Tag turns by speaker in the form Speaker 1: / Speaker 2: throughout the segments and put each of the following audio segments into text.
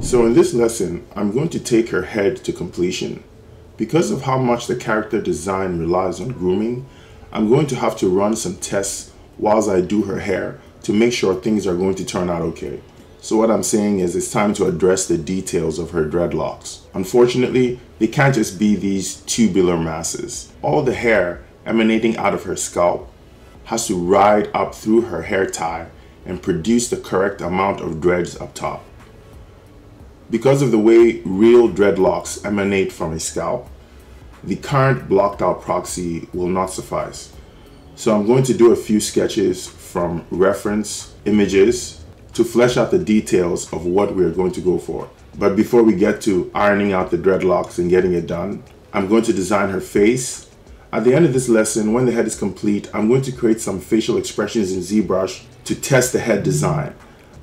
Speaker 1: So in this lesson, I'm going to take her head to completion. Because of how much the character design relies on grooming, I'm going to have to run some tests whilst I do her hair to make sure things are going to turn out okay. So what I'm saying is it's time to address the details of her dreadlocks. Unfortunately, they can't just be these tubular masses. All the hair emanating out of her scalp has to ride up through her hair tie and produce the correct amount of dreads up top. Because of the way real dreadlocks emanate from a scalp, the current blocked out proxy will not suffice. So I'm going to do a few sketches from reference images to flesh out the details of what we're going to go for. But before we get to ironing out the dreadlocks and getting it done, I'm going to design her face. At the end of this lesson, when the head is complete, I'm going to create some facial expressions in ZBrush to test the head design.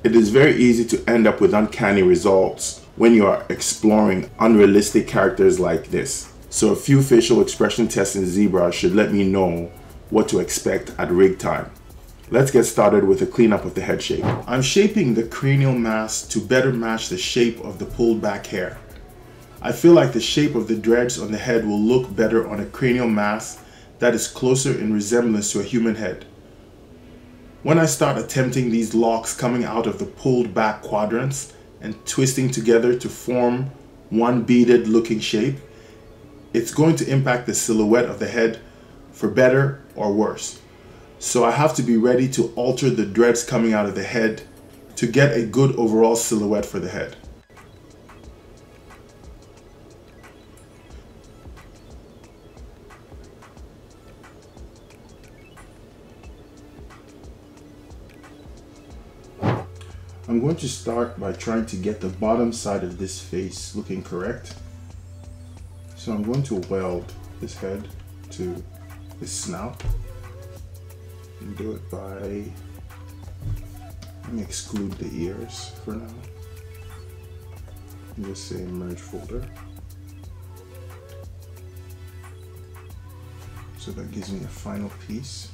Speaker 1: It is very easy to end up with uncanny results when you are exploring unrealistic characters like this. So a few facial expression tests in ZBrush should let me know what to expect at rig time. Let's get started with a cleanup of the head shape. I'm shaping the cranial mass to better match the shape of the pulled back hair. I feel like the shape of the dreads on the head will look better on a cranial mass that is closer in resemblance to a human head. When I start attempting these locks coming out of the pulled back quadrants and twisting together to form one beaded looking shape, it's going to impact the silhouette of the head for better or worse. So I have to be ready to alter the dreads coming out of the head to get a good overall silhouette for the head. I'm going to start by trying to get the bottom side of this face looking correct. So I'm going to weld this head to this snout and do it by, let me exclude the ears for now. And just say merge folder. So that gives me a final piece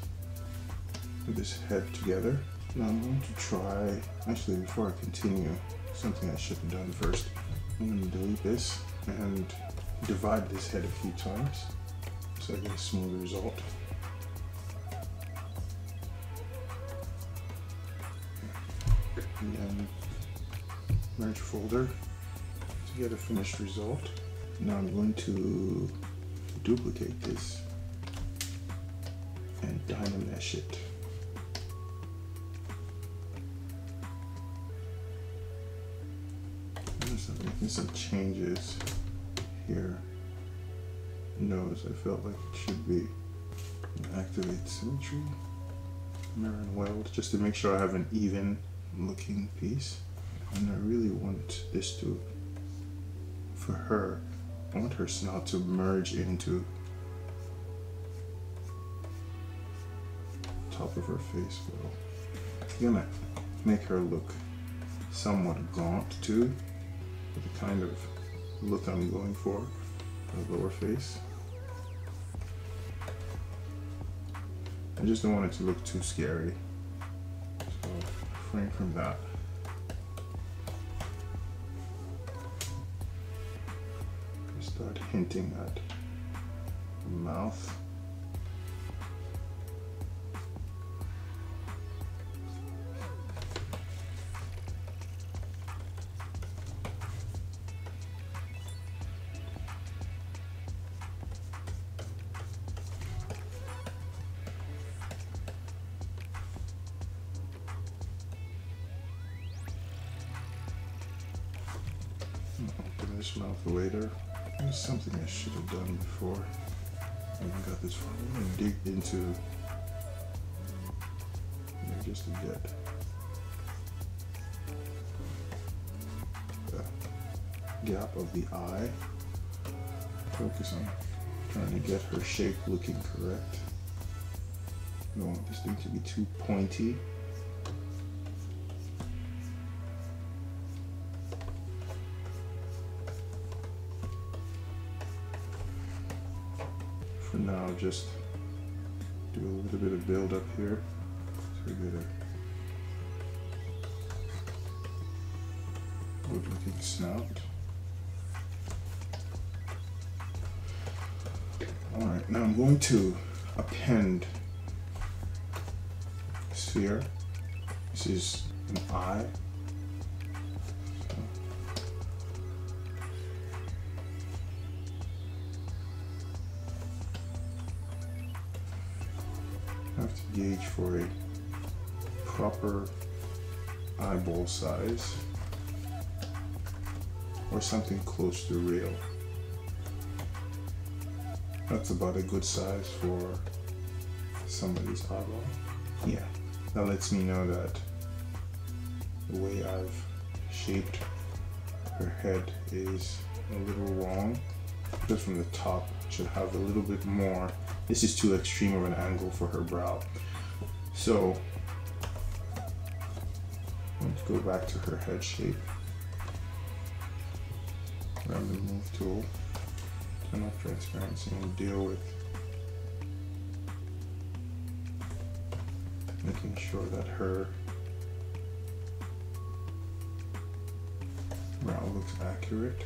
Speaker 1: of this head together. Now I'm going to try, actually before I continue, something I should have done first. I'm going to delete this and divide this head a few times so I get a smooth result. And then merge folder to get a finished result. Now I'm going to duplicate this and dynamesh it. I'm making some changes here. Nose, I felt like it should be activate symmetry, mirror and weld, just to make sure I have an even looking piece. And I really want this to, for her, I want her snout to merge into top of her face well. I'm gonna make her look somewhat gaunt too, the kind of look I'm going for, the lower face. I just don't want it to look too scary. So refrain from that. Start hinting at the mouth. This mouth later. There's something I should have done before. I haven't got this far. I'm gonna dig into just a get the uh, gap of the eye. Focus on trying to get her shape looking correct. I don't want this thing to be too pointy. Just do a little bit of build up here so we get a good looking snout. Alright, now I'm going to append sphere. This is an eye. Gauge for a proper eyeball size or something close to real. That's about a good size for somebody's eyeball. Yeah, that lets me know that the way I've shaped her head is a little wrong. Just from the top, should have a little bit more. This is too extreme of an angle for her brow. So let's go back to her head shape. Grab the move tool, turn off transparency and deal with making sure that her brow looks accurate.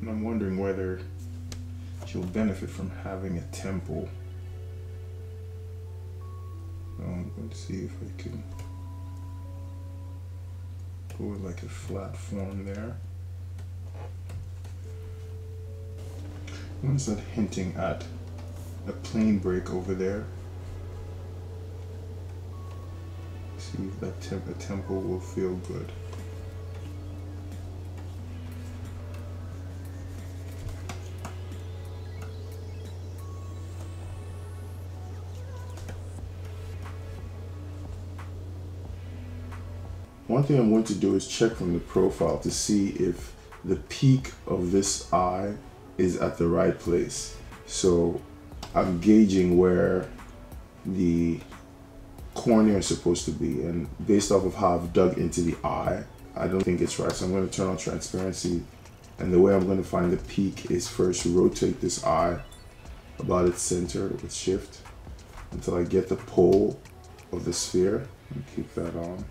Speaker 1: And I'm wondering whether she'll benefit from having a temple. To see if I can go with like a flat form there. Going to start hinting at a plane break over there. See if that temp a temple will feel good. One thing I'm going to do is check from the profile to see if the peak of this eye is at the right place. So I'm gauging where the cornea is supposed to be and based off of how I've dug into the eye, I don't think it's right. So I'm going to turn on transparency and the way I'm going to find the peak is first rotate this eye about its center with shift until I get the pole of the sphere and keep that on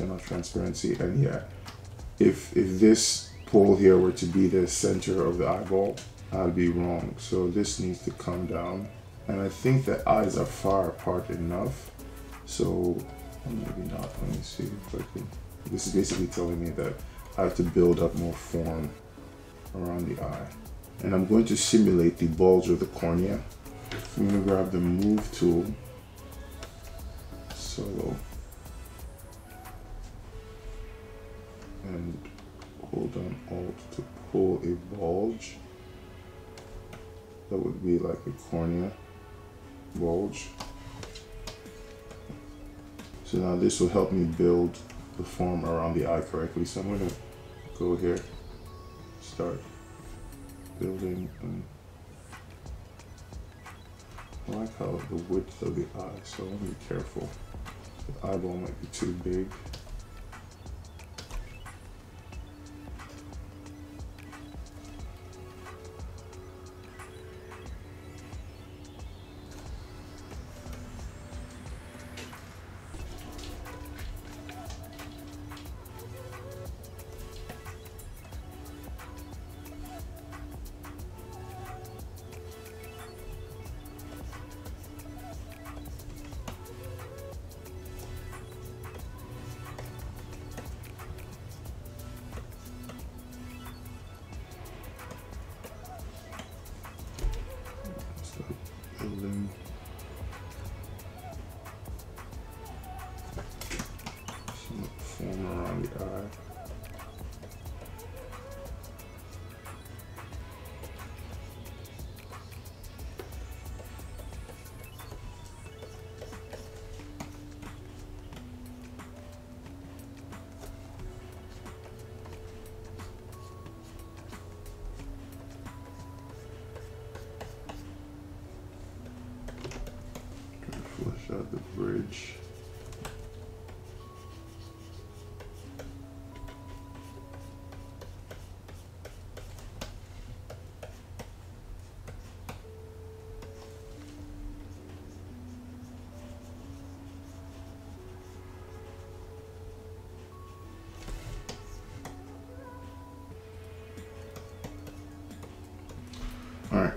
Speaker 1: on transparency and yeah if if this pole here were to be the center of the eyeball I'd be wrong. So this needs to come down and I think the eyes are far apart enough. So maybe not. Let me see if I can this is basically telling me that I have to build up more form around the eye. And I'm going to simulate the bulge of the cornea. I'm going to grab the move tool. Solo and hold down alt to pull a bulge. That would be like a cornea bulge. So now this will help me build the form around the eye correctly. So I'm to go here start building and I like how the width of the eye so I want to be careful. The eyeball might be too big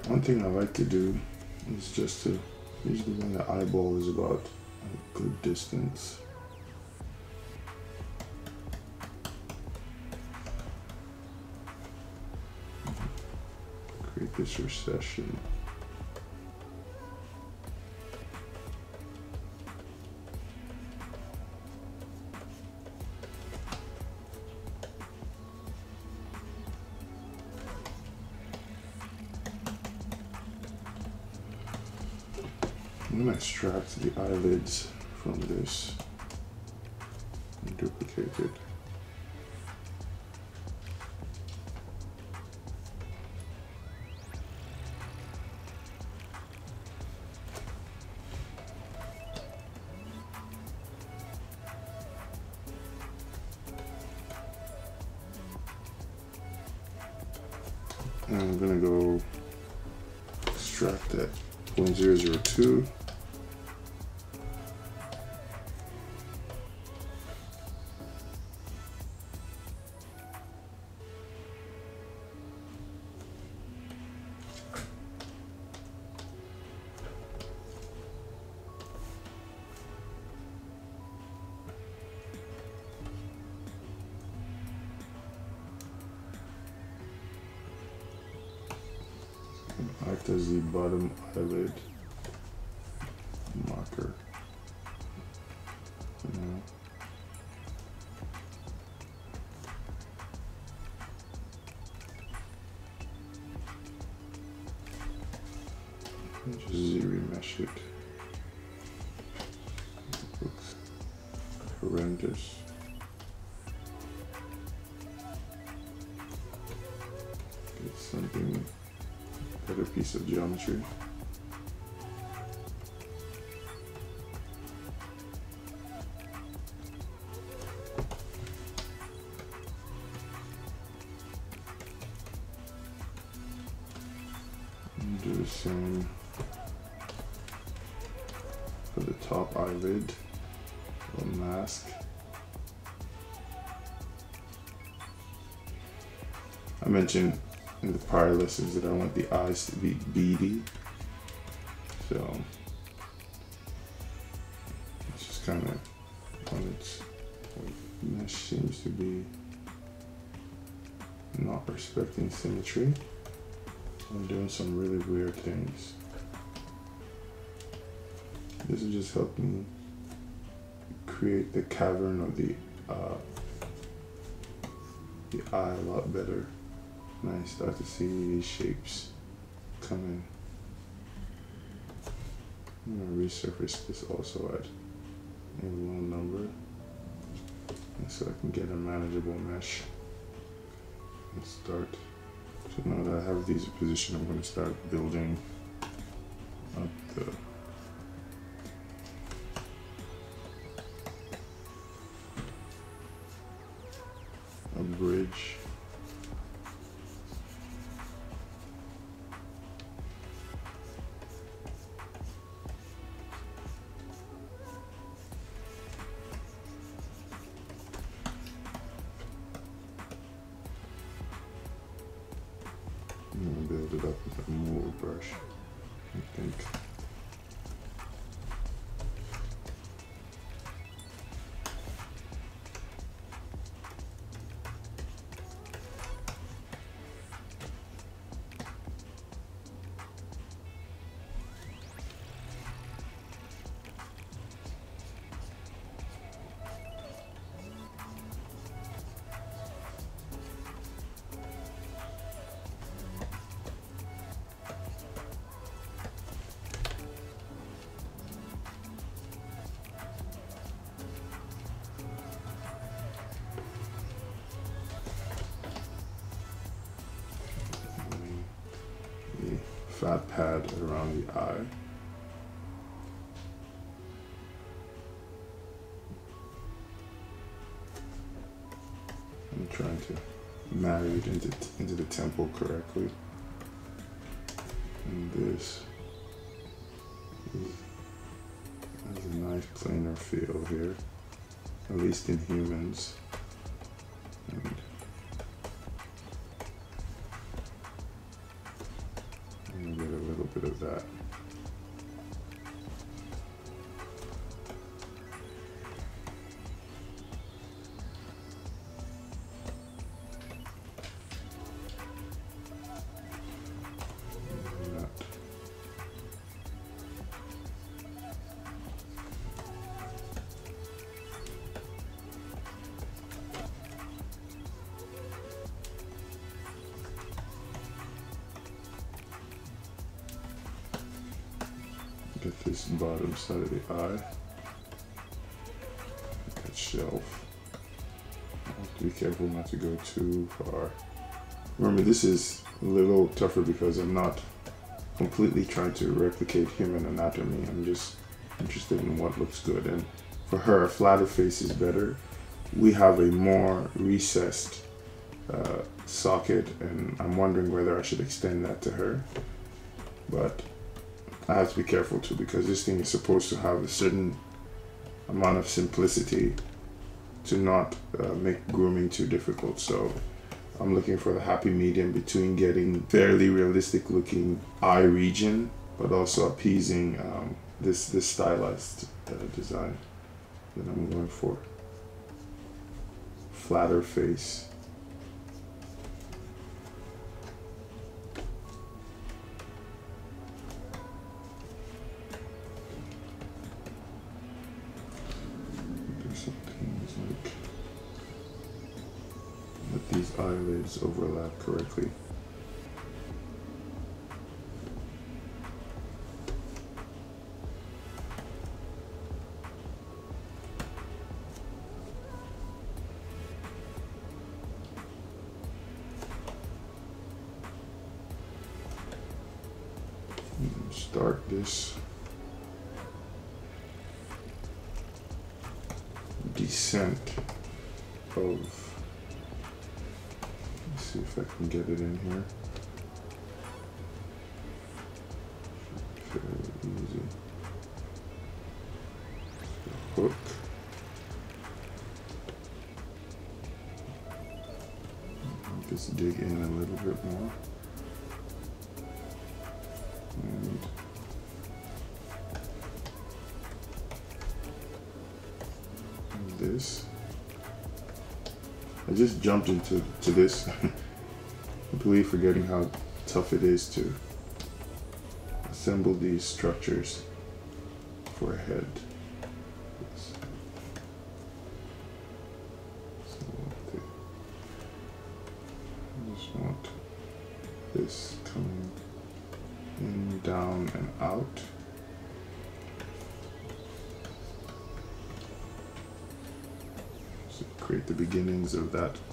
Speaker 1: one thing I like to do is just to usually when the eyeball is about a good distance. Create this recession. Extract the eyelids from this and duplicate it. I'm gonna go extract that 0.002 as the bottom eyelid I mentioned in the prior lessons that I want the eyes to be beady. So it's just kind of when it's mesh seems to be not respecting symmetry and doing some really weird things. This will just help me create the cavern of the uh, the eye a lot better and I start to see these shapes coming. I'm gonna resurface this also at a low number so I can get a manageable mesh and start. So now that I have these positioned, I'm gonna start building up the around the eye. I'm trying to marry it into, into the temple correctly. And this is, has a nice planar feel here, at least in humans. Eye. That shelf. be careful not to go too far. Remember, this is a little tougher because I'm not completely trying to replicate human anatomy. I'm just interested in what looks good. And for her, a flatter face is better. We have a more recessed uh, socket, and I'm wondering whether I should extend that to her. But I have to be careful too because this thing is supposed to have a certain amount of simplicity to not uh, make grooming too difficult. So I'm looking for the happy medium between getting fairly realistic looking eye region, but also appeasing um, this this stylized uh, design that I'm going for. Flatter face. And this. I just jumped into to this. completely forgetting how tough it is to assemble these structures for a head. Of that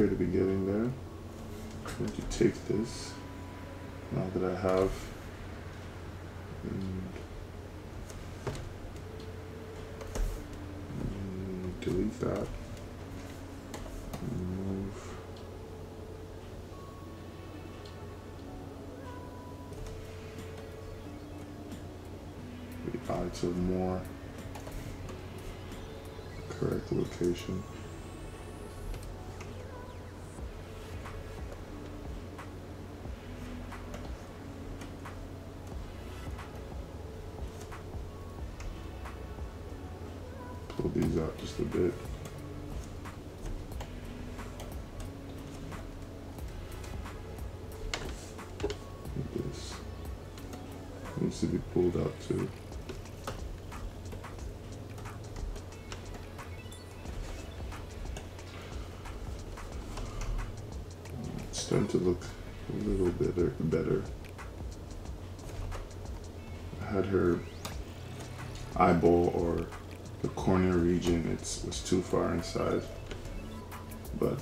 Speaker 1: appear to be getting there. I'm going to take this now that I have and, delete that. Move. The eye to more correct location. Better. I had her eyeball or the corner region. It's was too far inside. But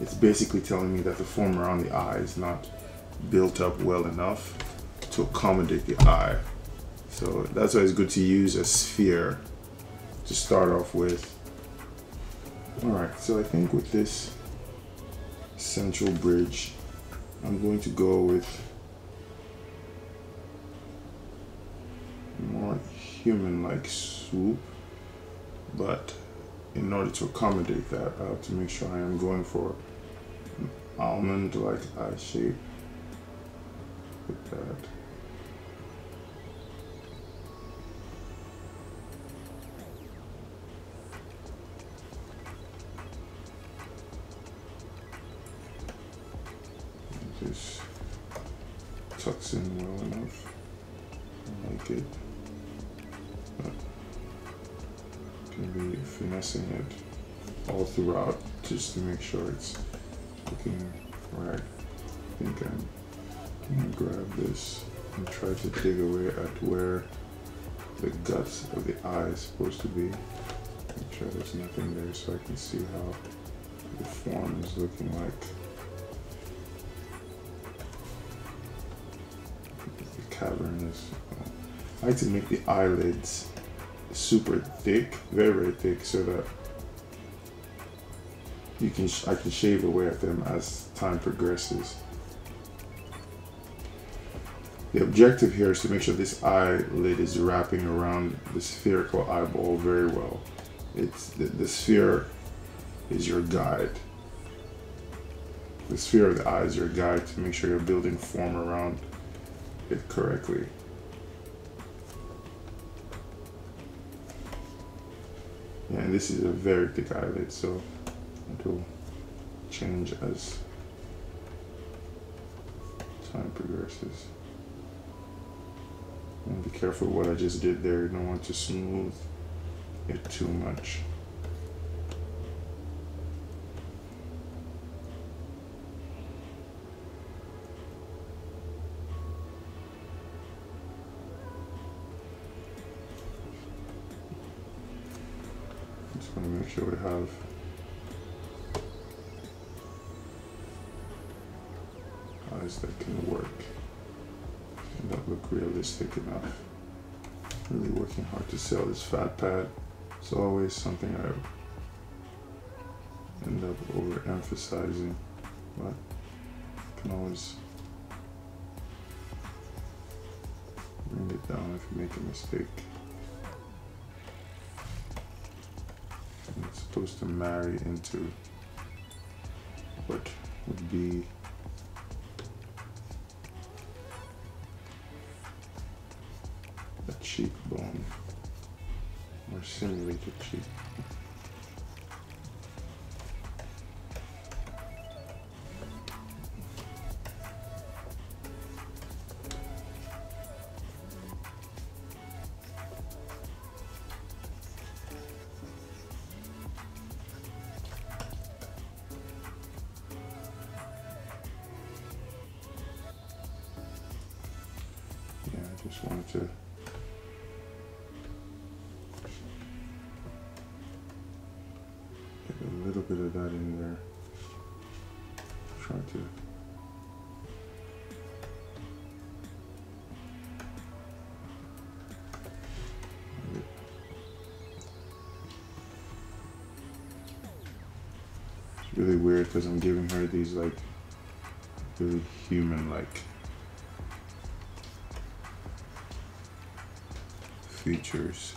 Speaker 1: it's basically telling me that the form around the eye is not built up well enough to accommodate the eye. So that's why it's good to use a sphere to start off with. All right so I think with this central bridge I'm going to go with more human-like swoop but in order to accommodate that I have to make sure I am going for almond-like eye shape sure it's looking right. I think I'm gonna grab this and try to dig away at where the guts of the eye is supposed to be. Make sure there's nothing there so I can see how the form is looking like. The cavern is. I like to make the eyelids super thick, very very thick, so that you can I can shave away at them as time progresses. The objective here is to make sure this eyelid is wrapping around the spherical eyeball very well. It's the, the sphere is your guide. The sphere of the eye is your guide to make sure you're building form around it correctly. and this is a very thick eyelid so will change as time progresses. And be careful what I just did there. You don't want to smooth it too much. Just want to make sure we have that can work and that look realistic enough. Really working hard to sell this fat pad. It's always something I end up overemphasizing, but I can always bring it down if you make a mistake. it's supposed to marry into what would be simulated cheek. Really weird because I'm giving her these like really human like features.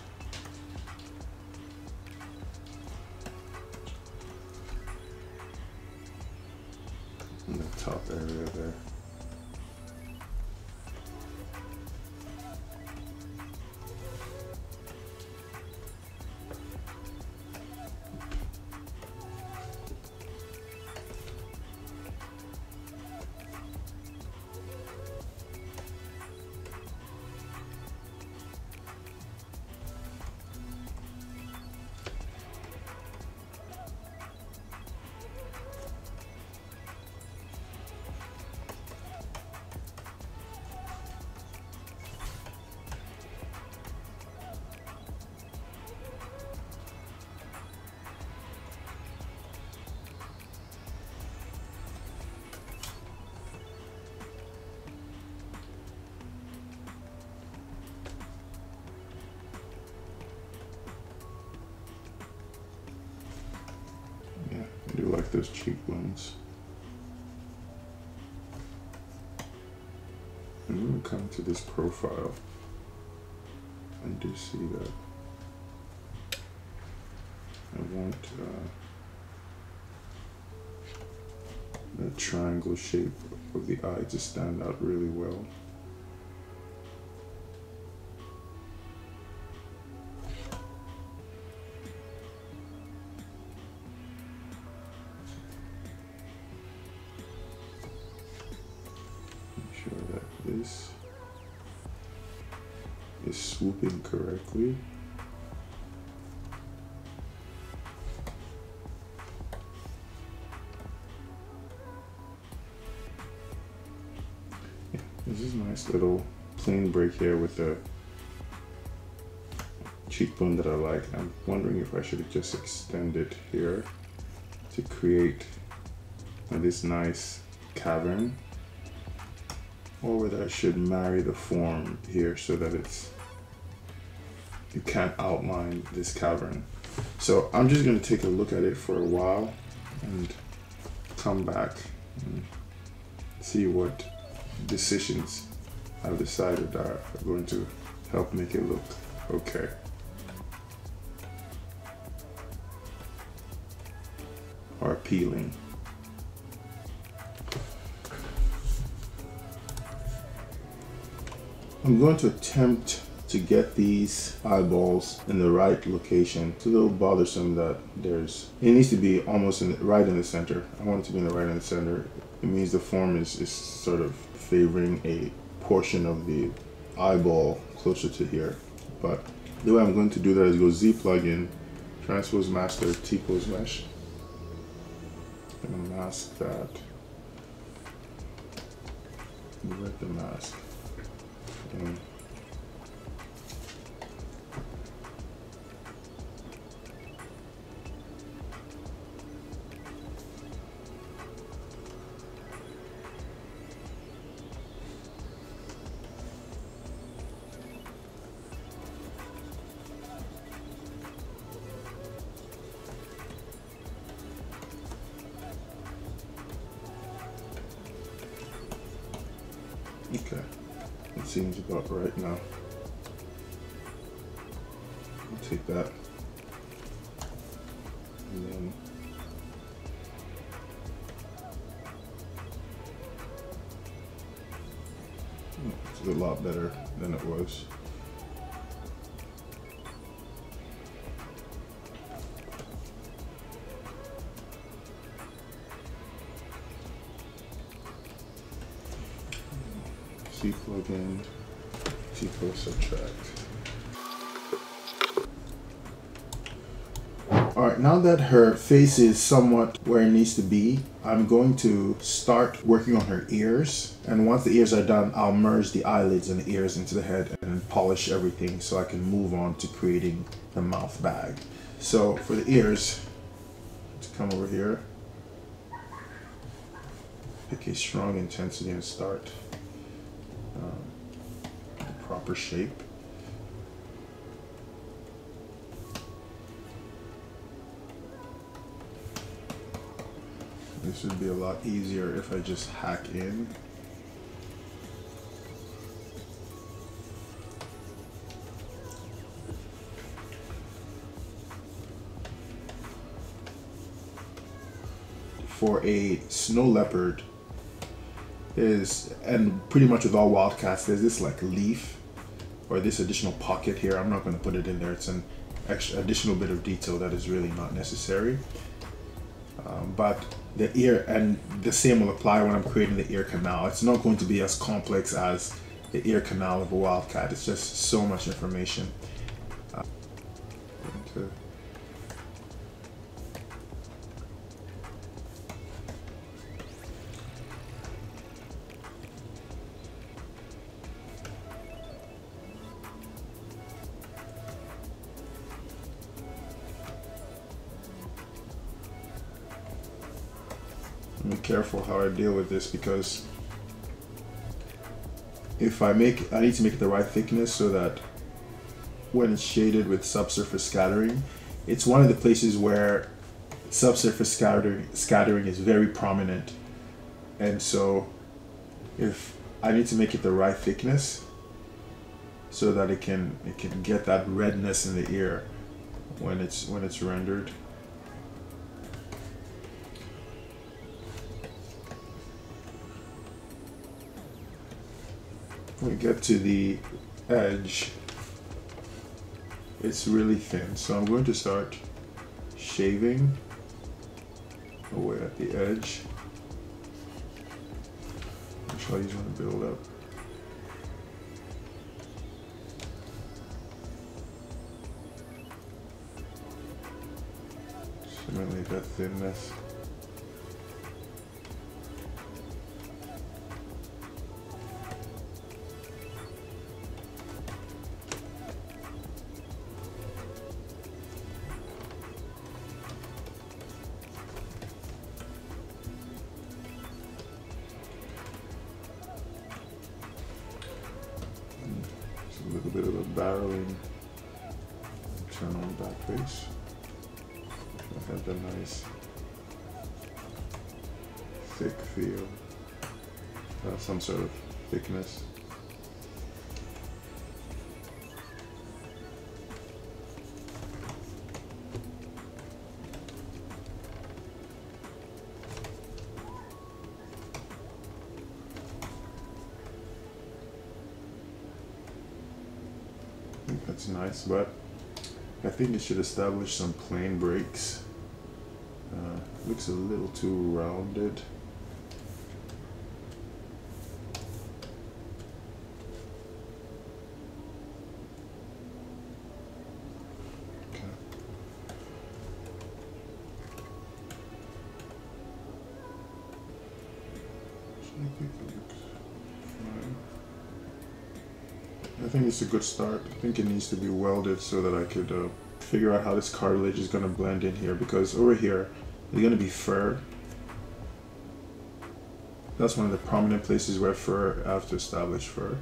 Speaker 1: Shape of the eye to stand out really well. Make sure that this is swooping correctly. This is a nice little plane break here with the cheekbone that I like. I'm wondering if I should just extend it here to create this nice cavern or whether I should marry the form here so that it's you can't outline this cavern. So I'm just going to take a look at it for a while and come back and see what decisions I've decided are going to help make it look okay. Or appealing. I'm going to attempt to get these eyeballs in the right location. It's a little bothersome that there's, it needs to be almost in, the, right in the center. I want it to be in the right in the center. It means the form is, is sort of favoring a portion of the eyeball closer to here. But the way I'm going to do that is go Z plugin, transpose master, T-pose mesh. I'm gonna mask that. Let the mask. Mm. That her face is somewhat where it needs to be, I'm going to start working on her ears. And once the ears are done, I'll merge the eyelids and the ears into the head and polish everything so I can move on to creating the mouth bag. So for the ears, let's come over here, pick a strong intensity and start um, proper shape. This would be a lot easier if I just hack in. For a snow leopard, is and pretty much with all wildcats there's this like leaf or this additional pocket here. I'm not going to put it in there. It's an extra additional bit of detail that is really not necessary. Um, but the ear and the same will apply when i'm creating the ear canal. It's not going to be as complex as the ear canal of a wildcat it's just so much information with this because if I make, I need to make it the right thickness so that when it's shaded with subsurface scattering, it's one of the places where
Speaker 2: subsurface scattering scattering is very prominent, and so if I need to make it the right thickness so that it can it can get that redness in the ear when it's when it's rendered. We get to the edge, it's really thin. So I'm going to start shaving away at the edge. Actually, I to build up. Simulate that thinness. But I think it should establish some plane breaks. Uh, looks a little too rounded. It's a good start. I think it needs to be welded so that I could uh, figure out how this cartilage is going to blend in here because over here it's going to be fur. That's one of the prominent places where fur, I have to establish fur.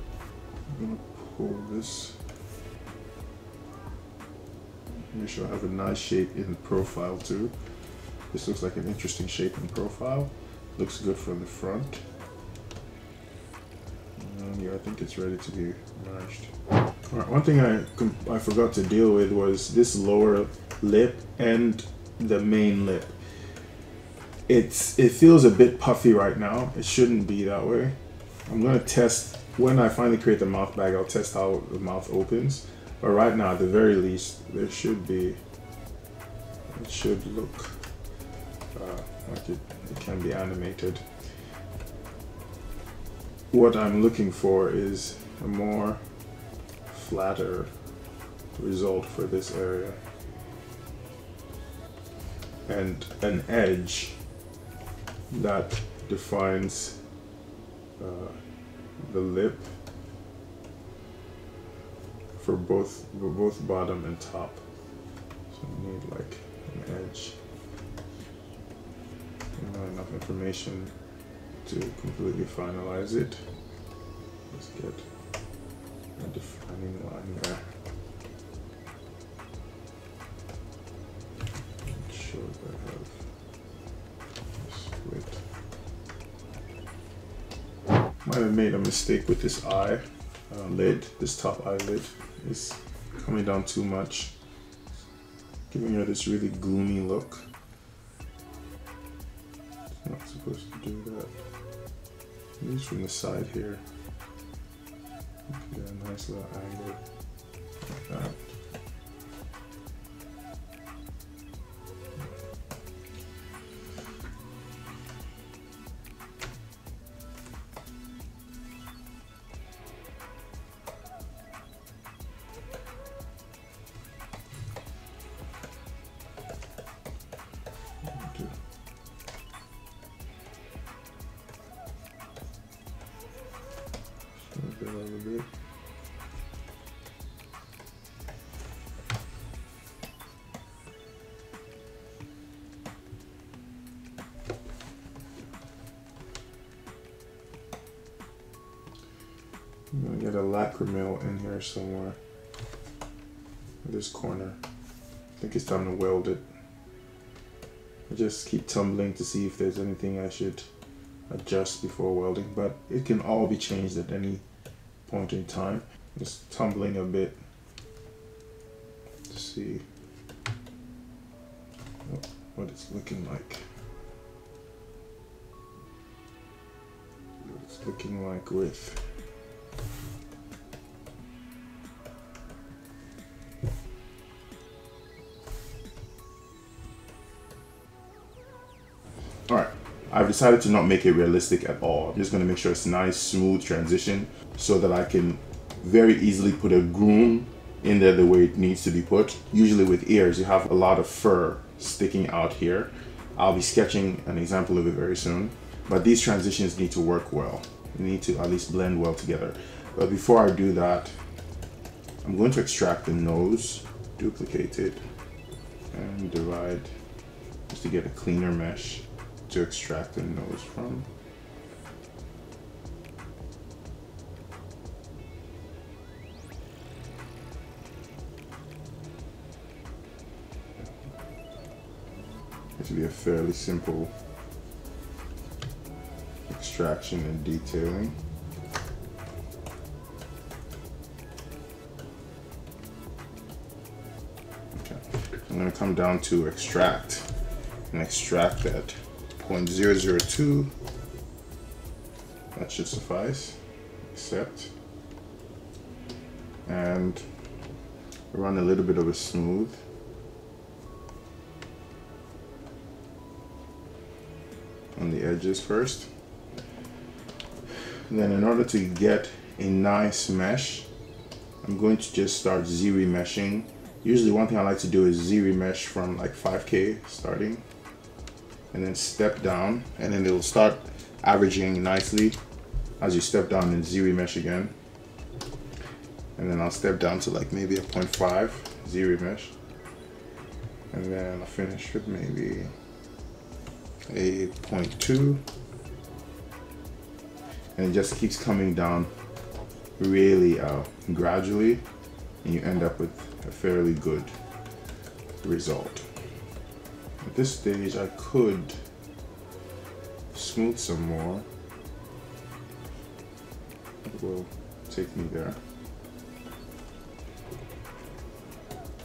Speaker 2: I'm going to pull this. Make sure I have a nice shape in the profile too. This looks like an interesting shape in profile. Looks good from the front. And yeah, I think it's ready to be merged. One thing I, I forgot to deal with was this lower lip and the main lip. It's It feels a bit puffy right now. It shouldn't be that way. I'm gonna test, when I finally create the mouth bag, I'll test how the mouth opens. But right now, at the very least, there should be, it should look uh, like it, it can be animated what I'm looking for is a more flatter result for this area. And an edge that defines uh, the lip for both for both bottom and top. So we need like an edge. Not enough information to completely finalize it. Let's get a defining line there. Not sure I have this. Might have made a mistake with this eye uh, lid, this top eyelid is coming down too much, giving her this really gloomy look. It's not supposed to do that. Use from the side here. Nice little angle like. Here somewhere. This corner. I think it's time to weld it. I just keep tumbling to see if there's anything I should adjust before welding, but it can all be changed at any point in time. Just tumbling a bit to see what it's looking like. What it's looking like with
Speaker 1: decided to not make it realistic at all. I'm just going to make sure it's a nice, smooth transition so that I can very easily put a groom in there the way it needs to be put. Usually with ears, you have a lot of fur sticking out here. I'll be sketching an example of it very soon. But these transitions need to work well. They need to at least blend well together. But before I do that, I'm going to extract the nose, duplicate it, and divide just to get a cleaner mesh to extract the nose from. This will be a fairly simple extraction and detailing. Okay. I'm going to come down to extract and extract that 0.002 that should suffice. Accept. And run a little bit of a smooth. On the edges first. And then in order to get a nice mesh I'm going to just start z-remeshing usually one thing I like to do is z-remesh from like 5k starting and then step down and then it'll start averaging nicely as you step down in z-remesh again. And then I'll step down to like maybe a 0.5 z-remesh and then I'll finish with maybe a 0.2 and it just keeps coming down really uh, gradually and you end up with a fairly good result. This stage, I could smooth some more. It will take me there.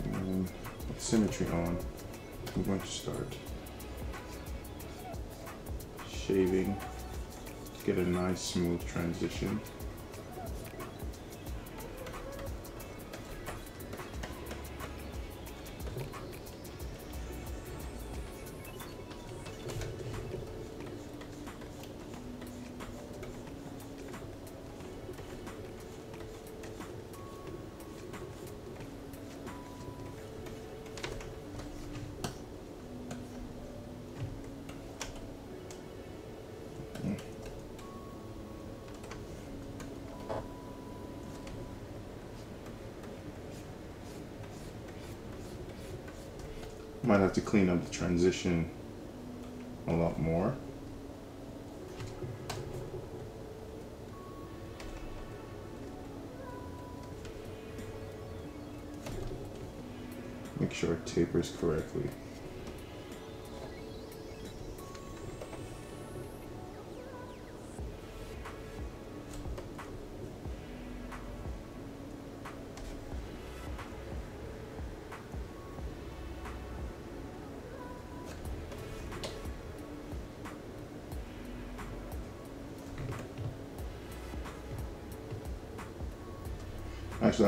Speaker 1: Mm, and with symmetry on, I'm going to start shaving to get a nice smooth transition. Have to clean up the transition a lot more. Make sure it tapers correctly.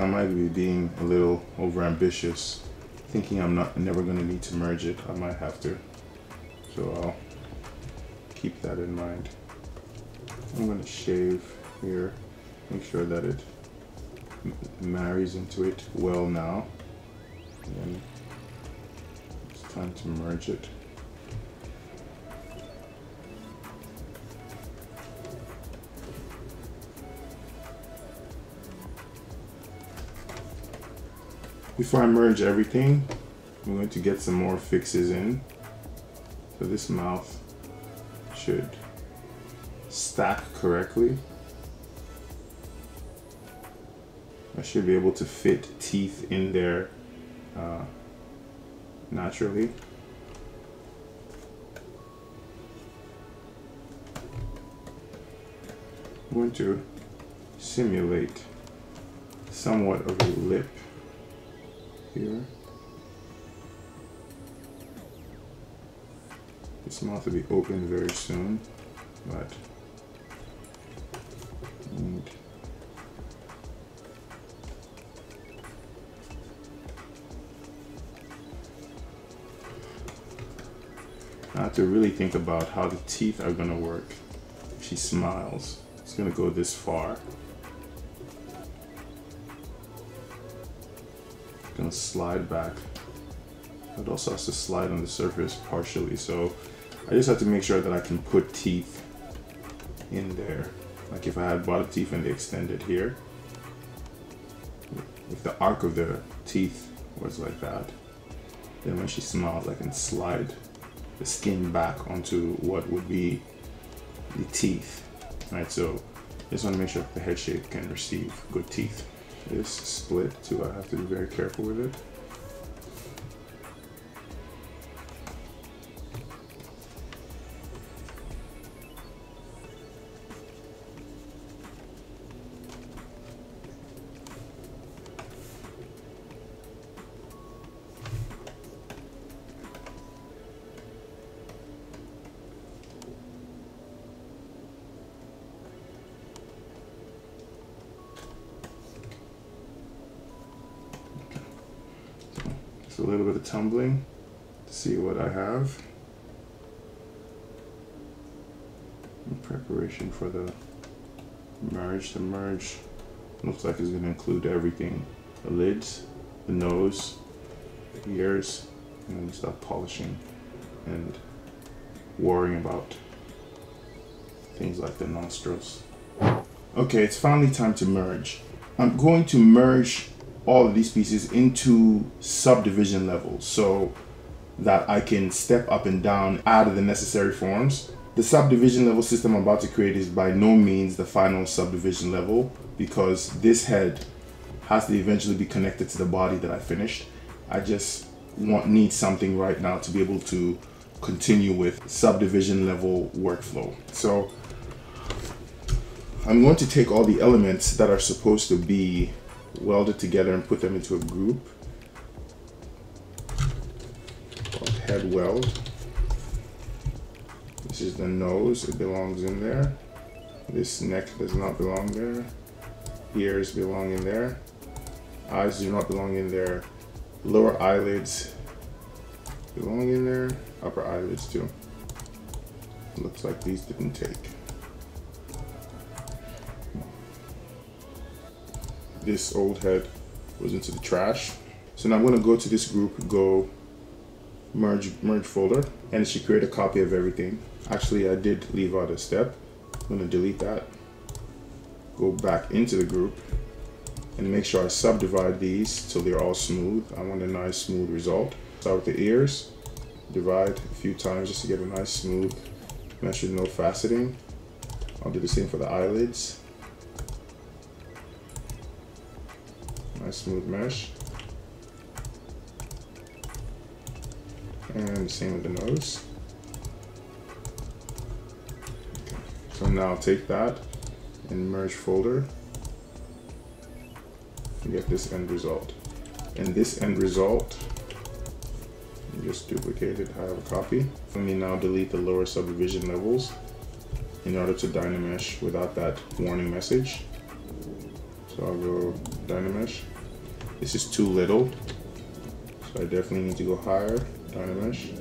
Speaker 1: I might be being a little over ambitious, thinking I'm not never going to need to merge it. I might have to. So I'll keep that in mind. I'm going to shave here, make sure that it marries into it well now. And it's time to merge it. Before I merge everything, I'm going to get some more fixes in. So this mouth should stack correctly. I should be able to fit teeth in there uh, naturally.
Speaker 2: I'm going to simulate somewhat of a lip here. This mouth will be open very soon, but I have to really think about how the teeth are gonna work. If she smiles. It's gonna go this far. Slide back. It also has to slide on the surface partially, so I just have to make sure that I can put teeth in there. Like if I had bottom teeth and they extended here, if the arc of the teeth was like that, then when she smiles, I can slide the skin back onto what would be the teeth. Right, so just want to make sure the head shape can receive good teeth. This split too, I have to be very careful with it. Tumbling to see what I have. In preparation for the merge. The merge looks like it's going to include everything. The lids, the nose, the ears, and then polishing and worrying about things like the nostrils. Okay, it's finally time to merge. I'm going to merge all of these pieces into subdivision levels so that I can step up and down out of the necessary forms. The subdivision level system I'm about to create is by no means the final subdivision level because this head has to eventually be connected to the body that I finished. I just want need something right now to be able to continue with subdivision level workflow. So I'm going to take all the elements that are supposed to be welded together and put them into a group called head weld. This is the nose, it belongs in there. This neck does not belong there. Ears belong in there. Eyes do not belong in there. Lower eyelids belong in there. Upper eyelids too. Looks like these didn't take. This old head was into the trash. So now I'm gonna go to this group, go merge merge folder, and it should create a copy of everything. Actually, I did leave out a step. I'm gonna delete that. Go back into the group and make sure I subdivide these till they're all smooth. I want a nice smooth result. Start with the ears, divide a few times just to get a nice smooth mesh with no faceting. I'll do the same for the eyelids. Nice smooth mesh. And same with the nose. So now take that and merge folder and get this end result. And this end result, just duplicate it, I have a copy. Let me now delete the lower subdivision levels in order to Dynamesh without that warning message. So I'll go Dynamesh this is too little. So I definitely need to go higher. Dynamesh.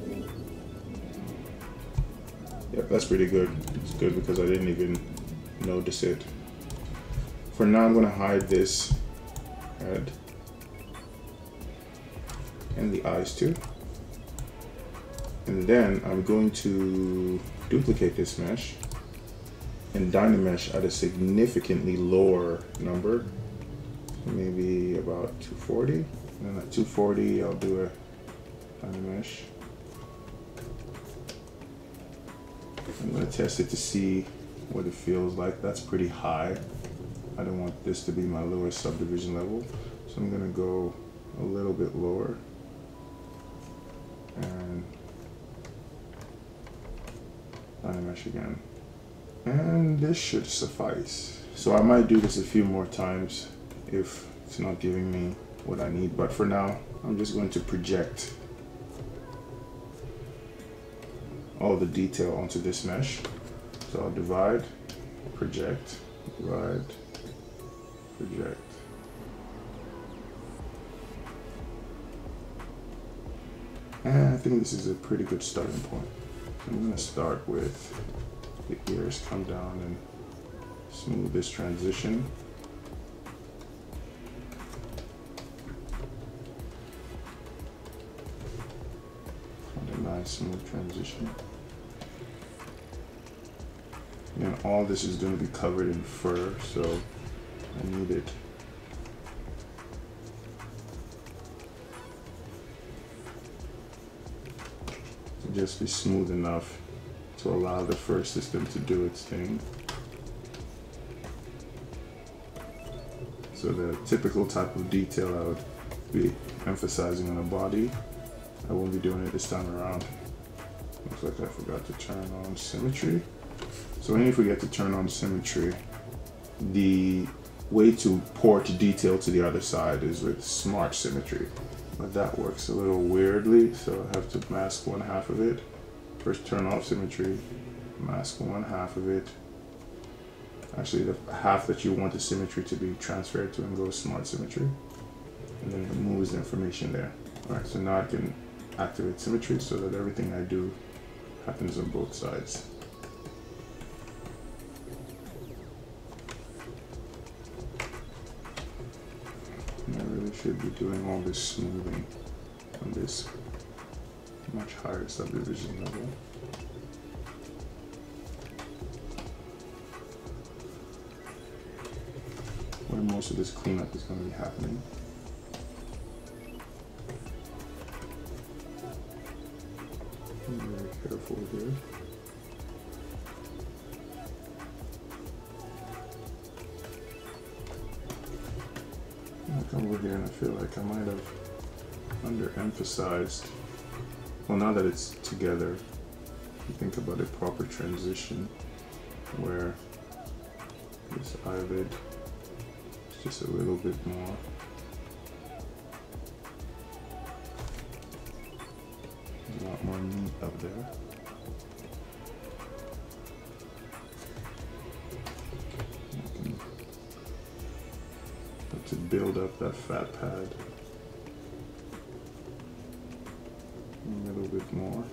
Speaker 2: Yep, that's pretty good. It's good because I didn't even notice it. For now, I'm going to hide this head and the eyes too. And then I'm going to duplicate this mesh and Dynamesh at a significantly lower number maybe about 240 and then at 240 I'll do a Dynamesh I'm going to test it to see what it feels like. That's pretty high. I don't want this to be my lowest subdivision level. So I'm going to go a little bit lower. And Dynamesh again. And this should suffice. So I might do this a few more times if it's not giving me what I need. But for now, I'm just going to project all the detail onto this mesh. So I'll divide, project, divide, project. And I think this is a pretty good starting point. I'm to start with the ears come down and smooth this transition. Nice smooth transition. And all this is going to be covered in fur, so I need it to just be smooth enough to allow the fur system to do its thing. So the typical type of detail I would be emphasizing on the body, I won't be doing it this time around. Looks like I forgot to turn on symmetry. So when you forget to turn on symmetry, the way to port detail to the other side is with smart symmetry. But that works a little weirdly, so I have to mask one half of it. First turn off symmetry, mask one half of it. Actually the half that you want the symmetry to be transferred to and go smart symmetry. And then it moves the information there. Alright, so now I can activate symmetry so that everything I do happens on both sides. I really should be doing all this smoothing on this much higher subdivision level. Where most of this cleanup is going to be happening. Careful here. I'll come over here and I feel like I might have underemphasized well now that it's together you think about a proper transition where this eyelid is just a little bit more there to build up that fat pad a little bit more.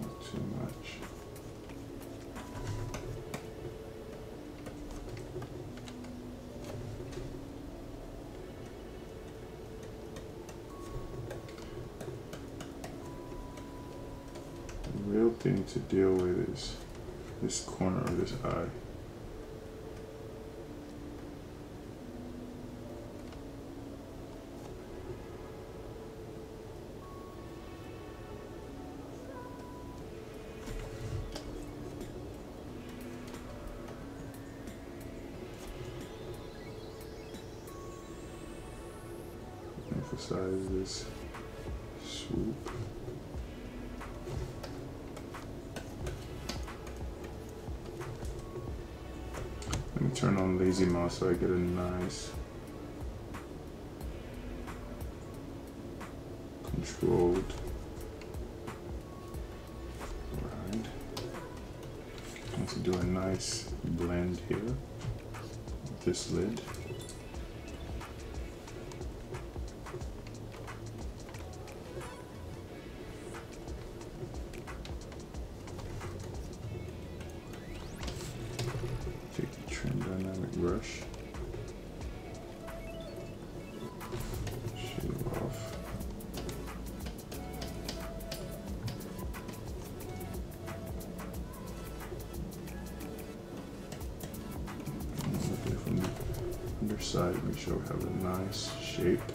Speaker 2: Not too much. The real thing to deal with is this corner of this eye. emphasize this lazy mouse so I get a nice controlled. Want to do a nice blend here with this lid. Nice shape.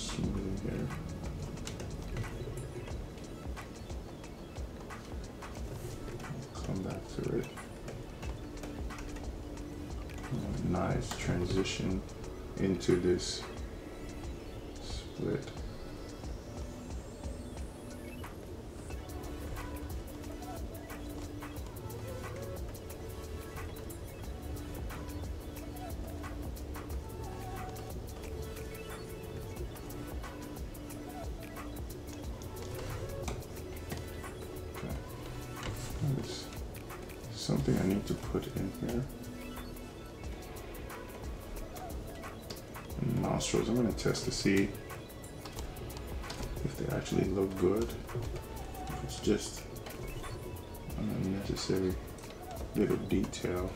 Speaker 2: Smoothing here. Come back to it. Nice transition into this test to see if they actually look good. If it's just an unnecessary little detail.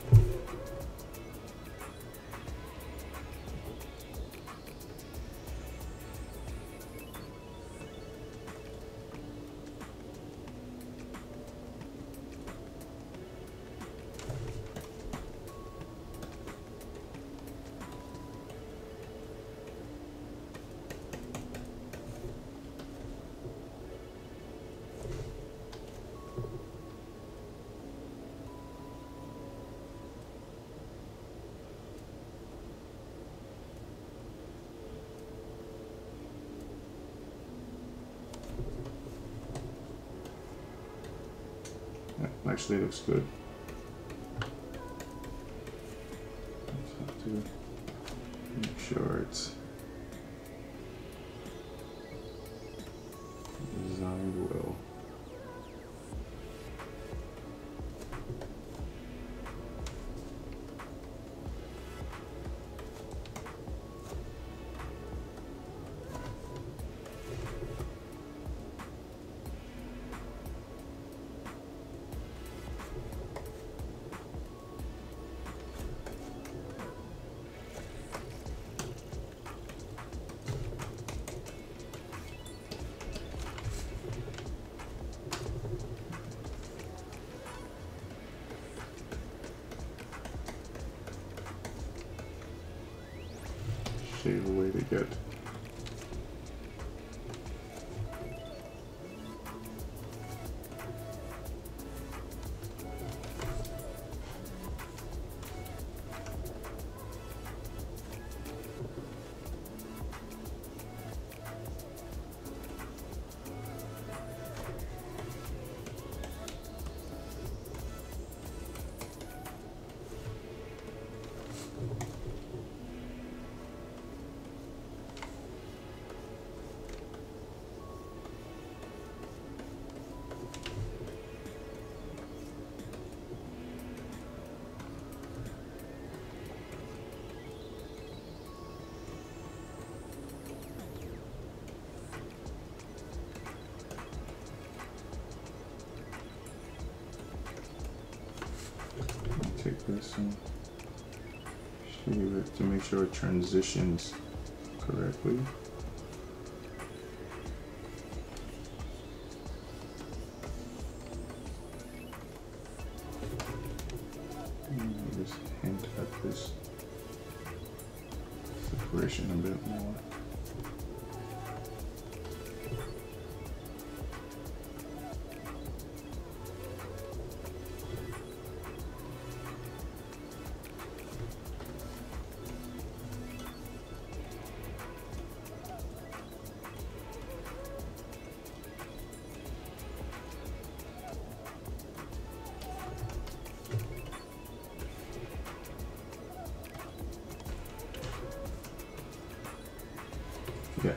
Speaker 2: Actually looks good. Shave this and shave it to make sure it transitions correctly.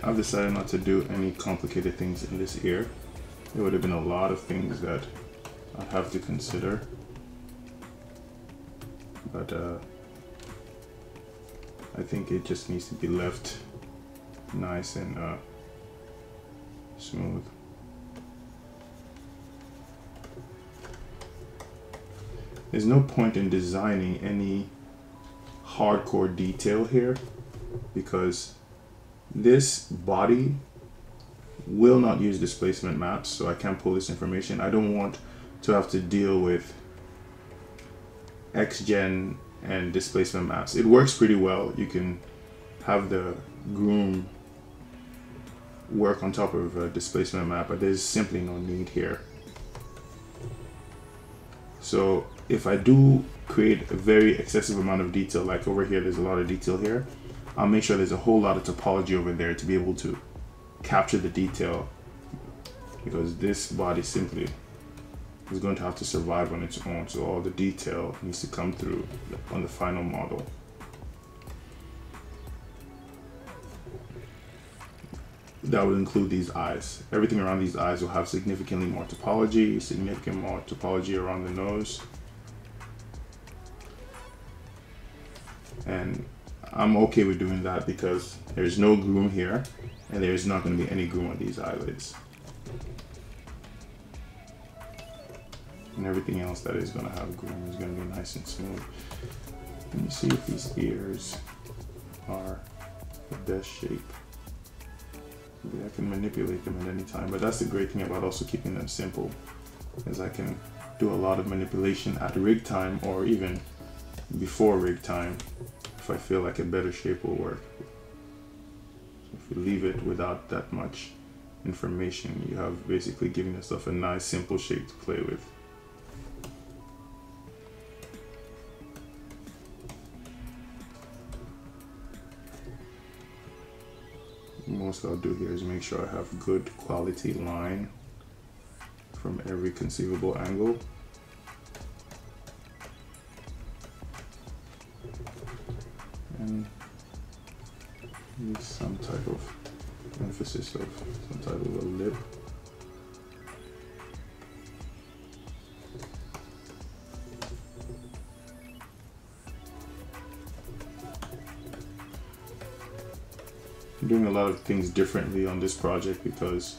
Speaker 2: I've decided not to do any complicated things in this ear. There would have been a lot of things that I have to consider. But uh, I think it just needs to be left nice and uh, smooth. There's no point in designing any hardcore detail here because this body will not use displacement maps, so I can't pull this information. I don't want to have to deal with XGen and displacement maps. It works pretty well. You can have the groom work on top of a displacement map, but there's simply no need here. So if I do create a very excessive amount of detail, like over here, there's a lot of detail here, I'll make sure there's a whole lot of topology over there to be able to capture the detail because this body simply is going to have to survive on its own. So all the detail needs to come through on the final model. That would include these eyes. Everything around these eyes will have significantly more topology, significant more topology around the nose. I'm okay with doing that because there's no groom here and there's not going to be any groom on these eyelids. and everything else that is going to have groom is going to be nice and smooth. Let me see if these ears are the best shape. Maybe I can manipulate them at any time, but that's the great thing about also keeping them simple, is I can do a lot of manipulation at rig time or even before rig time if I feel like a better shape will work. So if you leave it without that much information, you have basically given yourself a nice simple shape to play with. most I'll do here is make sure I have good quality line from every conceivable angle. Things differently on this project because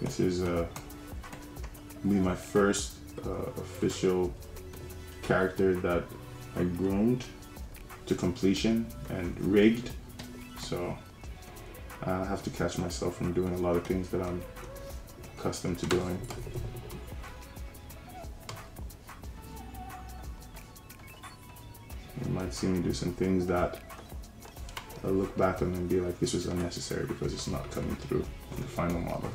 Speaker 2: this is uh, be my first uh, official character that I groomed to completion and rigged. So I have to catch myself from doing a lot of things that I'm accustomed to doing. You might see me do some things that Look back and be like, this was unnecessary because it's not coming through in the final model.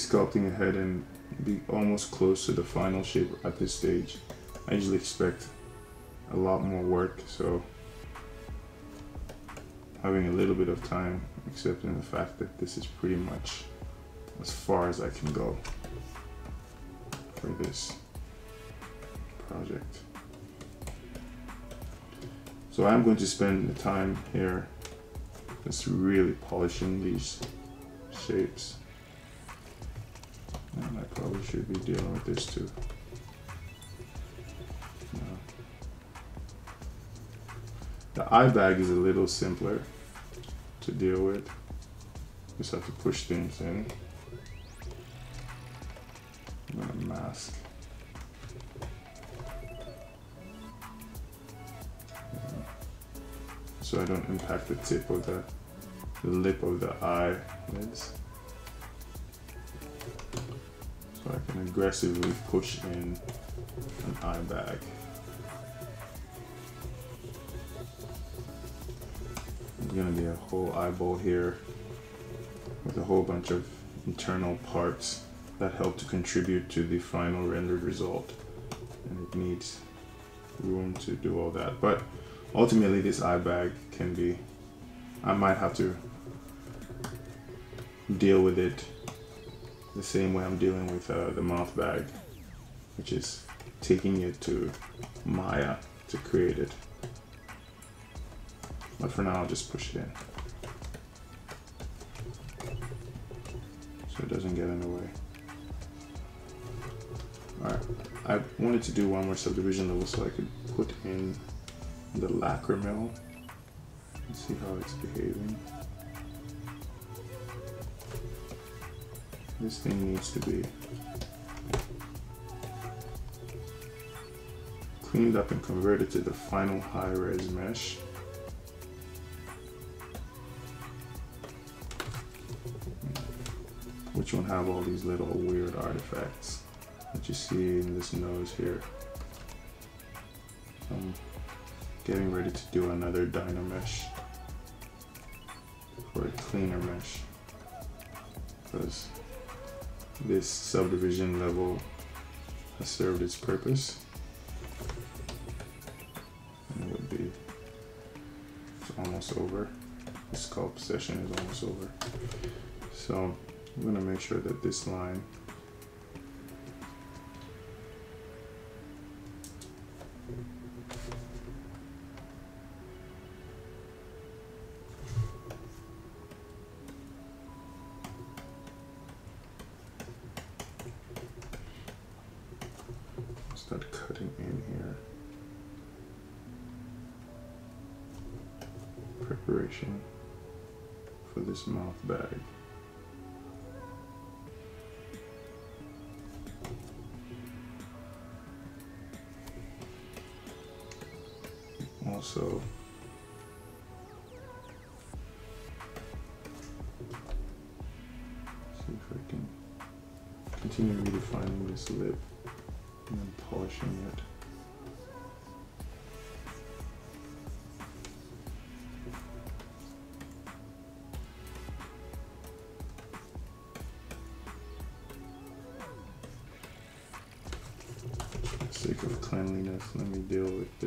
Speaker 2: Sculpting ahead and be almost close to the final shape at this stage. I usually expect a lot more work, so having a little bit of time, accepting the fact that this is pretty much as far as I can go for this project. So I'm going to spend the time here just really polishing these shapes. Should be dealing with this too. The eye bag is a little simpler to deal with. Just have to push things in. Mask. So I don't impact the tip of the, the lip of the. So Aggressively push in an eye bag. There's gonna be a whole eyeball here with a whole bunch of internal parts that help to contribute to the final rendered result. And it needs room to do all that. But ultimately this eye bag can be, I might have to deal with it the same way I'm dealing with uh, the mouth bag, which is taking it to Maya to create it. But for now, I'll just push it in. so it doesn't get in the way. Alright, I wanted to do one more subdivision level so I could put in the lacrimal and see how it's behaving. This thing needs to be cleaned up and converted to the final high-res mesh. Which won't have all these little weird artifacts that you see in this nose here. I'm getting ready to do another Dynamesh for a cleaner mesh because this subdivision level has served its purpose. And it would be it's almost over. The sculpt session is almost over. So I'm to make sure that this line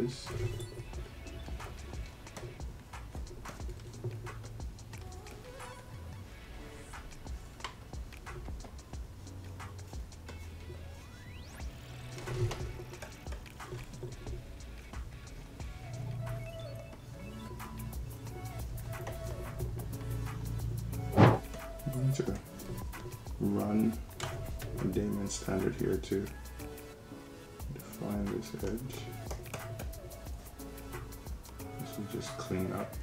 Speaker 2: this. Run a Dam standard here to define this edge. Just clean up.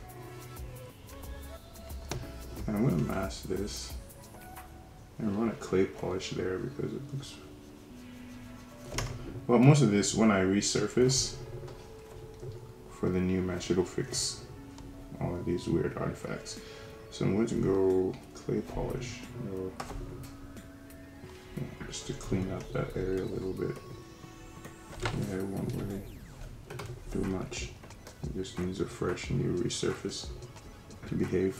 Speaker 2: And I'm to mask this and run a clay polish there because it looks. Well, most of this, when I resurface for the new mesh, it'll fix all of these weird artifacts. So I'm going to go clay polish go, just to clean up that area a little bit. Just and you resurface to behave.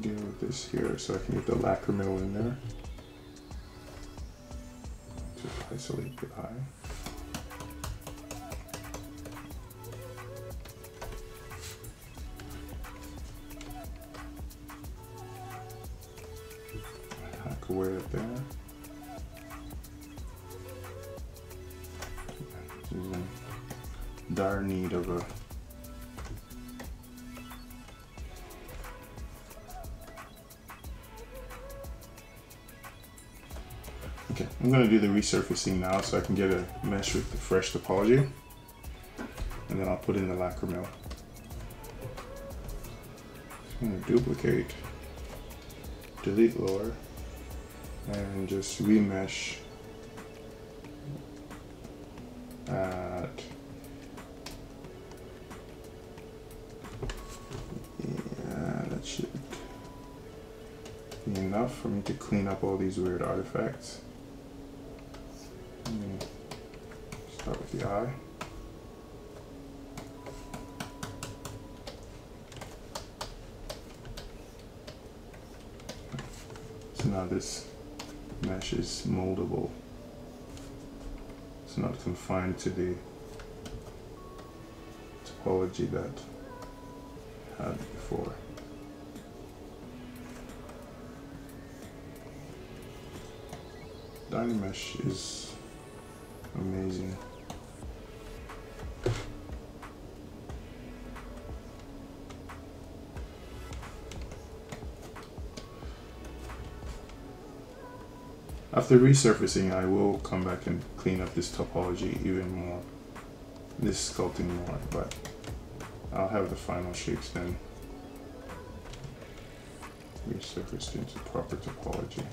Speaker 2: Deal with this here so I can get the mill in there. Just isolate the eye. Do the resurfacing now so I can get a mesh with the fresh topology. And then I'll put in the lacrimal. So I'm gonna duplicate, delete lower, and just remesh at yeah, that should be enough for me to clean up all these weird artifacts. Eye. So now this mesh is moldable. It's not confined to the topology that I had before. Dynamesh is amazing. After resurfacing, I will come back and clean up this topology even more, this sculpting more, but I'll have the final shapes then resurfaced into proper topology.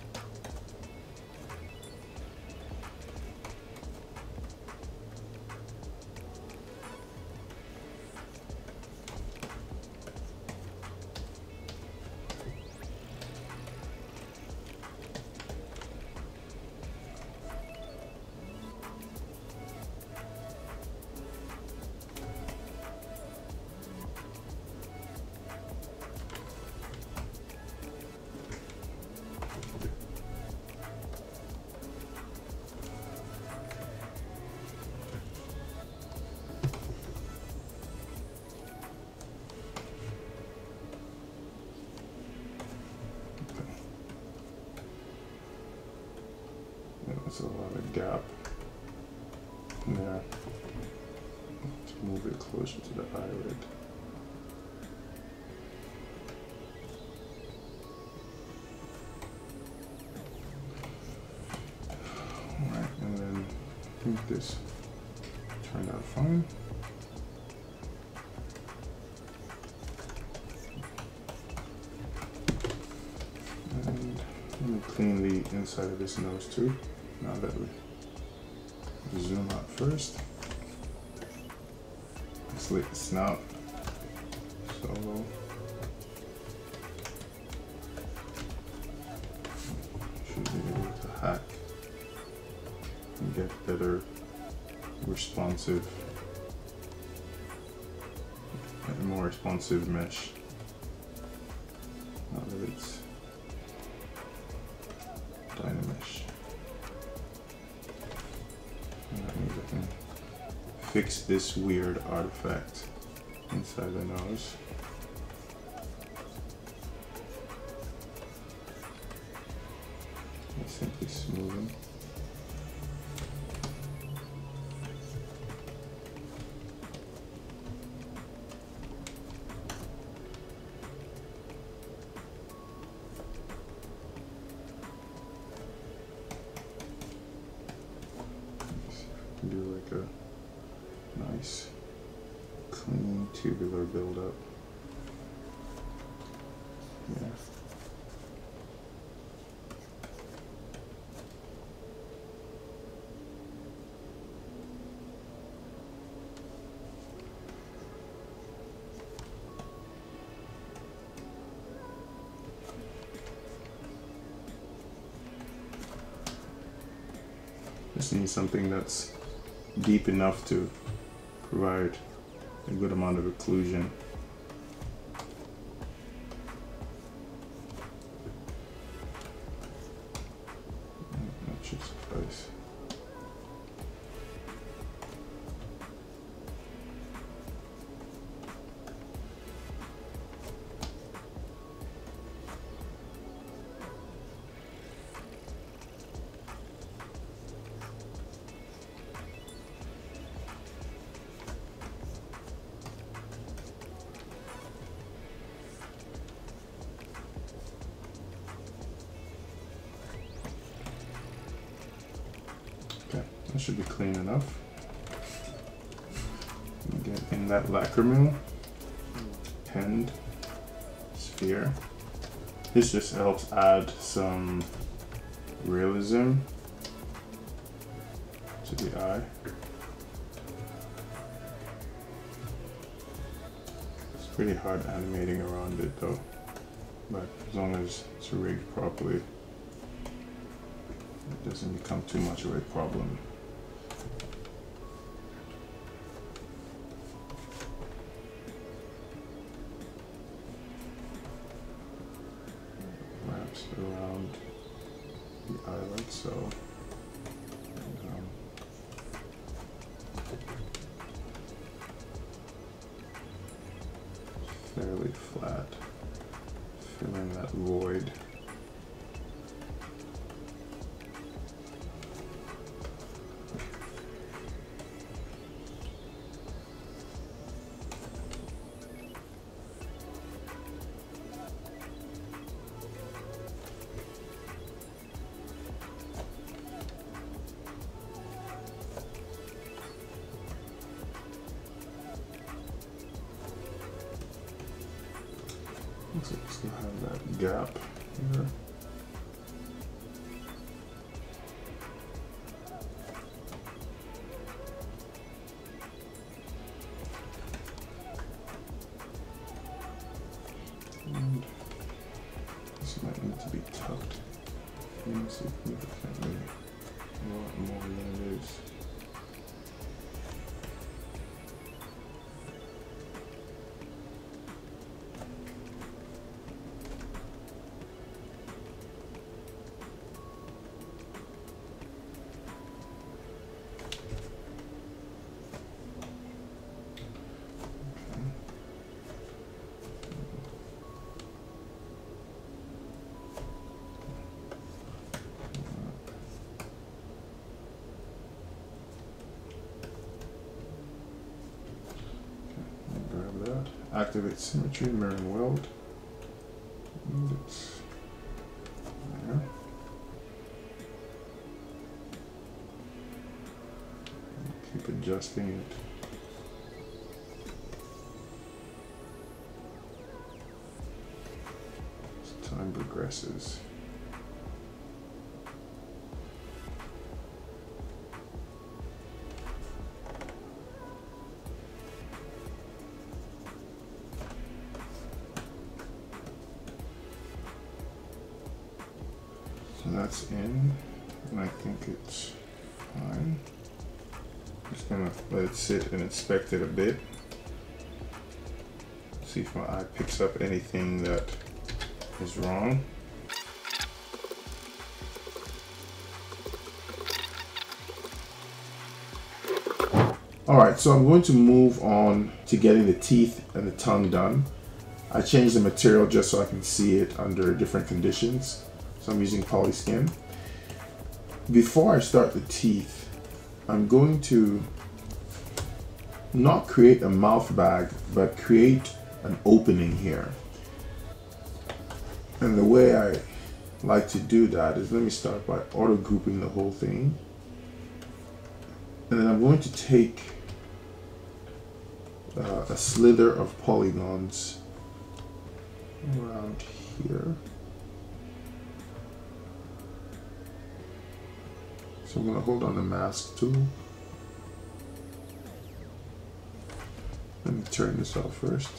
Speaker 2: Nose too. Now that we zoom out first. Slit the snout. Solo. Should be able to hack and get better responsive more responsive mesh. This weird artifact inside the nose. And simply smoothing. do like a nice clean tubular buildup. Yeah. Just need something that's deep enough to provide a good amount of occlusion. That lacquer sphere. This just helps add some realism to the eye. It's pretty hard animating around it though, but as long as it's rigged properly, it doesn't become too much of a problem. Activate symmetry, mirroring weld. Keep adjusting it. That's in, and I think it's fine. Just gonna let it sit and inspect it a bit. See if my eye picks up anything that is wrong. Alright, so I'm going to move on to getting the teeth and the tongue done. I changed the material just so I can see it under different conditions. So I'm using polyskin. Before I start the teeth, I'm going to not create a mouth bag, but create an opening here. And the way I like to do that is let me start by auto grouping the whole thing. And then I'm going to take uh, a slither of polygons So I'm going to hold on the mask too. Let me turn this off first.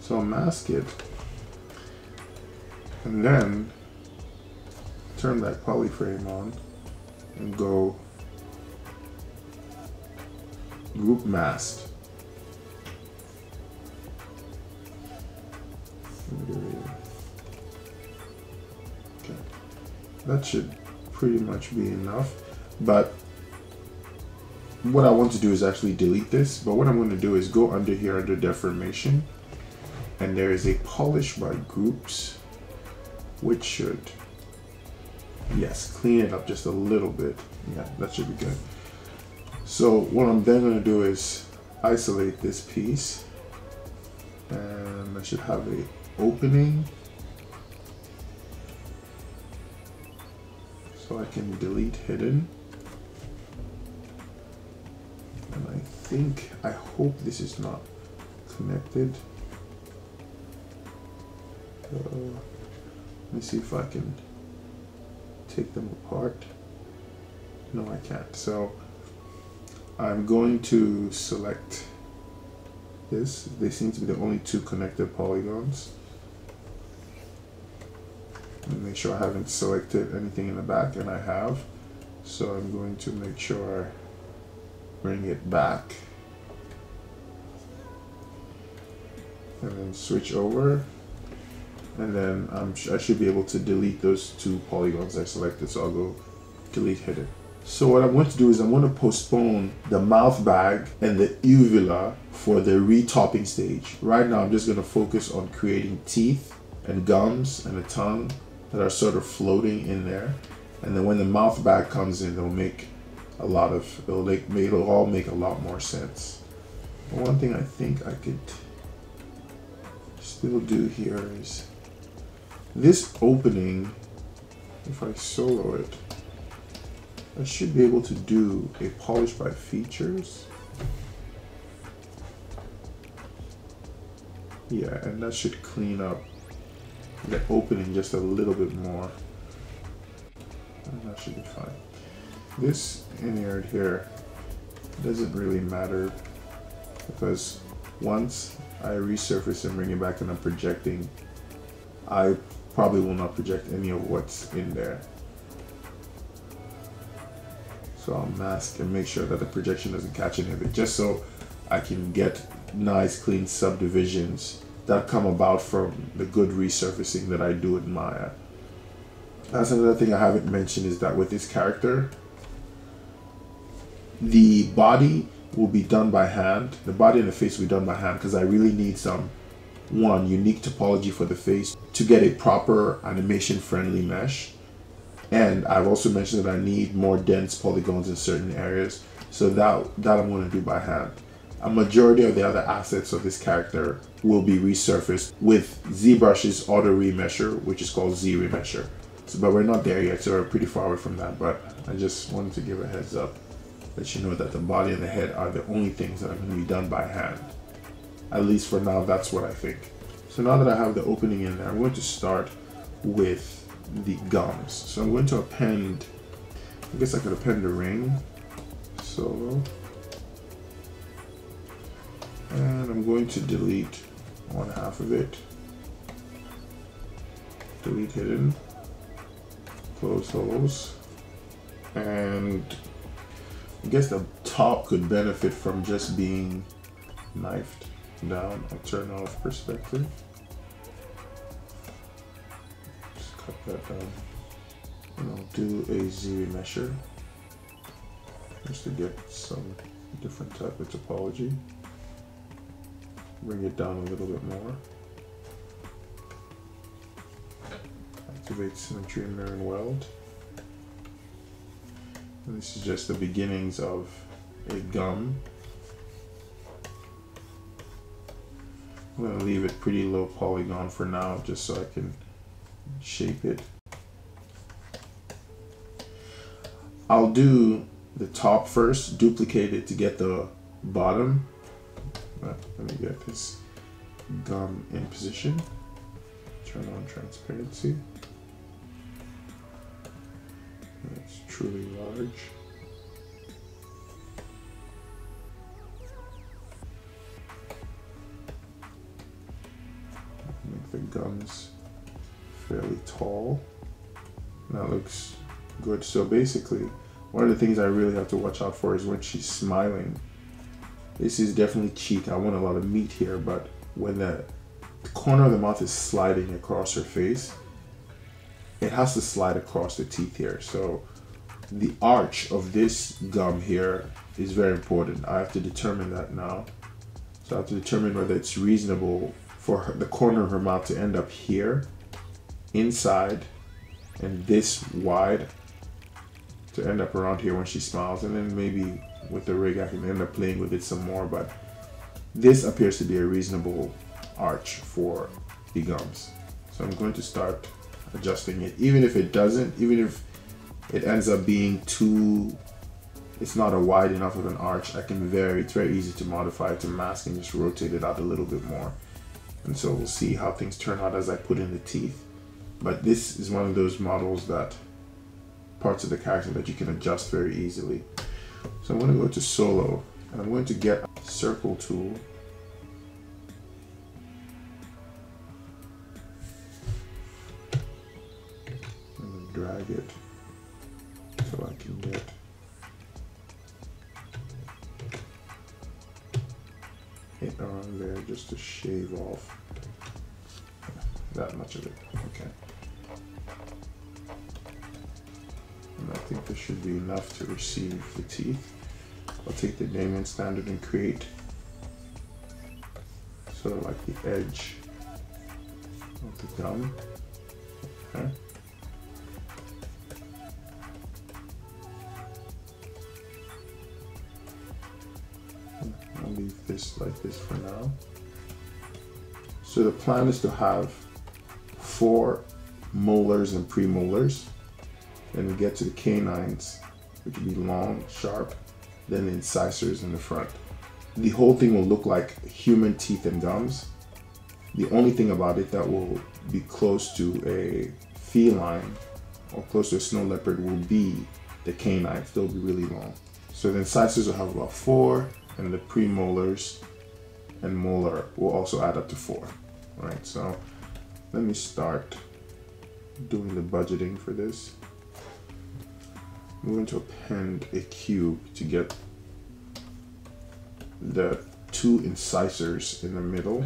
Speaker 2: So mask it and then turn that polyframe on and go group mask. That should pretty much be enough. But what I want to do is actually delete this. But what I'm going to do is go under here under deformation. And there is a polish by groups, which should, yes, clean it up just a little bit. Yeah, that should be good. So what I'm then going to do is isolate this piece and I should have a opening can delete hidden and I think I hope this is not connected uh, let me see if I can take them apart no I can't so I'm going to select this. They seem to be the only two connected polygons. Make sure I haven't selected anything in the back, and I have. So I'm going to make sure I bring it back. And then switch over. And then I'm, I should be able to delete those two polygons I selected. So I'll go delete hidden. So what I'm going to do is I'm going to postpone the mouth bag and the uvula for the retopping stage. Right now I'm just going to focus on creating teeth and gums and a tongue that are sort of floating in there. And then when the mouth bag comes in, it'll make a lot of, it'll, make, it'll all make a lot more sense. But one thing I think I could still do here is this opening, if I solo it, I should be able to do a polish by features. Yeah, and that should clean up the opening just a little bit more. That should be fine. This inert here doesn't really matter because once I resurface and bring it back and I'm projecting, I probably will not project any of what's in there. So I'll mask and make sure that the projection doesn't catch any of it, just so I can get nice clean subdivisions that come about from the good resurfacing that I do in Maya. That's another thing I haven't mentioned is that with this character, the body will be done by hand. The body and the face will be done by hand because I really need some one unique topology for the face to get a proper animation friendly mesh. And I've also mentioned that I need more dense polygons in certain areas. So that, that I'm going to do by hand. A majority of the other assets of this character will be resurfaced with ZBrush's auto remesher, which is called Z remesher. So, but we're not there yet, so we're pretty far away from that. But I just wanted to give a heads up let you know that the body and the head are the only things that are going to be done by hand. At least for now, that's what I think. So now that I have the opening in there, I'm going to start with the gums. So I'm going to append, I guess I could append a ring, solo. And I'm going to delete one half of it. Delete hidden, close holes, and I guess the top could benefit from just being knifed down a turn off perspective. Just cut that down. And I'll do a Z remesher just to get some different type of topology. Bring it down a little bit more. Activate symmetry and mirror and weld. This is just the beginnings of a gum. I'm going to leave it pretty low polygon for now just so I can shape it. I'll do the top first, duplicate it to get the bottom. Let me get this gum in position. Turn on transparency. That's truly large. Make the gums fairly tall. That looks good. So basically, one of the things I really have to watch out for is when she's smiling. This is definitely cheek. I want a lot of meat here, but when the corner of the mouth is sliding across her face, it has to slide across the teeth here. So the arch of this gum here is very important. I have to determine that now. So I have to determine whether it's reasonable for her, the corner of her mouth to end up here, inside, and this wide to end up around here when she smiles. And then maybe with the rig I can end up playing with it some more. But this appears to be a reasonable arch for the gums. So I'm going to start adjusting it. Even if it doesn't, even if it ends up being too, it's not a wide enough of an arch, I can vary, it's very easy to modify to mask and just rotate it out a little bit more. And so we'll see how things turn out as I put in the teeth. But this is one of those models that parts of the character that you can adjust very easily. So I'm going to go to solo and I'm going to get circle tool And drag it so I can get it around there just to shave off that much of it. Okay. Think this should be enough to receive the teeth. I'll take the Dam standard and create sort of like the edge of the gum. Okay. I'll leave this like this for now. So the plan is to have four molars and premolars. Then we get to the canines which would be long, sharp, then the incisors in the front. The whole thing will look like human teeth and gums. The only thing about it that will be close to a feline or close to a snow leopard will be the canines. They'll be really long. So the incisors will have about four, and the premolars and molar will also add up to four. All right, so let me start doing the budgeting for this. I'm going to append a cube to get the two incisors in the middle.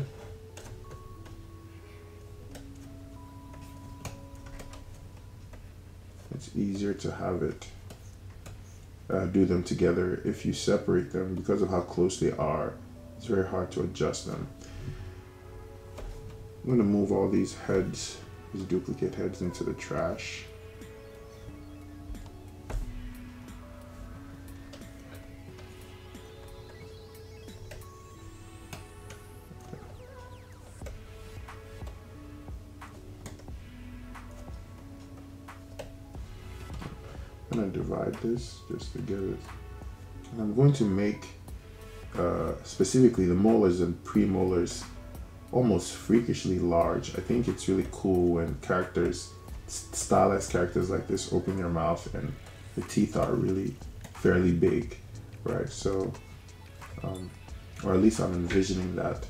Speaker 2: It's easier to have it uh, do them together. If you separate them because of how close they are, it's very hard to adjust them. I'm going to move all these heads, these duplicate heads into the trash. Divide this just to get it. And I'm going to make uh, specifically the molars and premolars almost freakishly large. I think it's really cool when characters, stylized characters like this, open their mouth and the teeth are really fairly big, right? So, um, or at least I'm envisioning that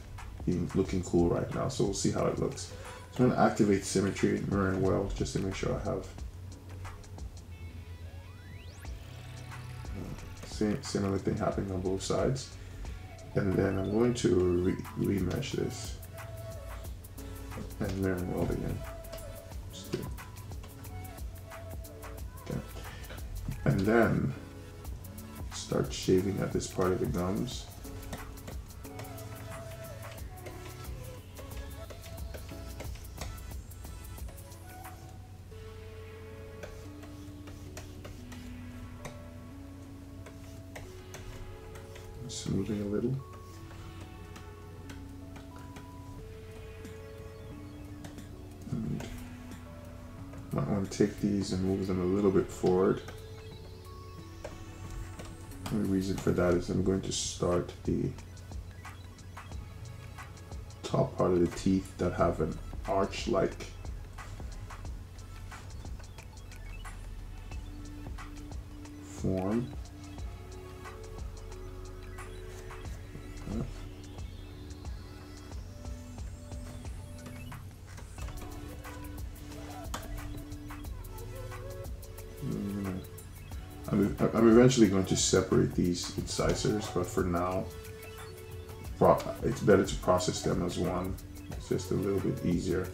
Speaker 2: being looking cool right now. So we'll see how it looks. So I'm to activate symmetry, mirror and just to make sure I have same similar thing happening on both sides. And then I'm going to re remesh this and and weld again. Okay. And then start shaving at this part of the gums. Smoothing a little. And might want to take these and move them a little bit forward. The reason for that is I'm going to start the top part of the teeth that have an arch-like form. I'm, I'm eventually going to separate these incisors, but for now, it's better to process them as one. It's just a little bit easier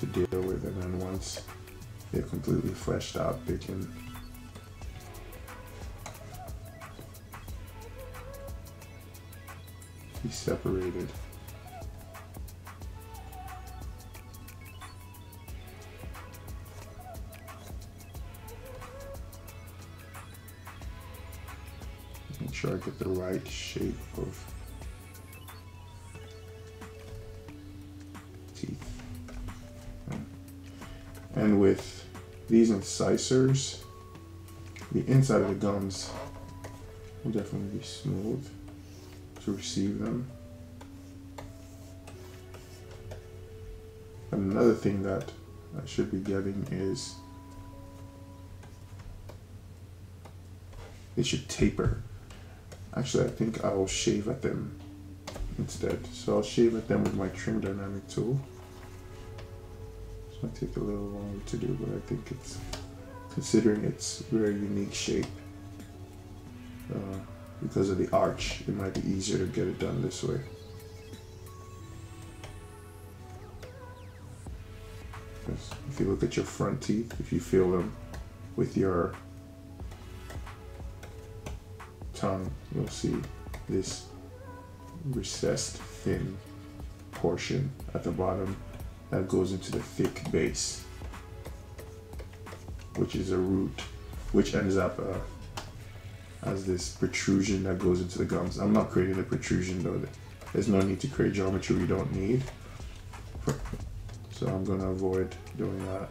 Speaker 2: to deal with, and then once they're completely fleshed out, they can be separated. Sure I get the right shape of teeth. And with these incisors, the inside of the gums will definitely be smooth to receive them. And another thing that I should be getting is they should taper. Actually, I think I'll shave at them instead. So I'll shave at them with my trim dynamic tool. This might take a little longer to do, but I think it's, considering its very unique shape, uh, because of the arch, it might be easier to get it done this way. If you look at your front teeth, if you feel them with your tongue, you'll see this recessed thin portion at the bottom that goes into the thick base, which is a root, which ends up uh, as this protrusion that goes into the gums. I'm not creating a protrusion though. There's no need to create geometry we don't need. So I'm gonna avoid doing that.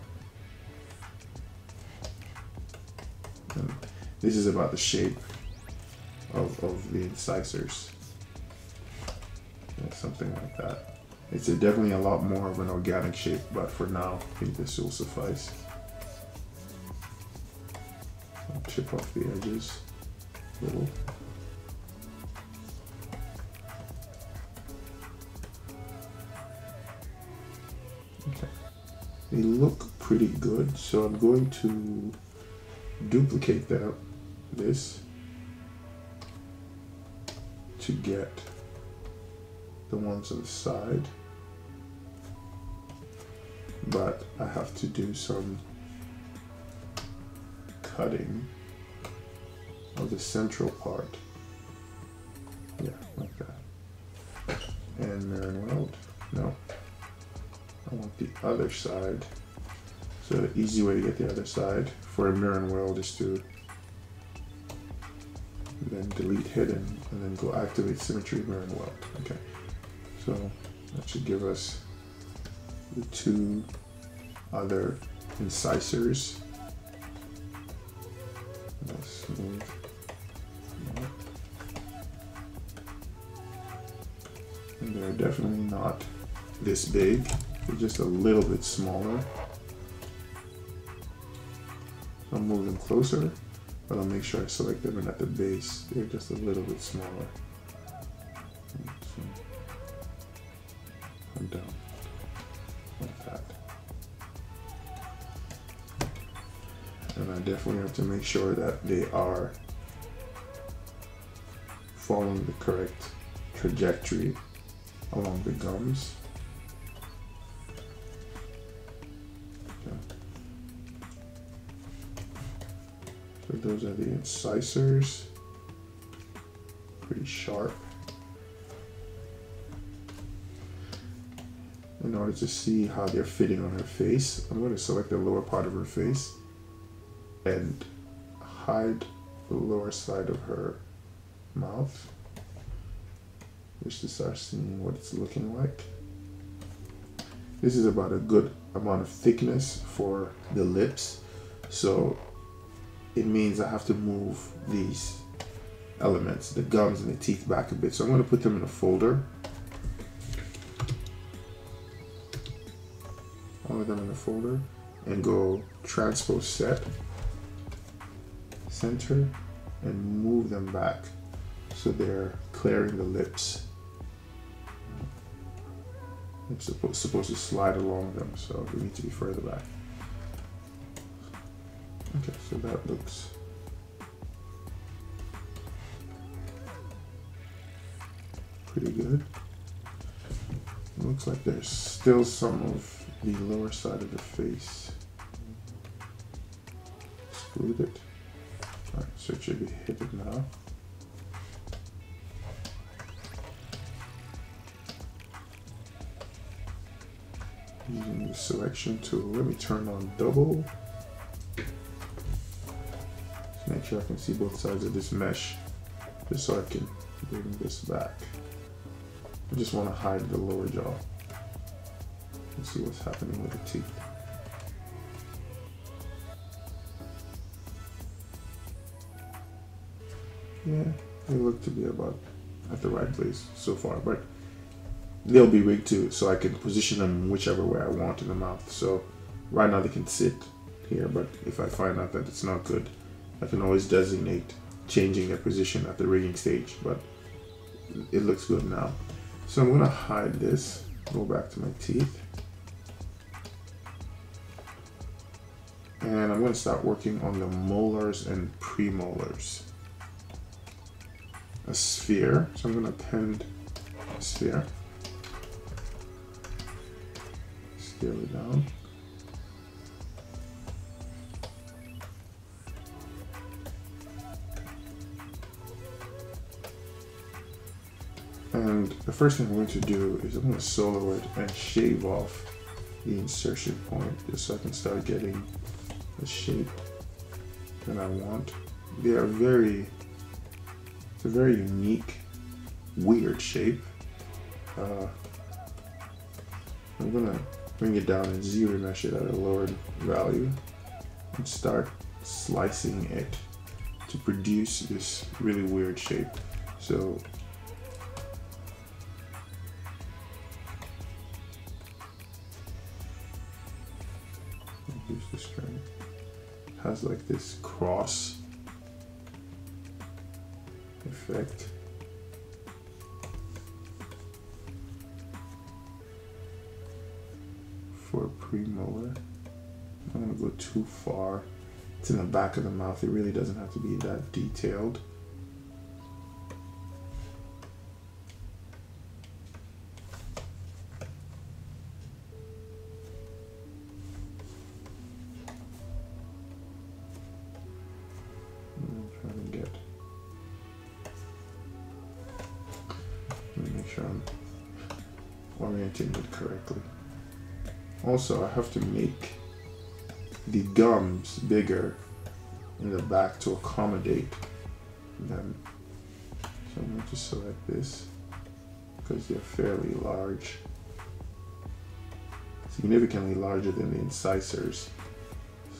Speaker 2: This is about the shape of, of the incisors. Yeah, something like that. It's a, definitely a lot more of an organic shape, but for now, I think this will suffice. I'll chip off the edges a little. Okay. They look pretty good, so I'm going to duplicate that this to get the ones on the side. But I have to do some cutting of the central part. Yeah like that. And then weld no. I want the other side. So the easy way to get the other side for a mirror and weld is to then delete hidden and then go activate symmetry mirror and weld okay. So that should give us the two other incisors. Smooth and they're definitely not this big. They're just a little bit smaller. I'll move them closer, but I'll make sure I select them and at the base, they're just a little bit smaller. I'm down like that. And I definitely have to make sure that they are following the correct trajectory along the gums. Those are the incisors. Pretty sharp. In order to see how they're fitting on her face, I'm going to select the lower part of her face and hide the lower side of her mouth just to start seeing what it's looking like. This is about a good amount of thickness for the lips. So it means I have to move these elements, the gums and the teeth back a bit. So I'm going to put them in a folder. All of them in a folder and go transpose set, center, and move them back so they're clearing the lips. It's supposed, supposed to slide along them, so we need to be further back. Okay, so that looks pretty good. It looks like there's still some of the lower side of the face excluded. Alright, so it should be hidden now. Using the selection tool, let me turn on double make sure I can see both sides of this mesh just so I can bring this back. I just want to hide the lower jaw and see what's happening with the teeth. Yeah, they look to be about at the right place so far, but they'll be rigged too, so I can position them whichever way I want in the mouth. So right now they can sit here, but if I find out that it's not good, I can always designate changing their position at the rigging stage, but it looks good now. So I'm gonna hide this, go back to my teeth. And I'm gonna start working on the molars and premolars. A sphere, so I'm gonna append a sphere. Scale it down. And the first thing I'm going to do is I'm going to solo it and shave off the insertion point just so I can start getting the shape that I want. They are very, it's a very unique, weird shape. Uh, I'm gonna bring it down and Z-remesh it at a lowered value and start slicing it to produce this really weird shape. So Has like this cross effect. For premolar. I'm gonna go too far. It's in the back of the mouth. It really doesn't have to be that detailed. Also, I have to make the gums bigger in the back to accommodate them. So I'm going to select this because they're fairly large, significantly larger than the incisors.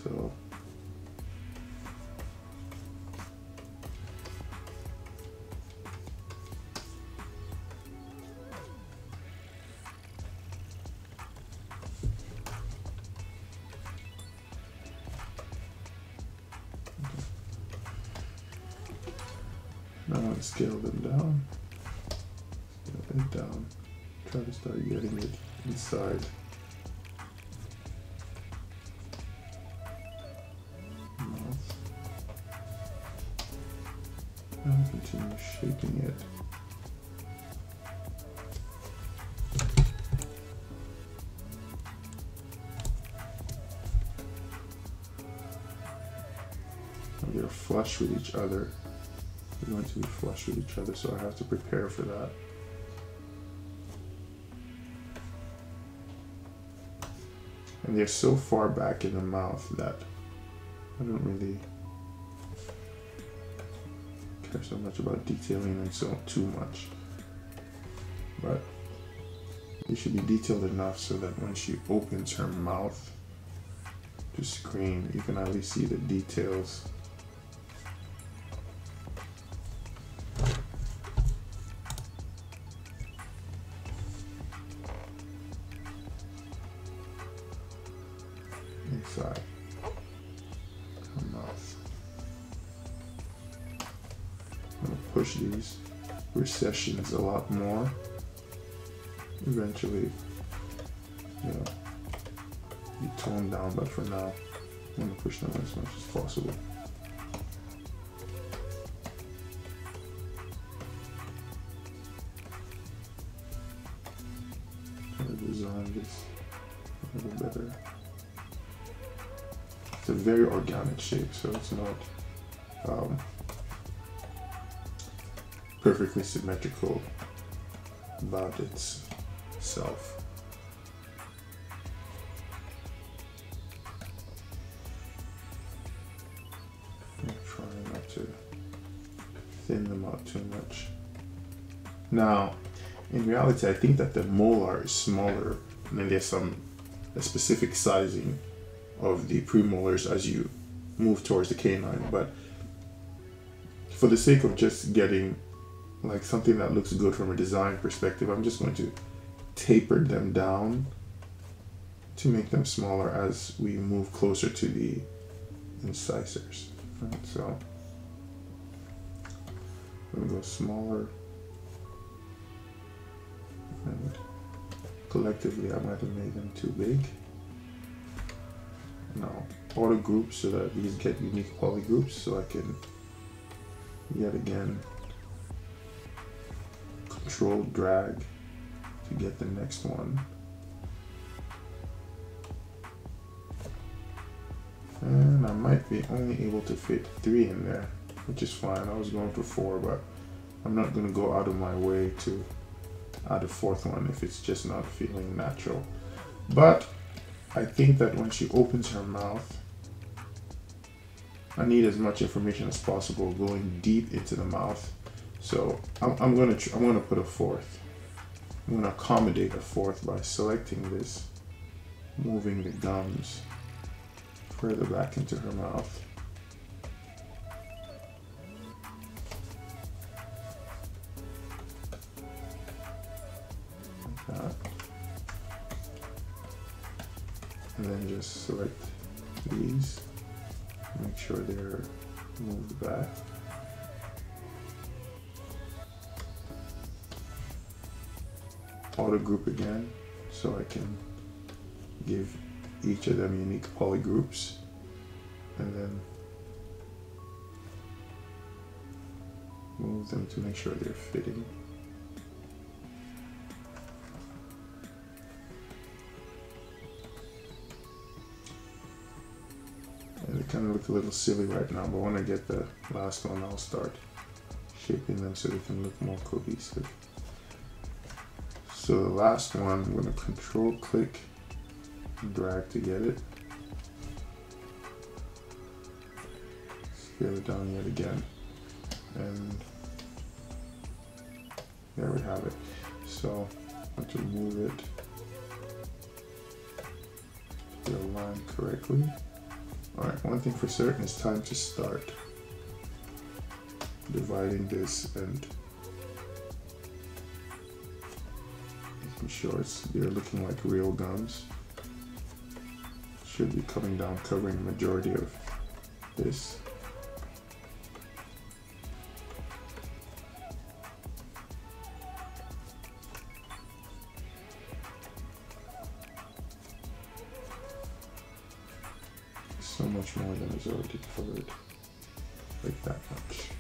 Speaker 2: So with each other. They're going to be flush with each other, so I have to prepare for that. And they're so far back in the mouth that I don't really care so much about detailing them so too much. But it should be detailed enough so that when she opens her mouth to scream, you can at least see the details Eventually, you know, be toned down, but for now, I'm gonna push them as much as possible. Design this a little better. It's a very organic shape, so it's not um, perfectly symmetrical but its self. I'm not to thin them out too much. Now, in reality, I think that the molar is smaller, and then there's some specific sizing of the premolars as you move towards the canine. But for the sake of just getting like something that looks good from a design perspective, I'm just going to taper them down to make them smaller as we move closer to the incisors. Right, so gonna go smaller. And collectively, I might have made them too big. Now, auto groups so that these get unique polygroups so I can yet again control drag to get the next one. And I might be only able to fit three in there, which is fine. I was going for four, but I'm not going to go out of my way to add a fourth one if it's just not feeling natural. But I think that when she opens her mouth, I need as much information as possible going deep into the mouth. So I'm, I'm gonna I'm gonna put a fourth. I'm going to accommodate a fourth by selecting this, moving the gums further back into her mouth. Like that. And then just select these, make sure they're moved back. Auto group again so I can give each of them unique polygroups and then move them to make sure they're fitting. And they kind of look a little silly right now, but when I get the last one, I'll start shaping them so they can look more cohesive. So the last one, I'm to control click, drag to get it. Scale it down yet again. And there we have it. So I have to move it to align correctly. Alright, one thing for certain, it's time to start dividing this and shorts. They're looking like real guns. Should be coming down covering the majority of this. So much more than is already covered. Like that much.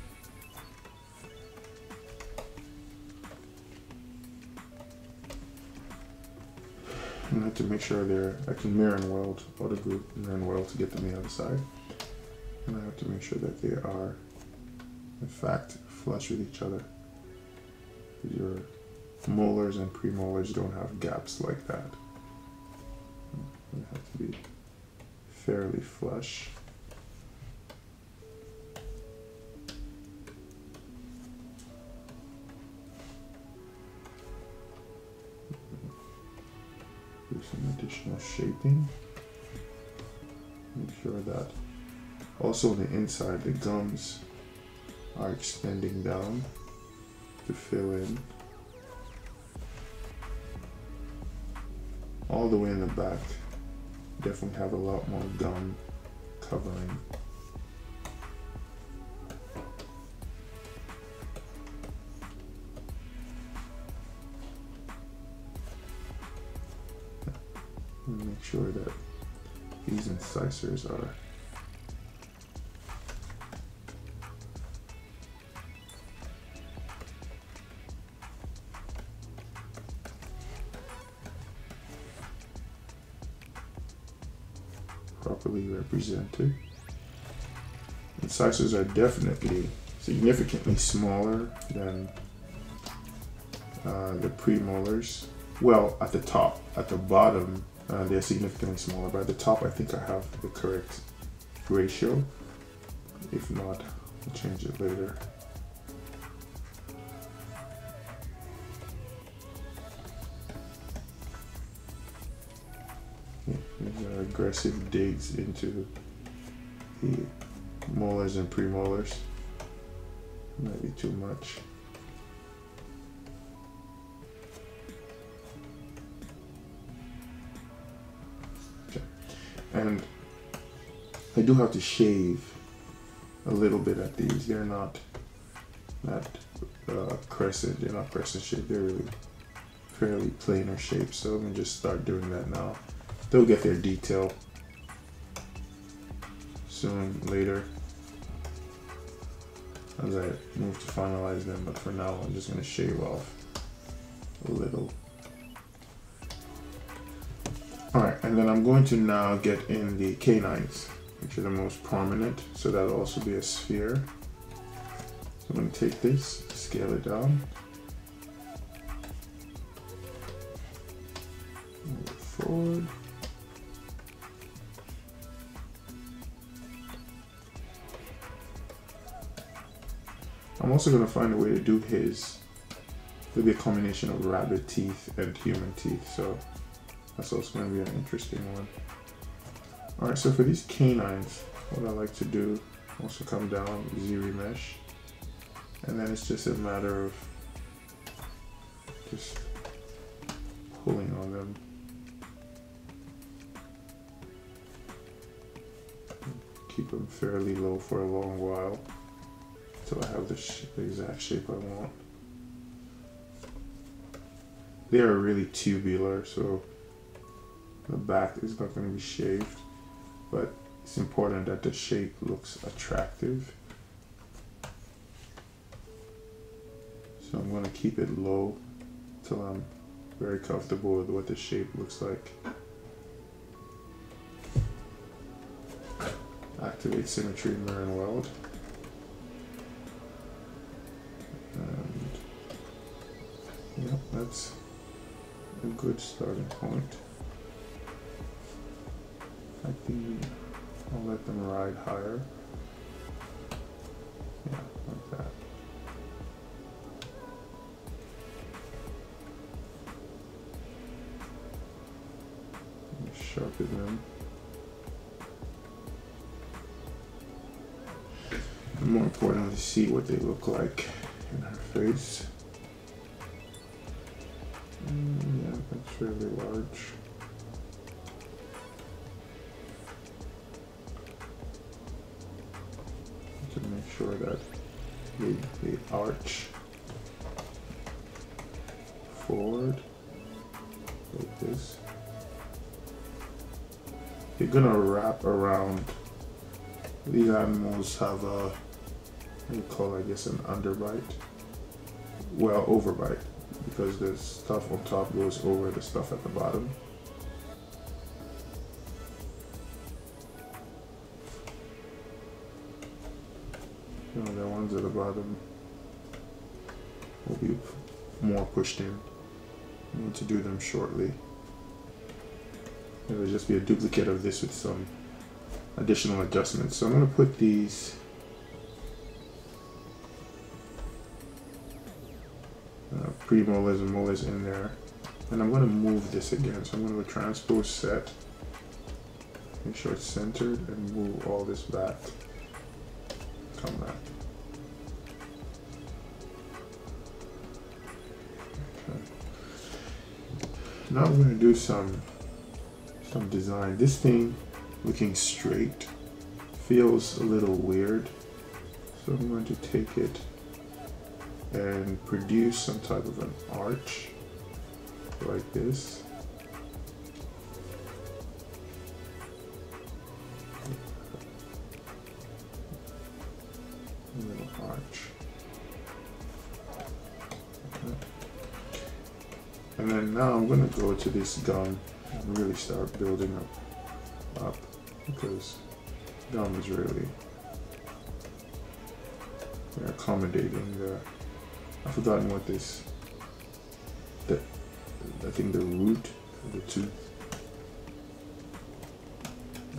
Speaker 2: I have to make sure they're, I can mirror and weld auto group, mirror and weld to get them the other side. And I have to make sure that they are, in fact, flush with each other. Your molars and premolars don't have gaps like that. They have to be fairly flush. Shaping. Make sure that also the inside the gums are extending down to fill in. All the way in the back, definitely have a lot more gum covering. Incisors are properly represented. Incisors are definitely significantly smaller than uh, the premolars. Well, at the top, at the bottom, uh, they're significantly smaller, but at the top I think I have the correct ratio. If not, I'll change it later. These aggressive digs into the molars and premolars. Might be too much. I do have to shave a little bit at these. They're not not uh, crescent. They're not crescent shape. They're really fairly planar shape. So I'm gonna just start doing that now. They'll get their detail soon later as I move to finalize them. But for now, I'm just gonna shave off a little. Alright, and then I'm going to now get in the canines, which are the most prominent. So that'll also be a sphere. So I'm going to take this, scale it down. Forward. I'm also going to find a way to do his. It'll be a combination of rabbit teeth and human teeth. So that's also going to be an interesting one. Alright, so for these canines, what I like to do, also come down, Z-remesh, and then it's just a matter of just pulling on them. keep them fairly low for a long while until I have the, the exact shape I want. They are really tubular, so the back is not going to be shaved, but it's important that the shape looks attractive. So I'm going to keep it low till I'm very comfortable with what the shape looks like. Activate symmetry mirror and weld. And yeah, that's a good starting point. I think I'll let them ride higher. Yeah, like that. Sharpen them. And more importantly, see what they look like in her face. Mm, yeah, that's really large. Sure that they, they arch forward like this. You're gonna wrap around. These animals have a you call I guess an underbite. Well, overbite because the stuff on top goes over the stuff at the bottom. The bottom will be more pushed in. Need to do them shortly. It will just be a duplicate of this with some additional adjustments. So I'm going to put these uh, premolars and molars in there. And I'm going to move this again. So I'm going to go transpose set. Make sure it's centered and move all this back. Come back. Now I'm going to do some some design. This thing looking straight feels a little weird. So I'm going to take it and produce some type of an arch like this. And then now I'm going to go to this gum and really start building up, up because gum is really accommodating the I've forgotten what this the I think the root of the tooth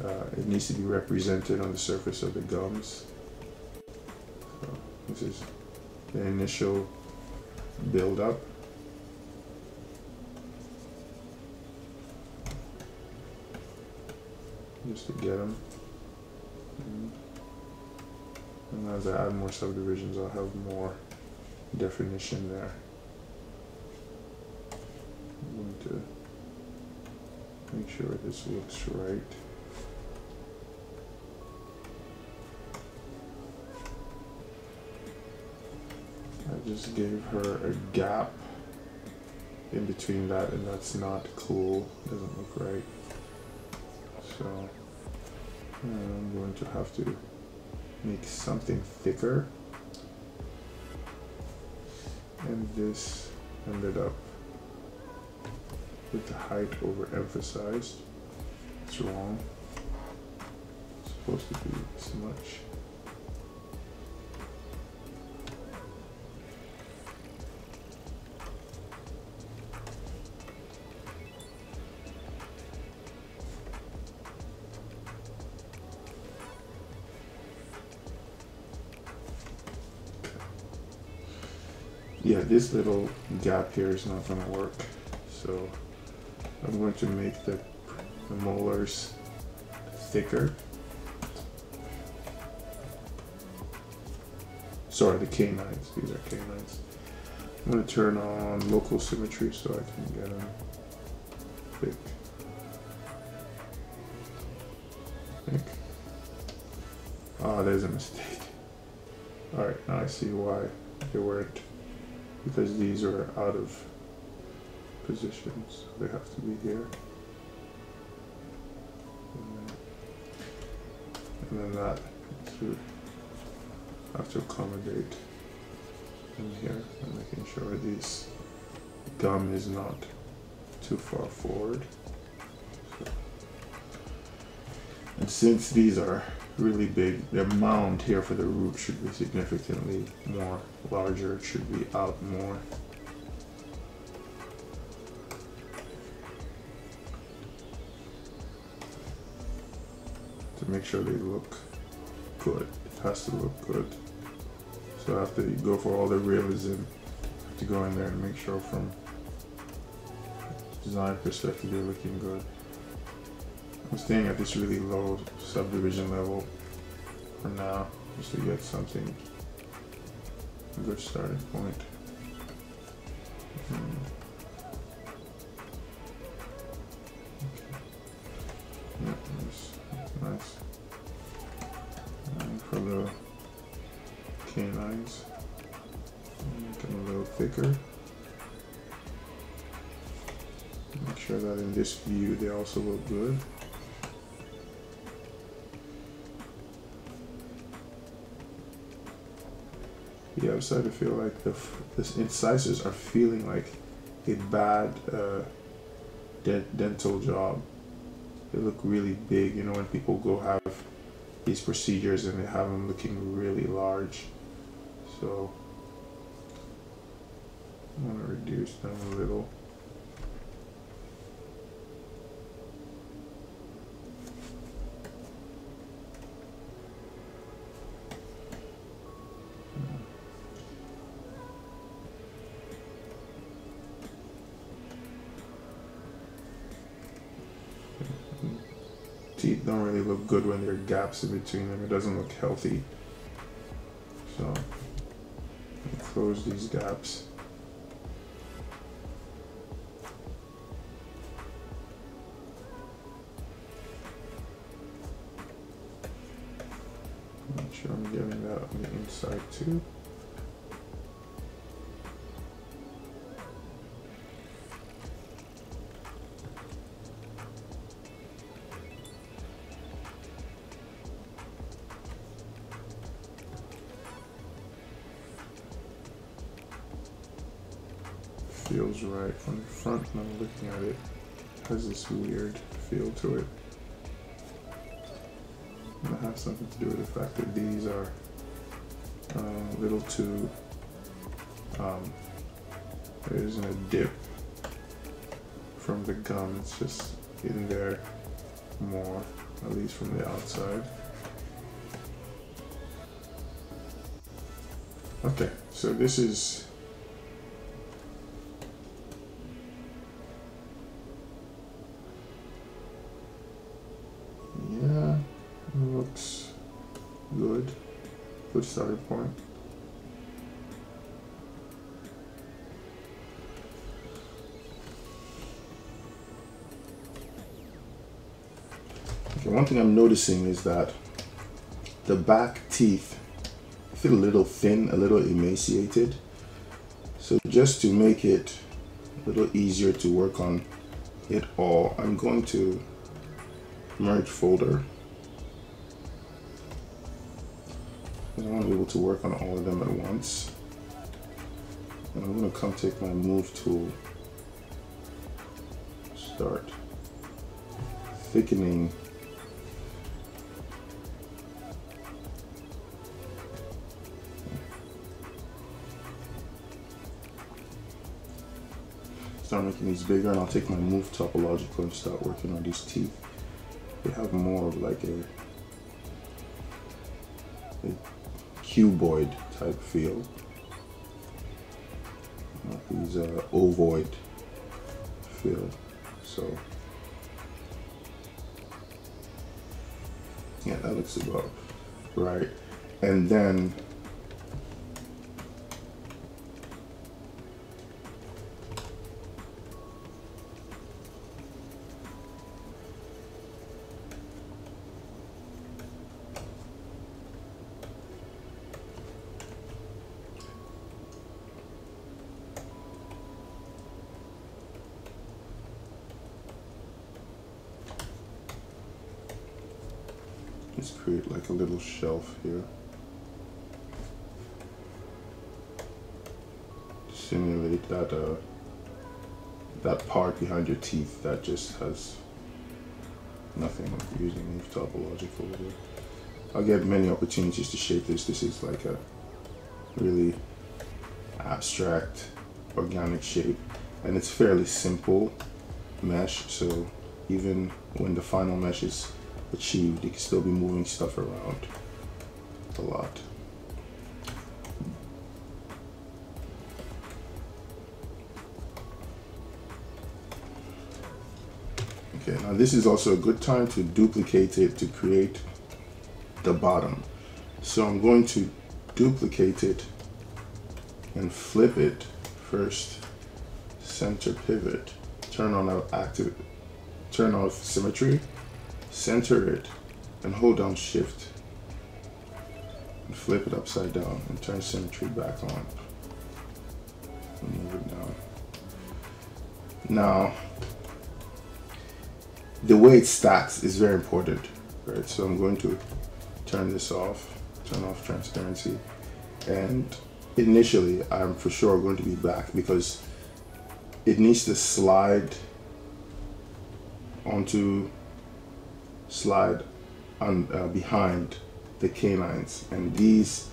Speaker 2: uh, it needs to be represented on the surface of the gums. So this is the initial build up just to get them. Mm-hmm. And as I add more subdivisions, I'll have more definition there. I'm going to make sure this looks right. I just gave her a gap in between that and that's not cool, doesn't look right. So Uh, I'm going to have to make something thicker. And this ended up with the height overemphasized. It's wrong. It's supposed to be this much. Yeah, this little gap here is not going to work. So I'm going to make the, the molars thicker. Sorry, the canines. These are canines. I'm going to turn on local symmetry so I can get them thick. Thick. Ah, there's a mistake. Alright, now I see why they weren't. Because these are out of positions. They have to be here. And then that to have to accommodate in here and making sure this gum is not too far forward. So. And since these are really big, the mound here for the root should be significantly more larger. It should be out more. To make sure they look good. It has to look good. So after you go for all the realism, to go in there and make sure from design perspective they're looking good. I'm staying at this really low subdivision level for now, just to get something, a good starting point. Yeah, I'm starting to feel like the, the incisors are feeling like a bad uh, de dental job. They look really big, you know, when people go have these procedures and they have them looking really large. So I'm gonna reduce them a little. Don't really look good when there are gaps in between them. It doesn't look healthy. So close these gaps. At it. has this weird feel to it. And it has something to do with the fact that these are uh, a little too, um, there isn't a dip from the gum, it's just in there more, at least from the outside. Okay, so this is point. Okay, one thing I'm noticing is that the back teeth feel a little thin, a little emaciated. So just to make it a little easier to work on it all, I'm going to merge folder Able to work on all of them at once. And I'm going to come take my move tool, start thickening start making these bigger and I'll take my move topological and start working on these teeth. They have more of like a cuboid type feel. These are ovoid feel. So yeah, that looks about right. And then Let's create like a little shelf here. Simulate that uh, that part behind your teeth that just has nothing using topological. I'll get many opportunities to shape this. This is like a really abstract organic shape and it's fairly simple mesh so even when the final mesh is achieved you can still be moving stuff around a lot. Okay now this is also a good time to duplicate it to create the bottom. So I'm going to duplicate it and flip it. First center pivot. Turn on our active turn off symmetry center it and hold down shift and flip it upside down and turn symmetry back on. And move it down. Now the way it stacks is very important right? So I'm going to turn this off turn off transparency and initially I'm for sure going to be back because it needs to slide onto slide on uh, behind the canines. And these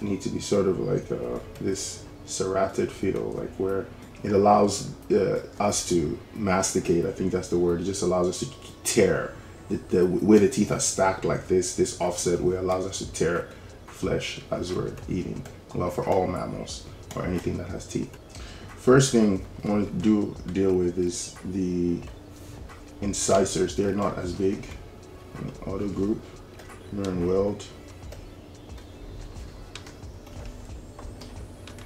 Speaker 2: need to be sort of like uh, this serrated feel like where it allows uh, us to masticate. I think that's the word. It just allows us to tear. The, the way the teeth are stacked like this this offset way allows us to tear flesh as we're eating. Well for all mammals or anything that has teeth. First thing I want to do deal with is the incisors. They're not as big. Auto group, mirror and weld.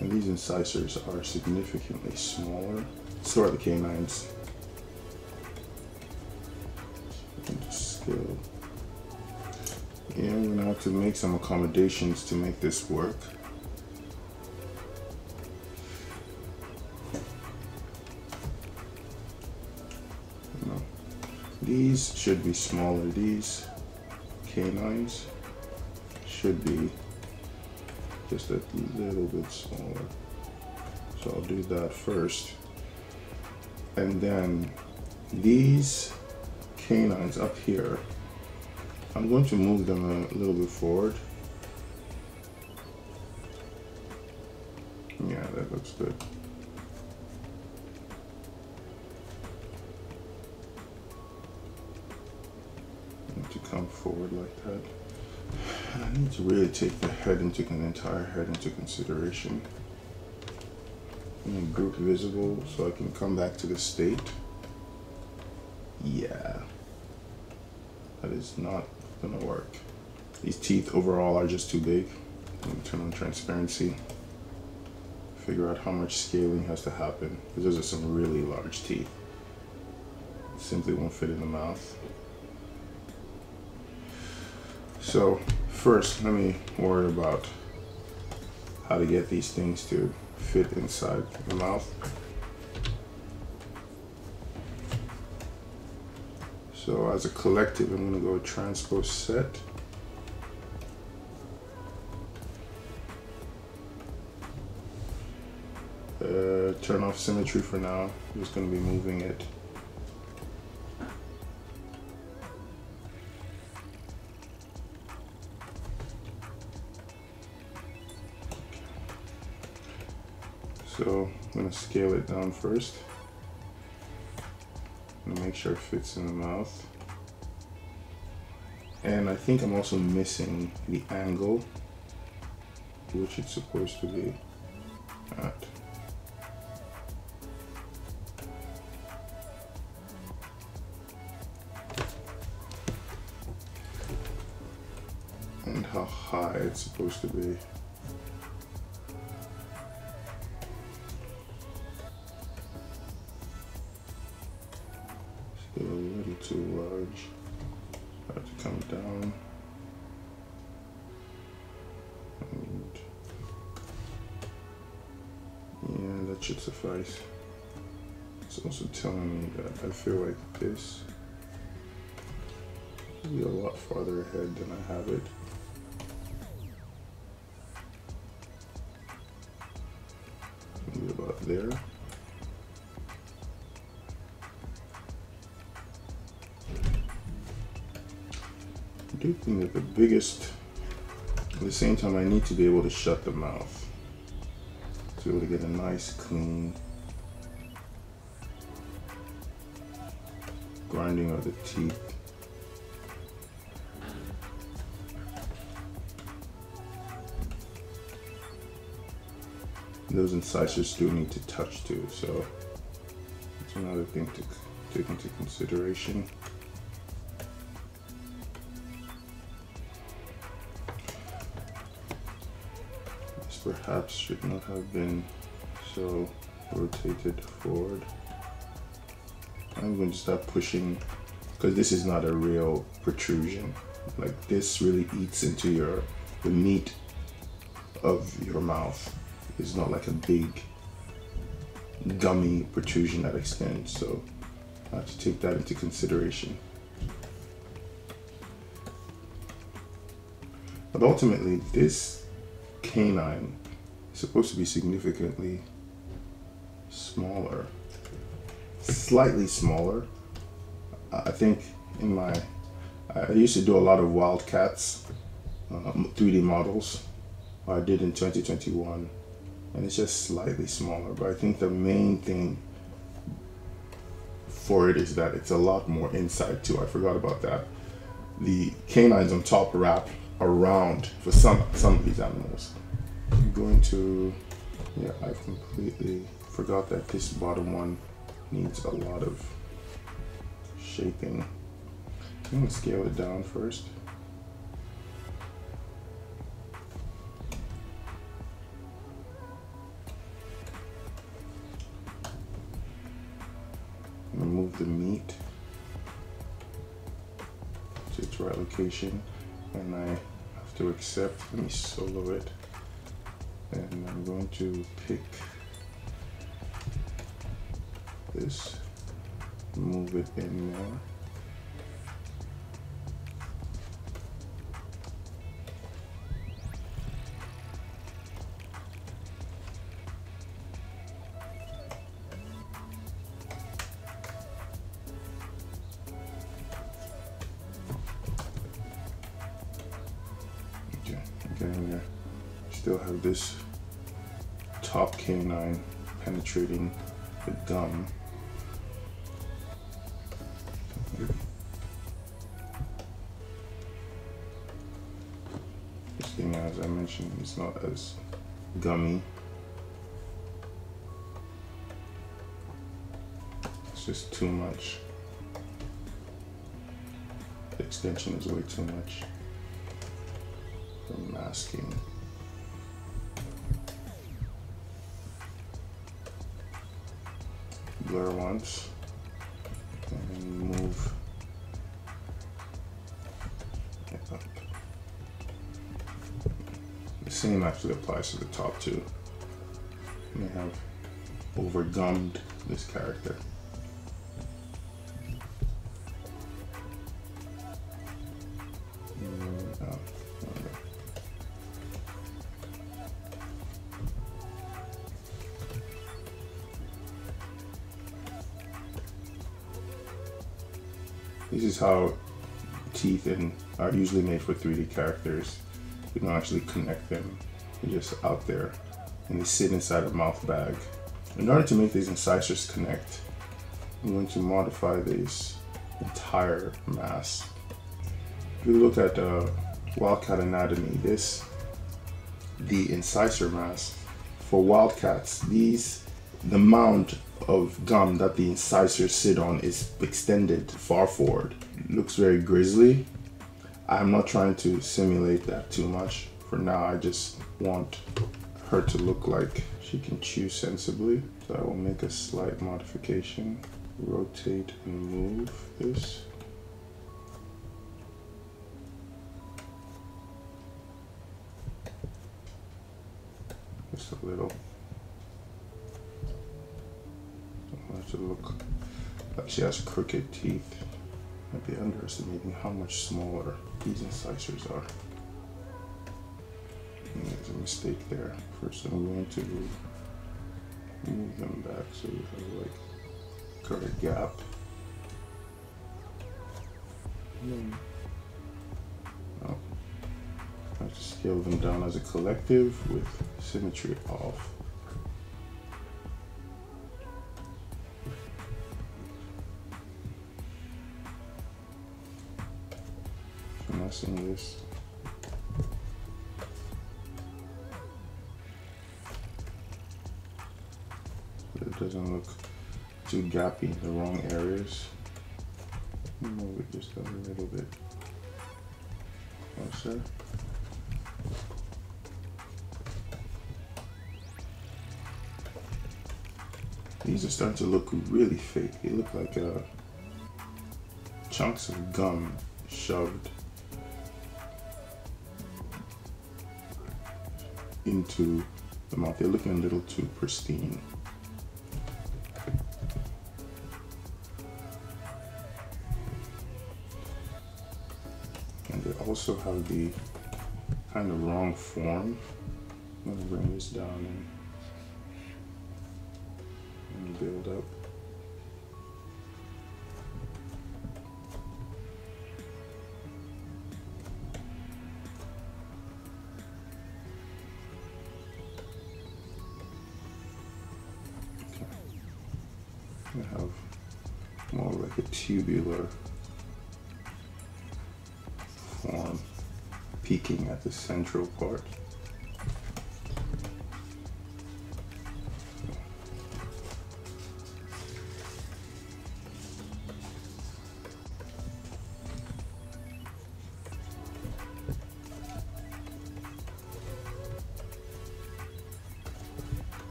Speaker 2: And these incisors are significantly smaller. So are the canines. Scale. Yeah, I'm gonna have to make some accommodations to make this work. These should be smaller. These canines should be just a little bit smaller. So I'll do that first. And then these canines up here, I'm going to move them a little bit forward. Yeah, that looks good. Come forward like that. And I need to really take the head into the entire head into consideration. And group visible so I can come back to the state. Yeah. That is not gonna work. These teeth overall are just too big. turn on transparency. Figure out how much scaling has to happen. Because those are some really large teeth. Simply won't fit in the mouth. So first, let me worry about how to get these things to fit inside the mouth. So as a collective, I'm gonna go transpose set. Uh, turn off symmetry for now. I'm just gonna be moving it gonna scale it down first. And make sure it fits in the mouth. And I think I'm also missing the angle, which it's supposed to be at. And how high it's supposed to be. Do think that the biggest, at the same time, I need to be able to shut the mouth to be able to get a nice clean grinding of the teeth. Those incisors do need to touch too, so that's another thing to take into consideration. Perhaps should not have been so rotated forward. I'm going to start pushing because this is not a real protrusion. Like this really eats into your the meat of your mouth. It's not like a big gummy protrusion that extends. So I have to take that into consideration. But ultimately, this canine supposed to be significantly smaller, slightly smaller. I think in my, I used to do a lot of wildcats, um, 3D models. I did in 2021 and it's just slightly smaller. But I think the main thing for it is that it's a lot more inside too. I forgot about that. The canines on top wrap around for some some of these animals. Going to yeah, I've completely forgot that this bottom one needs a lot of shaping. I'm gonna scale it down first. move the meat to its right location and I have to accept, let me solo it and I'm going to pick this, move it in there gummy. It's just too much. The extension is way too much for masking. blur once same actually applies to the top too. May have overgummed this character. This is how teeth are usually made for 3D characters. You don't actually connect them. They're just out there and they sit inside a mouth bag. In order to make these incisors connect, I'm going to modify this entire mass. If you look at uh, Wildcat Anatomy, this, the incisor mass, for wildcats, these, the mound of gum that the incisors sit on is extended far forward. It looks very grisly. I'm not trying to simulate that too much. For now, I just want her to look like she can chew sensibly. So I will make a slight modification. Rotate and move this. Just a little. I want to look like she has crooked teeth. might be underestimating how much smaller these incisors are. Mistake there. First I'm going to move them back so we have like cut a gap. Hmm. Oh, I have to scale them down as a collective with symmetry off. Finessing this. It doesn't look too gappy in the wrong areas. Move it just a little bit closer. These are starting to look really fake. They look like uh, chunks of gum shoved into the mouth. They're looking a little too pristine. Also have the kind of wrong form. I'm gonna bring this down central part.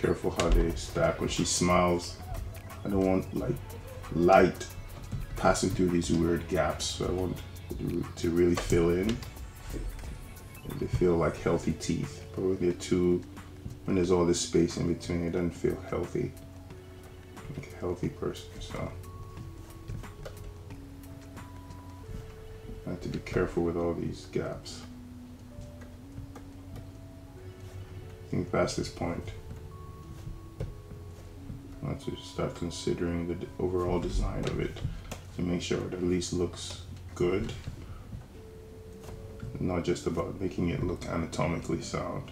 Speaker 2: Careful how they stack when she smiles. I don't want like light passing through these weird gaps. So I want to really fill in. And they feel like healthy teeth. But when they're too, when there's all this space in between, it doesn't feel healthy. Like a healthy person. So I have to be careful with all these gaps. I think past this point, considering the overall design of it to make sure it at least looks good. Not just about making it look anatomically sound.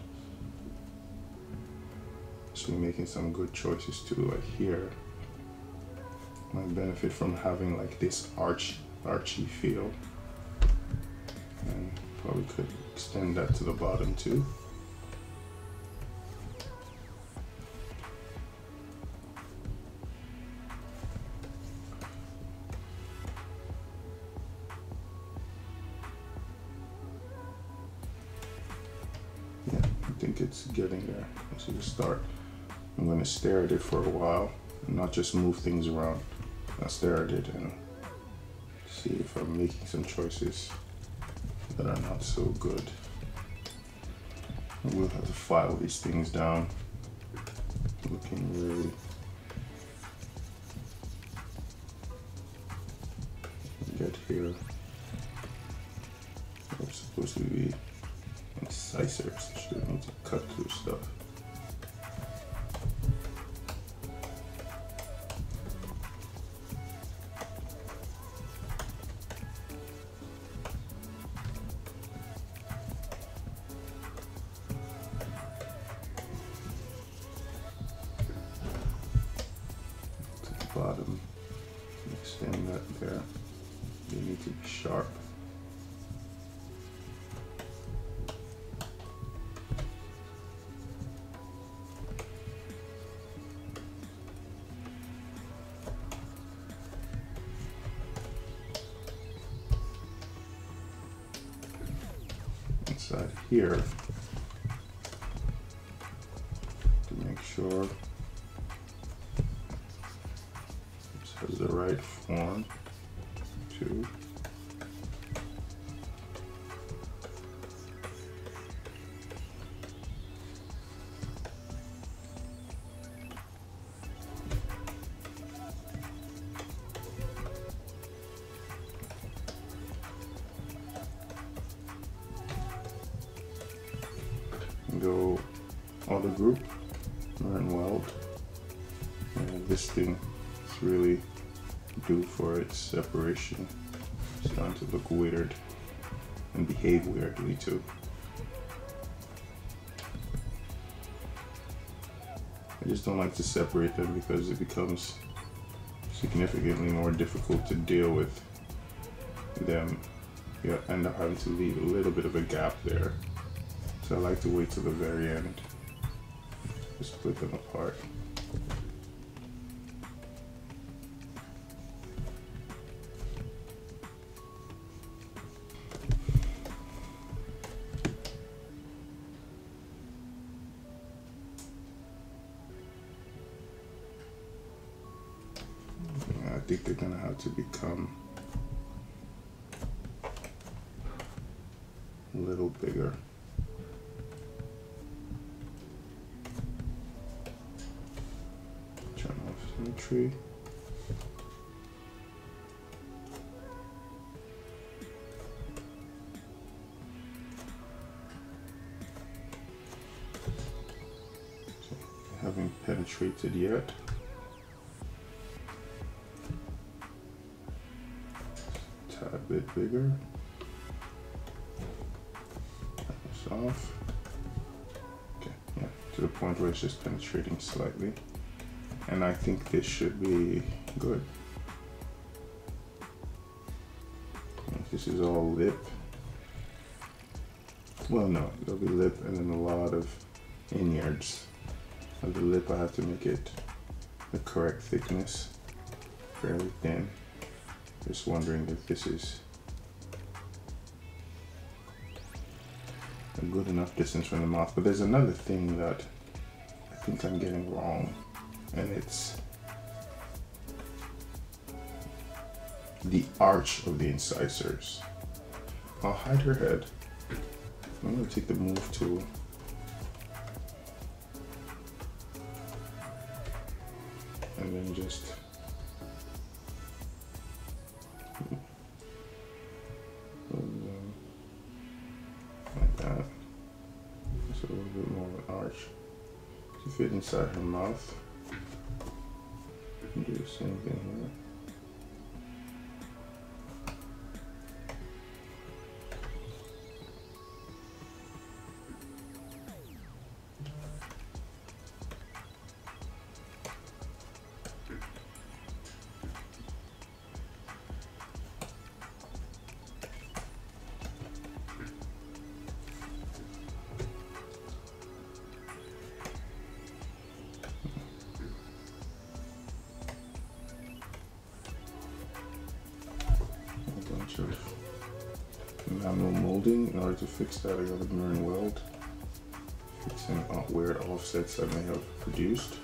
Speaker 2: Actually making some good choices too, like here. Might benefit from having like this arch archy feel. And probably could extend that to the bottom too. It for a while and not just move things around. I'll stare at it and see if I'm making some choices that are not so good. We'll have to file these things down. Inside here. Separation. It's starting to look weird and behave weirdly too. I just don't like to separate them because it becomes significantly more difficult to deal with them. You end up having to leave a little bit of a gap there. So I like to wait till the very end to split them apart. To become a little bigger. Turn off symmetry. So, haven't penetrated yet. Bigger. Off. Okay, yeah, to the point where it's just penetrating slightly. And I think this should be good. This is all lip. Well, no, it'll be lip and then a lot of innards. Of the lip, I have to make it the correct thickness, fairly thin. Just wondering if this is good enough distance from the mouth. But there's another thing that I think I'm getting wrong, and it's the arch of the incisors. I'll hide her head. I'm gonna take the move tool. And then just same thing here. In order to fix that, I got a mirror and weld, fixing uh, out weird offsets I may have produced.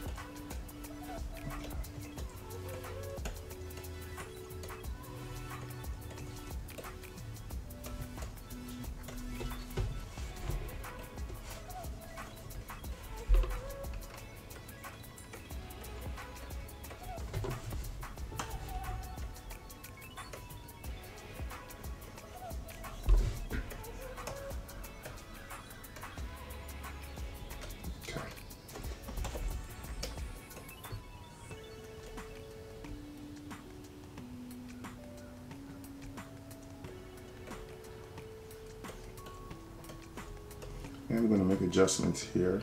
Speaker 2: Adjustments here.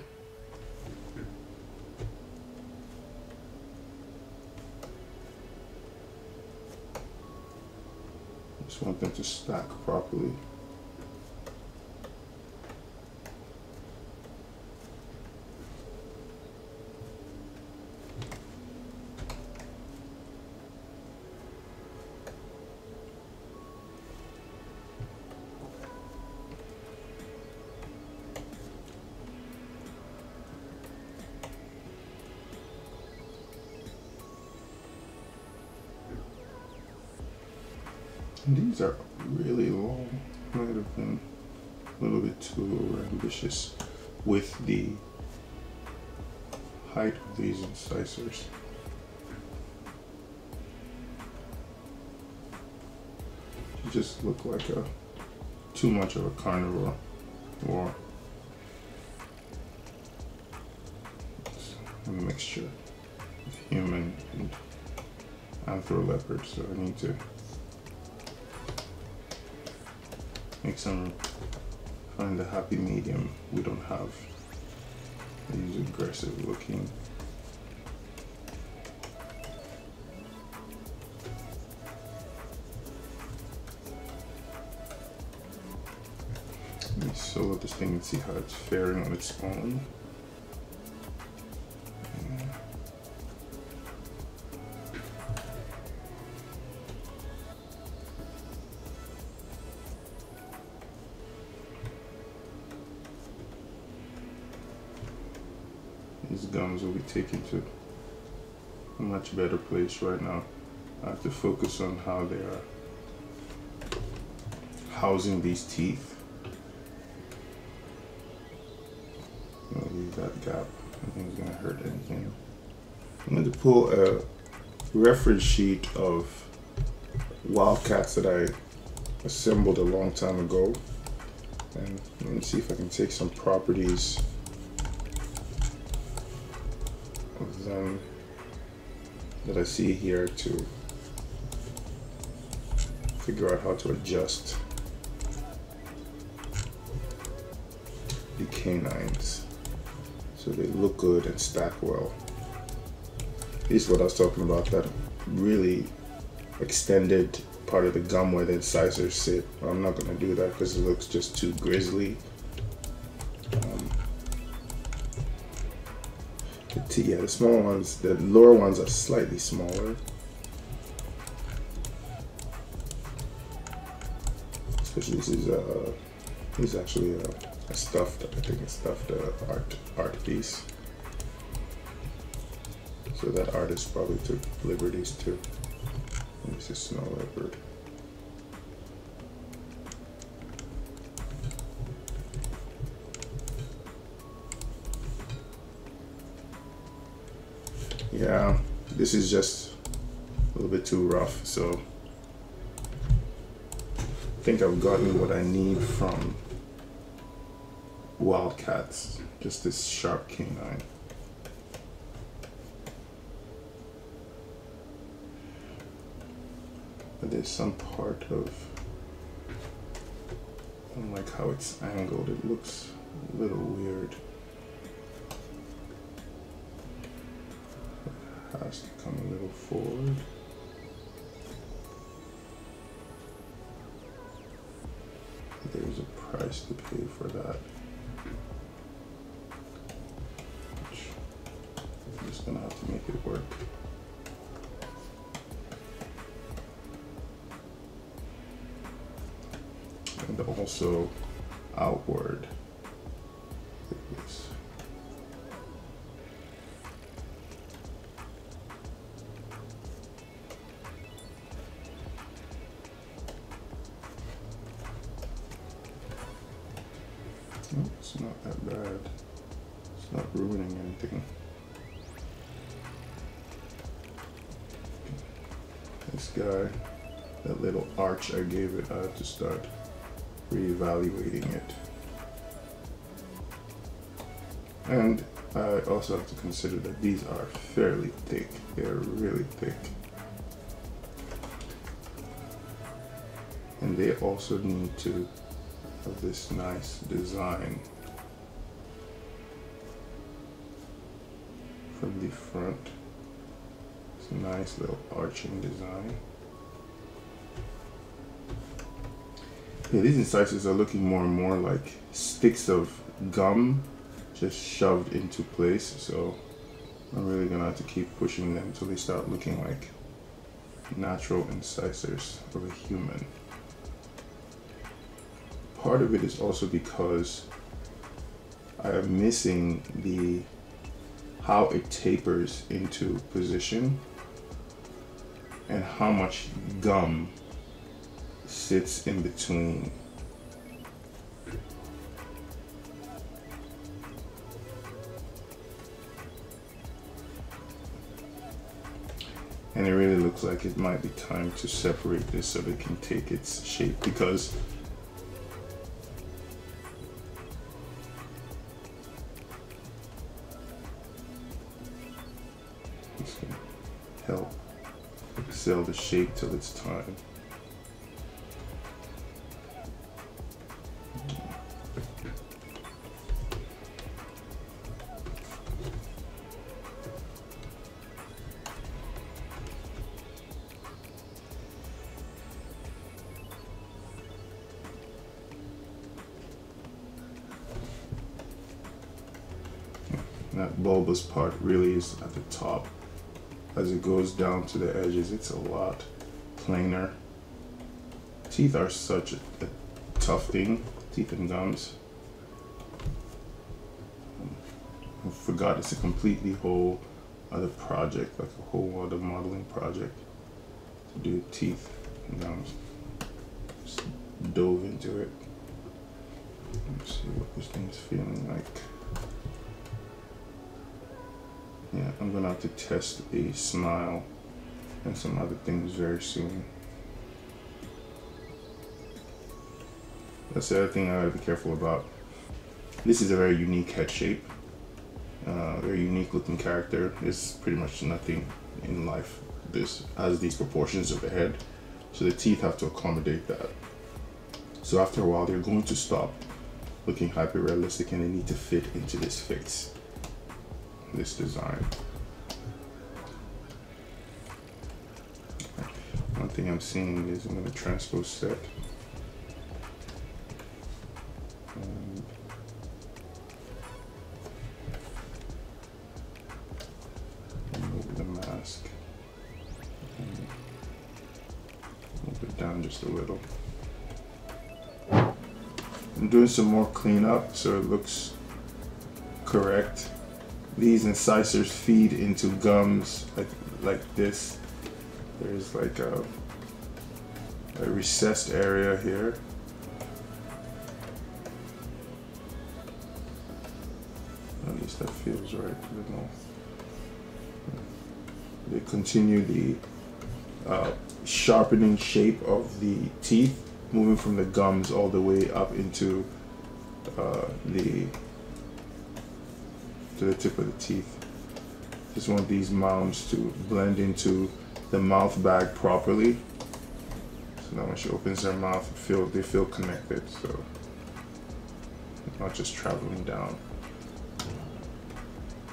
Speaker 2: Just want them to stack properly. These are really long. Might have been a little bit too ambitious with the height of these incisors. You just look like a too much of a carnivore or a mixture of human and anthro leopard, so I need to make some find a happy medium we don't have these aggressive looking Let me solo this thing and see how it's faring on its own. Be taken to a much better place right now. I have to focus on how they are housing these teeth. I'll leave that gap. It's gonna hurt anything. I'm going to pull a reference sheet of wildcats that I assembled a long time ago. And let me see if I can take some properties them that I see here to figure out how to adjust the canines so they look good and stack well. This is what I was talking about, that really extended part of the gum where the incisors sit. I'm not gonna do that because it looks just too grisly. T- yeah, the small ones, the lower ones are slightly smaller. Especially this is uh, this is actually a, a stuffed, I think a stuffed uh, art art piece. So that artist probably took liberties too. And This is snow leopard. This is just a little bit too rough, so I think I've gotten what I need from Wildcats. Just this sharp canine. But there's some part of I don't like how it's angled. It looks a little weird. Forward. There's a price to pay for that. I'm just gonna have to make it work. And also outward. I gave it, I have to start reevaluating it. And I also have to consider that these are fairly thick. They're really thick. And they also need to have this nice design from the front. It's a nice little arching design. Yeah, these incisors are looking more and more like sticks of gum just shoved into place. So I'm really gonna have to keep pushing them until they start looking like natural incisors of a human. Part of it is also because I am missing the how it tapers into position and how much gum sits in between. And it really looks like it might be time to separate this so it can take its shape because help sell the shape till it's time. Bulbous part really is at the top. As it goes down to the edges, it's a lot plainer. Teeth are such a, a tough thing, teeth and gums. I forgot it's a completely whole other project, like a whole other modeling project to do teeth and gums. Just dove into it. Let's see what this thing's feeling like. I'm gonna have to test a smile and some other things very soon. That's the other thing I gotta be careful about. This is a very unique head shape. Uh, very unique looking character. There's pretty much nothing in life this has these proportions of the head. So the teeth have to accommodate that. So after a while, they're going to stop looking hyper realistic and they need to fit into this face this design. I'm seeing is to transpose set. Remove the mask. And move it down just a little. I'm doing some more cleanup so it looks correct these incisors feed into gums like like this. There's like a, a recessed area here. At least that feels right. I. They continue the uh, sharpening shape of the teeth, moving from the gums all the way up into uh, the to the tip of the teeth. Just want these mounds to blend into the mouth bag properly. So that when she opens her mouth, feel they feel connected. So not just traveling down.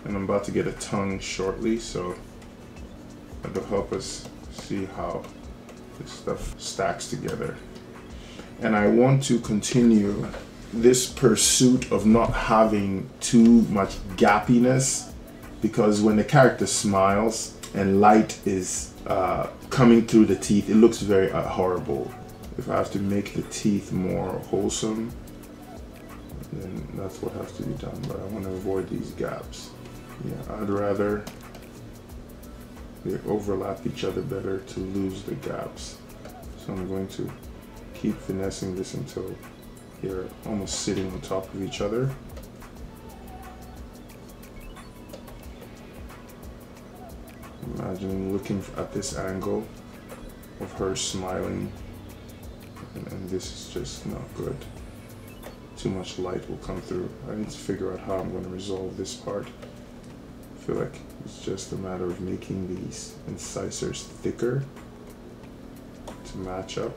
Speaker 2: And I'm about to get a tongue shortly, so that'll help us see how this stuff stacks together. And I want to continue this pursuit of not having too much gappiness because when the character smiles and light is uh, coming through the teeth, it looks very uh, horrible. If I have to make the teeth more wholesome, then that's what has to be done. But I want to avoid these gaps. Yeah, I'd rather they overlap each other better to lose the gaps. So I'm going to keep finessing this until they're almost sitting on top of each other. Looking at this angle of her smiling and, and this is just not good. Too much light will come through. I need to figure out how I'm going to resolve this part. I feel like it's just a matter of making these incisors thicker to match up.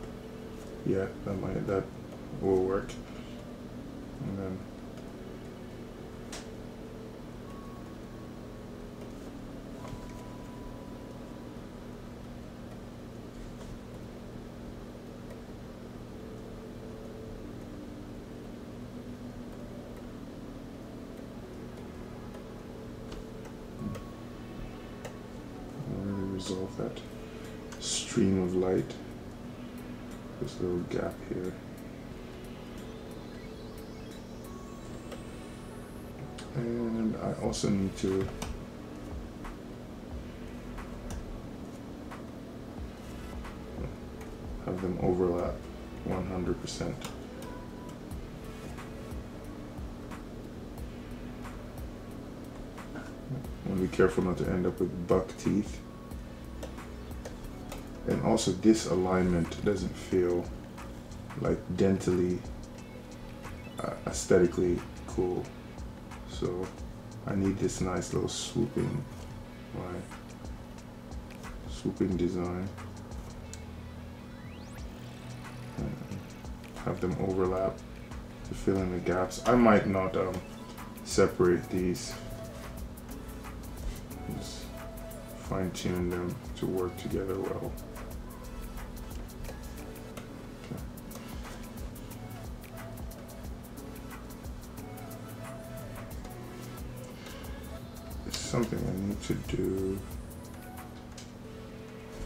Speaker 2: Yeah, that might that will work. And then really resolve that stream of light this little gap here and I also need to have them overlap 100%. Want to be careful not to end up with buck teeth. And also this alignment doesn't feel like dentally, uh, aesthetically cool. So I need this nice little swooping, right, swooping design. And have them overlap to fill in the gaps. I might not um, separate these just fine tune them to work together well. Something I need to do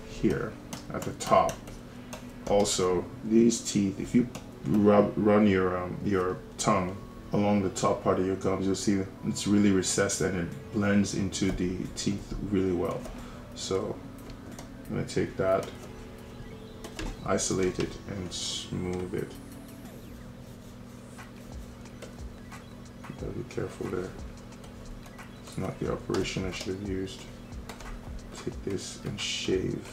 Speaker 2: here at the top. Also, these teeth, if you rub run your um, your tongue along the top part of your gums, you'll see it's really recessed and it blends into the teeth really well. So I'm gonna take that, isolate it, and smooth it. Gotta be careful there. Not the operation I should have used. Take this and shave.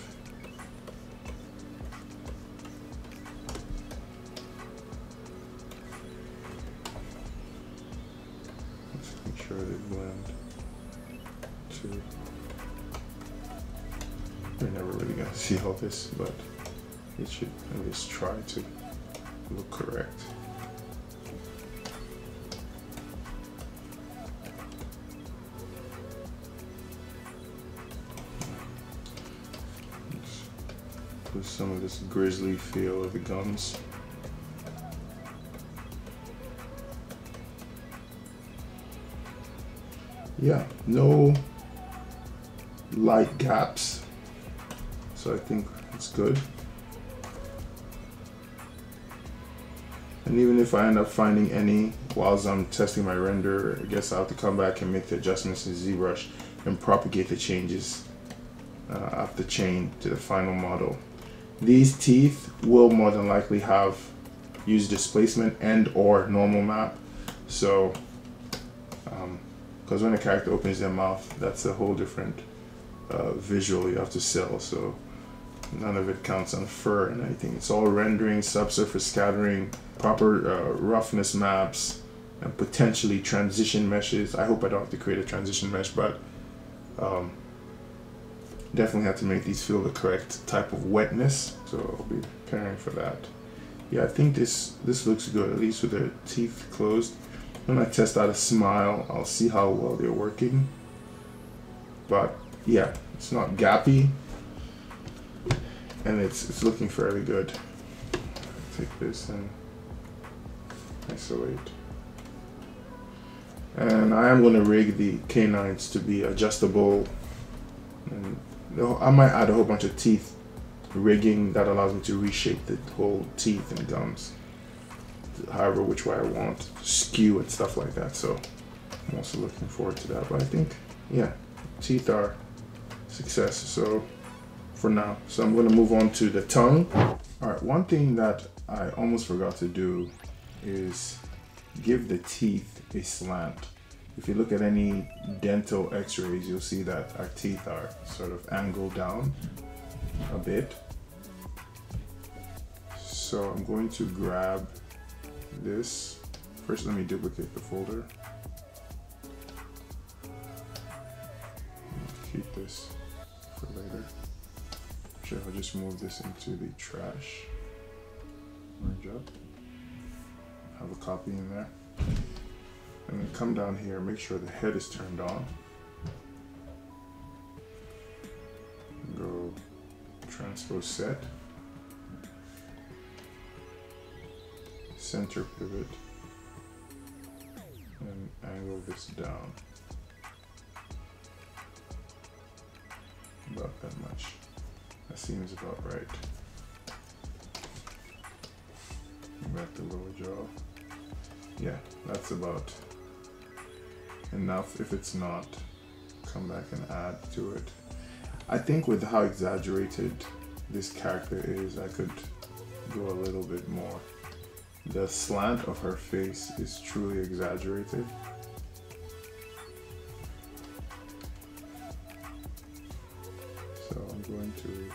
Speaker 2: Let's make sure they blend. You're never really gonna see all this, but it should at least try to look correct. Some of this grisly feel of the gums. Yeah, no light gaps. So I think it's good. And even if I end up finding any whilst I'm testing my render, I guess I'll have to come back and make the adjustments in ZBrush and propagate the changes uh, up the chain to the final model. These teeth will more than likely have use displacement and or normal map. So, because when a character opens their mouth, that's a whole different uh, visual you have to sell. So none of it counts on fur and anything. It's all rendering, subsurface scattering, proper uh, roughness maps, and potentially transition meshes. I hope I don't have to create a transition mesh, but um, definitely have to make these feel the correct type of wetness. So I'll be preparing for that. Yeah, I think this this looks good, at least with the teeth closed. When I test out a smile, I'll see how well they're working. But yeah, it's not gappy, and it's it's looking fairly good. Take this and isolate. And I am going to rig the canines to be adjustable. And I might add a whole bunch of teeth rigging that allows me to reshape the whole teeth and gums however which way I want, skew and stuff like that. So I'm also looking forward to that. But I think, yeah, teeth are success. So for now, so I'm going to move on to the tongue. All right, one thing that I almost forgot to do is give the teeth a slant. If you look at any dental x-rays, you'll see that our teeth are sort of angled down a bit. So I'm going to grab this. First, let me duplicate the folder. Keep this for later. Actually, I'll just move this into the trash. Merge up. Have a copy in there. Come down here, make sure the head is turned on. Go transpose set. center pivot. And angle this down. About that much. That seems about right. Back the lower jaw? Yeah that's about enough if it's not come back and add to it I think with how exaggerated this character is I could go a little bit more. The slant of her face is truly exaggerated. So I'm going to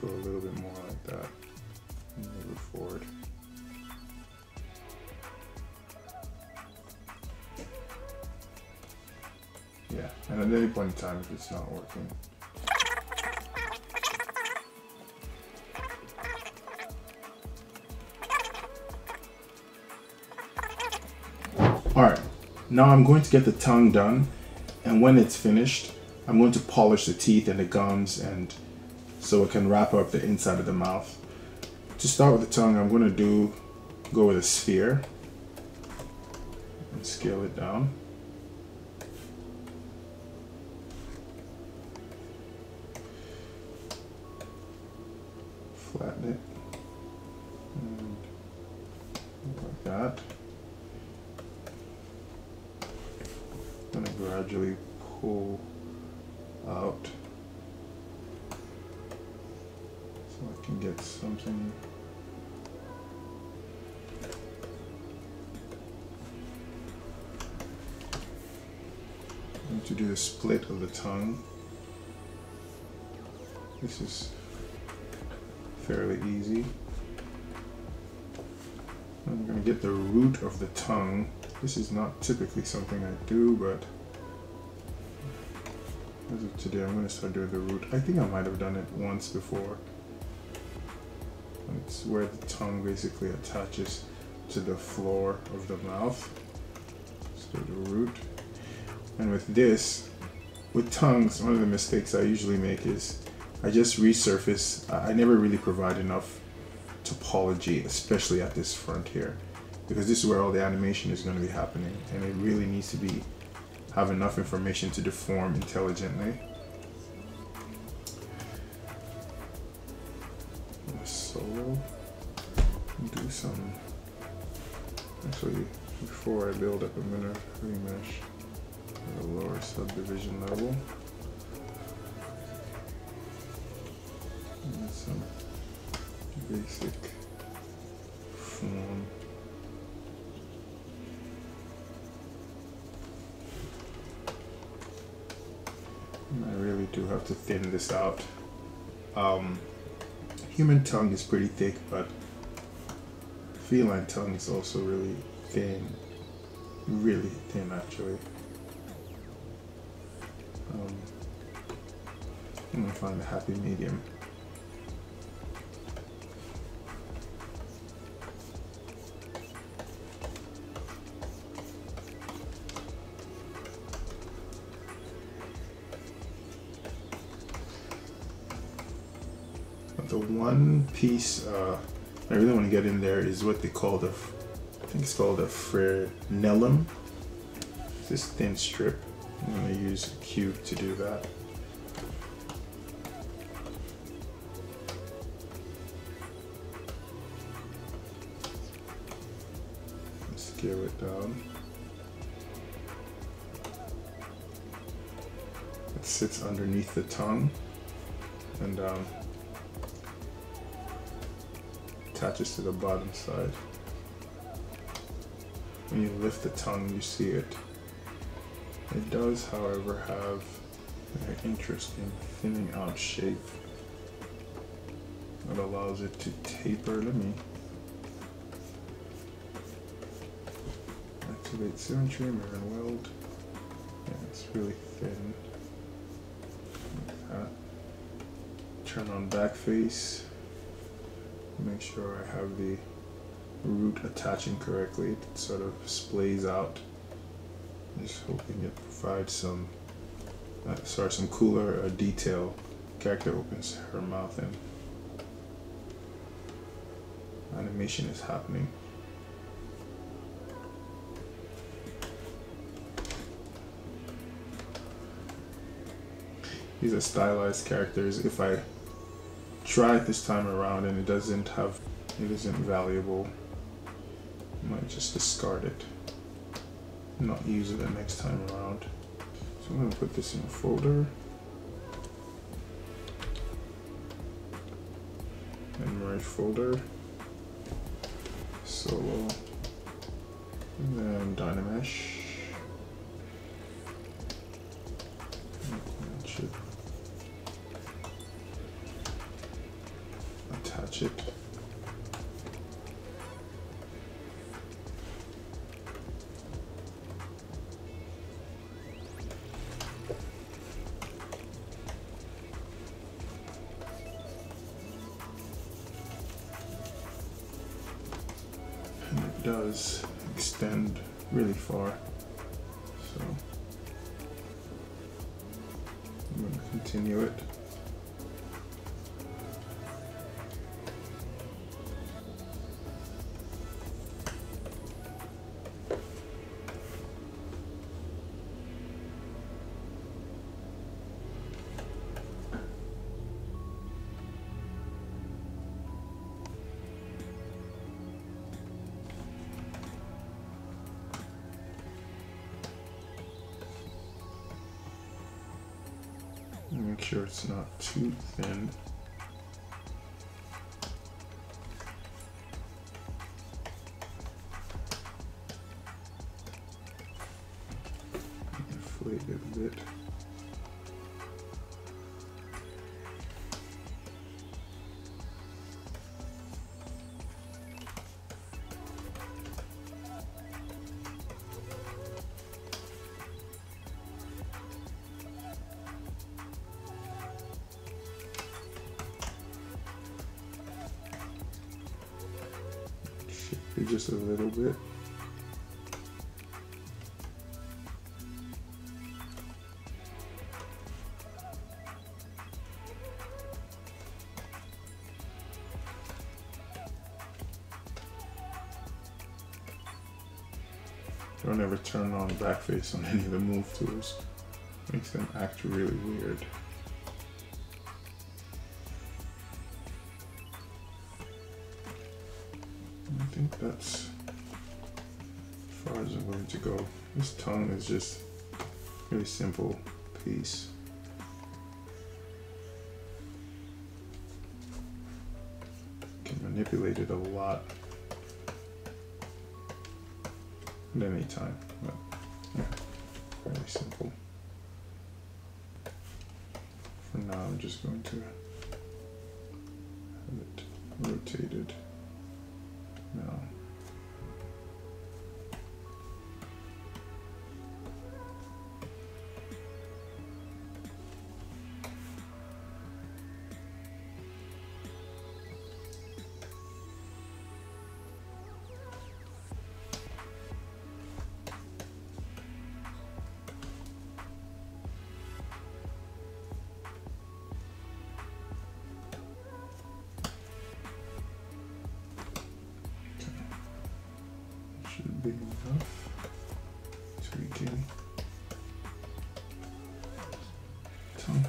Speaker 2: go a little bit more like that and move forward. Yeah, and at any point in time if it's not working, Alright, now I'm going to get the tongue done and when it's finished, I'm going to polish the teeth and the gums and so it can wrap up the inside of the mouth. To start with the tongue, I'm going to do go with a sphere and scale it down. Flatten it and hmm. like that. I'm to gradually pull out so I can get something. To do a split of the tongue. This is fairly easy I'm going to get the root of the tongue this is not typically something I do but as of today, I'm going to start doing the root. I think I might have done it once before. It's where the tongue basically attaches to the floor of the mouth. So the root. And with this, with tongues, one of the mistakes I usually make is I just resurface. I never really provide enough topology, especially at this front here, because this is where all the animation is going to be happening, and it really needs to be have enough information to deform intelligently. Solo. Do some. Actually, before I build up, I'm gonna remesh a lower subdivision level. Some basic form. I really do have to thin this out. Um, human tongue is pretty thick, but feline tongue is also really thin. Really thin, actually. Um, I'm gonna find a happy medium. Piece uh, I really want to get in there is what they call the, I think it's called a frenulum. This thin strip. I'm going to use a cube to do that. Scale it down. It sits underneath the tongue and um, attaches to the bottom side. When you lift the tongue, you see it. It does, however, have an interesting thinning out shape that allows it to taper. Let me activate symmetry, mirror and weld. Yeah, it's really thin. Like Turn on back face make sure I have the root attaching correctly. It sort of splays out. Just hoping it provides some, uh, sorry, some cooler uh, detail. Character opens her mouth and animation is happening. These are stylized characters. If I try it this time around and it doesn't have, it isn't valuable, I might just discard it, not use it the next time around. So I'm gonna put this in a folder. And merge folder, solo, and then Dynamesh. It's not too thin. A little bit. Don't ever turn on backface on any of the move tools. Makes them act really weird. I think that's go. This tongue is just really simple piece. Can manipulate it a lot at any time,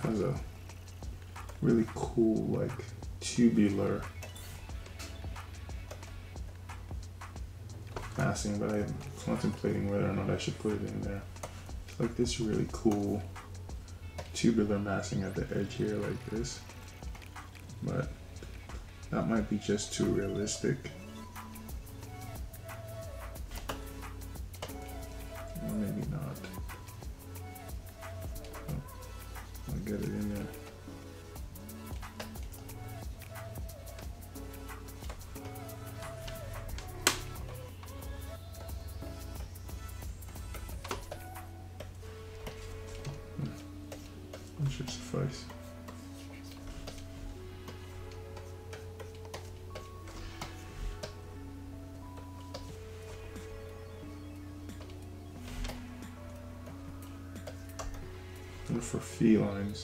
Speaker 2: Has a really cool, like, tubular massing, but I'm contemplating whether or not I should put it in there. It's like this really cool tubular massing at the edge here, like this. But that might be just too realistic.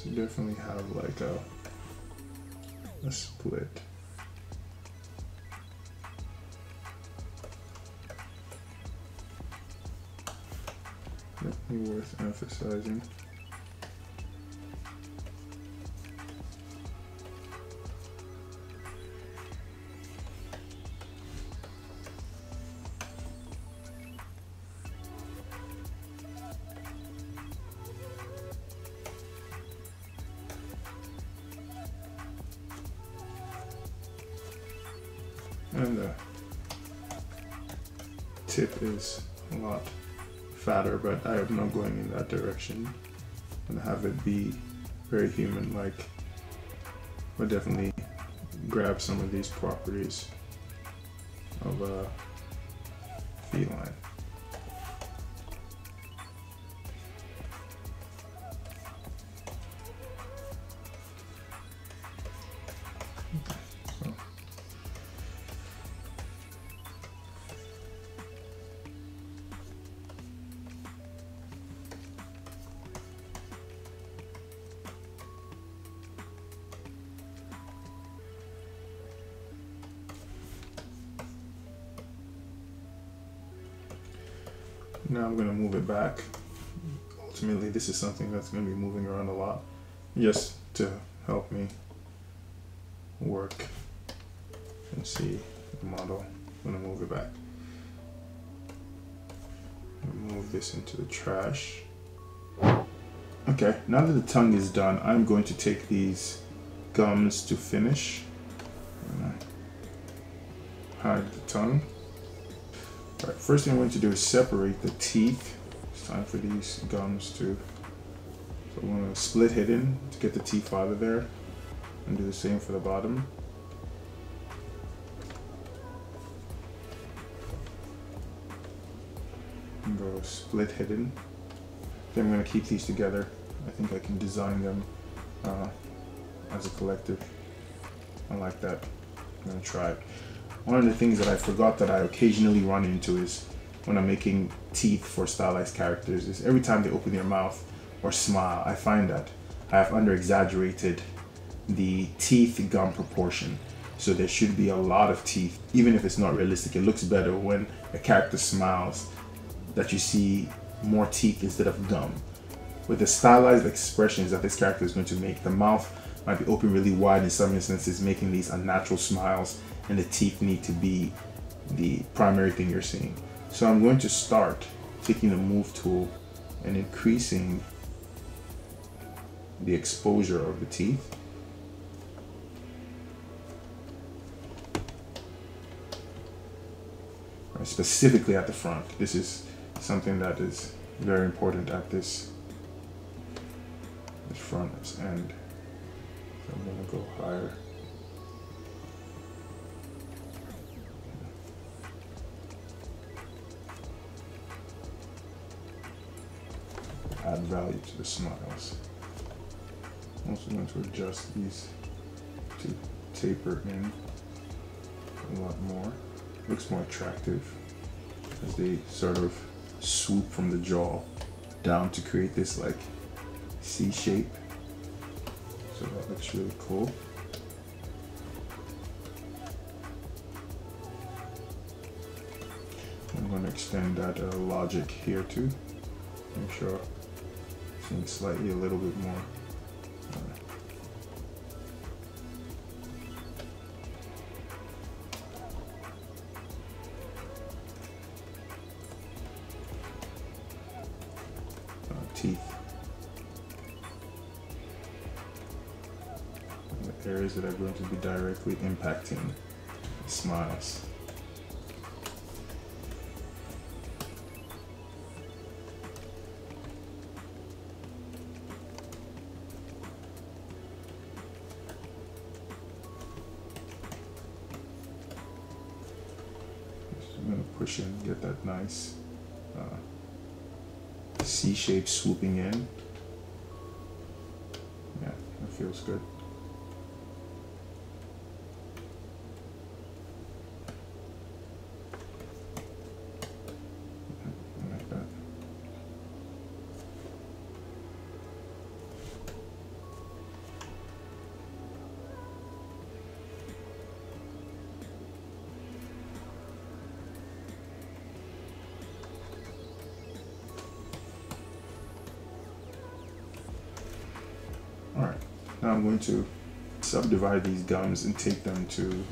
Speaker 2: You definitely have like a a split. Definitely worth emphasizing. I am not going in that direction. And have it be very human-like, but definitely grab some of these properties of a Back. Ultimately, this is something that's going to be moving around a lot just to help me work and see the model. I'm going to move it back. Move this into the trash. Okay, now that the tongue is done, I'm going to take these gums to finish. Hide the tongue. Alright, first thing I'm going to do is separate the teeth. Time for these gums to... So I'm to split hidden to get the teeth out of there. And do the same for the bottom. And go split hidden. Then I'm going to keep these together. I think I can design them uh, as a collective. I like that. I'm to try it. One of the things that I forgot that I occasionally run into is when I'm making teeth for stylized characters is every time they open their mouth or smile, I find that I have under exaggerated the teeth gum proportion. So there should be a lot of teeth, even if it's not realistic. It looks better when a character smiles that you see more teeth instead of gum. With the stylized expressions that this character is going to make, the mouth might be open really wide in some instances, making these unnatural smiles and the teeth need to be the primary thing you're seeing. So I'm going to start taking the move tool and increasing the exposure of the teeth. Specifically at the front. This is something that is very important at this, this front end. So I'm going to go higher. Value to the smiles. I'm also going to adjust these to taper in a lot more. Looks more attractive as they sort of swoop from the jaw down to create this like C shape. So that looks really cool. I'm going to extend that uh, logic here too. Make sure slightly a little bit more. Teeth. The areas that are going to be directly impacting smiles. Push get that nice uh, C shape swooping in. Yeah, that feels good. Going to subdivide these gums and take them to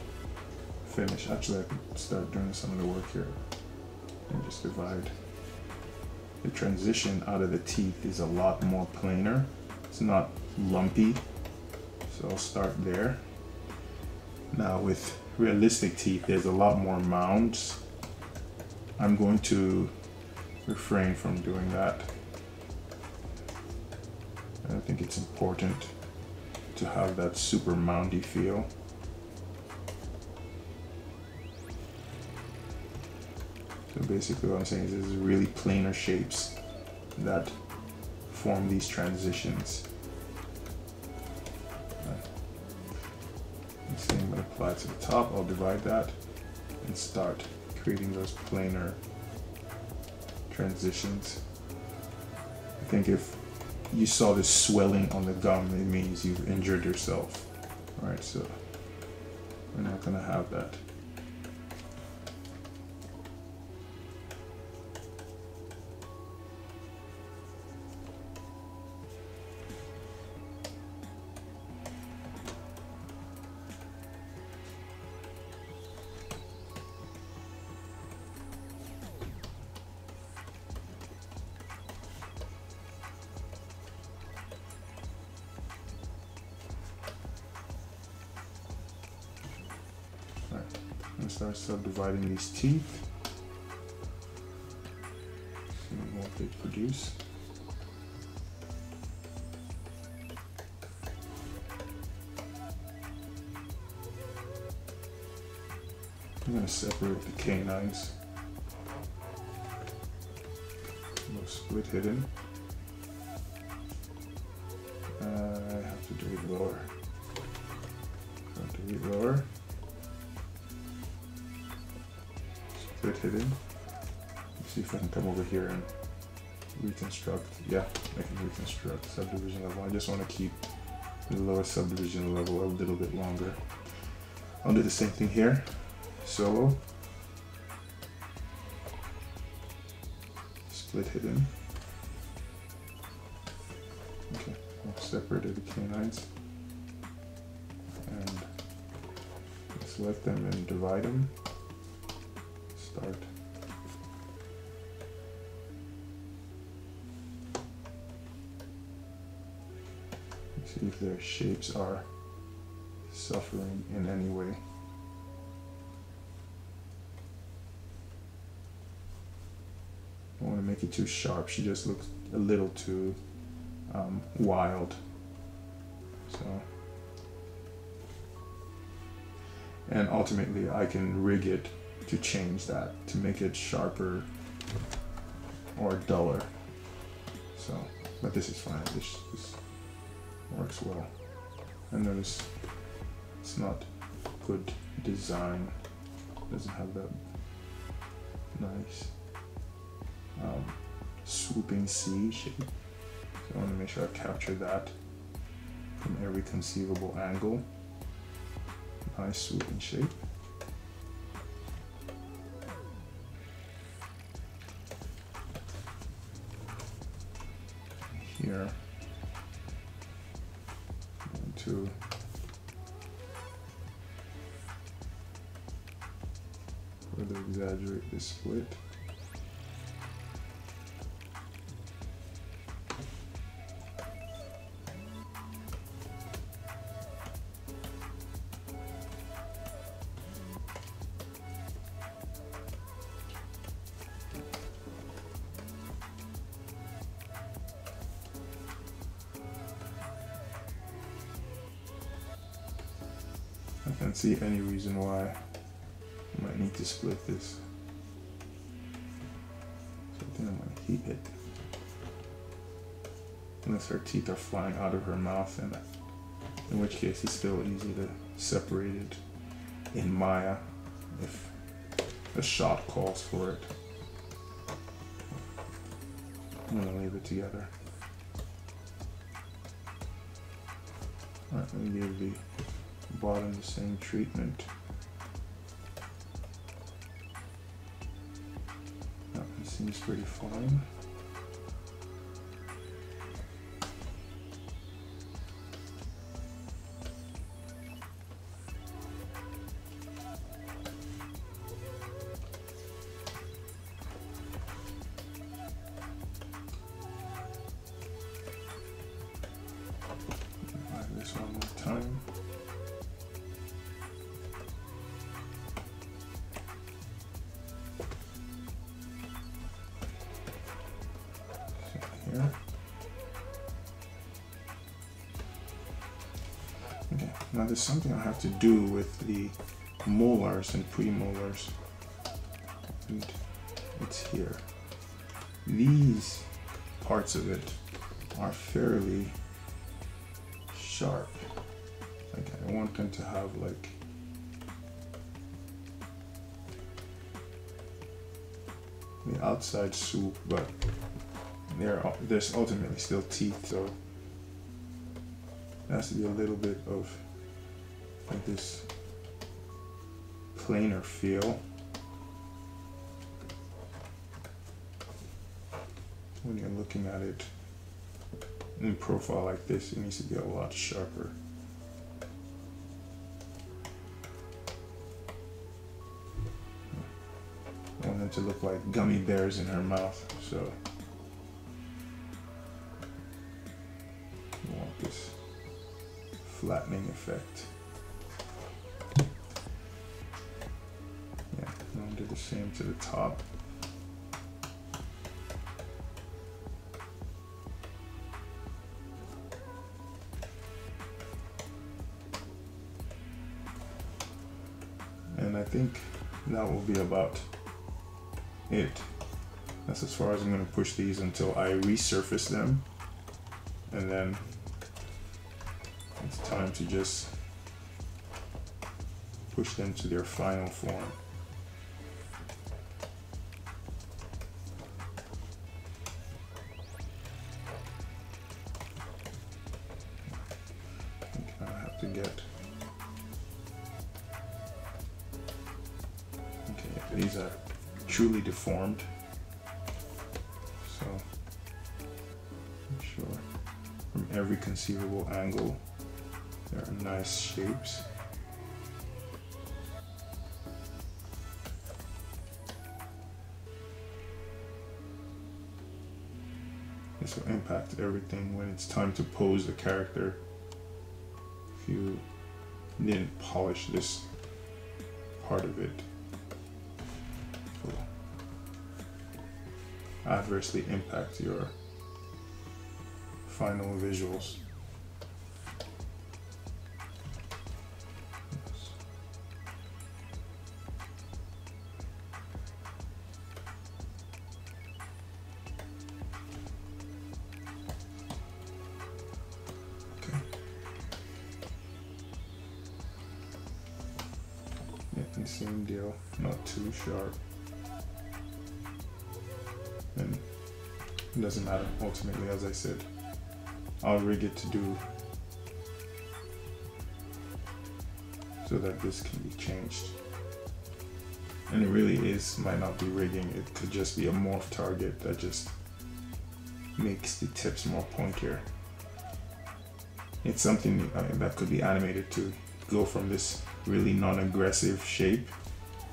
Speaker 2: finish. Actually, I could start doing some of the work here and just divide. The transition out of the teeth is a lot more planar. It's not lumpy. So I'll start there. Now with realistic teeth, there's a lot more mounds. I'm going to refrain from doing that. I think it's important to have that super moundy feel. So basically what I'm saying is there's really planar shapes that form these transitions. The same would apply to the top. I'll divide that and start creating those planar transitions. I think if you saw this swelling on the gum, it means you've injured yourself. All right, so we're not gonna have that. Start subdividing these teeth. What they produce. I'm going to separate the canines. No split hidden. Hidden. Let's see if I can come over here and reconstruct. Yeah, I can reconstruct subdivision level. I just want to keep the lower subdivision level a little bit longer. I'll do the same thing here. Solo. Split hidden. Okay, I've separated the canines. And select them and divide them. Shapes are suffering in any way. I don't want to make it too sharp. She just looks a little too um, wild. So, and ultimately, I can rig it to change that to make it sharper or duller. So, but this is fine. This, this works well. And notice it's not good design. Doesn't have that nice um, swooping C shape. So I want to make sure I capture that from every conceivable angle. Nice swooping shape. Split. I can't see any reason why I might need to split this. Unless her teeth are flying out of her mouth, and in which case it's still easy to separate it in Maya if the shot calls for it. I'm gonna leave it together. Alright, let me give the bottom the same treatment. That one seems pretty fine. There's something I have to do with the molars and premolars. And it's here. These parts of it are fairly sharp. Like I want them to have like the outside swoop, but there there's ultimately still teeth, so there has to be a little bit of like this planar feel. When you're looking at it in profile like this, it needs to be a lot sharper. I want them to look like gummy bears in her mouth, so I want this flattening effect. Top. And I think that will be about it. That's as far as I'm going to push these until I resurface them. And then it's time to just push them to their final form. Deformed. So, I'm sure from every conceivable angle, there are nice shapes. This will impact everything when it's time to pose the character. If you didn't polish this part of it, adversely impact your final visuals. Same deal, not too sharp. Doesn't matter ultimately, as I said. I'll rig it to do so that this can be changed. And it really is, might not be rigging, it could just be a morph target that just makes the tips more pointier. It's something uh, that could be animated to go from this really non-aggressive shape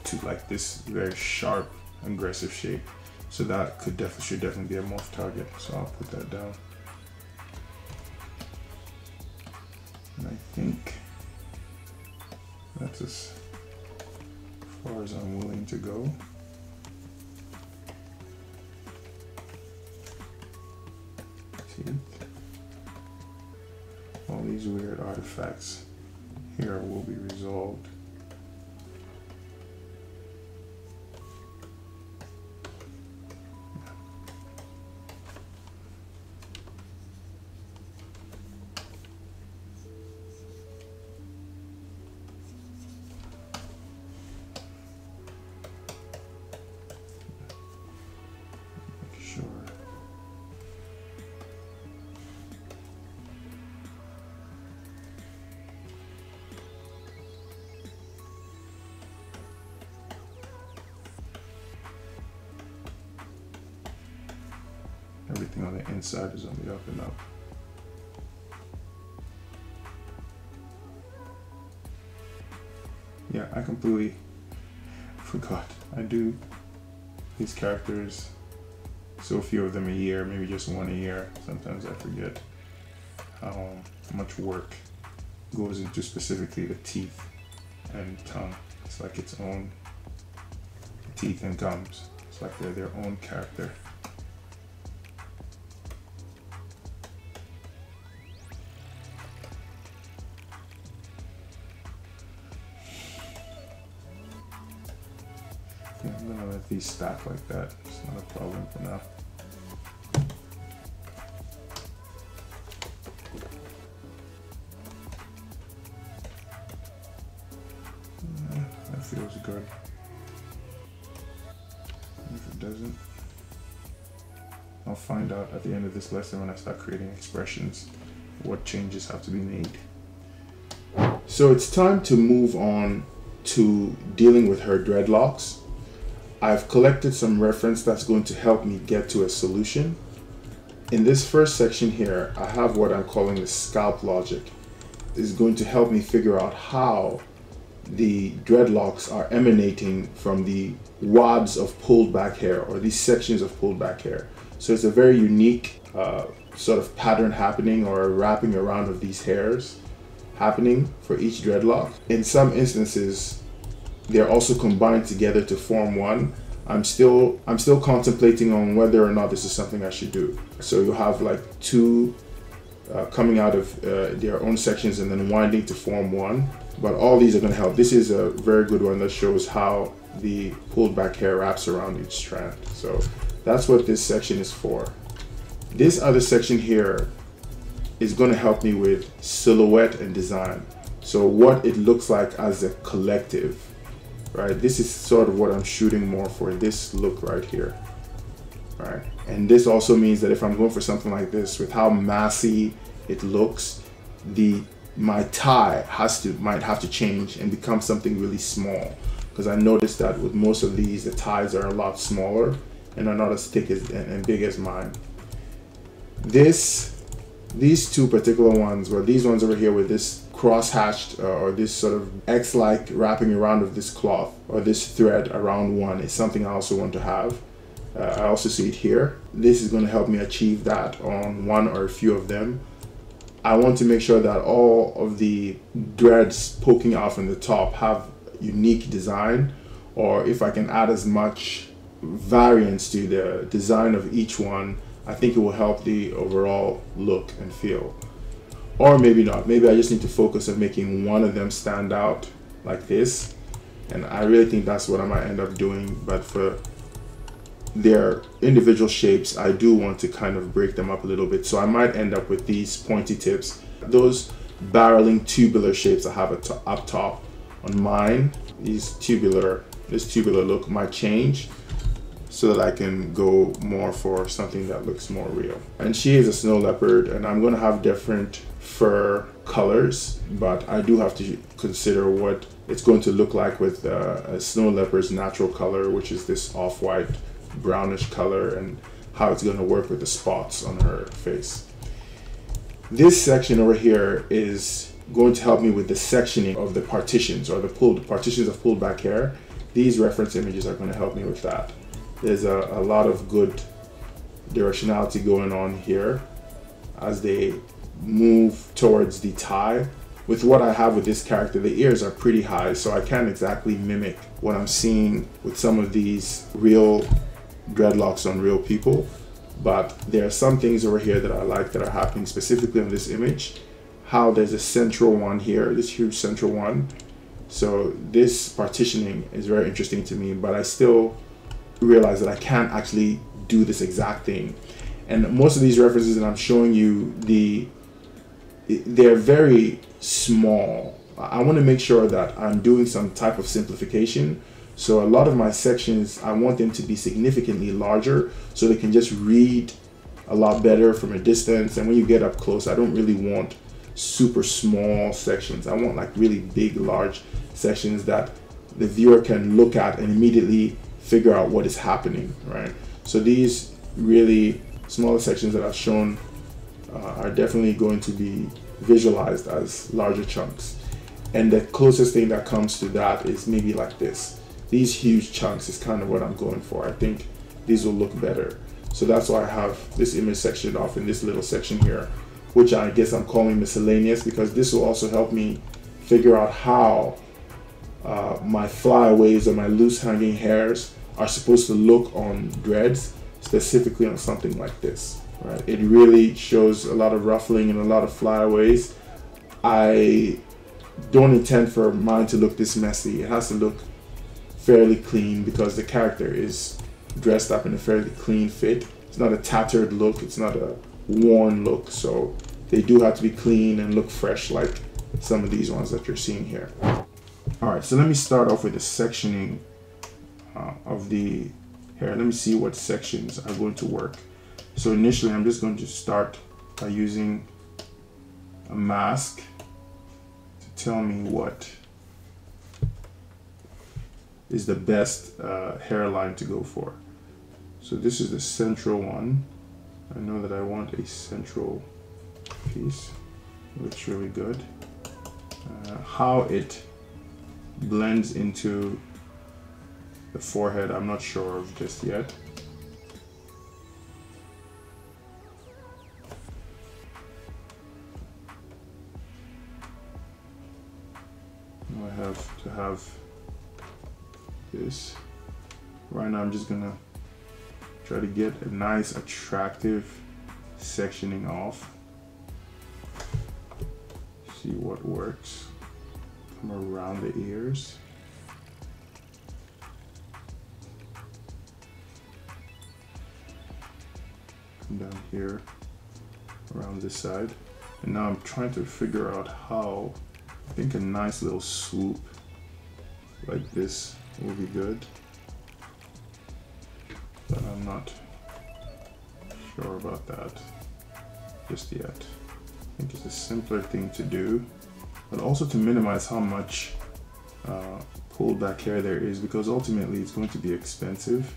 Speaker 2: to like this very sharp aggressive shape. So that could definitely should definitely be a morph target. So I'll put that down. Inside is on the up and up. Yeah, I completely forgot. I do these characters so few of them a year, maybe just one a year. Sometimes I forget how much work goes into specifically the teeth and tongue. It's like its own teeth and gums. It's like they're their own character. These stack like that. It's not a problem for now. That feels good. If it doesn't, I'll find out at the end of this lesson when I start creating expressions what changes have to be made.
Speaker 1: So it's time to move on to dealing with her dreadlocks. I've collected some reference that's going to help me get to a solution. In this first section here, I have what I'm calling the scalp logic. Is going to help me figure out how the dreadlocks are emanating from the wads of pulled back hair or these sections of pulled back hair. So it's a very unique uh, sort of pattern happening or wrapping around of these hairs happening for each dreadlock. In some instances, they're also combined together to form one. I'm still I'm still contemplating on whether or not this is something I should do. So you have like two uh, coming out of uh, their own sections and then winding to form one. But all these are going to help. This is a very good one that shows how the pulled back hair wraps around each strand. So that's what this section is for. This other section here is going to help me with silhouette and design. So what it looks like as a collective, right? This is sort of what I'm shooting more for this look right here, right? And this also means that if I'm going for something like this with how massy it looks, the my tie has to might have to change and become something really small because I noticed that with most of these the ties are a lot smaller and are not as thick as and, and big as mine. This these two particular ones, well these ones over here with this cross-hatched uh, or this sort of X-like wrapping around of this cloth or this thread around one is something I also want to have. Uh, I also see it here. This is going to help me achieve that on one or a few of them. I want to make sure that all of the dreads poking out from the top have unique design or if I can add as much variance to the design of each one I think it will help the overall look and feel. Or maybe not. Maybe I just need to focus on making one of them stand out like this. And I really think that's what I might end up doing. But for their individual shapes, I do want to kind of break them up a little bit. So I might end up with these pointy tips. Those barreling tubular shapes I have up top on mine, these tubular, this tubular look might change so that I can go more for something that looks more real. And she is a snow leopard and I'm going to have different fur colors, but I do have to consider what it's going to look like with uh, a snow leopard's natural color, which is this off-white brownish color and how it's going to work with the spots on her face. This section over here is going to help me with the sectioning of the partitions or the pulled partitions of pulled back hair. These reference images are going to help me with that there's a, a lot of good directionality going on here as they move towards the tie. With what I have with this character, the ears are pretty high, so I can't exactly mimic what I'm seeing with some of these real dreadlocks on real people. But there are some things over here that I like that are happening specifically on this image. How there's a central one here, this huge central one. So this partitioning is very interesting to me, but I still realize that I can't actually do this exact thing. And most of these references that I'm showing you, the they're very small. I want to make sure that I'm doing some type of simplification. So a lot of my sections, I want them to be significantly larger so they can just read a lot better from a distance. And when you get up close, I don't really want super small sections. I want like really big, large sections that the viewer can look at and immediately figure out what is happening, right? So these really smaller sections that I've shown uh, are definitely going to be visualized as larger chunks. And the closest thing that comes to that is maybe like this. These huge chunks is kind of what I'm going for. I think these will look better. So that's why I have this image section off in this little section here, which I guess I'm calling miscellaneous because this will also help me figure out how uh, my flyaways or my loose hanging hairs are supposed to look on dreads, specifically on something like this. Right? It really shows a lot of ruffling and a lot of flyaways. I don't intend for mine to look this messy. It has to look
Speaker 2: fairly clean because the character is dressed up in a fairly clean fit. It's not a tattered look, it's not a worn look, so they do have to be clean and look fresh like some of these ones that you're seeing here. All right, so let me start off with the sectioning uh, of the hair. Let me see what sections are going to work. So initially, I'm just going to start by using a mask to tell me what is the best uh, hairline to go for. So this is the central one. I know that I want a central piece. Looks really good. Uh, how it blends into the forehead, I'm not sure of just yet. I have to have this. Right now I'm just gonna try to get a nice attractive sectioning off. See what works. Come around the ears. Down here around this side. And now I'm trying to figure out how I think a nice little swoop like this will be good. But I'm not sure about that just yet. I think it's a simpler thing to do, but also to minimize how much uh, pulled back hair there is because ultimately it's going to be expensive.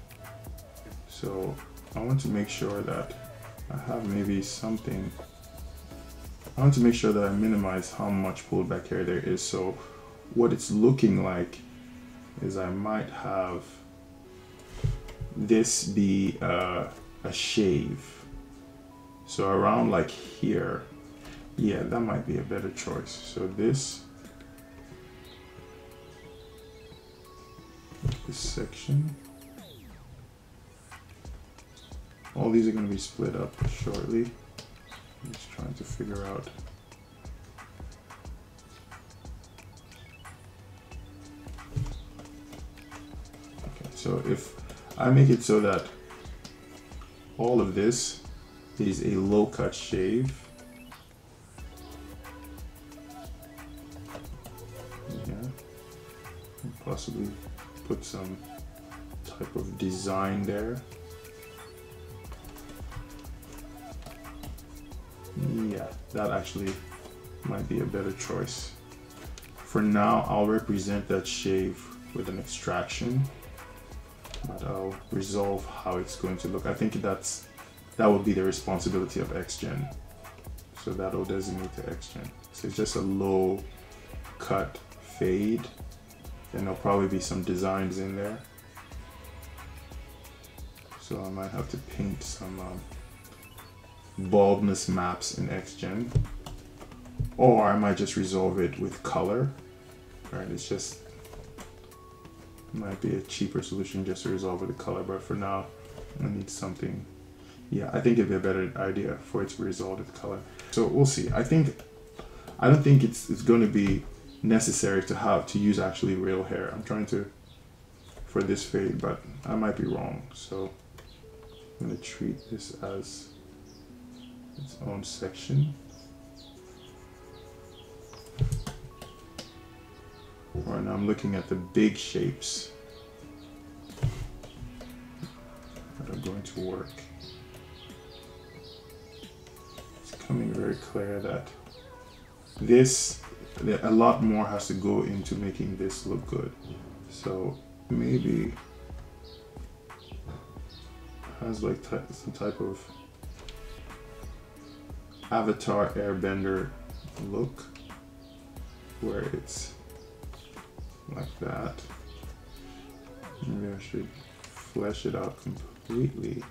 Speaker 2: So I want to make sure that I have maybe something I want to make sure that I minimize how much pulled back hair there is. So what it's looking like is I might have this be uh, a shave. So around like here, yeah, that might be a better choice. So this, this section, all these are going to be split up shortly. I'm just trying to figure out so if I make it so that all of this is a low cut shave yeah possibly put some type of design there Yeah, that actually might be a better choice. For now, I'll represent that shave with an extraction, but I'll resolve how it's going to look. I think that's that would be the responsibility of XGen. So that'll designate to XGen. So it's just a low cut fade. and there'll probably be some designs in there. So I might have to paint some um, baldness maps in XGen. Or I might just resolve it with color. Right, it's just might be a cheaper solution just to resolve with the color, but for now I need something. Yeah, I think it'd be a better idea for it to be resolved with color. So we'll see. I think I don't think it's it's going to be necessary to have to use actually real hair. I'm trying to for this fade, but I might be wrong. So I'm gonna treat this as its own section. Right now I'm looking at the big shapes that are going to work. It's coming very clear that this, a lot more has to go into making this look good. So maybe has like some type of Avatar Airbender look where it's like that. Maybe I should flesh it out completely.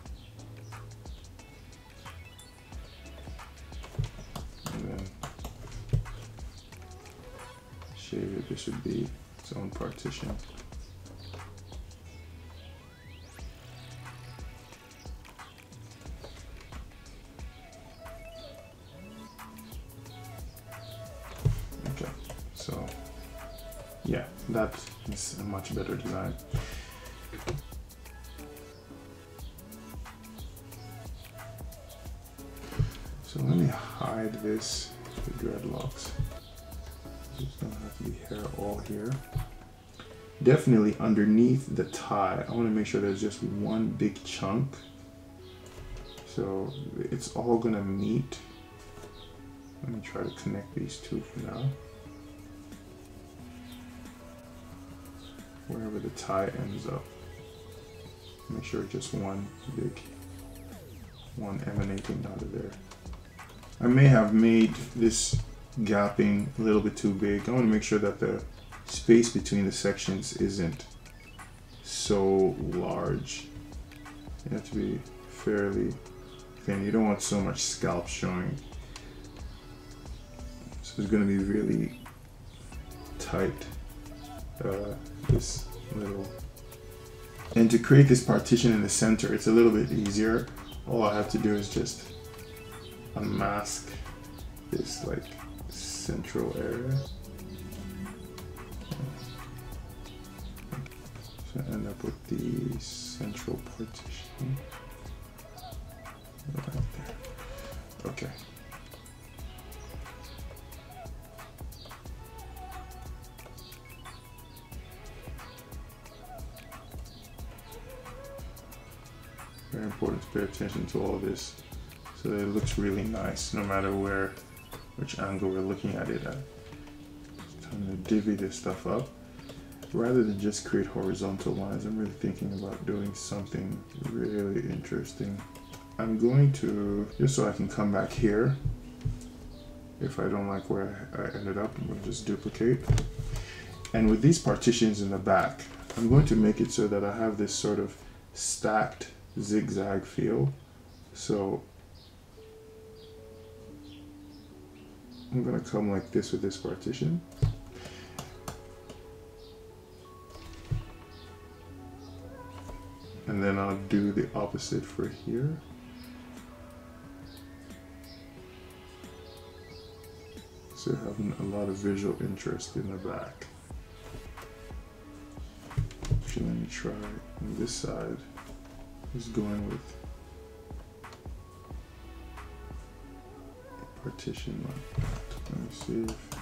Speaker 2: And then shave it, this should be its own partition. Yeah, that is a much better design. So let me hide this, the dreadlocks. There's gonna have to be hair all here. Definitely underneath the tie, I wanna make sure there's just one big chunk. So it's all gonna meet. Let me try to connect these two for now. Wherever the tie ends up. Make sure just one big one emanating out of there. I may have made this gapping a little bit too big. I want to make sure that the space between the sections isn't so large. You have to be fairly thin. You don't want so much scalp showing. So it's going to be really tight. Uh, this little and to create this partition in the center it's a little bit easier. All I have to do is just unmask this like central area. So I end up with the central partition. Right there okay very important to pay attention to all this. So that it looks really nice no matter where which angle we're looking at it at. Time to divvy this stuff up. Rather than just create horizontal lines I'm really thinking about doing something really interesting. I'm going to just so I can come back here if I don't like where I ended up I'm going to just duplicate. And with these partitions in the back I'm going to make it so that I have this sort of stacked zigzag feel. So I'm gonna come like this with this partition. And then I'll do the opposite for here. So having a lot of visual interest in the back. Actually, let me try on this side is going with partition like that. Let me see if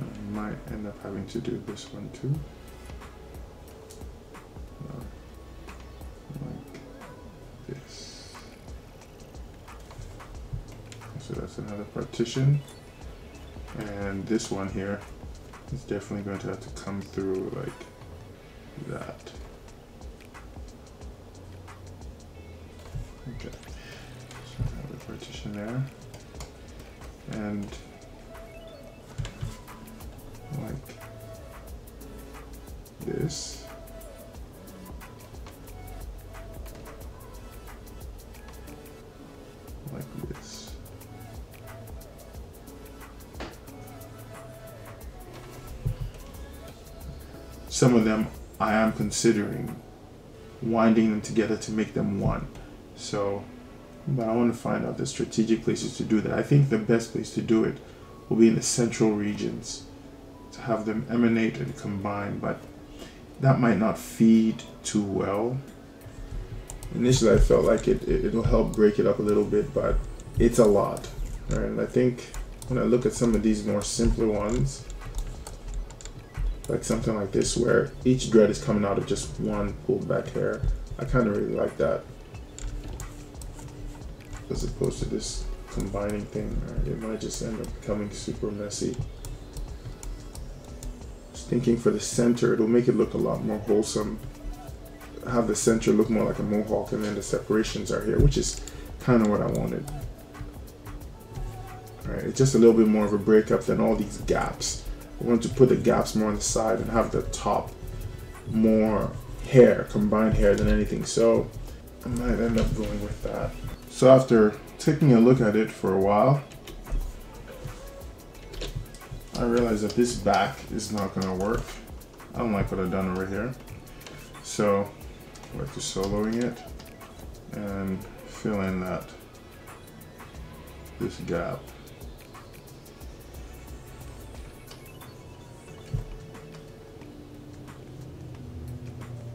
Speaker 2: I might end up having to do this one too. like this. So that's another partition. And this one here is definitely going to have to come through like that. There, and like this. Like this. Some of them I am considering winding them together to make them one. So, but I want to find out the strategic places to do that. I think the best place to do it will be in the central regions to have them emanate and combine, but that might not feed too well. Initially, I felt like it, it, will help break it up a little bit, but it's a lot. Right? And I think when I look at some of these more simpler ones, like something like this where each dread is coming out of just one pulled back hair, I kind of really like that as opposed to this combining thing. Right? It might just end up becoming super messy. Just thinking for the center, it'll make it look a lot more wholesome. Have the center look more like a mohawk and then the separations are here, which is kind of what I wanted. Right, it's just a little bit more of a breakup than all these gaps. I wanted to put the gaps more on the side and have the top more hair, combined hair than anything. So I might end up going with that. So after taking a look at it for a while, I realized that this back is not gonna work. I don't like what I've done over here. So I like to soloing it and fill in that this gap.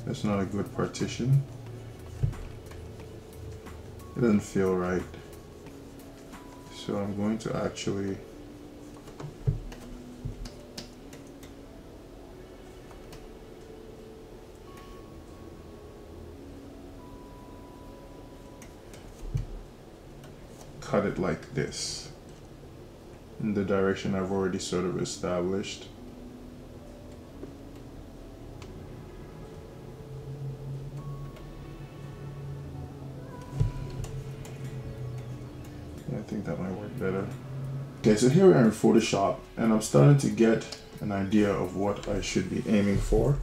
Speaker 2: That's not a good partition. It doesn't feel right. So I'm going to actually cut it like this in the direction I've already sort of established. Think that might work better. Okay, so here we are in Photoshop and I'm starting to get an idea of what I should be aiming for.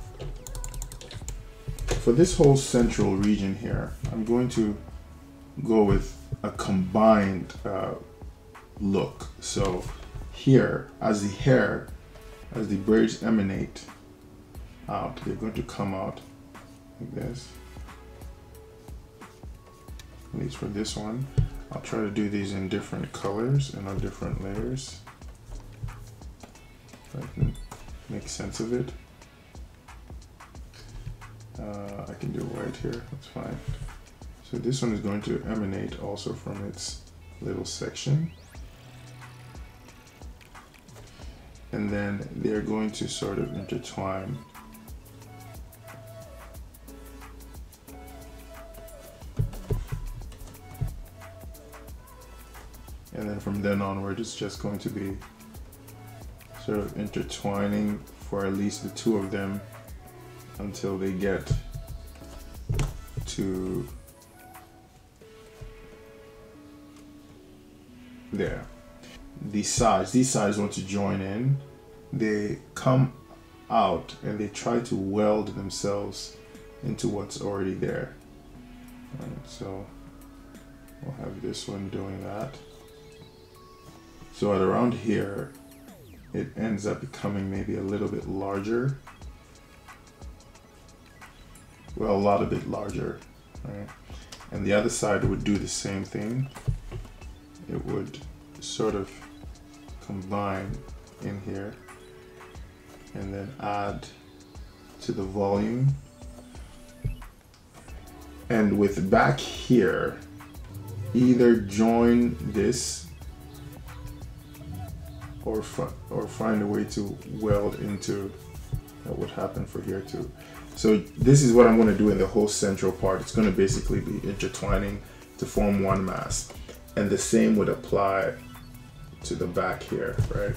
Speaker 2: For this whole central region here, I'm going to go with a combined uh, look. So here, as the hair, as the braids emanate out, they're going to come out like this. At least for this one. I'll try to do these in different colors and on different layers. If I can make sense of it. Uh, I can do white here, that's fine. So this one is going to emanate also from its little section. And then they're going to sort of intertwine. And then from then onward, it's just going to be sort of intertwining for at least the two of them until they get to there. These sides, these sides want to join in. They come out and they try to weld themselves into what's already there. So we'll have this one doing that. So at around here, it ends up becoming maybe a little bit larger. Well, a lot of bit larger, right? And the other side would do the same thing it would sort of combine in here and then add to the volume and with back here either join this or or find a way to weld into uh, what would happen for here too so this is what I'm going to do in the whole central part it's going to basically be intertwining to form one mass and the same would apply to the back here, right?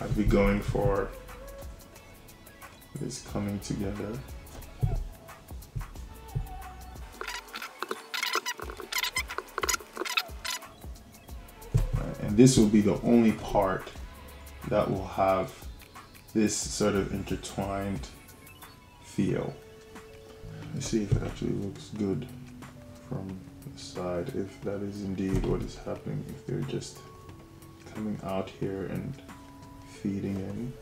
Speaker 2: I'd be going for this coming together. Right, and this will be the only part that will have this sort of intertwined feel. Let's see if it actually looks good from the side if that is indeed what is happening, if they're just coming out here and feeding in.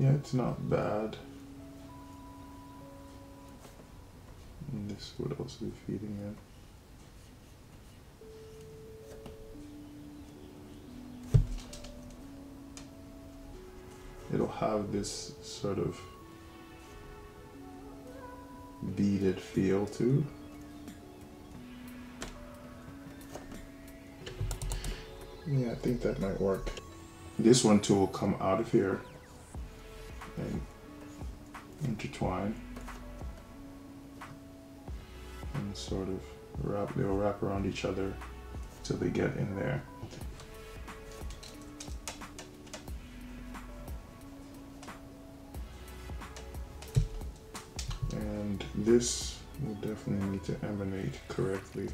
Speaker 2: Yeah, it's not bad. And this would also be feeding in. It'll have this sort of beaded feel too. Yeah, I think that might work. This one too will come out of here and intertwine and sort of wrap, they'll wrap around each other till they get in there. This will definitely need to emanate correctly.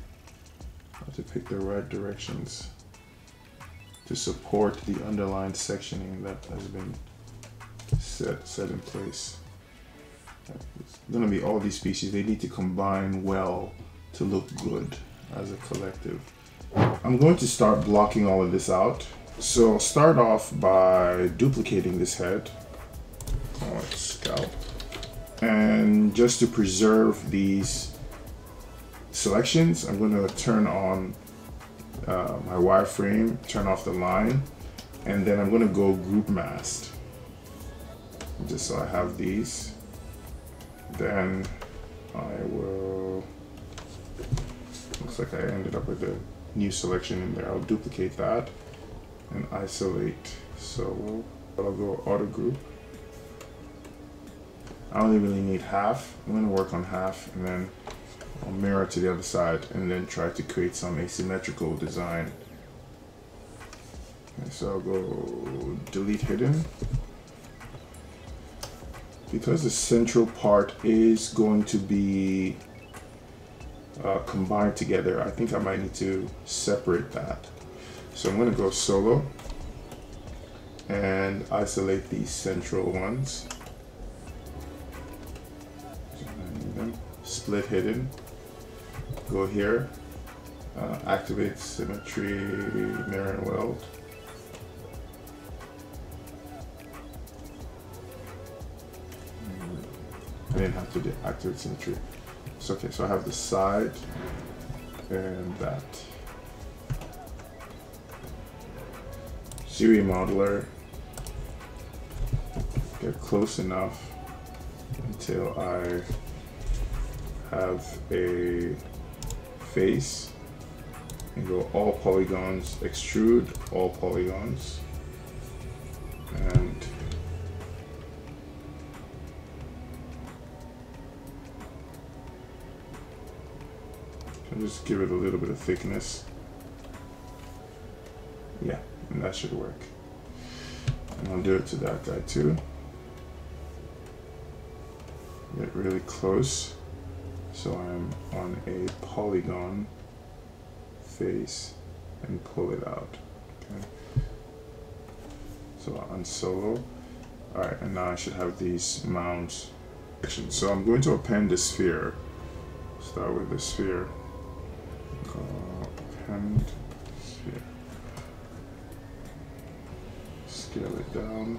Speaker 2: Have to pick the right directions to support the underlying sectioning that has been set set in place. It's gonna be all these species, they need to combine well to look good as a collective. I'm going to start blocking all of this out. So I'll start off by duplicating this head. Oh, scalp. And just to preserve these selections, I'm going to turn on uh, my wireframe, turn off the line. And then I'm gonna go group masked. Just so I have these. Then I will, looks like I ended up with a new selection in there. I'll duplicate that and isolate So I'll go auto group. I only really need half. I'm gonna work on half and then I'll mirror to the other side and then try to create some asymmetrical design. Okay, so I'll go delete hidden. Because the central part is going to be uh, combined together, I think I might need to separate that. So I'm gonna go solo and isolate these central ones. Split hidden. Go here. Uh, activate symmetry, mirror and weld. I didn't have to do activate symmetry. It's okay, so I have the side and that. ZModeler. Get close enough until I have a face and go all polygons, extrude all polygons and just give it a little bit of thickness. Yeah, and that should work. And I'll do it to that guy too. Get really close. So I'm on a polygon face and pull it out. Okay. So on solo. Alright, and now I should have these mounts. So I'm going to append the sphere. Start with the sphere. append sphere. Scale it down.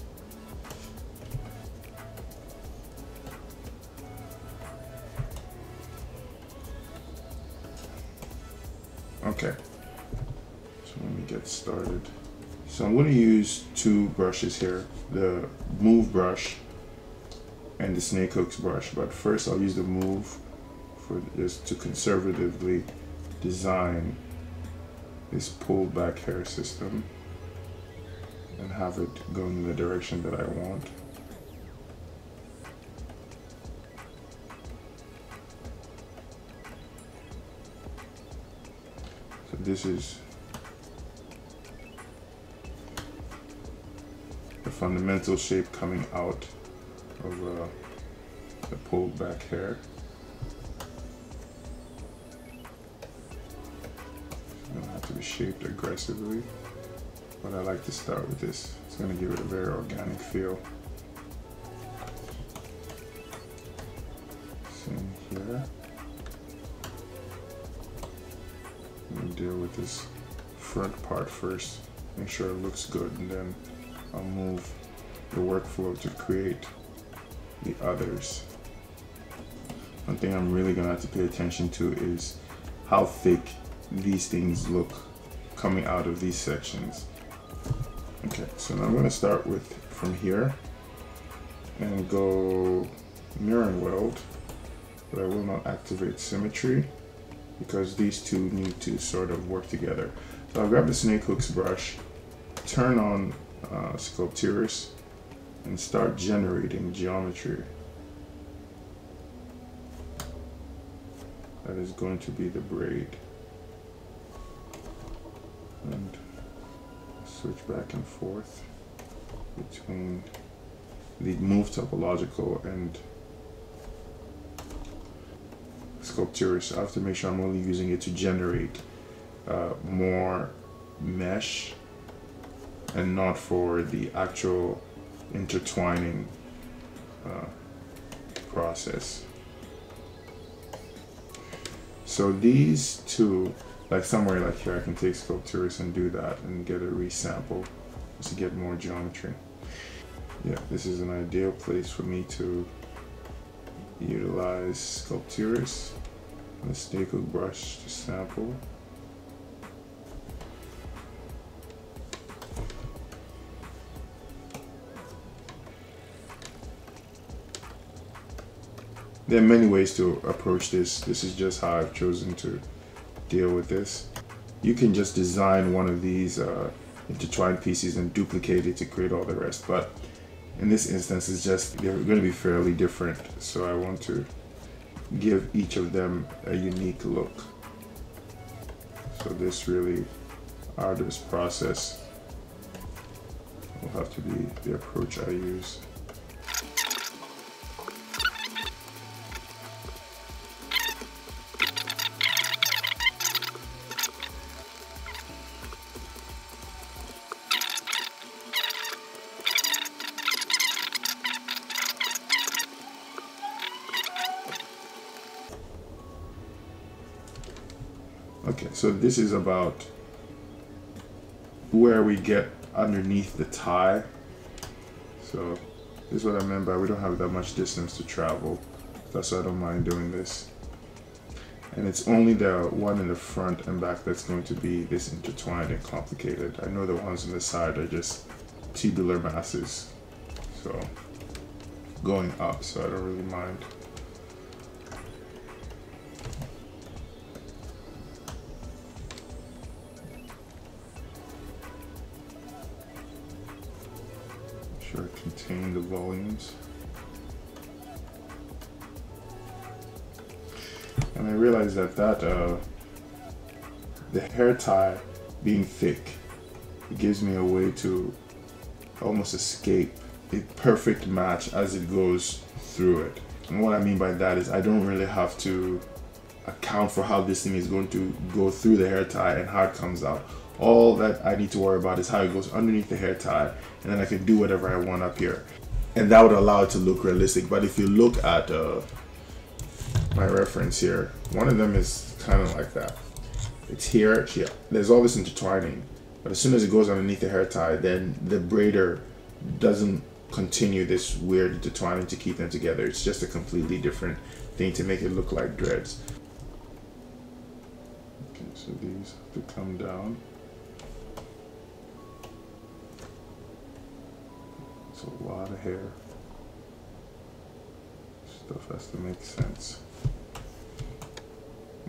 Speaker 2: brushes here, the move brush and the snake hooks brush. But first I'll use the move for just to conservatively design this pulled back hair system and have it going in the direction that I want. So this is fundamental shape coming out of uh, the pulled back hair. It's gonna have to be shaped aggressively, but I like to start with this. It's gonna give it a very organic feel. Same here. I'm gonna deal with this front part first, make sure it looks good, and then I'll move the workflow to create the others. One thing I'm really gonna have to pay attention to is how thick these things look coming out of these sections. Okay, so now I'm gonna start with from here and go mirror and weld, but I will not activate symmetry because these two need to sort of work together. So I'll grab the snake hooks brush, turn on uh, Sculptris and start generating geometry. That is going to be the braid. And switch back and forth between the move topological and Sculptris. I have to make sure I'm only using it to generate uh, more mesh and not for the actual intertwining uh, process. So these two, like somewhere like here, I can take Sculptris and do that and get a resample to get more geometry. Yeah, this is an ideal place for me to utilize Sculptris. Let's take a brush to sample. There are many ways to approach this. This is just how I've chosen to deal with this. You can just design one of these uh, intertwined pieces and duplicate it to create all the rest. But in this instance, it's just, they're going to be fairly different. So I want to give each of them a unique look. So this really arduous process will have to be the approach I use. So this is about where we get underneath the tie. So this is what I meant by we don't have that much distance to travel. That's why I don't mind doing this. And it's only the one in the front and back that's going to be this intertwined and complicated. I know the ones on the side are just tubular masses. So going up, so I don't really mind. The volumes. And I realized that that uh, the hair tie being thick, it gives me a way to almost escape a perfect match as it goes through it. And what I mean by that is I don't really have to account for how this thing is going to go through the hair tie and how it comes out. All that I need to worry about is how it goes underneath the hair tie and then I can do whatever I want up here. And that would allow it to look realistic. But if you look at uh, my reference here, one of them is kind of like that. It's here, yeah, there's all this intertwining. But as soon as it goes underneath the hair tie, then the braider doesn't continue this weird intertwining to keep them together. It's just a completely different thing to make it look like dreads. Okay, so these have to come down. A lot of hair. Stuff has to make sense.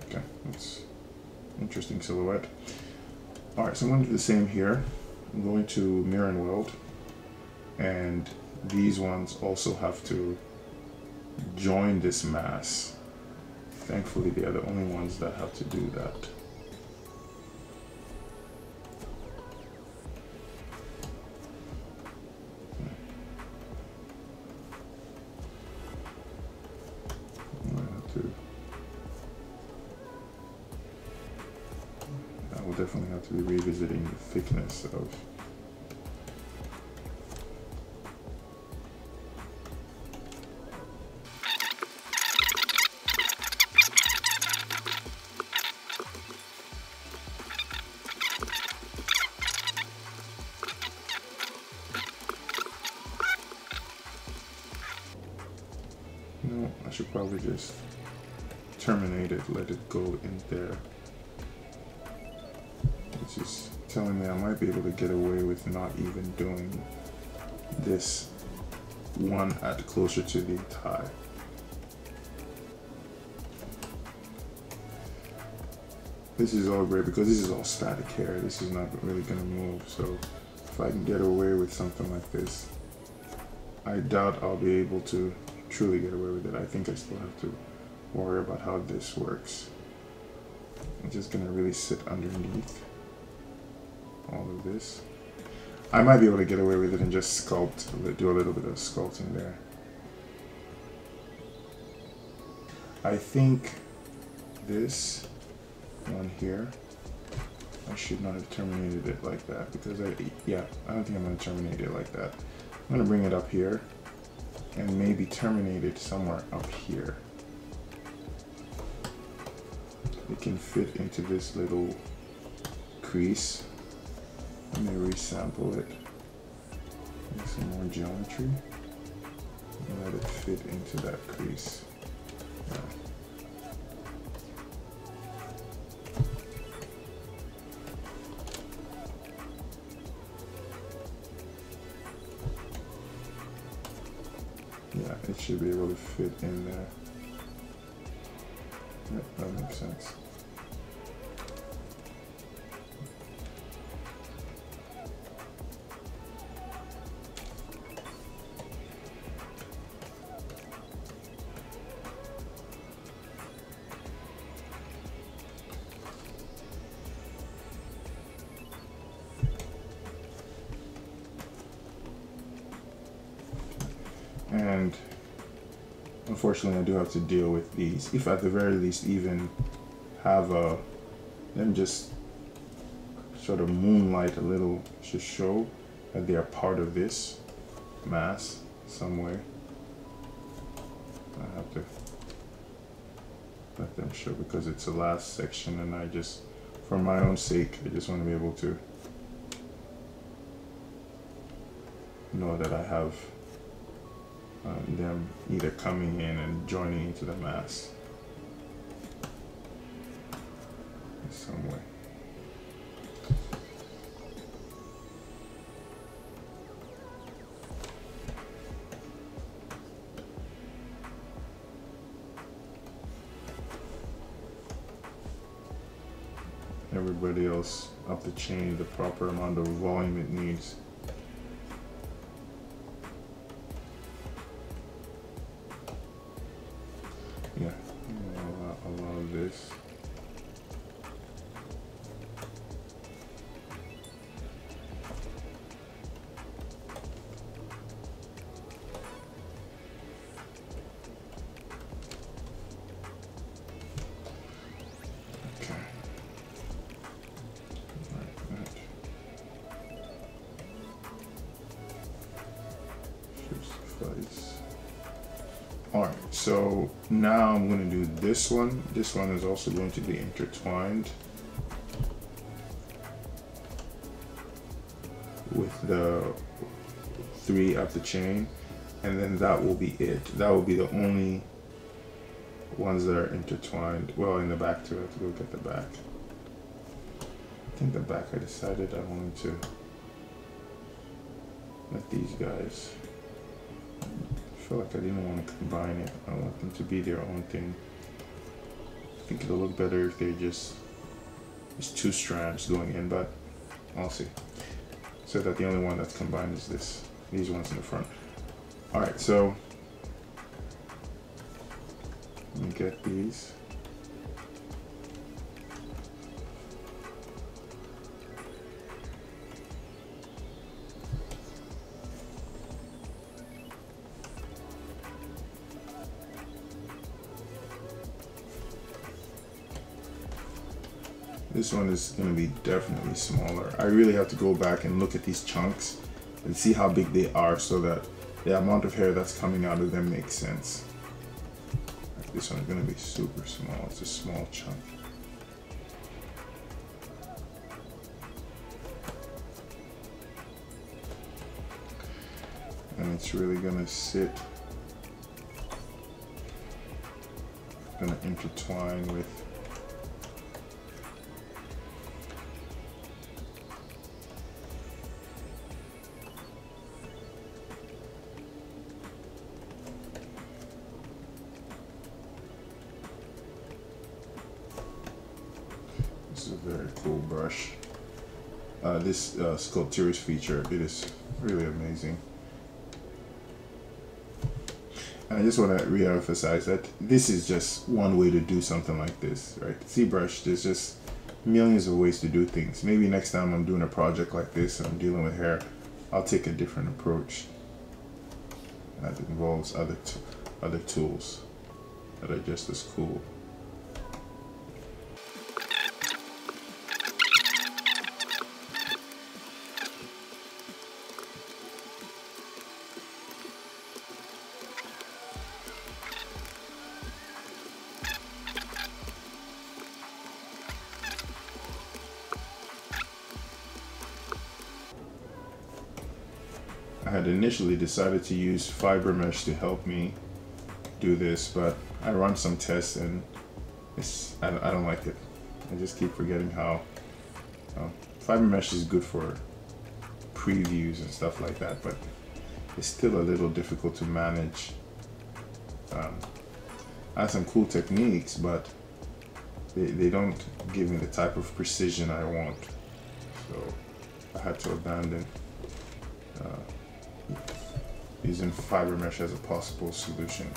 Speaker 2: Okay, that's interesting silhouette. All right, so I'm going to do the same here. I'm going to mirror and weld, and these ones also have to join this mass. Thankfully, they are the only ones that have to do that. Thickness No, I should probably just terminate it, let it go in there. Telling me I might be able to get away with not even doing this one at closer to the tie. This is all great because this is all static hair. This is not really gonna move. So if I can get away with something like this, I doubt I'll be able to truly get away with it. I think I still have to worry about how this works. I'm just gonna really sit underneath all of this. I might be able to get away with it and just sculpt, do a little bit of sculpting there. I think this one here, I should not have terminated it like that because I, yeah, I don't think I'm going to terminate it like that. I'm going to bring it up here and maybe terminate it somewhere up here. It can fit into this little crease. Let me resample it. Make some more geometry. And let it fit into that crease. Yeah, it should be able to fit in there. Yep, that makes sense. Unfortunately I do have to deal with these if at the very least even have a them just sort of moonlight a little to show that they are part of this mass somewhere. I have to let them show because it's the last section and I just for my own sake I just want to be able to know that I have um, them either coming in and joining into the mass in some way. Everybody else up the chain the proper amount of volume it needs. This one. This one is also going to be intertwined with the three up the chain and then that will be it. That will be the only ones that are intertwined. Well, in the back too, I have to look at the back. I think the back I decided I wanted to let these guys I feel like I didn't want to combine it. I want them to be their own thing. I think it'll look better if they're just it's two strands going in, but I'll see. So that the only one that's combined is this, these ones in the front. All right, so let me get these. This one is going to be definitely smaller. I really have to go back and look at these chunks and see how big they are so that the amount of hair that's coming out of them makes sense. This one's going to be super small. It's a small chunk. And it's really going to sit, going to intertwine with this uh, Sculptris feature. It is really amazing. And I just want to re-emphasize that this is just one way to do something like this, right? ZBrush, there's just millions of ways to do things. Maybe next time I'm doing a project like this I'm dealing with hair, I'll take a different approach that involves other other tools that are just as cool. Initially decided to use fiber mesh to help me do this, but I run some tests and it's I, I don't like it. I just keep forgetting how fiber mesh is good for previews and stuff like that, but it's still a little difficult to manage. Um, I have some cool techniques, but they, they don't give me the type of precision I want. So I had to abandon using fiber mesh as a possible solution.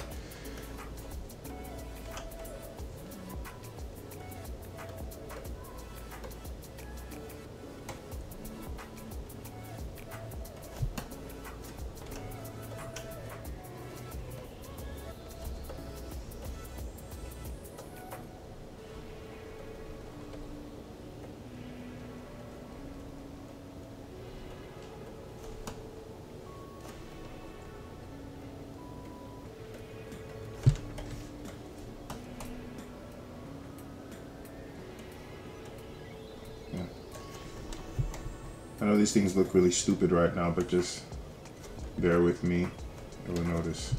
Speaker 2: Things look really stupid right now, but just bear with me. You'll notice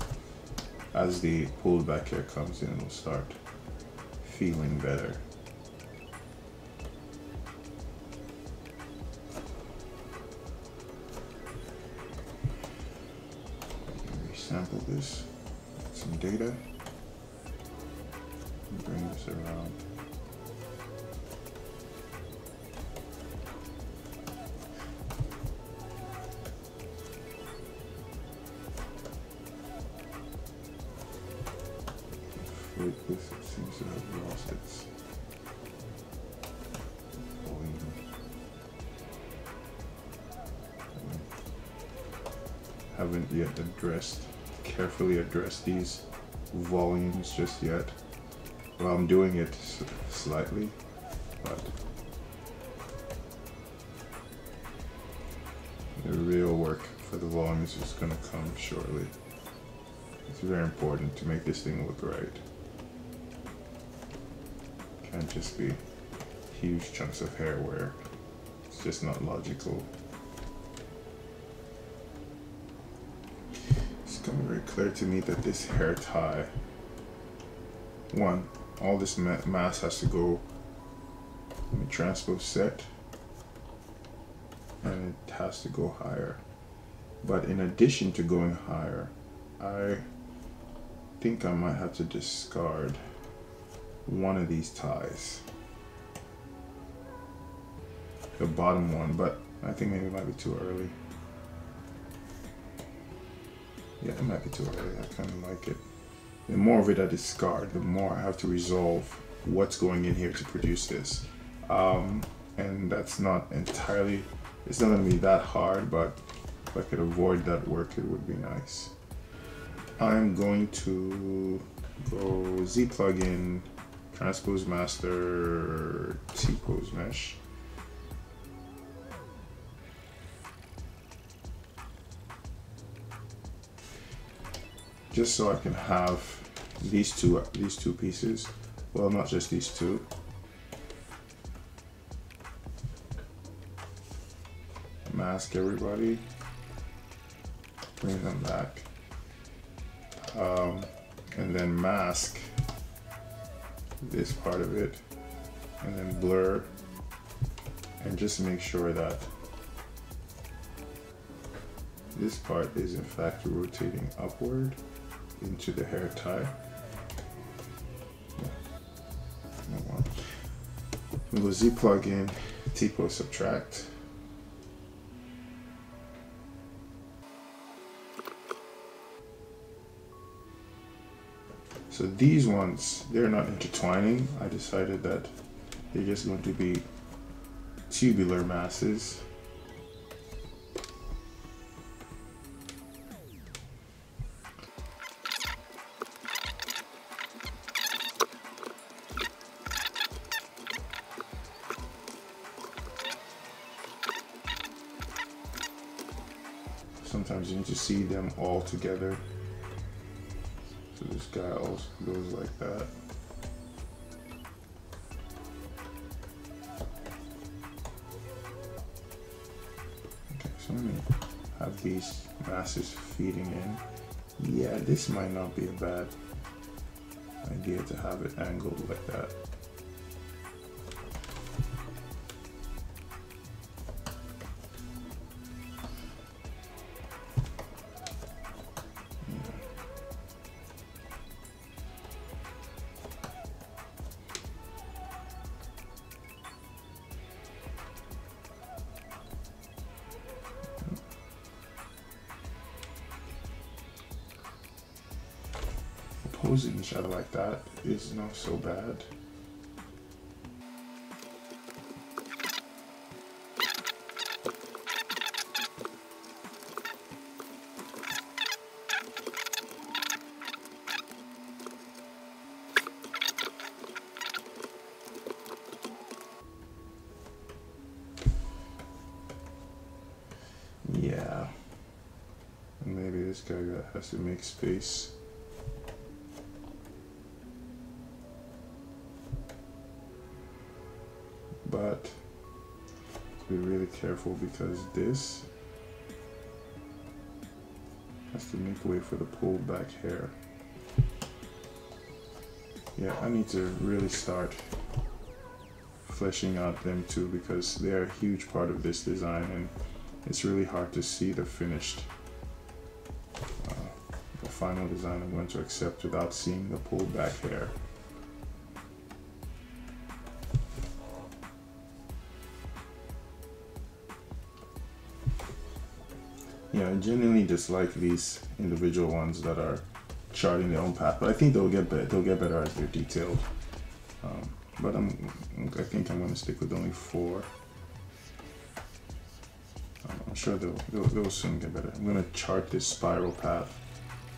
Speaker 2: as the pulled back hair comes in, it'll start feeling better. These volumes just yet. Well, I'm doing it slightly, but the real work for the volumes is going to come shortly. It's very important to make this thing look right can't just be huge chunks of hair where it's just not logical. Clear to me that this hair tie, one, all this ma mass has to go in the transpose set and it has to go higher. But in addition to going higher, I think I might have to discard one of these ties. The bottom one, but I think maybe it might be too early. Yeah, might be too early. I kind of like it. The more of it I discard, the more I have to resolve what's going in here to produce this. Um, and that's not entirely, it's not to be that hard, but if I could avoid that work, it would be nice. I'm going to go Z plugin Transpose master T-pose mesh. Just so I can have these two these two pieces. Well, not just these two. Mask everybody. Bring them back. Um, and then mask this part of it and then blur and just make sure that this part is in fact rotating upward into the hair tie. Yeah. We go Z plug in, T-pose subtract. So these ones, they're not intertwining. I decided that they're just going to be tubular masses. See them all together. So this guy also goes like that. Okay, so let have these masses feeding in. Yeah, this might not be a bad idea to have it angled like that. Is not so bad. Yeah. Maybe this guy has to make space. Careful because this has to make way for the pulled back hair. Yeah, I need to really start fleshing out them too because they're a huge part of this design and it's really hard to see the finished uh, the final design I'm going to accept without seeing the pulled back hair. Dislike these individual ones that are charting their own path, but I think they'll get better. They'll get better as they're detailed. Um, but I'm, I think I'm going to stick with only four. Um, I'm sure they'll, they'll, they'll soon get better. I'm going to chart this spiral path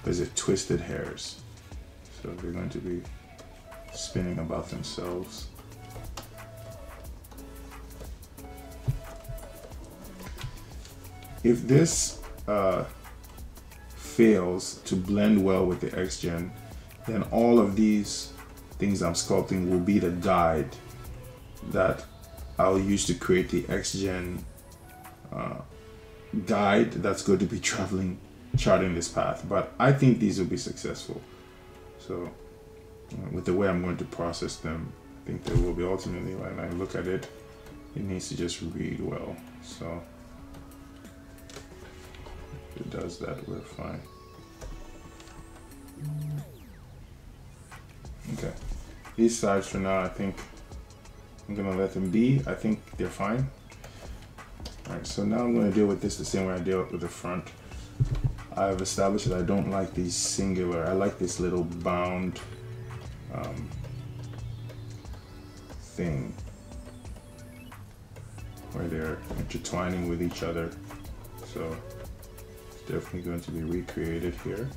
Speaker 2: because it twisted hairs, so they're going to be spinning about themselves. If this uh, fails to blend well with the XGen, then all of these things I'm sculpting will be the guide that I'll use to create the XGen uh, guide that's going to be traveling, charting this path. But I think these will be successful. So uh, with the way I'm going to process them, I think they will be ultimately, when I look at it, it needs to just read well. So does that, we're fine. Okay. These sides for now, I think I'm gonna let them be. I think they're fine. All right, so now I'm gonna deal with this the same way I deal with the front. I've established that I don't like these singular. I like this little bound um, thing where they're intertwining with each other. So definitely going to be recreated here.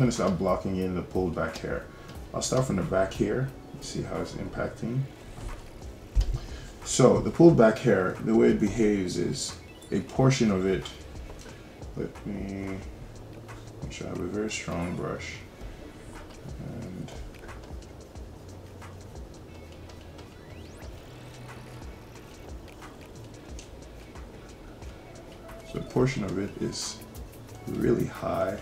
Speaker 2: I'm gonna start blocking in the pulled back hair. I'll start from the back here, see how it's impacting. So the pulled back hair, the way it behaves is a portion of it, let me make sure I have a very strong brush. And so a portion of it is really high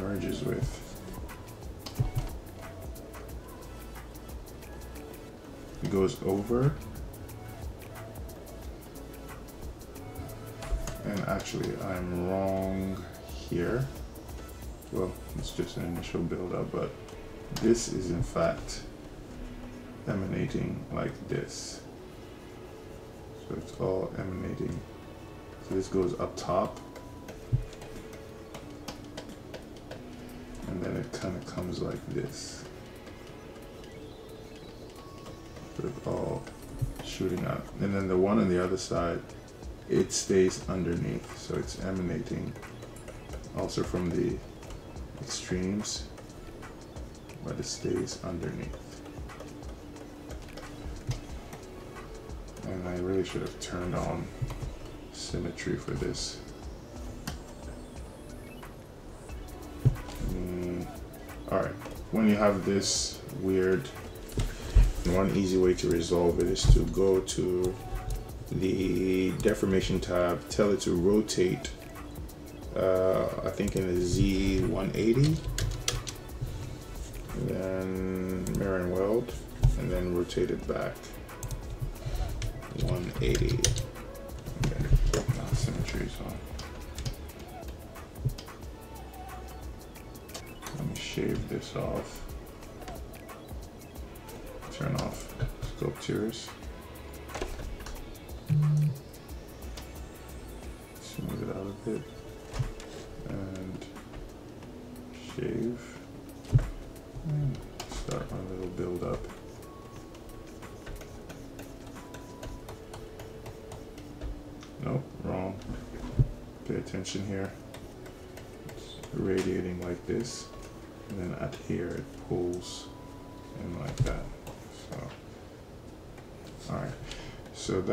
Speaker 2: merges with. It goes over. And actually I'm wrong here. Well it's just an initial build up but this is in fact emanating like this. So it's all emanating. So this goes up top. Kind of comes like this. It's all shooting up. And then the one on the other side, it stays underneath. So it's emanating also from the extremes, but it stays underneath. And I really should have turned on symmetry for this. When you have this weird, one easy way to resolve it is to go to the deformation tab, tell it to rotate, uh, I think in the Z180, then mirror and weld, and then rotate it back. 180 symmetry, so. let this off. Turn off Sculptris. Smooth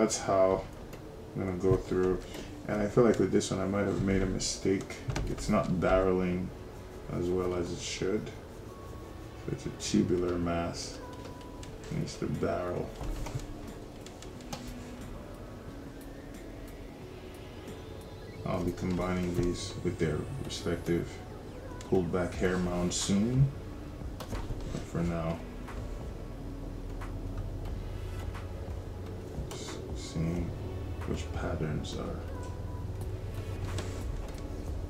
Speaker 2: that's how I'm gonna go through. And I feel like with this one, I might have made a mistake. It's not barreling as well as it should. So it's a tubular mass. It needs to barrel. I'll be combining these with their respective pulled back hair mounts soon. But for now, seeing which patterns are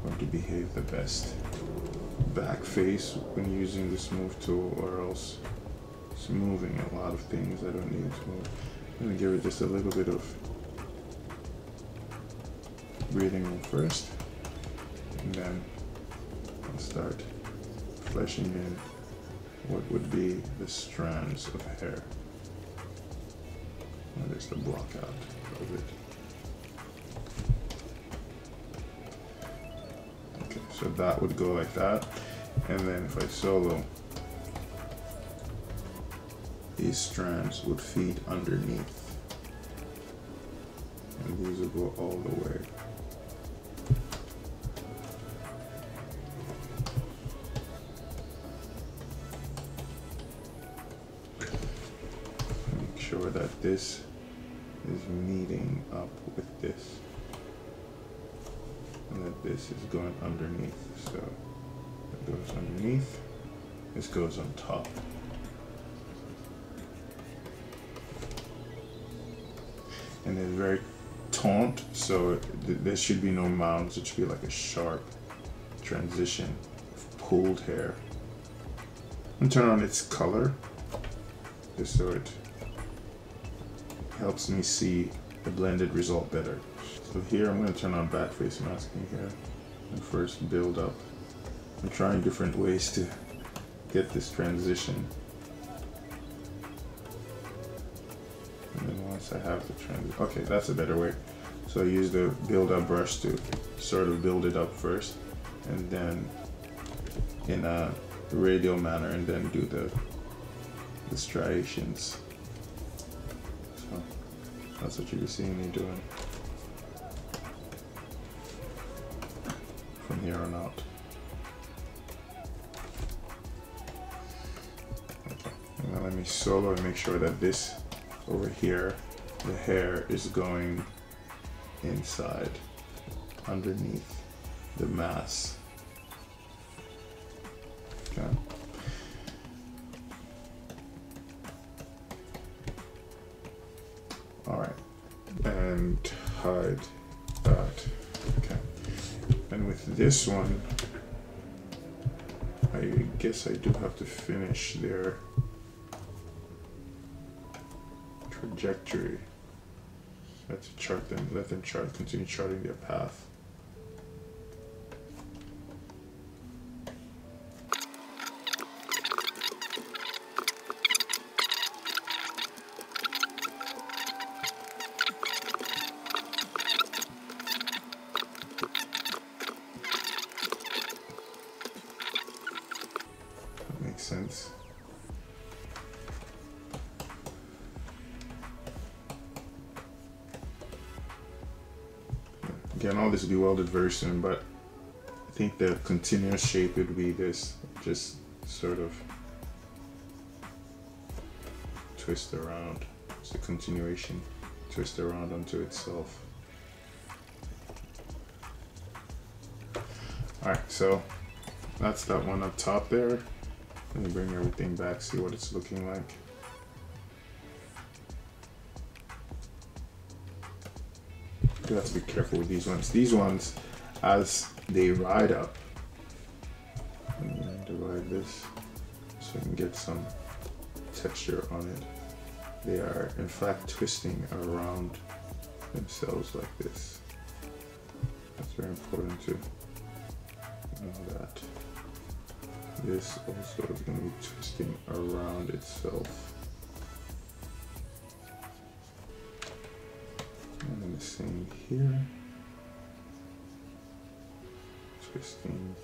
Speaker 2: going to behave the best. Back face when using the smooth tool or else smoothing a lot of things I don't need to move. I'm gonna give it just a little bit of breathing room first, and then I'll start fleshing in what would be the strands of hair. There's the block out of it. So that would go like that. And then if I solo, these strands would feed underneath. And these will go all the way Make sure that this is meeting up with this. This is going underneath. So it goes underneath, this goes on top. And it's very taunt, so th there should be no mounds. It should be like a sharp transition of pulled hair. And turn on its color, just so it helps me see the blended result better. So here I'm going to turn on back face masking here and first build up. I'm trying different ways to get this transition. And then once I have the transition, okay, that's a better way. So I use the build up brush to sort of build it up first and then in a radial manner and then do the, the striations. So that's what you're seeing me doing here on out. Okay, now let me solo and make sure that this over here, the hair is going inside underneath the mass. Okay. All right, and hide with this one, I guess I do have to finish their trajectory. Let's chart them, let them chart, continue charting their path. Soon, but I think the continuous shape would be this, just sort of twist around. It's a continuation, twist around onto itself. Alright, so that's that one up top there. Let me bring everything back, see what it's looking like. Have to be careful with these ones. These ones, as they ride up, I'm gonna divide this so I can get some texture on it. They are in fact twisting around themselves like this. That's very important to know that. This also is going to be twisting around itself. Same here. Twisting.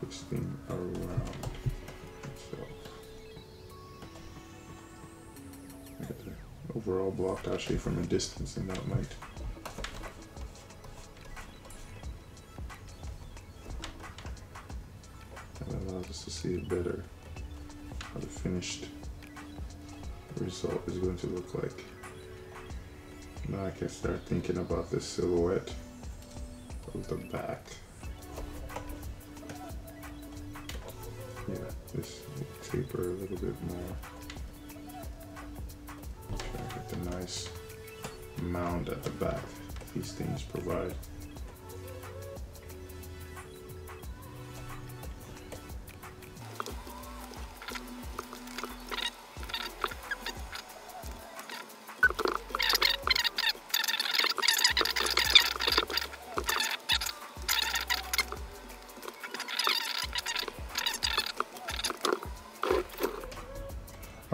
Speaker 2: Twisting around itself. Overall blocked shape from a distance and that might that allows us to see it better finished result is going to look like. Now I can start thinking about the silhouette of the back. Yeah, this taper a little bit more. Try to get the nice mound at the back these things provide.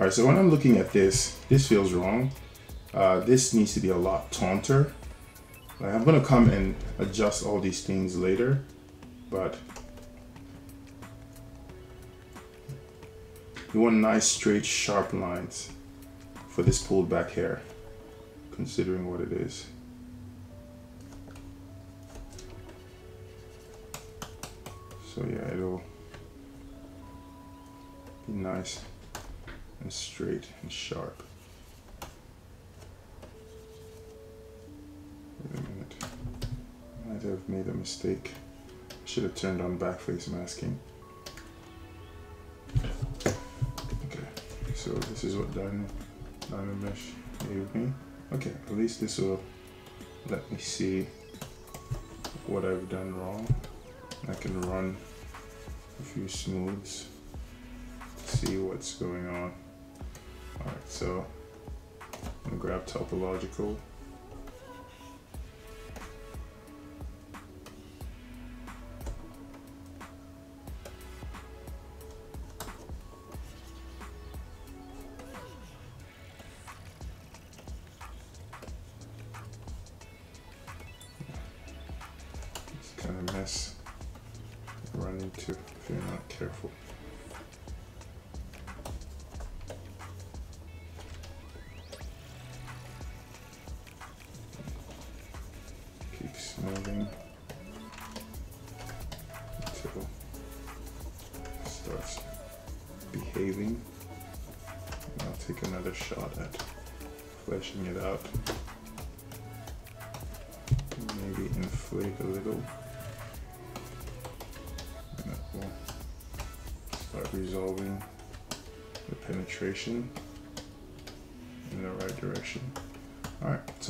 Speaker 2: All right, so when I'm looking at this, this feels wrong. Uh, this needs to be a lot taunter. Like, I'm gonna come and adjust all these things later, but you want nice, straight, sharp lines for this pulled back hair, considering what it is. So yeah, it'll be nice and straight and sharp. Wait a minute. I might have made a mistake. I should have turned on back face masking. Okay, so this is what Diamond, DynaMesh gave me. Okay, at least this will let me see what I've done wrong. I can run a few smooths see what's going on. So I'm gonna grab topological.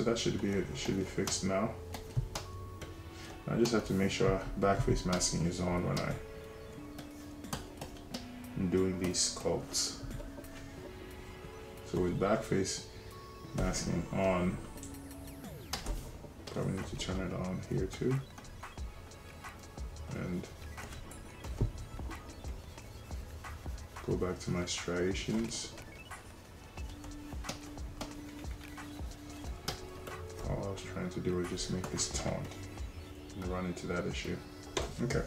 Speaker 2: That should be it. should be fixed now. I just have to make sure back face masking is on when I am doing these sculpts. So with back face masking on, probably need to turn it on here too. And go back to my striations. Do is just make this taunt and run into that issue. Okay.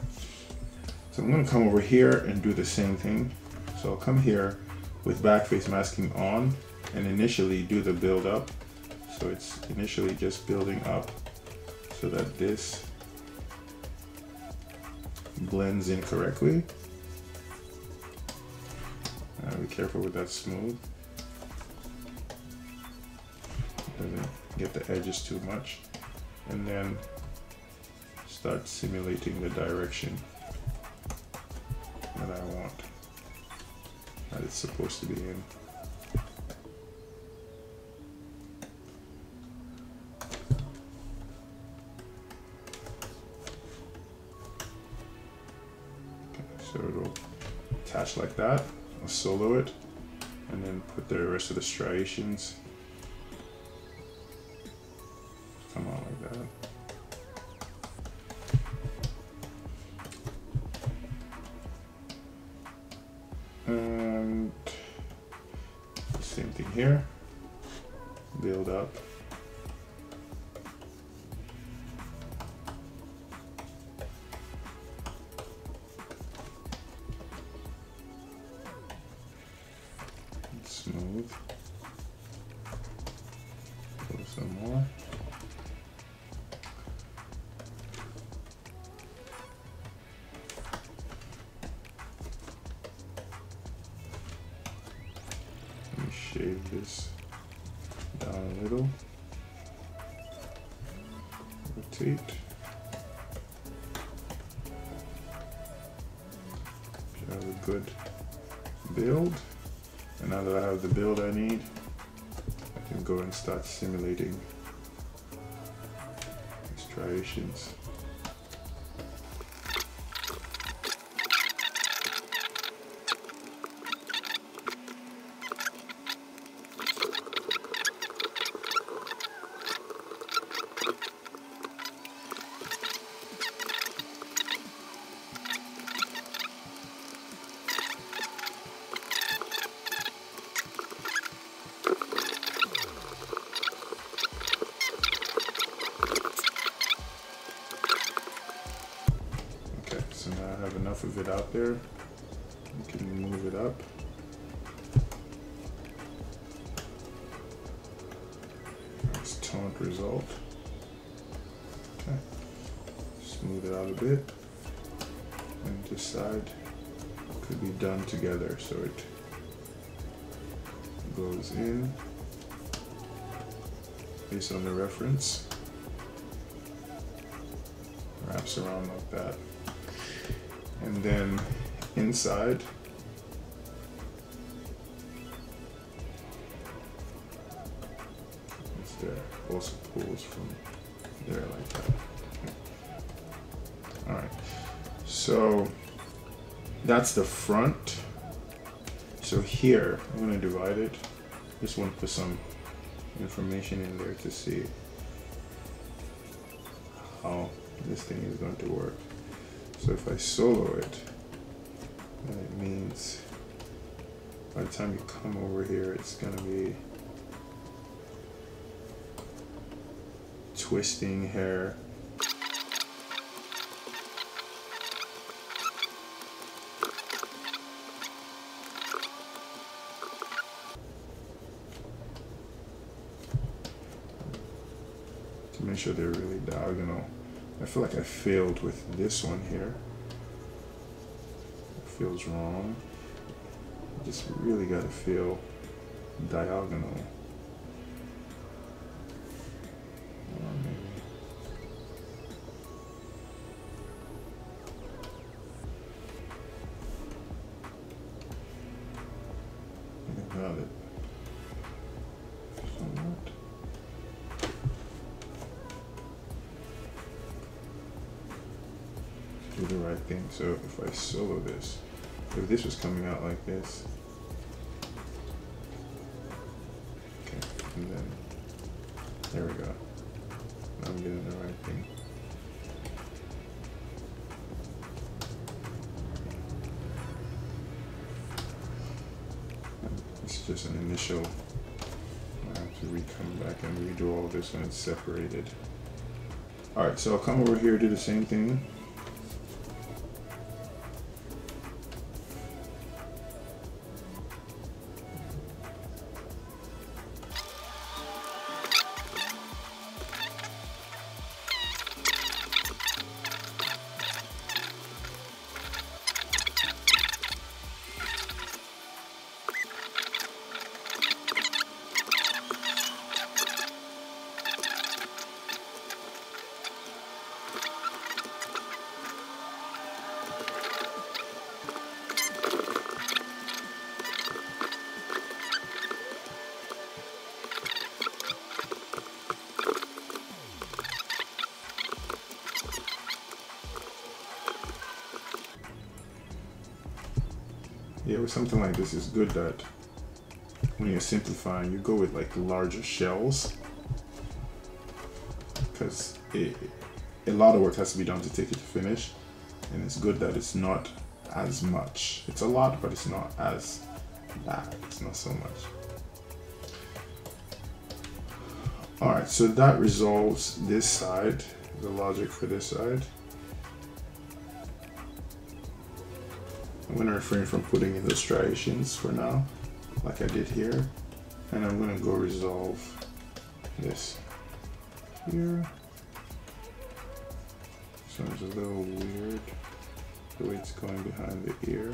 Speaker 2: So I'm gonna come over here and do the same thing. So I'll come here with back face masking on and initially do the build up. So it's initially just building up so that this blends in correctly. Uh, be careful with that smooth. Get the edges too much. And then start simulating the direction that I want that it's supposed to be in. so it'll attach like that. I'll solo it and then put the rest of the striations simulating striations. Of it out there. We can move it up. Nice toned result. Okay, smooth it out a bit. And this side could be done together so it goes in based on the reference. Wraps around like that. And then inside, it's there. Also pulls from there like that. All right. So that's the front. So here, I'm gonna divide it. Just want to put some information in there to see how this thing is going to work. So if I solo it, then it means by the time you come over here, it's gonna be twisting hair. To make sure they're really diagonal. I feel like I failed with this one here. It feels wrong. I Just really gotta feel diagonal. If I solo this, if this was coming out like this, okay, and then there we go. I'm getting the right thing. It's just an initial. I have to re come back and redo all this when it's separated. Alright, so I'll come over here, do the same thing. With something like this, it's good that when you're simplifying, you go with like larger shells because a lot of work has to be done to take it to finish, and it's good that it's not as much. It's a lot, but it's not as bad. It's not so much. All right, so that resolves this side, the logic for this side. I'm going to refrain from putting in the striations for now, like I did here. And I'm going to go resolve this here. Sounds a little weird the way it's going behind the ear.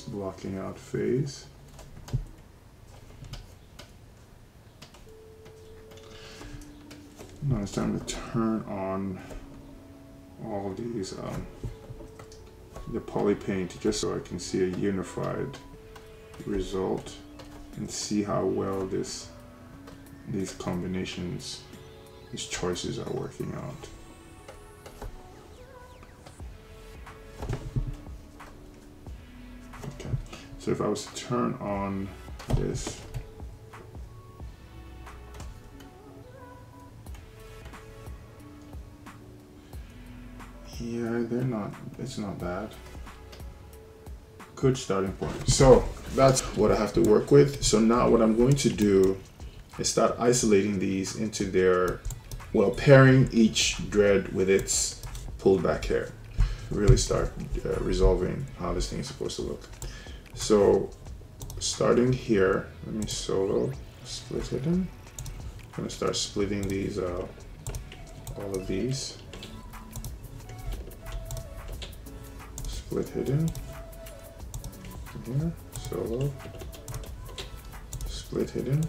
Speaker 2: Blocking out phase. Now it's time to turn on all these, um, the poly paint, just so I can see a unified result and see how well this these combinations, these choices are working out. So if I was to turn on this, yeah, they're not, it's not bad. Good starting point. So that's what I have to work with. So now what I'm going to do is start isolating these into their, well, pairing each dread with its pulled back hair. Really start uh, resolving how this thing is supposed to look. So starting here, let me solo split it in. I'm gonna start splitting these out, all of these. Split hidden here, solo, split hidden.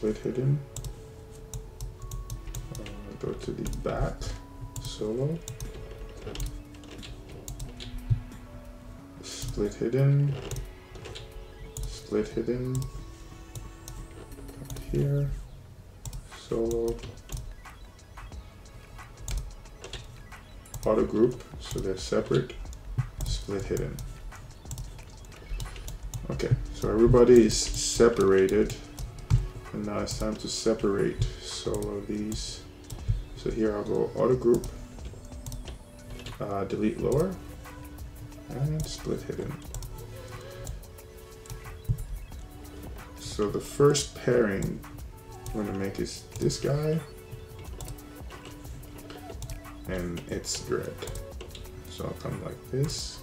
Speaker 2: Split hidden. Uh, go to the back, solo. split hidden, split hidden here, solo, auto group, so they're separate, split hidden. Okay, so everybody is separated, now it's time to separate solo these. So here I'll go auto group, uh, delete lower, and split hidden. So the first pairing I'm gonna make is this guy and it's red. So I'll come like this.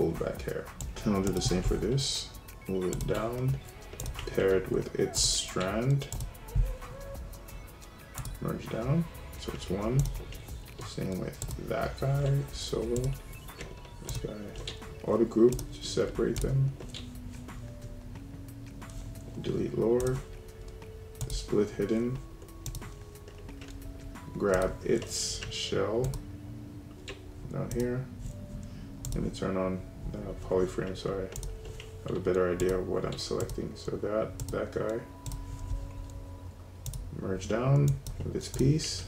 Speaker 2: Pulled back hair. And I'll do the same for this. Move it down, pair it with its strand merge down. So it's one. Same with that guy, solo. This guy, auto group, just separate them. Delete lower, split hidden. Grab its shell down here. Let me turn on the polyframe so I have a better idea of what I'm selecting. So that, that guy, merge down with this piece.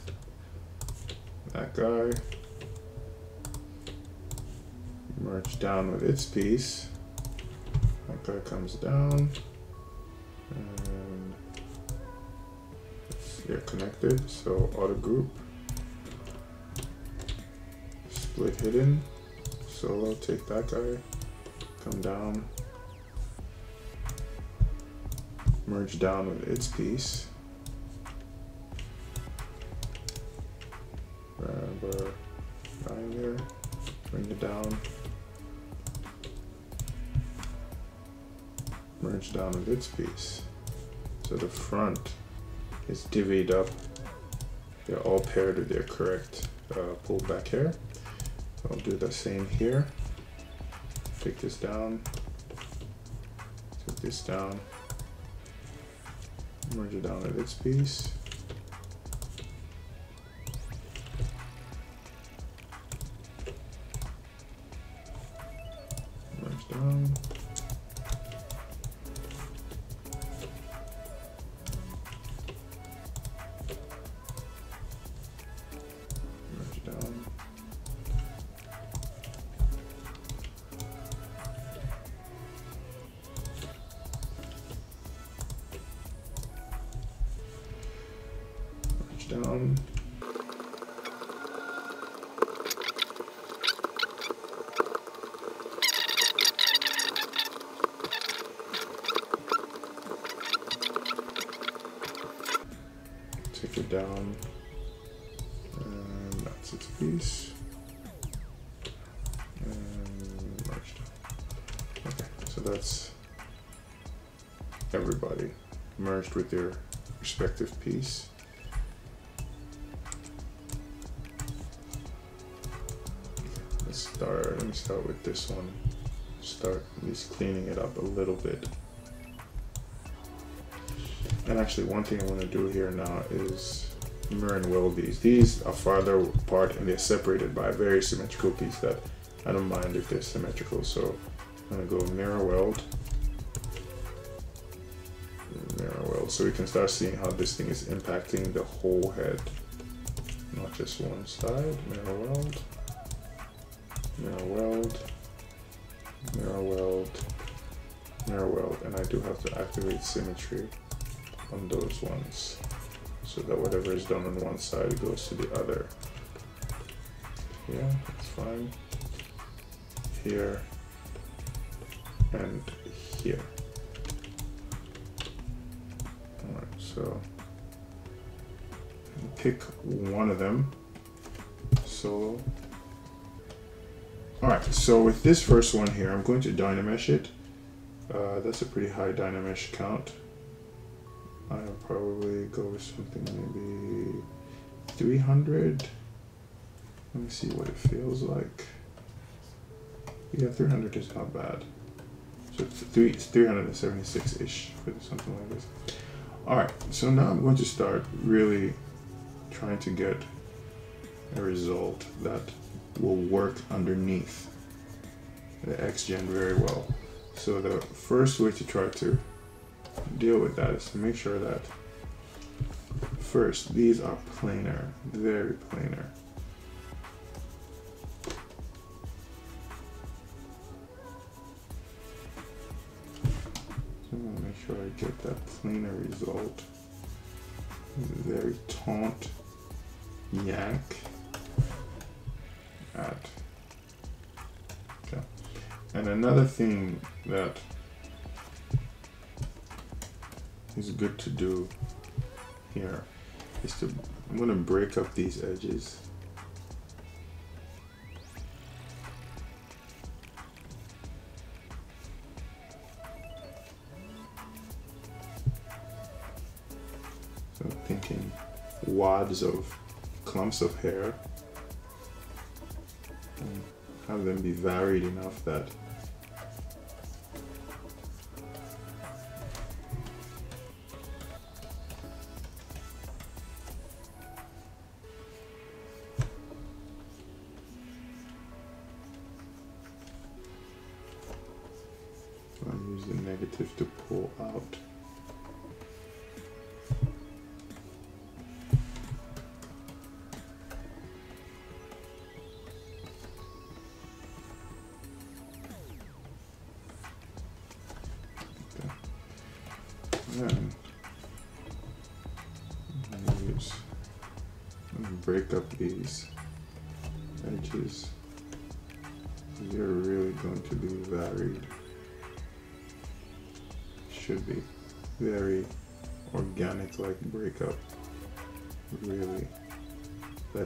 Speaker 2: That guy. Merge down with its piece. That guy comes down. And they're connected, so auto group. Split hidden. Solo, take that guy. Come down. Merge down with its piece. grab a there, bring it down, merge down with its piece. So the front is divvied up. They're all paired with their correct uh, pulled back hair. So I'll do the same here. Take this down, take this down, merge it down with its piece. Down. Take it down. And that's its piece. And merged. Okay, so that's everybody merged with their respective piece. This one. Start at least cleaning it up a little bit. And actually one thing I want to do here now is mirror and weld these. These are farther apart and they're separated by a very symmetrical piece that I don't mind if they're symmetrical. So I'm gonna go mirror weld. Mirror weld. So we can start seeing how this thing is impacting the whole head. Not just one side, mirror weld mirror weld, mirror weld, mirror weld, and I do have to activate symmetry on those ones so that whatever is done on one side goes to the other. Yeah, that's fine. Here and here. Alright, so pick one of them solo all right, so with this first one here, I'm going to DynaMesh it. Uh, that's a pretty high DynaMesh count. I'll probably go with something maybe 300. Let me see what it feels like. Yeah, 300 is not bad. So it's, three, it's 376-ish for something like this. All right, so now I'm going to start really trying to get a result that will work underneath the XGen very well. So the first way to try to deal with that is to make sure that first these are planar, very planar. So make sure I get that planar result. Very taunt yank And another thing that is good to do here is to I'm gonna break up these edges. So thinking wads of clumps of hair have them be varied enough that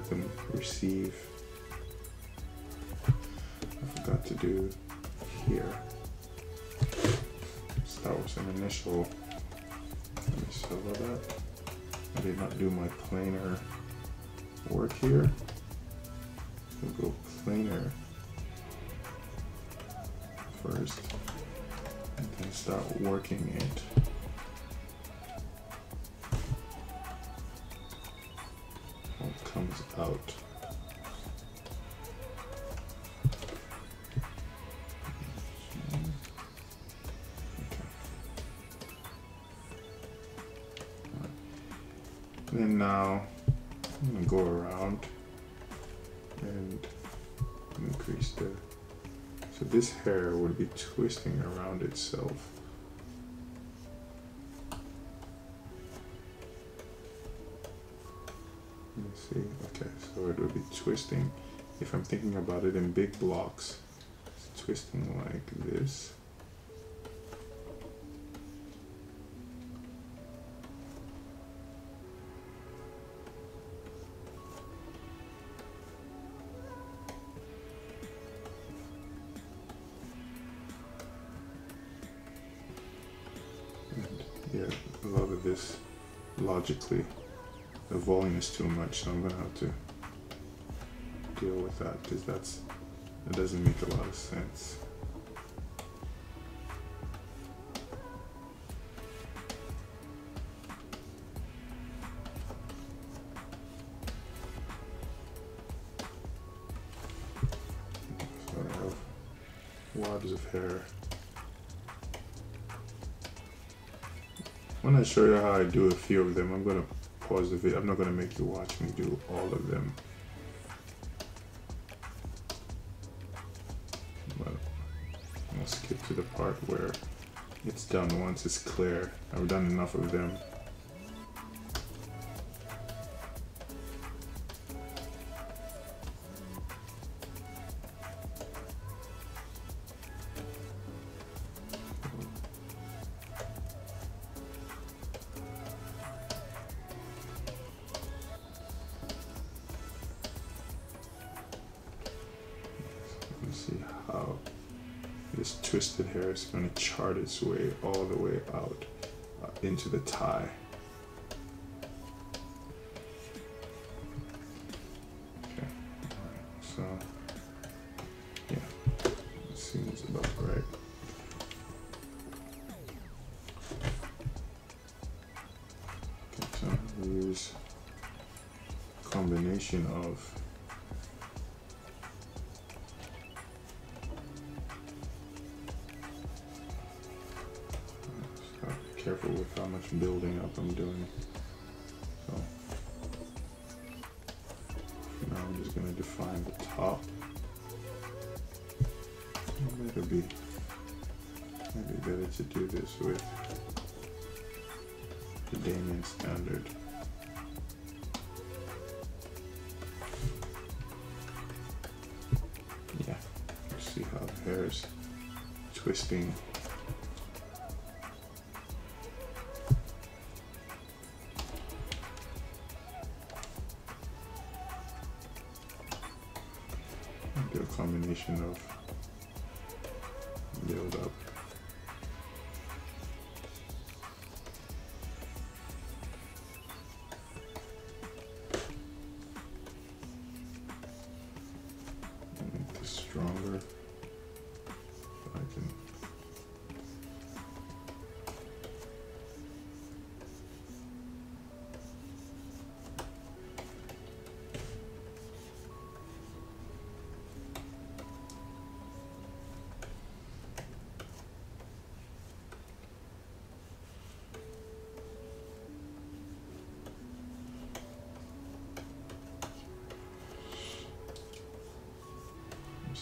Speaker 2: them receive I forgot to do here. So that was an initial. Let me about that I did not do my planar work here. We'll go planar first and then start working it. This hair would be twisting around itself. Let's see, okay, so it would be twisting, if I'm thinking about it in big blocks, it's twisting like this. Is too much, so I'm gonna have to deal with that because that's that doesn't make a lot of sense. So I have wads of hair. When I show you how I do a few of them, I'm gonna I'm not gonna make you watch me do all of them. But I'll skip to the part where it's done once it's clear. I've done enough of them. Going to chart its way all the way out uh, into the tie.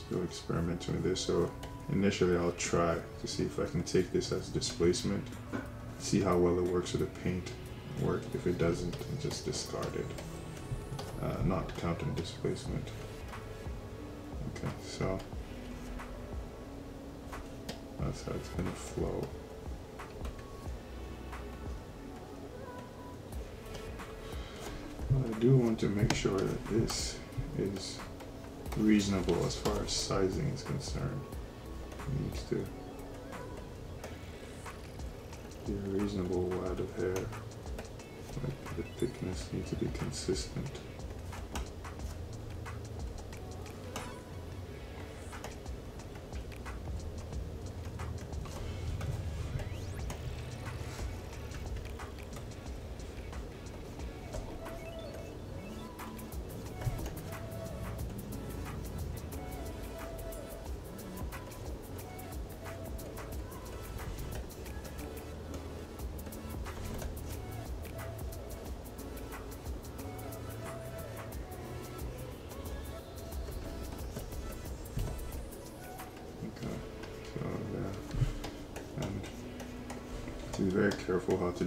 Speaker 2: Still experimenting with this. So initially I'll try to see if I can take this as displacement, see how well it works with the paint work. If it doesn't, just discard it. Uh, not counting displacement. Okay, so that's how it's gonna flow. I do want to make sure that this is reasonable as far as sizing is concerned. It needs to be a reasonable wad of hair. Like the thickness needs to be consistent.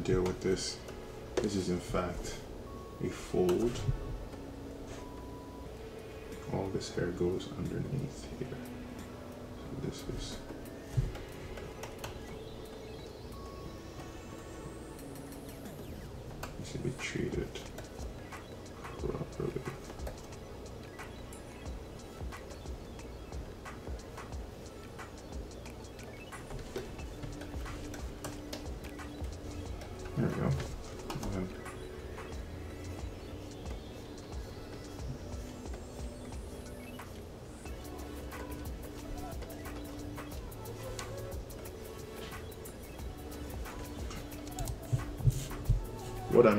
Speaker 2: Deal with this. This is in fact a fold. All this hair goes underneath here. So this is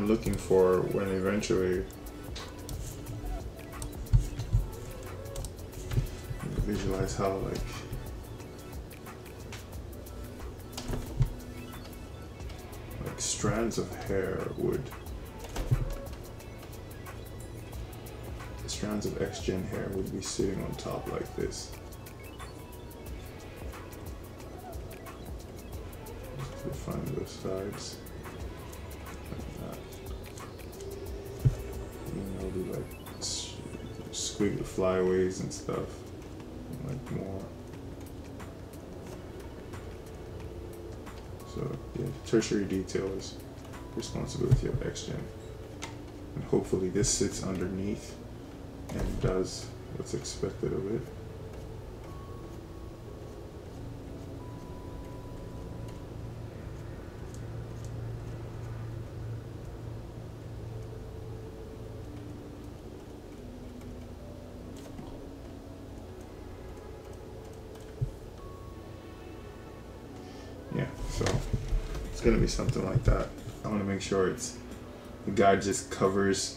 Speaker 2: Looking for when eventually visualize how like like strands of hair would strands of XGen hair would be sitting on top like this. Define those sides. Squiggly flyaways and stuff. Like more. So yeah, tertiary is responsibility of XGen. And hopefully this sits underneath and does what's expected of it. Be something like that. I want to make sure it's the guide just covers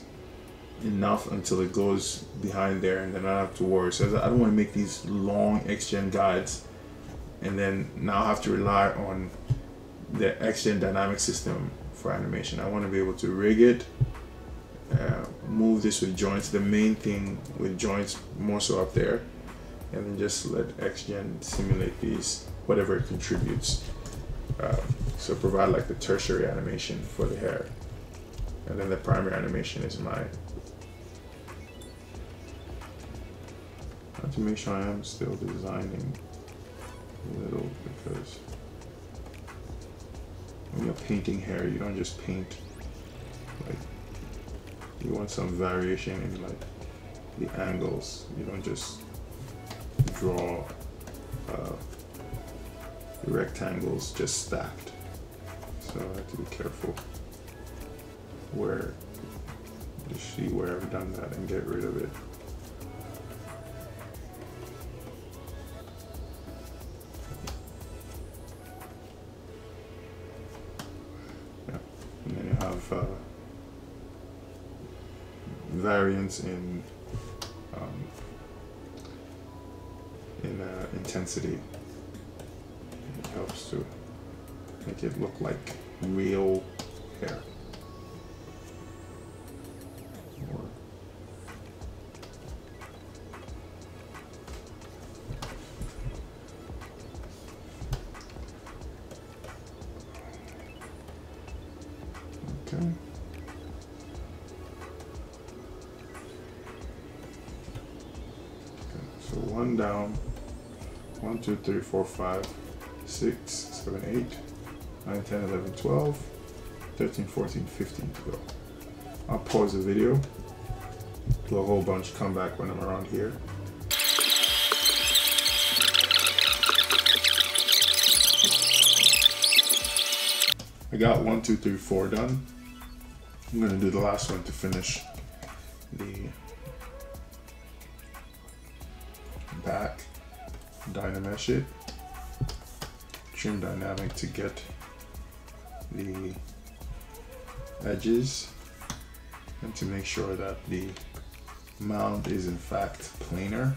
Speaker 2: enough until it goes behind there and then I don't have to worry. So I don't want to make these long XGen guides and then now have to rely on the XGen dynamic system for animation. I want to be able to rig it, uh, move this with joints, the main thing with joints more so up there, and then just let XGen simulate these, whatever it contributes. Uh, so provide like the tertiary animation for the hair. And then the primary animation is my I have to make sure I am still designing a little because when you're painting hair, you don't just paint like you want some variation in like the angles. You don't just draw uh, rectangles just stacked. So I have to be careful where to see where I've done that and get rid of it. Yeah. And then you have uh, variance in um, in uh, intensity. It helps to make it look like real hair. down. 1, 2, 3, 4, 5, 6, 7, 8, 9, 10, 11, 12, 13, 14, 15 to go. I'll pause the video, do a whole bunch, come back when I'm around here. I got one, two, three, four done. I'm gonna do the last one to finish the back, DynaMesh it, trim dynamic to get the edges and to make sure that the mount is in fact planar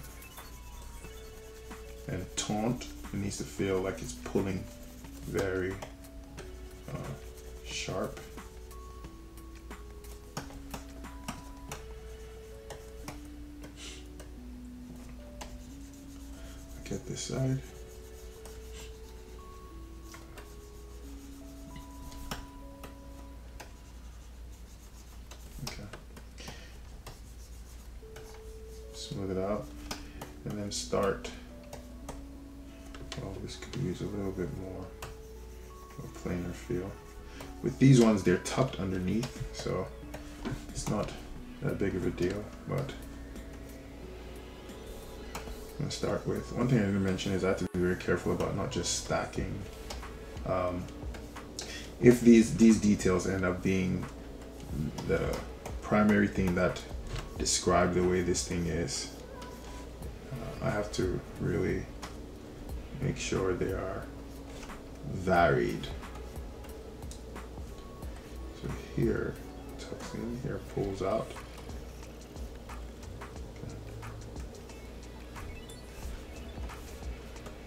Speaker 2: and taunt it needs to feel like it's pulling very uh, sharp get this side. Tucked underneath, so it's not that big of a deal, but I'm gonna start with. One thing I didn't mention is I have to be very careful about not just stacking. Um, if these these details end up being the primary thing that describe the way this thing is, uh, I have to really make sure they are varied. Here, tucks in, here pulls out.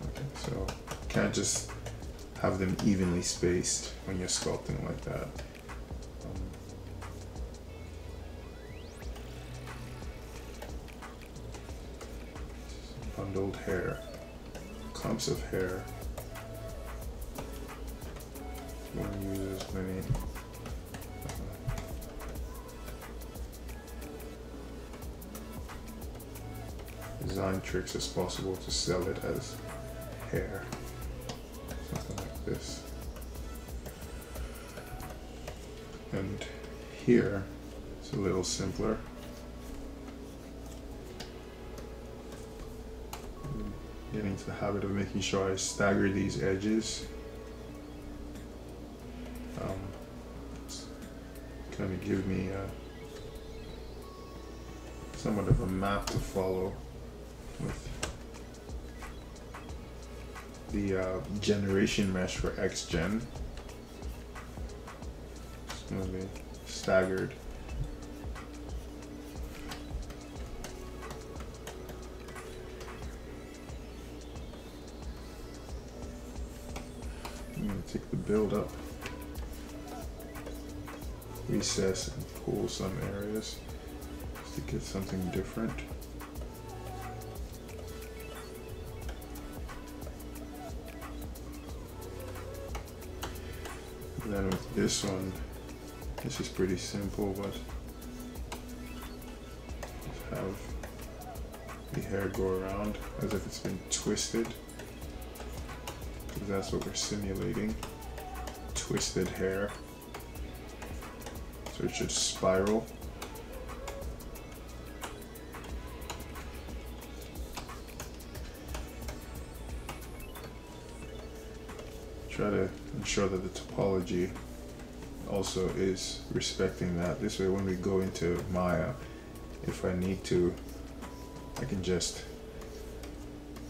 Speaker 2: Okay, So can't just have them evenly spaced when you're sculpting like that. Um, bundled hair, clumps of hair. Want to use as many tricks as possible to sell it as hair. Something like this. And here, it's a little simpler. Getting into the habit of making sure I stagger these edges. Um, kind of give me a, somewhat of a map to follow with the uh, generation mesh for XGen. It's gonna be staggered. I'm gonna take the build up, recess and pull some areas to get something different. This one, this is pretty simple, but have the hair go around as if it's been twisted. Because that's what we're simulating. Twisted hair. So it should spiral. Try to ensure that the topology also is respecting that. This way when we go into Maya, if I need to, I can just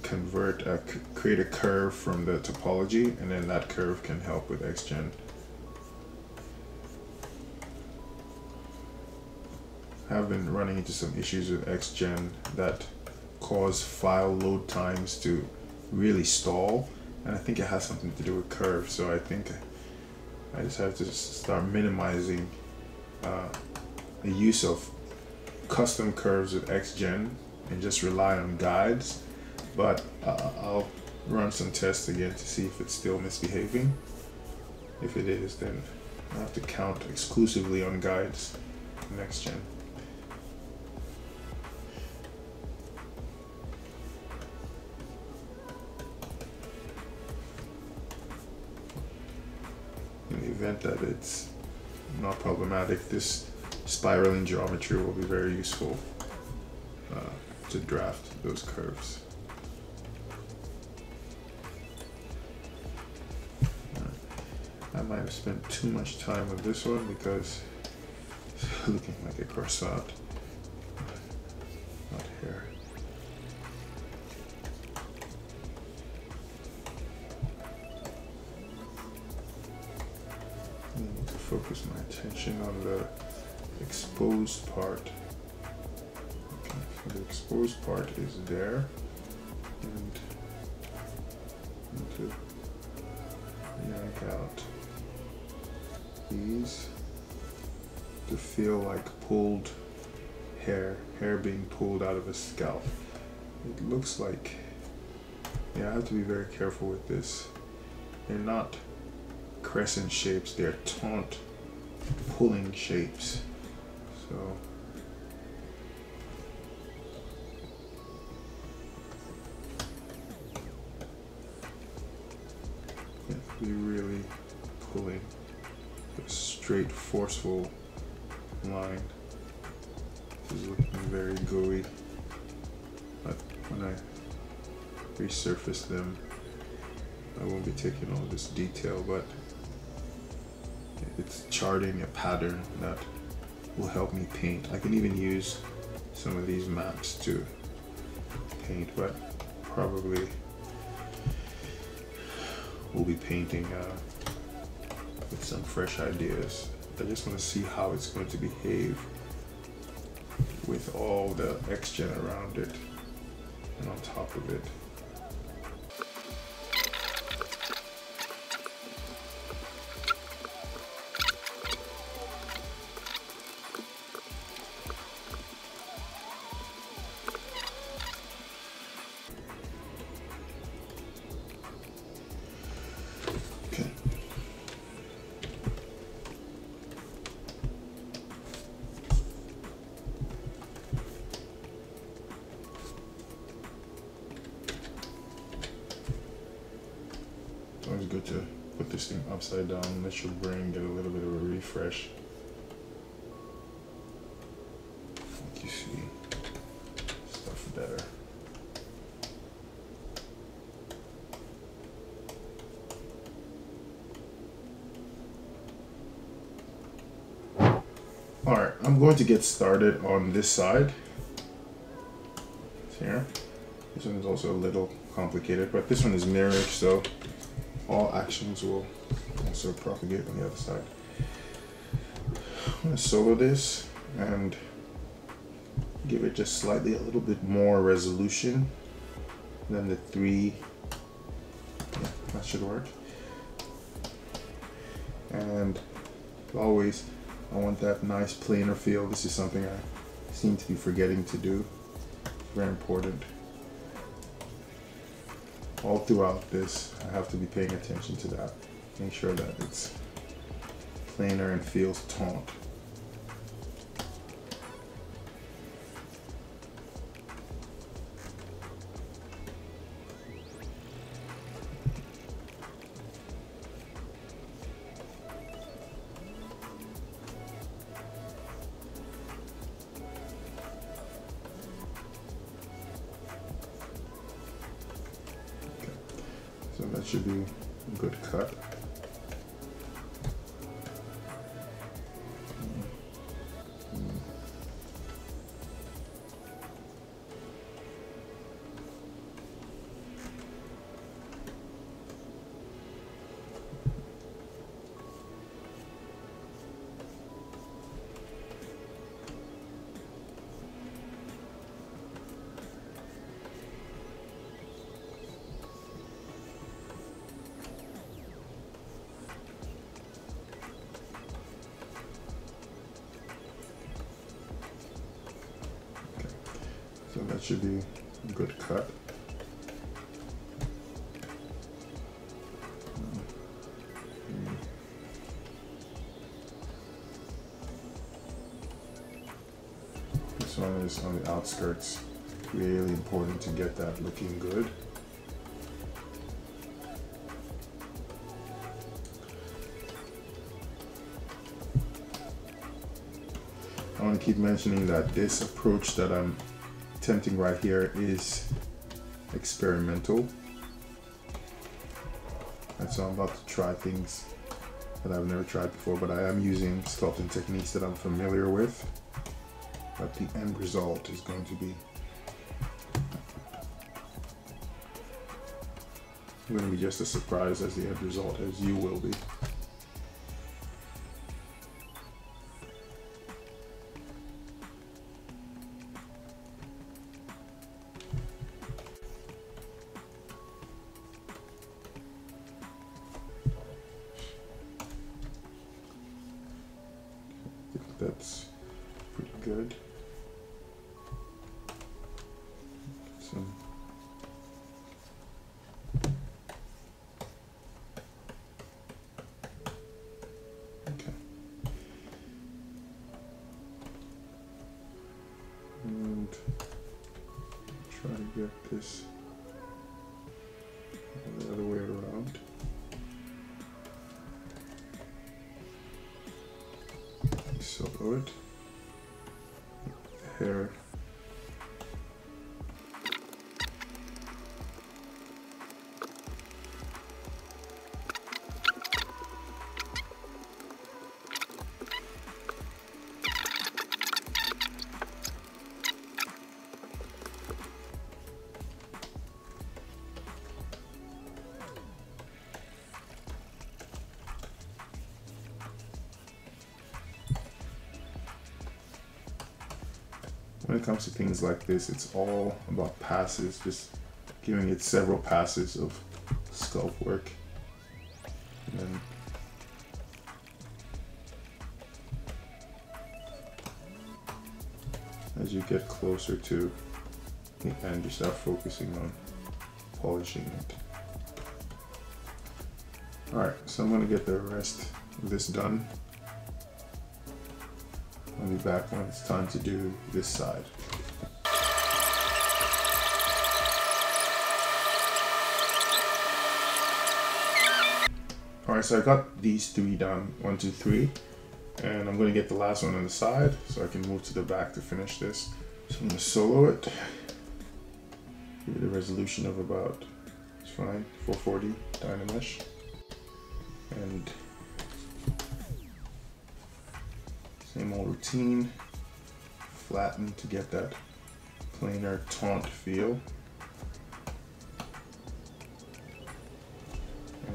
Speaker 2: convert, uh, a, create a curve from the topology and then that curve can help with XGen. I've been running into some issues with XGen that cause file load times to really stall and I think it has something to do with curve so I think I just have to start minimizing uh, the use of custom curves with XGen and just rely on guides. But uh, I'll run some tests again to see if it's still misbehaving. If it is, then I have to count exclusively on guides next gen. it's not problematic, this spiraling geometry will be very useful uh, to draft those curves. I might have spent too much time with this one because it's looking like a croissant. Careful with this. They're not crescent shapes, they're taunt pulling shapes. So, be really pulling a straight, forceful line. This is looking very gooey, but when I resurface them, I won't be taking all this detail, but it's charting a pattern that will help me paint. I can even use some of these maps to paint, but probably we'll be painting uh, with some fresh ideas. I just want to see how it's going to behave with all the XGen around it and on top of it. To get started on this side. Here. This one is also a little complicated, but this one is mirrored, so all actions will also propagate on the other side. I'm gonna solo this and give it just slightly a little bit more resolution than the three. Yeah, that should work. And always, I want that nice planar feel. This is something I seem to be forgetting to do. Very important. All throughout this, I have to be paying attention to that. Make sure that it's planar and feels taut. That should be a good cut. On the outskirts. Really important to get that looking good. I want to keep mentioning that this approach that I'm attempting right here is experimental. And so I'm about to try things that I've never tried before, but I am using sculpting techniques that I'm familiar with. But the end result is going to be going to be just as surprised as the end result as you will be. Comes to things like this, it's all about passes, just giving it several passes of sculpt work. And then as you get closer to the end, you start focusing on polishing it. Alright, so I'm going to get the rest of this done. Be back when it's time to do this side. Alright, so I got these three done. One, two, three. And I'm gonna get the last one on the side so I can move to the back to finish this. So I'm gonna solo it. Give it a resolution of about, it's fine, 440 DynaMesh. routine flatten to get that planar taunt feel.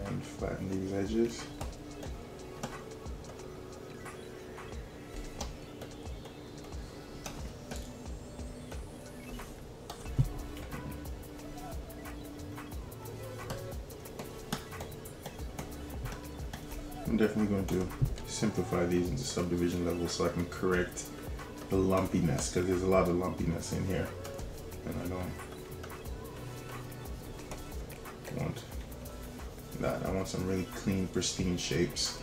Speaker 2: And flatten these edges. I'm definitely going to simplify these into subdivision levels so I can correct the lumpiness because there's a lot of lumpiness in here and I don't want that. I want some really clean, pristine shapes.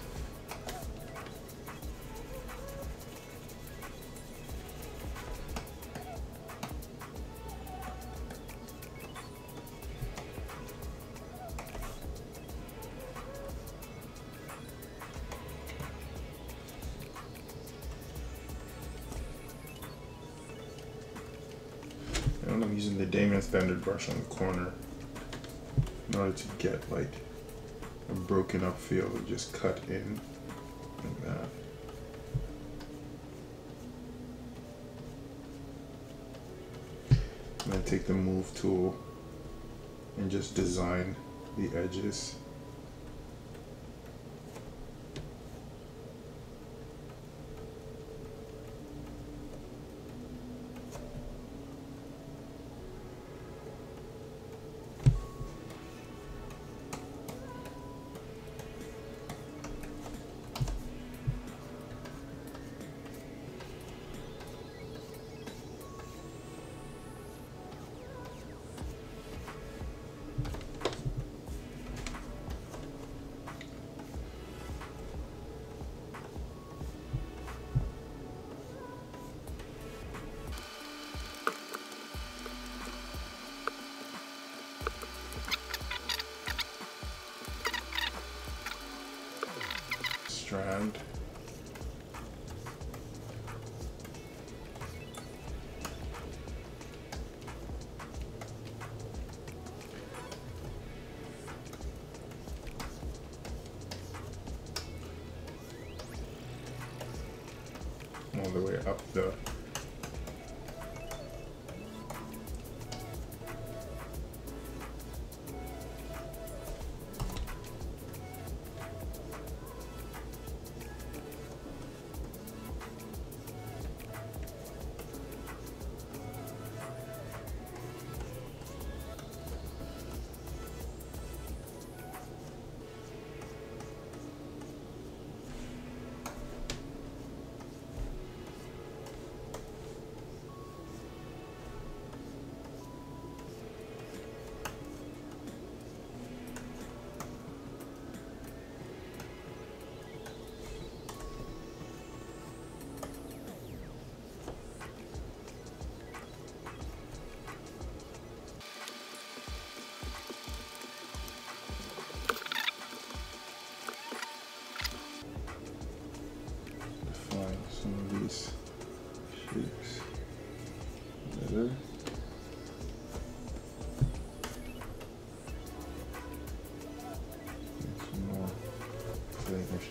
Speaker 2: On the corner in order to get like a broken up feel just cut in like that. And then take the move tool and just design the edges.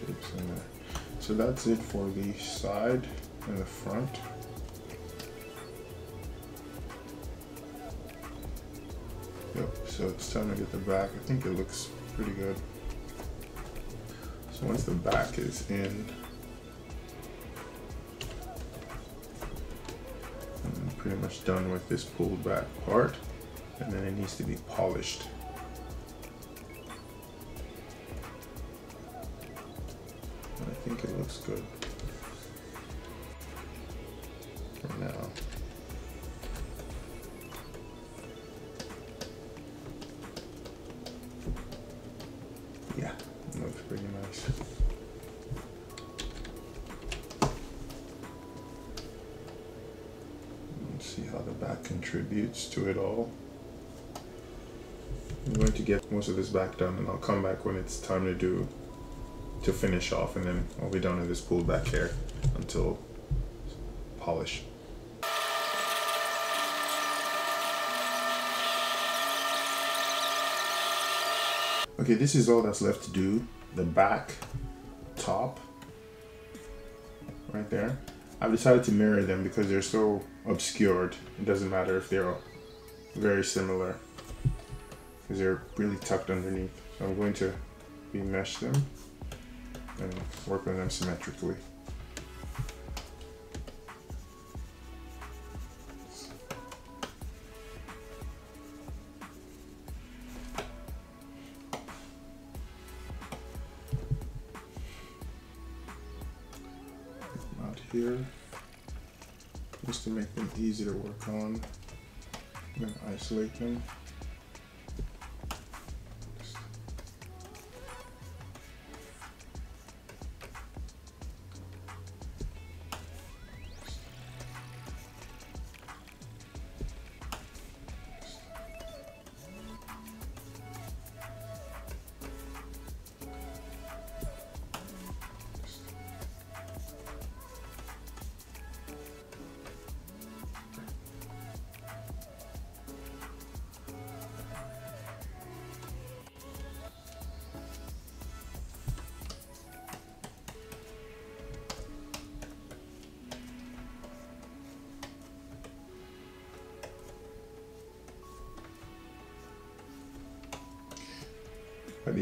Speaker 2: In there. So that's it for the side and the front. Yep, so it's time to get the back. I think it looks pretty good. So once the back is in, I'm pretty much done with this pulled back part and then it needs to be polished. Most of this back done and I'll come back when it's time to do to finish off and then I'll be done with this pulled back hair until polish. Okay, this is all that's left to do. The back, top, right there. I've decided to mirror them because they're so obscured. It doesn't matter if they're very similar because they're really tucked underneath. So I'm going to remesh them and work on them symmetrically. Out here, just to make them easy to work on, and isolate them.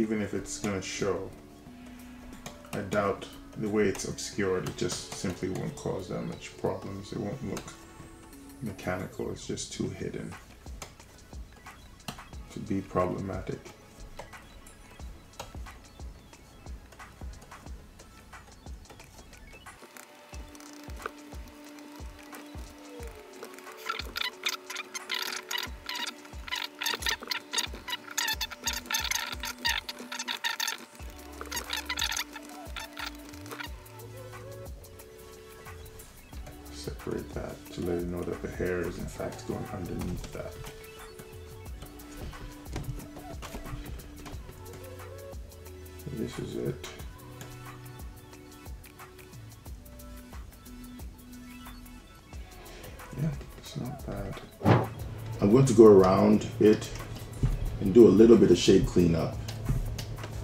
Speaker 2: Even if it's gonna show, I doubt the way it's obscured, it just simply won't cause that much problems. It won't look mechanical, it's just too hidden to be problematic.
Speaker 1: Around it and do a little bit of shape cleanup.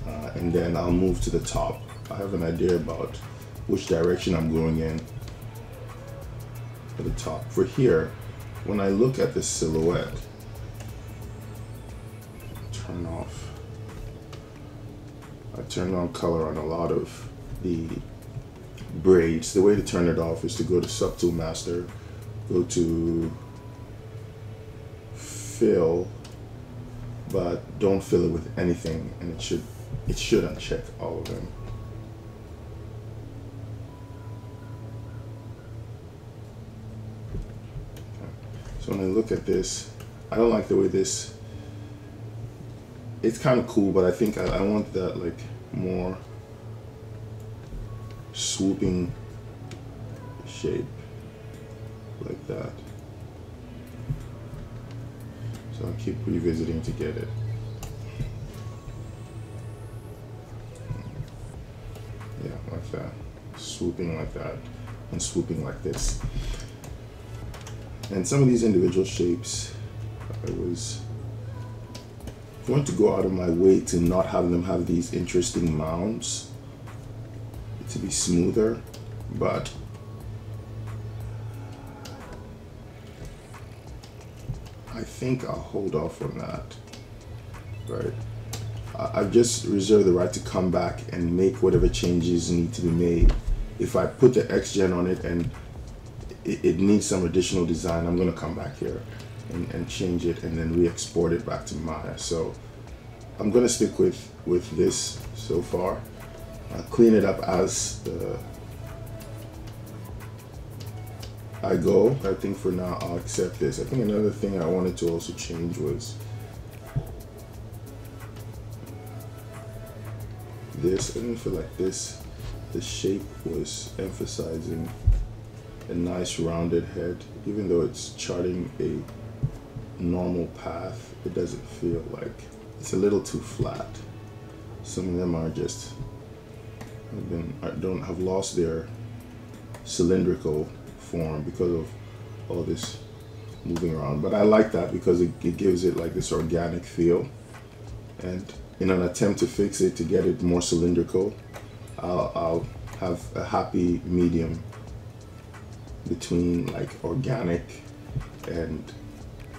Speaker 1: Uh, and then I'll move to the top. I have an idea about which direction I'm going in for the top. For here, when I look at the silhouette, turn off. I turn on color on a lot of the braids. The way to turn it off is to go to Subtool Master, go to fill, but don't fill it with anything, and it should it should uncheck all of them. So when I look at this, I don't like the way this. It's kind of cool, but I think I, I want that like more swooping shape like that. So I'll keep revisiting to get it. Yeah, like that. Swooping like that and swooping like this. And some of these individual shapes, I was going to go out of my way to not have them have these interesting mounds to be smoother, but I think I'll hold off on that. Right. I've just reserved the right to come back and make whatever changes need to be made. If I put the XGen on it and it, it needs some additional design, I'm gonna come back here and, and change it and then re-export it back to Maya. So I'm gonna stick with, with this so far. I'll clean it up as the, I go. I think for now I'll accept this. I think another thing I wanted to also change was this. I didn't feel like this, the shape was emphasizing a nice rounded head. Even though it's charting a normal path, it doesn't feel like it's a little too flat. Some of them are just been don't have lost their cylindrical form because of all this moving around. But I like that because it, it gives it like this organic feel. And in an attempt to fix it to get it more cylindrical, I'll, I'll have a happy medium between like organic and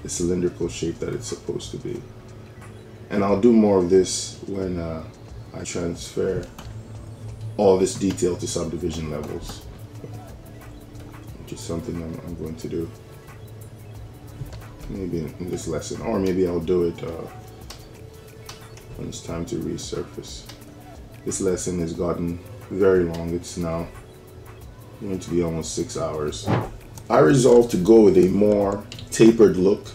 Speaker 1: the cylindrical shape that it's supposed to be. And I'll do more of this when uh, I transfer all this detail to subdivision levels, something I'm, I'm going to do maybe in this lesson, or maybe I'll do it uh, when it's time to resurface. This lesson has gotten very long. It's now going to be almost six hours. I resolved to go with a more tapered look.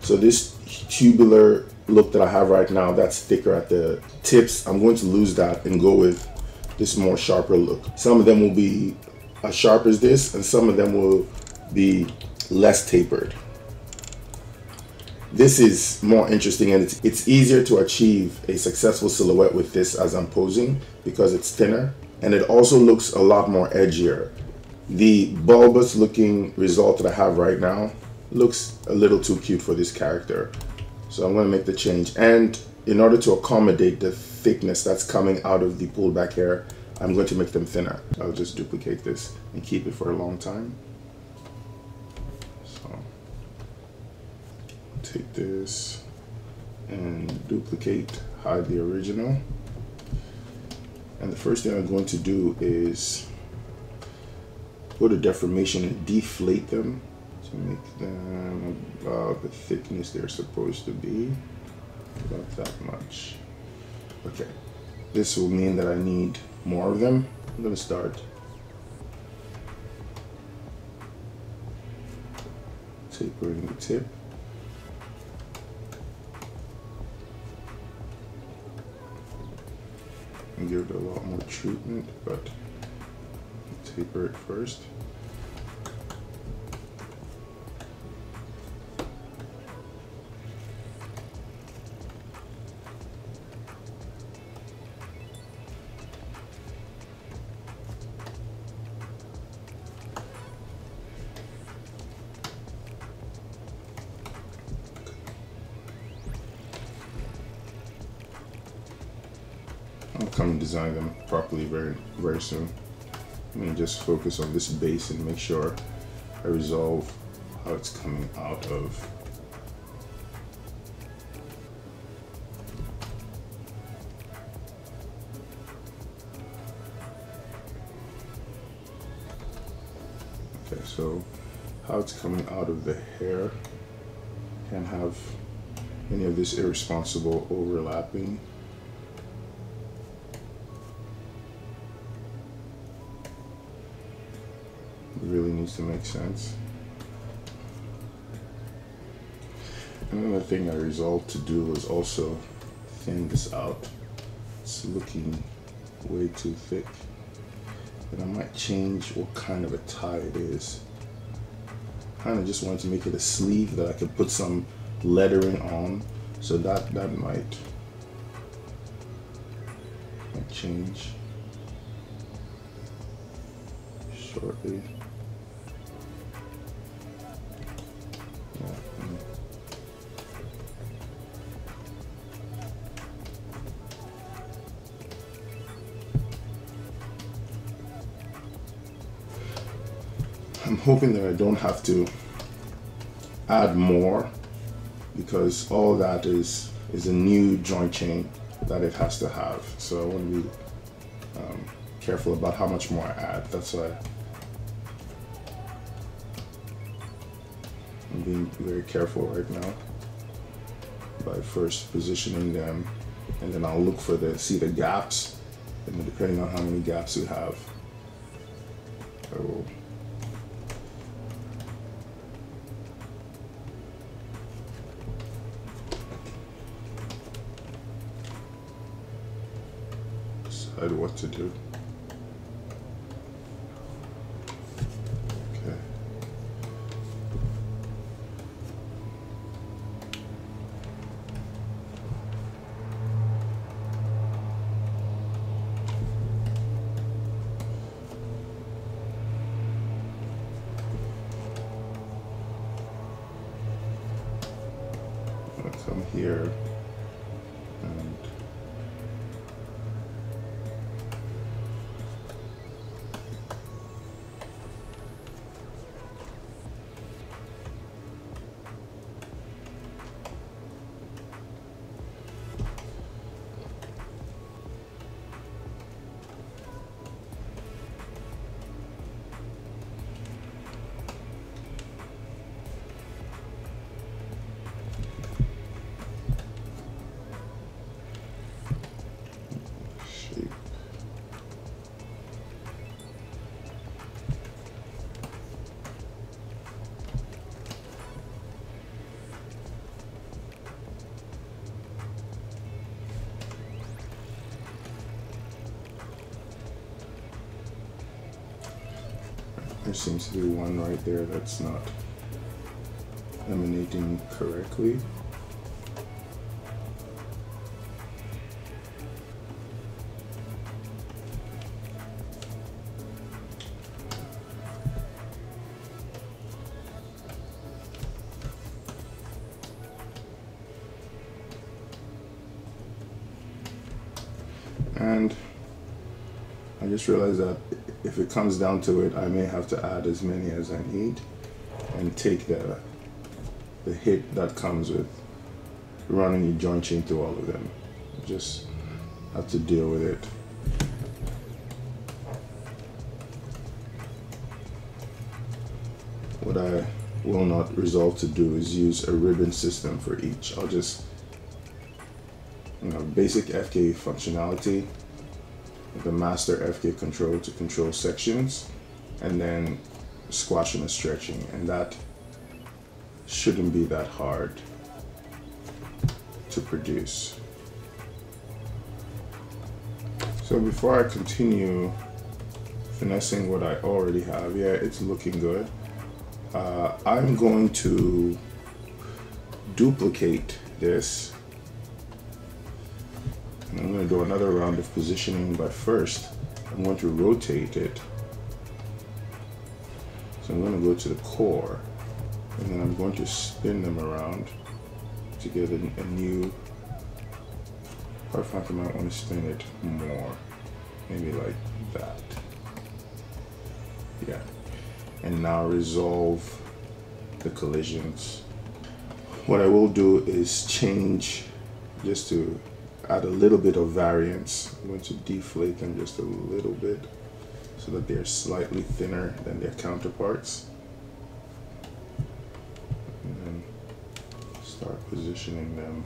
Speaker 1: So this tubular look that I have right now, that's thicker at the tips. I'm going to lose that and go with this more sharper look. Some of them will be as sharp as this and some of them will be less tapered. This is more interesting and it's, it's easier to achieve a successful silhouette with this as I'm posing because it's thinner and it also looks a lot more edgier. The bulbous looking result that I have right now looks a little too cute for this character. So I'm going to make the change. And in order to accommodate the thickness that's coming out of the pulled back hair, I'm going to make them thinner. I'll just duplicate this and keep it for a long time. So take this and duplicate, hide the original. And the first thing I'm going to do is go to deformation and deflate them to make them about the thickness they're supposed to be. About that much. Okay. This will mean that I need more of them. I'm to start tapering the tip. And give it a lot more treatment, but taper it first. Come and design them properly very, very soon. I'm gonna just focus on this base and make sure I resolve how it's coming out of. Okay, so how it's coming out of the hair can have any of this irresponsible overlapping really needs to make sense. Another thing I resolved to do was also thin this out. It's looking way too thick. And I might change what kind of a tie it is. Kind of just wanted to make it a sleeve that I could put some lettering on. So that, that might, might change shortly. Hoping that I don't have to add more because all that is is a new joint chain that it has to have. So I want to be um, careful about how much more I add. That's why I'm being very careful right now by first positioning them and then I'll look for the see the gaps and then depending on how many gaps we have I will decide what to do.
Speaker 2: Be one right there that's not emanating correctly. and I just realized that if it comes down to it, I may have to add as many as I need and take the the hit that comes with running a joint chain through all of them. Just have to deal with it. What I will not resolve to do is use a ribbon system for each. I'll just you know, basic FK functionality, the master FK control to control sections, and then squashing and stretching. And that shouldn't be that hard to produce. So before I continue finessing what I already have, yeah, it's looking good. Uh, I'm going to duplicate this another round of positioning, but first I'm going to rotate it. So I'm going to go to the core, and then I'm going to spin them around to get a, a new, quite frankly, I might want to spin it more, maybe like that. Yeah. And now resolve the collisions. What I will do is change just to add a little bit of variance. I'm going to deflate them just a little bit so that they're slightly thinner than their counterparts. And then start positioning them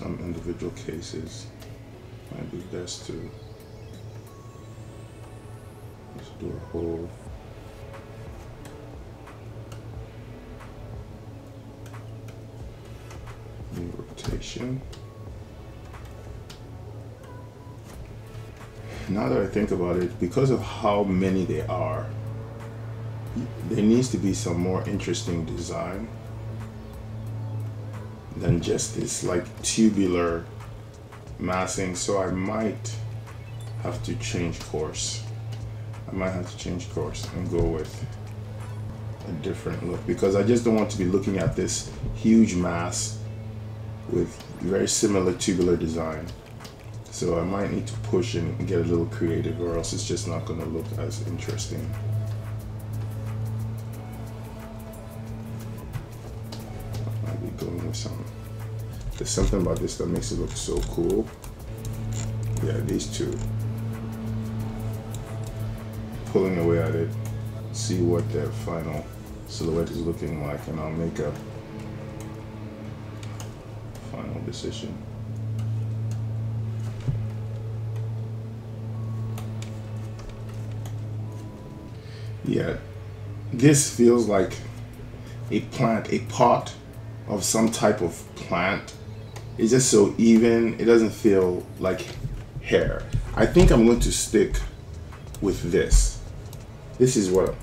Speaker 2: some individual cases might be best to just do a whole new rotation. Now that I think about it, because of how many they are, there needs to be some more interesting design than just this like tubular massing. So I might have to change course. I might have to change course and go with a different look because I just don't want to be looking at this huge mass with very similar tubular design. So I might need to push and get a little creative or else it's just not going to look as interesting. I might be going with some. There's something about this that makes it look so cool. Yeah, these two. Pulling away at it, see what their final silhouette is looking like, and I'll make a final decision. Yeah, this feels like a plant, a pot of some type of plant. It's just so even. It doesn't feel like hair. I think I'm going to stick with this. This is what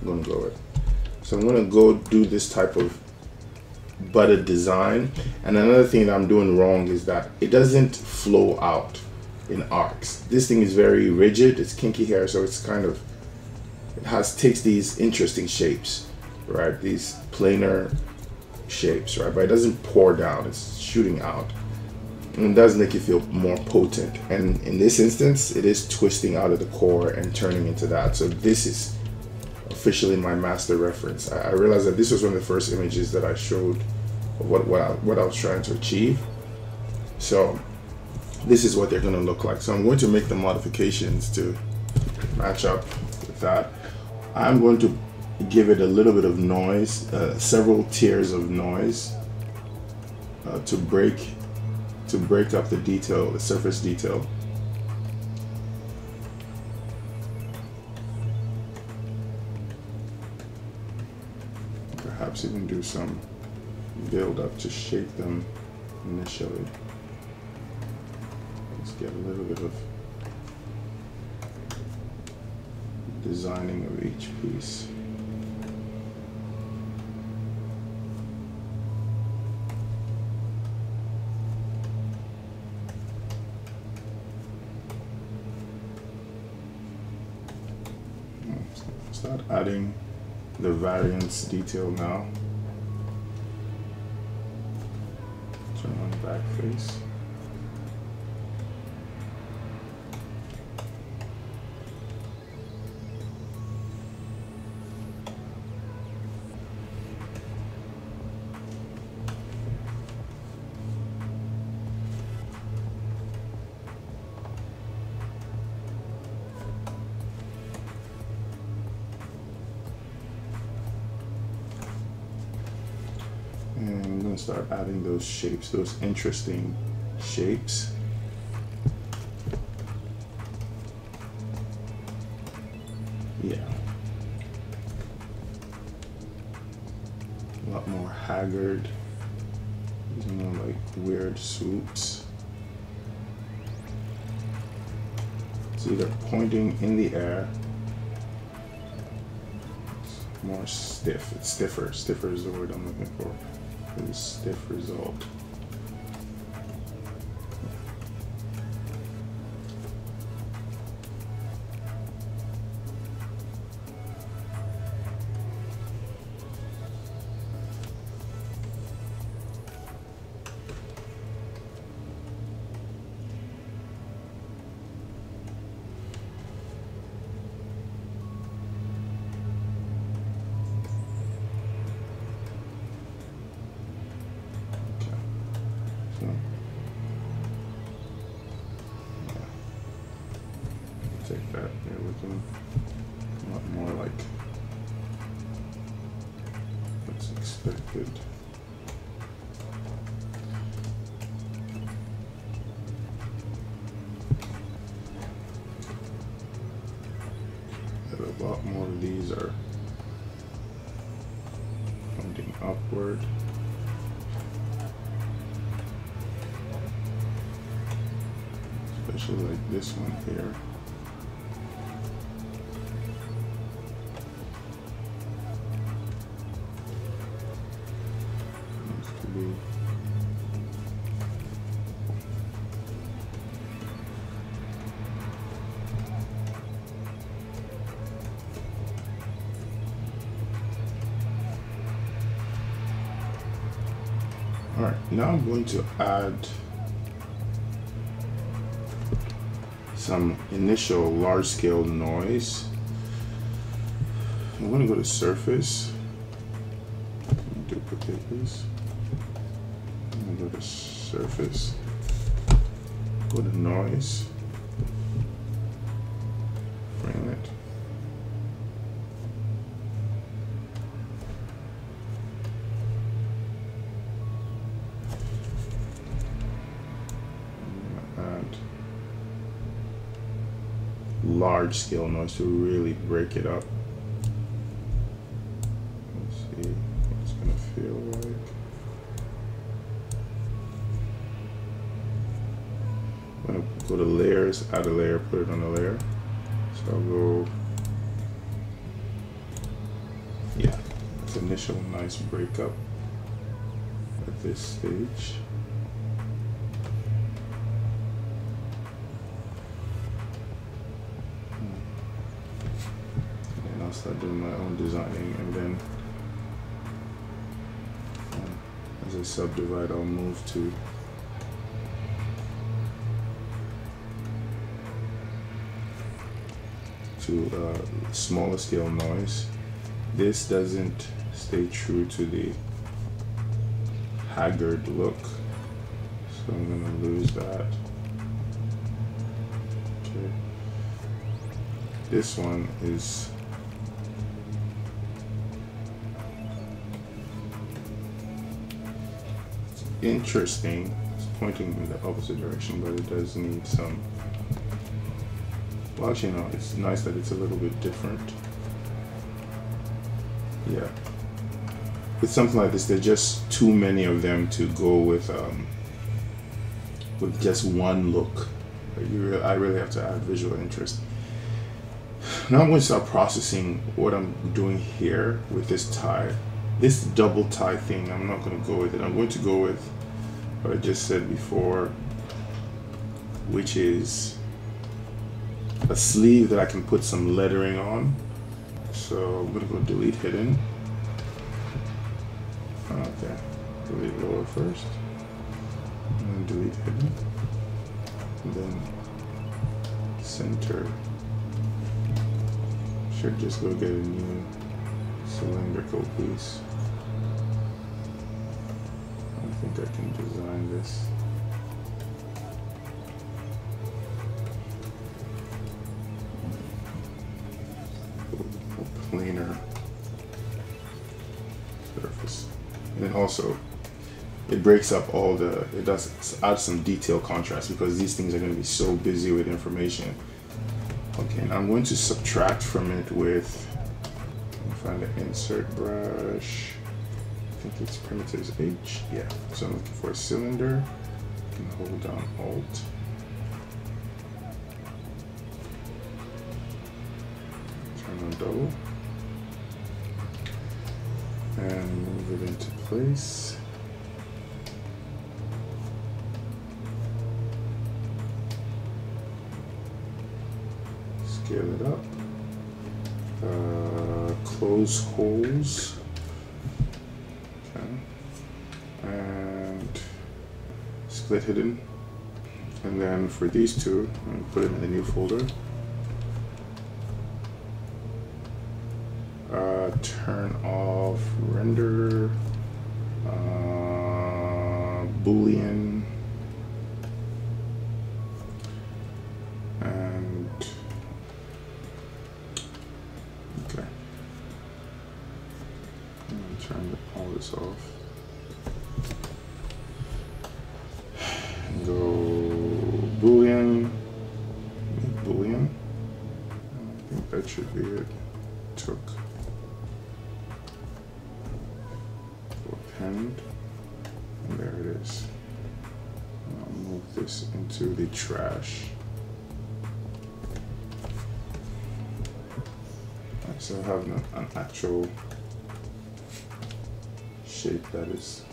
Speaker 2: I'm going to go with. So I'm going to go do this type of butted design. And another thing that I'm doing wrong is that it doesn't flow out in arcs. This thing is very rigid. It's kinky hair, so it's kind of it has takes these interesting shapes, right? These planar shapes, right? But it doesn't pour down, it's shooting out. And it does make you feel more potent. And in this instance, it is twisting out of the core and turning into that. So this is officially my master reference. I, I realized that this was one of the first images that I showed of what, what, I, what I was trying to achieve. So this is what they're gonna look like. So I'm going to make the modifications to match up with that. I'm going to give it a little bit of noise, uh, several tiers of noise uh, to break to break up the detail, the surface detail. Perhaps even do some build up to shape them initially. Let's get a little bit of designing of each piece. Start adding the variance detail now. Turn on back face. Adding those shapes, those interesting shapes. Yeah. A lot more haggard. These are more like weird swoops. It's either pointing in the air. It's more stiff. It's stiffer. Stiffer is the word I'm looking for. Really stiff result. Going to add some initial large scale noise. I'm going to go to surface, duplicate this. I'm going to go to surface, go to noise, large scale noise to really break it up. Let's see what it's gonna feel like. I'm gonna go to layers, add a layer, put it on a layer. So I'll go, yeah, it's initial nice breakup at this stage. and I'll start doing my own designing and then um, as I subdivide I'll move to. To uh, smaller scale noise. This doesn't stay true to the haggard look. So I'm gonna lose that. Okay. This one is interesting. It's pointing in the opposite direction, but it does need some. Well, actually, no. It's nice that it's a little bit different. Yeah. With something like this, there's just too many of them to go with um, with just one look. You really, I really have to add visual interest. Now I'm going to start processing what I'm doing here with this tie. This double tie thing, I'm not going to go with it. I'm going to go with what I just said before, which is a sleeve that I can put some lettering on. So I'm going to go delete hidden. Uh, okay, delete lower first, and then delete hidden, and then center. Should just go get a new cylindrical piece. I think I can design this. Planar surface. And then also, it breaks up all the, it does add some detail contrast because these things are going to be so busy with information. Okay, now I'm going to subtract from it with, find the insert brush. I think it's primitives H. Yeah, so I'm looking for a cylinder. I can hold down Alt. Split hidden. And then for these two, I'm gonna put them in the new folder. Uh, turn off render, uh, boolean, trash. So I have an, an actual shape that is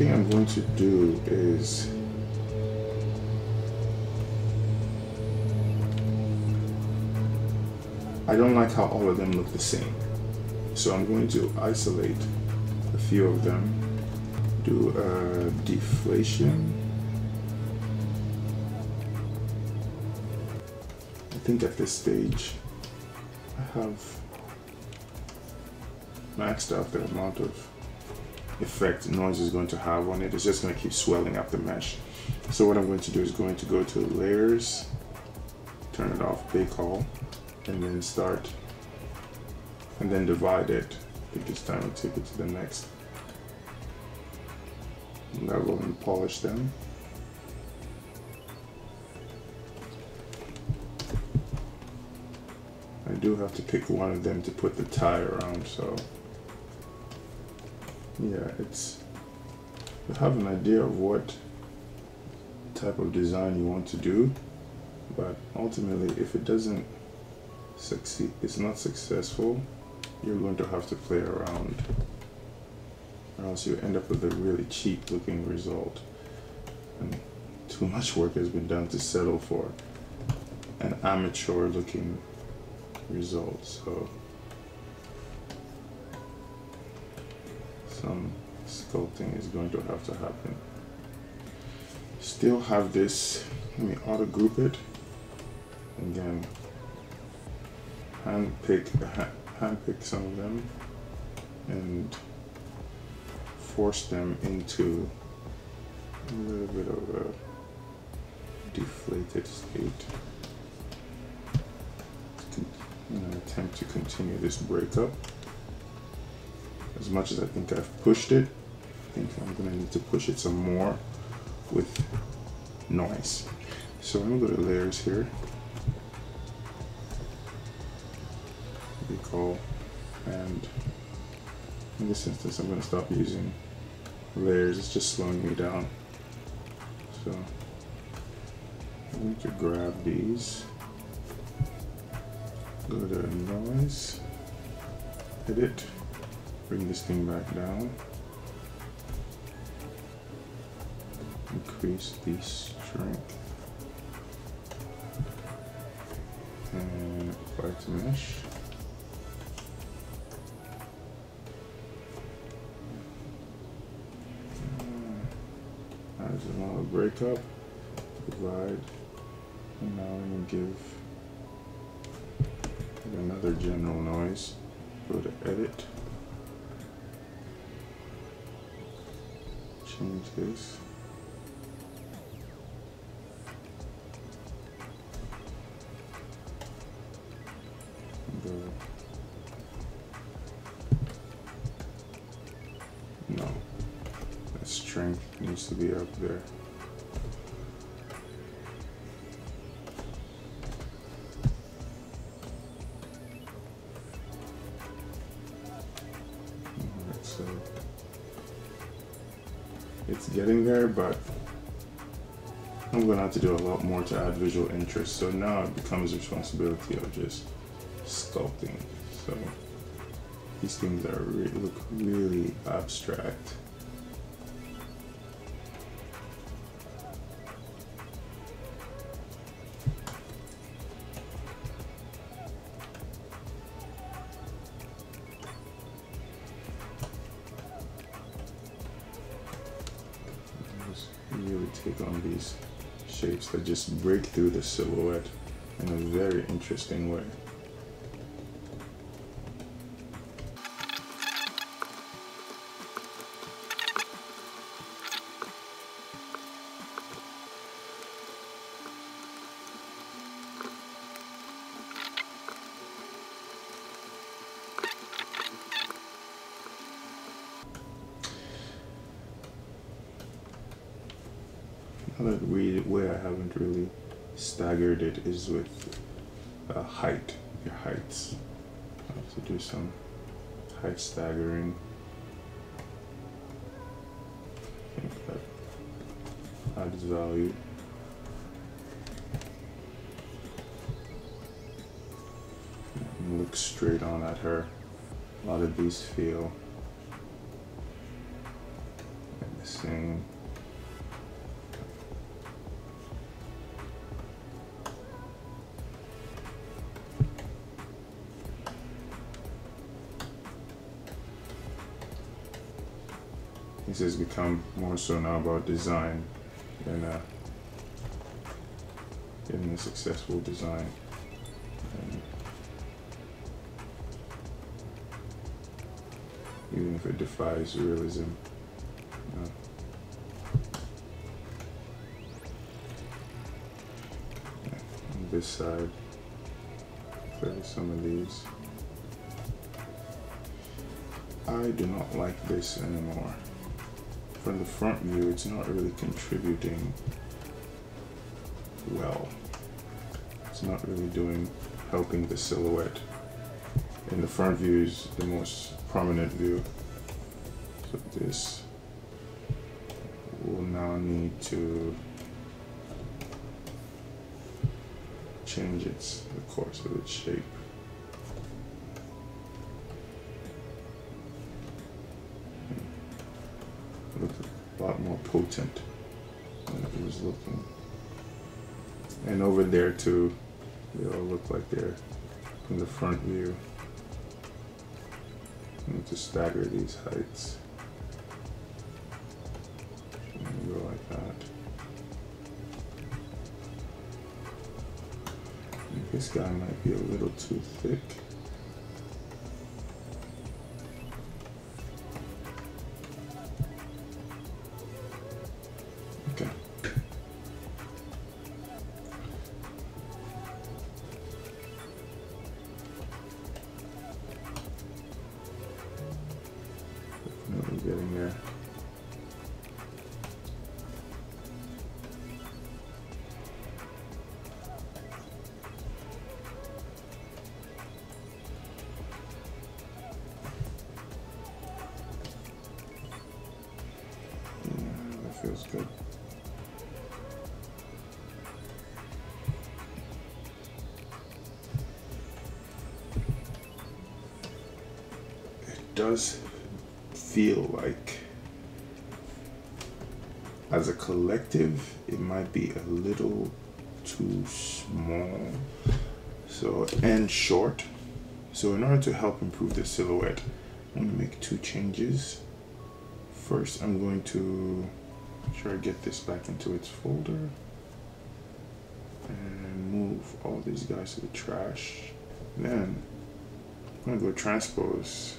Speaker 2: thing I'm going to do is I don't like how all of them look the same. So I'm going to isolate a few of them, do a deflation. I think at this stage I have maxed out the amount of effect noise is going to have on it. It's just going to keep swelling up the mesh. So what I'm going to do is going to go to layers, turn it off, bake all, and then start, and then divide it. I think it's time to take it to the next level and polish them. I do have to pick one of them to put the tie around, so yeah, it's you have an idea of what type of design you want to do, but ultimately if it doesn't succeed, it's not successful, you're going to have to play around or else you end up with a really cheap looking result. And too much work has been done to settle for an amateur looking result. So some sculpting is going to have to happen. Still have this, let me auto group it. Again, hand pick, hand pick some of them and force them into a little bit of a deflated state. In an attempt to continue this breakup. As much as I think I've pushed it, I think I'm gonna need to push it some more with noise. So I'm gonna go to layers here. Recall and in this instance I'm to stop using layers, it's just slowing me down. So I'm going to grab these, go to noise, edit, bring this thing back down, increase the strength, and apply to mesh. There's another breakup, divide, and now to give another general noise. Go to edit, change. No, that strength needs to be up there. But I'm gonna have to do a lot more to add visual interest. So now it becomes responsibility of just sculpting. So these things are re look really abstract. Just break through the silhouette in a very interesting way. Another way, way I haven't really with uh, height, your heights. Have to do some height staggering. I think that adds value. And Look straight on at her. A lot of these feel Has become more so now about design than uh, getting a successful design. And even if it defies realism. this side, clear some of these. I do not like this anymore from the front view, it's not really contributing well. It's not really doing helping the silhouette. And the front view is the most prominent view. So this will now need to change its the course of its shape. Potent it was looking. And over there too, they all look like they're in the front view. I need to stagger these heights. Go like that. This guy might be a little too thick. A collective, it might be a little too small. So, and short. So, in order to help improve the silhouette, I'm going to make two changes. First, I'm going to make sure I get this back into its folder and move all these guys to the trash. Then, I'm going to go transpose.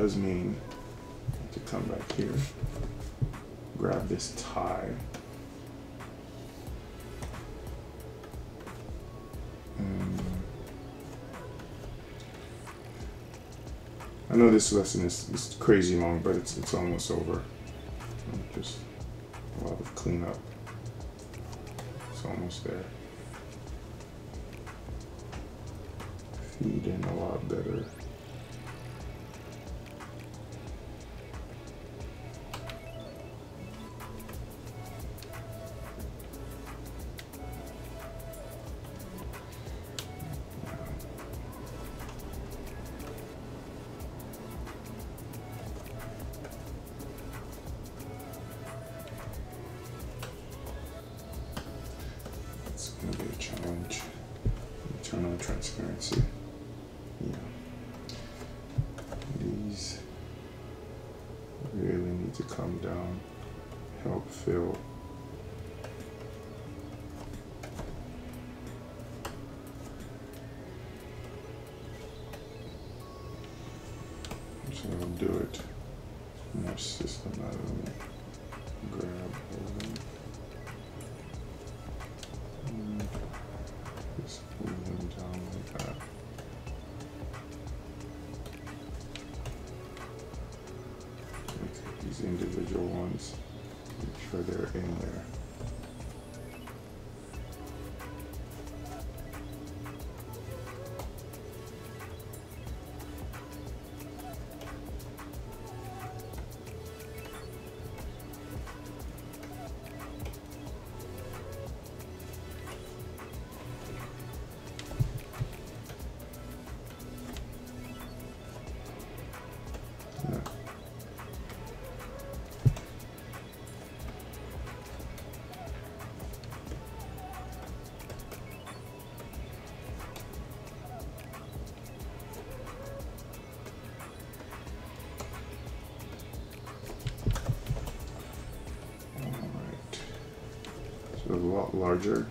Speaker 2: Does mean to come back here grab this tie I know this lesson is, is crazy long but it's it's almost over just a lot of cleanup. It's almost there. Feed in a lot better. Lot larger.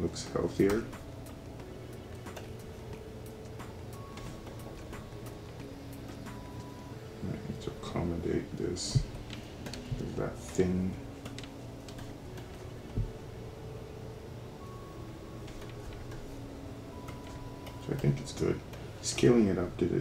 Speaker 2: Looks healthier. Need to accommodate this. There's that thing. So I think it's good. Scaling it up did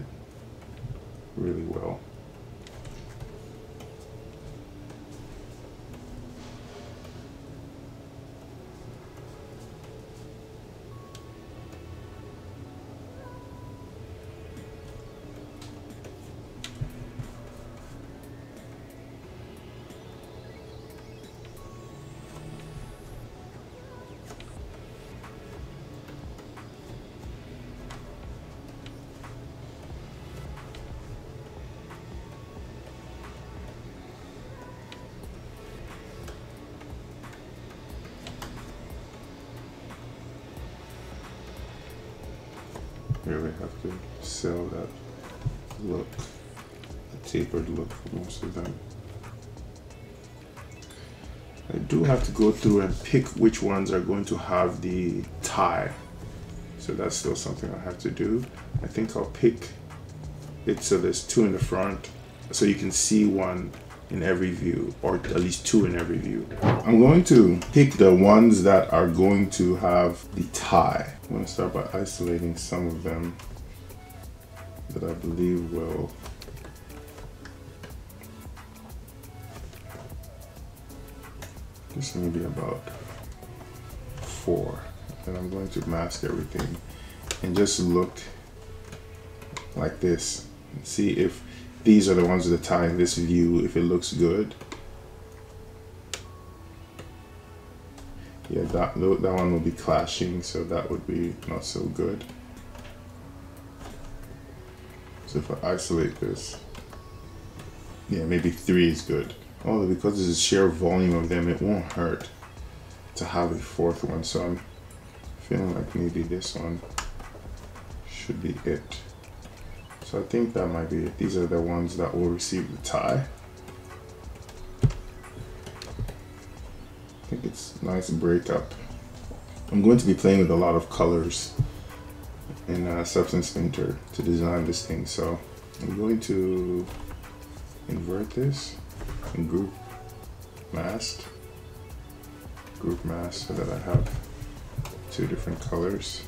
Speaker 2: really have to sell that look, the tapered look for most of them. I do have to go through and pick which ones are going to have the tie. So that's still something I have to do. I think I'll pick it so there's two in the front so you can see one in every view or at least two in every view. I'm going to pick the ones that are going to have the tie. I'm going to start by isolating some of them that I believe will this maybe about four and I'm going to mask everything and just look like this and see if these are the ones that tie in this view if it looks good. Yeah, that, that one will be clashing, so that would be not so good. So if I isolate this, yeah, maybe three is good. Although because there's a sheer volume of them, it won't hurt to have a fourth one. So I'm feeling like maybe this one should be it. So I think that might be it. These are the ones that will receive the tie. I think it's nice breakup. I'm going to be playing with a lot of colors in uh, Substance Painter to design this thing. So I'm going to invert this and group mask, group mask so that I have two different colors.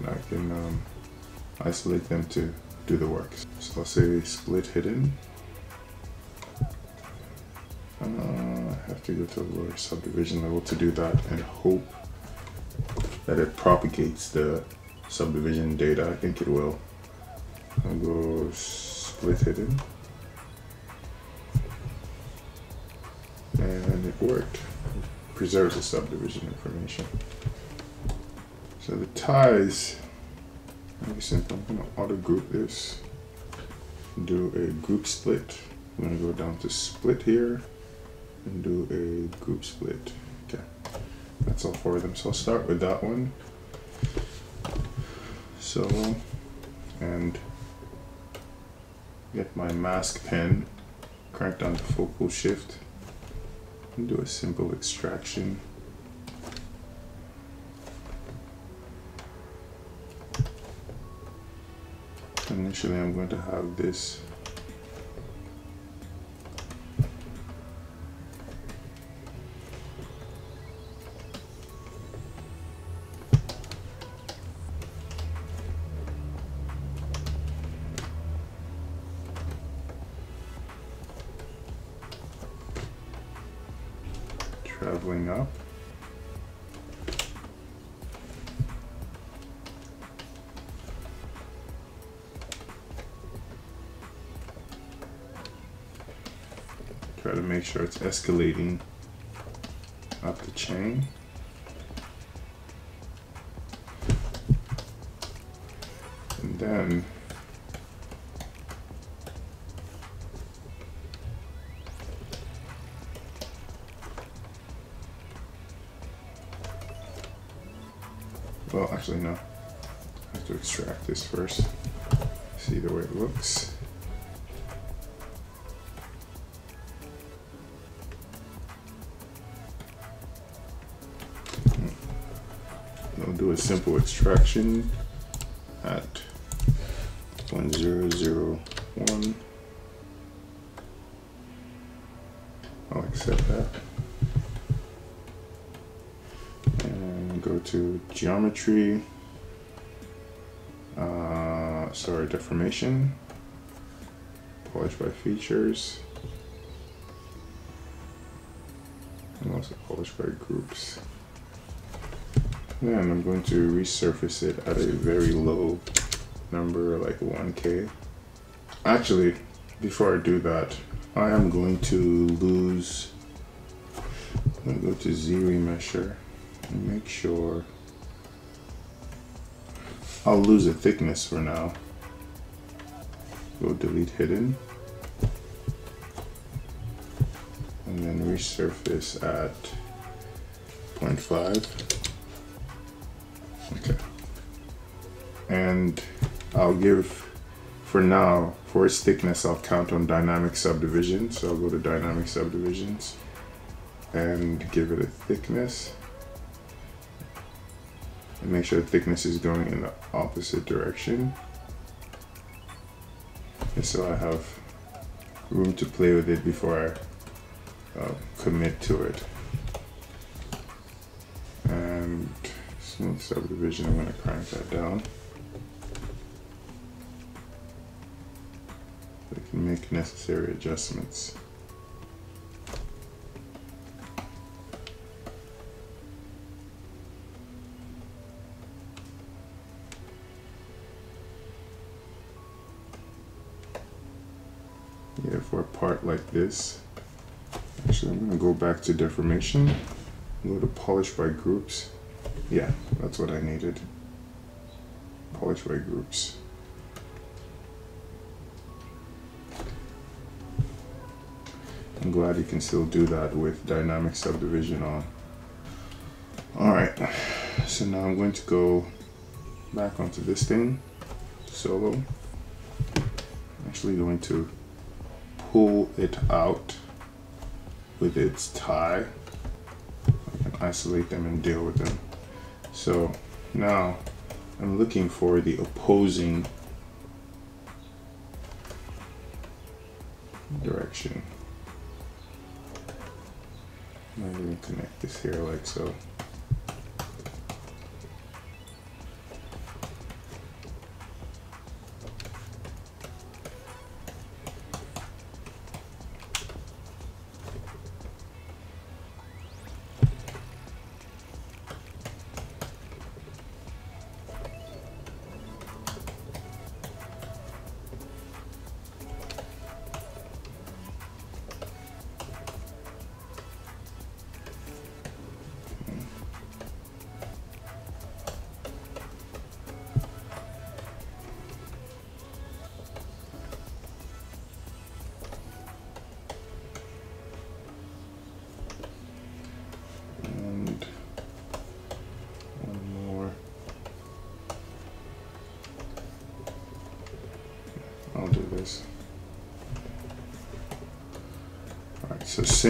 Speaker 2: And I can um, isolate them to do the work. So I'll say split hidden. Uh, I have to go to a lower subdivision level to do that and hope that it propagates the subdivision data. I think it will. I'll go split hidden. And it worked. It preserves the subdivision information. So the ties Very simple. I'm gonna auto group this. Do a group split. I'm gonna go down to split here and do a group split. Okay, that's all four of them. So I'll start with that one. So, and get my mask pen, crank down the focal shift, and do a simple extraction. Initially, I'm going to have this sure it's escalating up the chain. And then extraction at 1001. I'll accept that. And go to geometry, uh, sorry, deformation, polish by features, and also polish by groups. And I'm going to resurface it at a very low number, like 1K. Actually, before I do that, I am going to lose, I'm gonna go to Z remesher and make sure I'll lose a thickness for now. Go delete hidden. And then resurface at 0.5. And I'll give, for now, for its thickness, I'll count on dynamic subdivision. So I'll go to dynamic subdivisions and give it a thickness. And make sure the thickness is going in the opposite direction. And so I have room to play with it before I uh, commit to it. And smooth subdivision, I'm gonna crank that down. Make necessary adjustments. Yeah, for a part like this, actually I'm gonna go back to deformation, go to polish by groups. Yeah, that's what I needed. Polish by groups. Glad you can still do that with dynamic subdivision on. Alright, so now I'm going to go back onto this thing, solo. I'm actually going to pull it out with its tie. I can isolate them and deal with them. So now I'm looking for the opposing connect this here like so.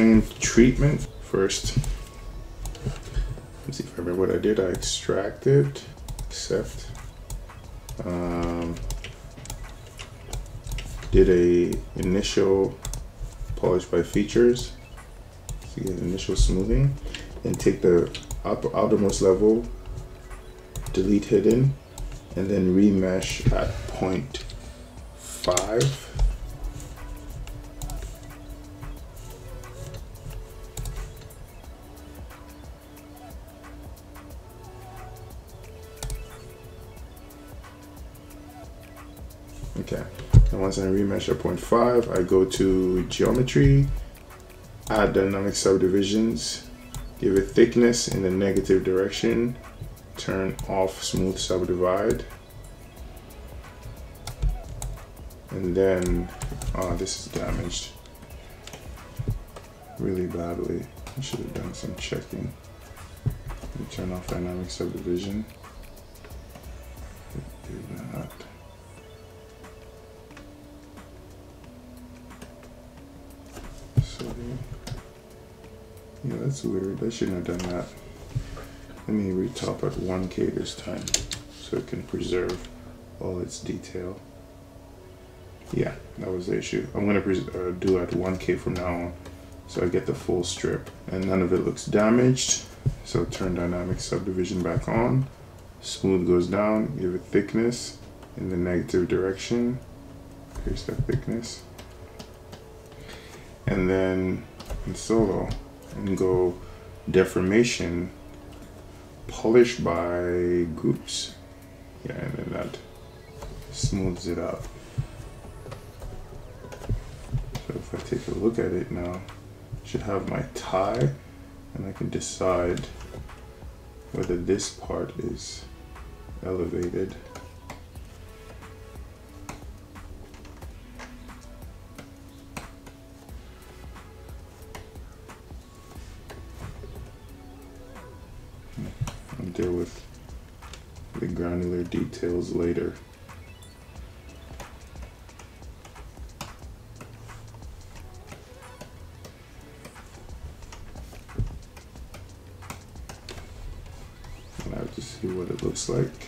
Speaker 2: same treatment first. Let's see if I remember what I did. I extracted, except, um, did a initial polish by features, see an initial smoothing, and take the upper, outermost level, delete hidden, and then remesh at 0.5 and remesh at point five, I go to geometry, add dynamic subdivisions, give it thickness in the negative direction, turn off smooth subdivide, and then, oh, this is damaged really badly. I should have done some checking. Turn off dynamic subdivision. Weird. I shouldn't have done that. Let me retop at 1K this time so it can preserve all its detail. Yeah, that was the issue. I'm gonna uh, do at 1K from now on So I get the full strip and none of it looks damaged. So turn dynamic subdivision back on. Smooth goes down, give it thickness in the negative direction. Increase that thickness. And then in solo and go deformation polish by groups. Yeah, and then that smooths it out. So if I take a look at it now, I should have my tie and I can decide whether this part is elevated. Details later. And I have to see what it looks like.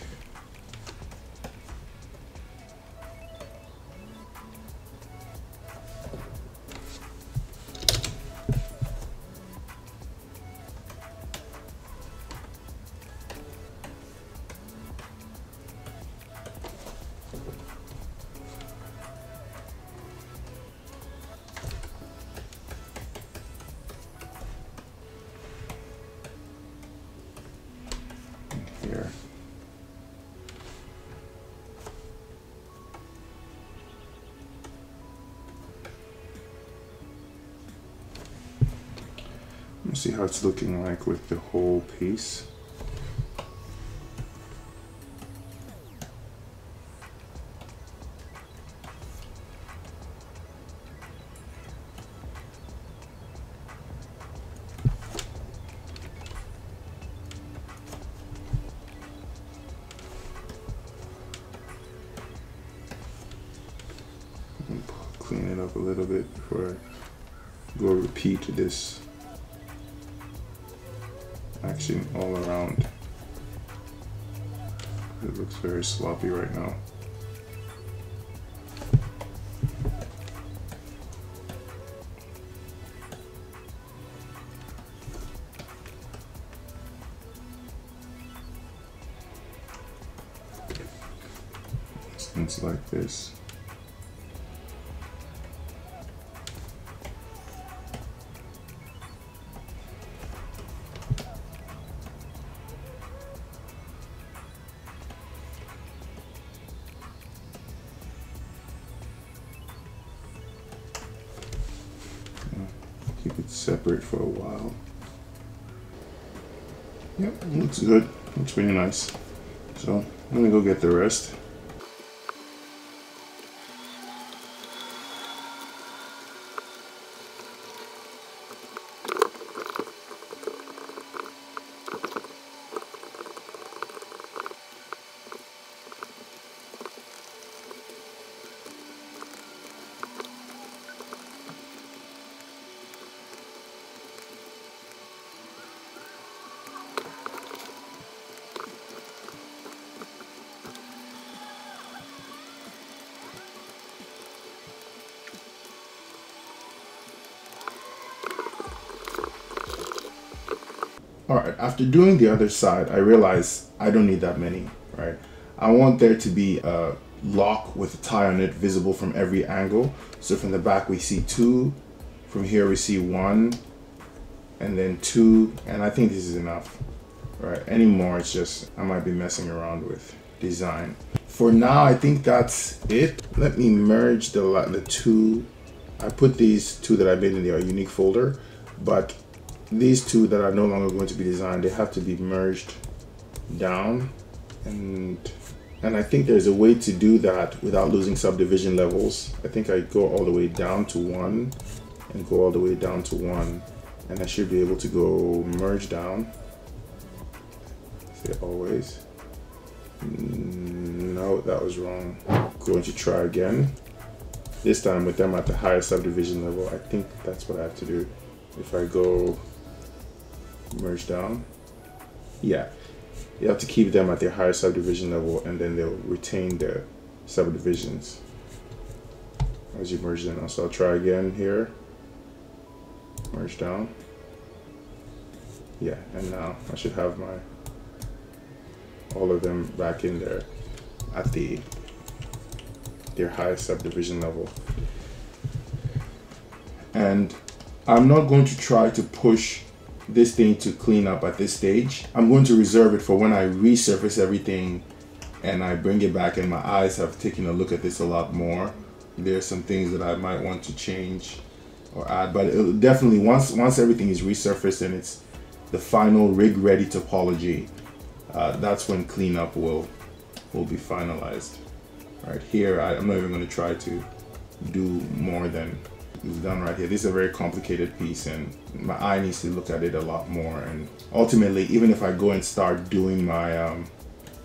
Speaker 2: How it's looking like with the whole piece. Right now. It's like this. Really nice. So I'm gonna go get the rest.
Speaker 1: All right, after doing the other side, I realized I don't need that many, right? I want there to be a lock with a tie on it visible from every angle. So from the back we see two, from here we see one, and then two, and I think this is enough, right? Any more, it's just, I might be messing around with design. For now, I think that's it. Let me merge the, the two. I put these two that I made in the uh, unique folder, but these two that are no longer going to be designed, they have to be merged down. And and I think there's a way to do that without losing subdivision levels. I think I go all the way down to one and go all the way down to one. And I should be able to go merge down. Say always. Mm, No, that was wrong. Going to try again. This time with them at the higher subdivision level. I think that's what I have to do. If I go merge down, yeah, you have to keep them at their higher subdivision level and then they'll retain their subdivisions as you merge them. So I'll try again here.
Speaker 2: Merge down. Yeah, and now I should have my all of them back in there at the their highest subdivision level. And I'm not going to try to push this thing to clean up at this stage. I'm going to reserve it for when I resurface everything and I bring it back and my eyes have taken a look at this a lot more. There's some things that I might want to change or add, but it definitely once once everything is resurfaced and it's the final rig ready topology, uh, that's when cleanup will will be finalized. Right here, I, I'm not even going to try to do more than done right here. This is a very complicated piece and my eye needs to look at it a lot more. And ultimately, even if I go and start doing my um,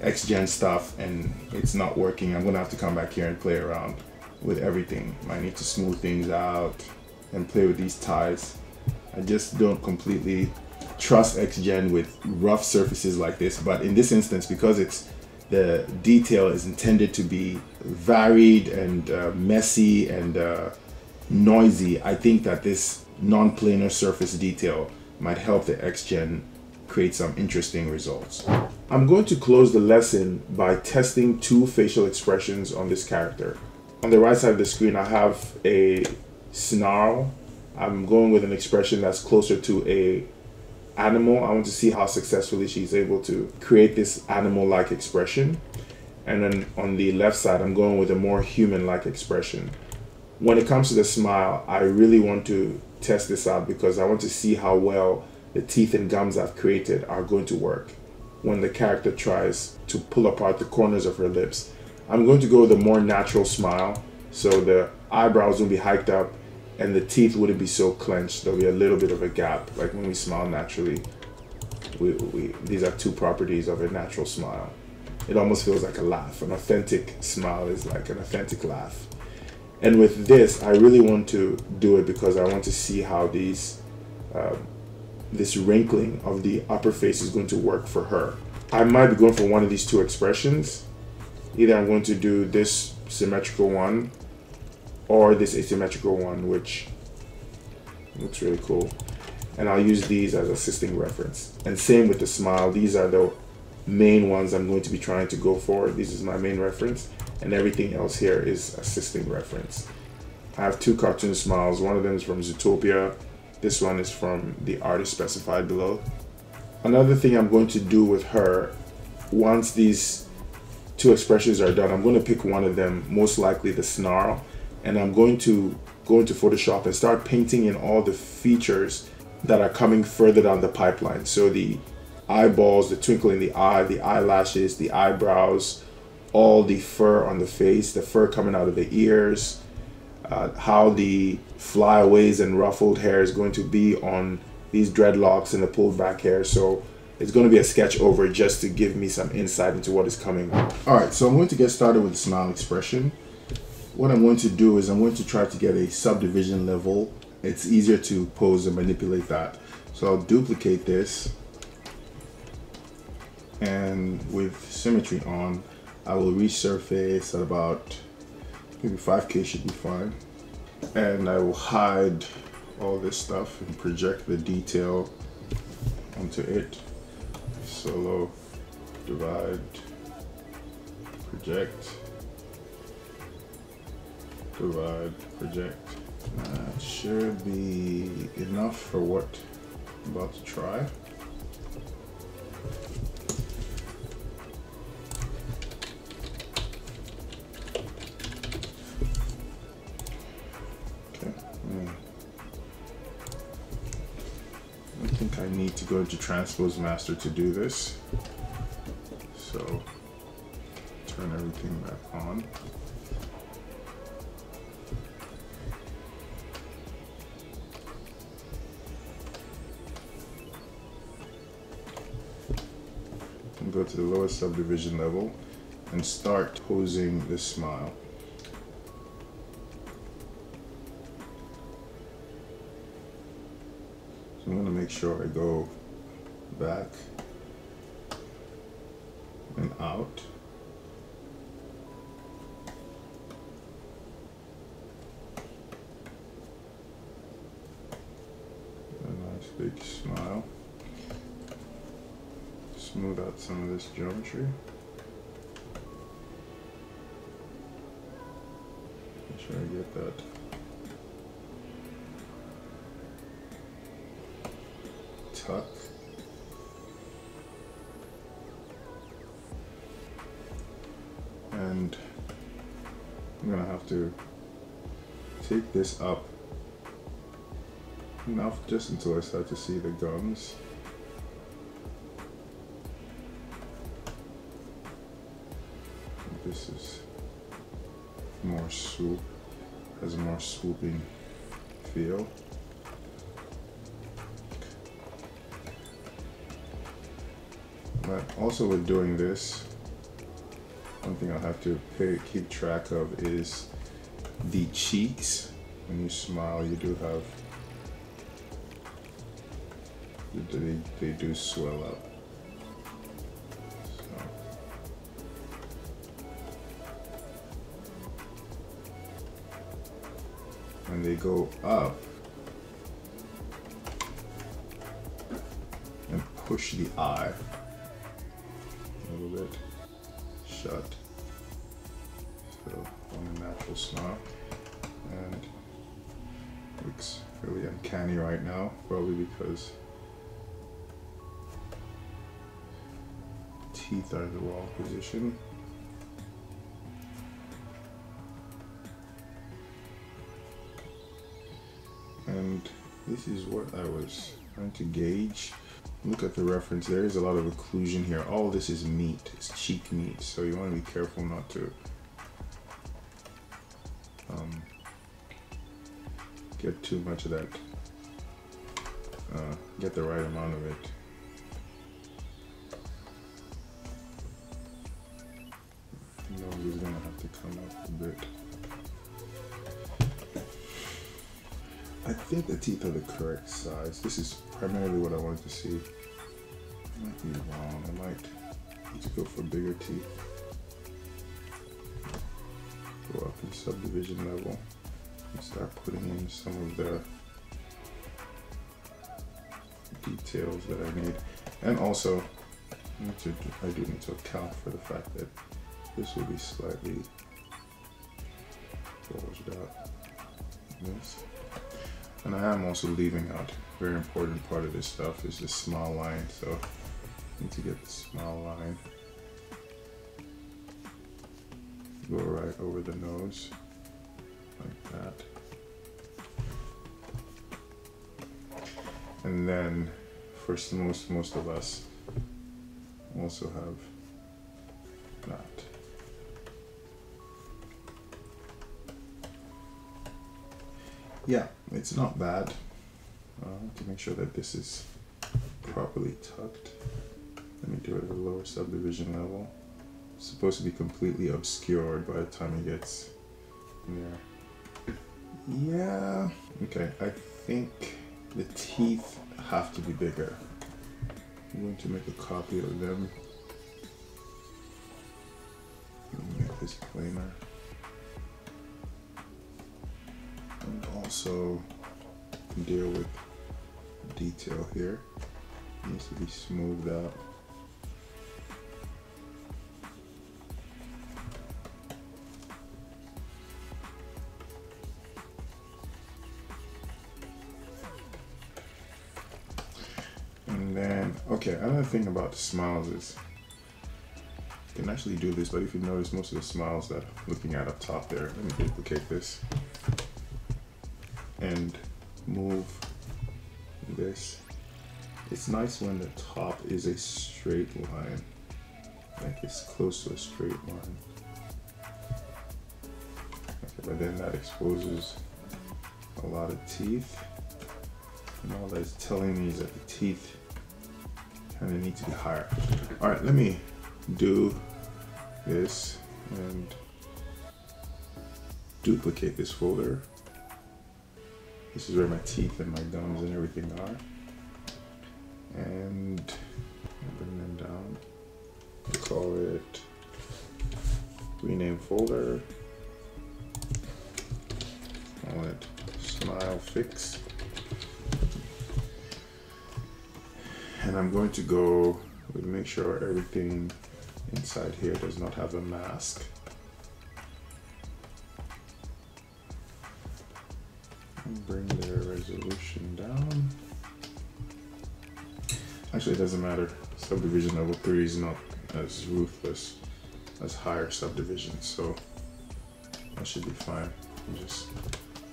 Speaker 2: XGen stuff and it's not working, I'm gonna have to come back here and play around with everything. I need to smooth things out and play with these ties. I just don't completely trust XGen with rough surfaces like this, but in this instance, because it's the detail is intended to be varied and uh, messy and uh, noisy, I think that this non-planar surface detail might help the XGen create some interesting results. I'm going to close the lesson by testing two facial expressions on this character. On the right side of the screen, I have a snarl. I'm going with an expression that's closer to a animal. I want to see how successfully she's able to create this animal-like expression. And then on the left side, I'm going with a more human-like expression when it comes to the smile, I really want to test this out because I want to see how well the teeth and gums I've created are going to work when the character tries to pull apart the corners of her lips. I'm going to go with a more natural smile so the eyebrows will be hiked up and the teeth wouldn't be so clenched. There'll be a little bit of a gap like when we smile naturally. We, we, these are two properties of a natural smile. It almost feels like a laugh. An authentic smile is like an authentic laugh. And with this, I really want to do it because I want to see how these, uh, this wrinkling of the upper face is going to work for her. I might be going for one of these two expressions. Either I'm going to do this symmetrical one or this asymmetrical one, which looks really cool. And I'll use these as assisting reference. And same with the smile. These are the main ones I'm going to be trying to go for. This is my main reference and everything else here is assisting reference. I have two cartoon smiles. One of them is from Zootopia. This one is from the artist specified below. Another thing I'm going to do with her, once these two expressions are done, I'm going to pick one of them, most likely the snarl, and I'm going to go into Photoshop and start painting in all the features that are coming further down the pipeline. So the eyeballs, the twinkle in the eye, the eyelashes, the eyebrows, all the fur on the face, the fur coming out of the ears, uh, how the flyaways and ruffled hair is going to be on these dreadlocks and the pulled back hair. So it's going to be a sketch over just to give me some insight into what is coming. All right, so I'm going to get started with the smile expression. What I'm going to do is I'm going to try to get a subdivision level. It's easier to pose and manipulate that. So I'll duplicate this and with symmetry on, I will resurface at about maybe 5k should be fine. And I will hide all this stuff and project the detail onto it. Solo divide project. Divide project. That should be enough for what I'm about to try need to go into Transpose Master to do this. So turn everything back on. And go to the lowest subdivision level and start posing this smile. I'm gonna make sure I go back and out. A nice big smile. Smooth out some of this geometry. Make sure I get that. And I'm gonna have to take this up enough just until I start to see the gums. This is more swoop, has a more swooping feel. But also with doing this, one thing I'll have to pay, keep track of is the cheeks. When you smile, you do have they, they do swell up. When they go up and push the eye a little bit shut. So on a natural smile and looks really uncanny right now, probably because teeth are in the wrong position. And this is what I was trying to gauge. Look at the reference, there is a lot of occlusion here. All this is meat, it's cheek meat, so you want to be careful not to um, get too much of that, uh, get the right amount of it. nose is gonna have to come up a bit. I think the teeth are the correct size. This is primarily what I wanted to see. I might be wrong. I might need to go for bigger teeth. Go up in subdivision level and start putting in some of the details that I need. And also, I do need to account for the fact that this will be slightly bulged out. This. And I am also leaving out very important part of this stuff is the small line. So need to get the small line. Go right over the nose like that. And then for most most of us also have that. yeah, it's not bad. Uh, to make sure that this is properly tucked. Let me do it at a lower subdivision level. It's supposed to be completely obscured by the time it gets there. Yeah. Okay, I think the teeth have to be bigger. I'm going to make a copy of them. Make this planar. and also deal with detail here. It needs to be smoothed out. And then, okay, another thing about the smiles is you can actually do this, but if you notice most of the smiles that I'm looking at up top there, let me duplicate this and move this. It's nice when the top is a straight line, like it's close to a straight line. Okay, but then that exposes a lot of teeth. And all that's telling me is that the teeth kind of need to be higher. All right, let me do this and duplicate this folder this is where my teeth and my gums and everything are. And bring them down. We'll call it rename folder. Call it smile fix. And I'm going to go with make sure everything inside here does not have a mask. Bring their resolution down. Actually, it doesn't matter. Subdivision level 3 is not as ruthless as higher subdivisions, so that should be fine. Just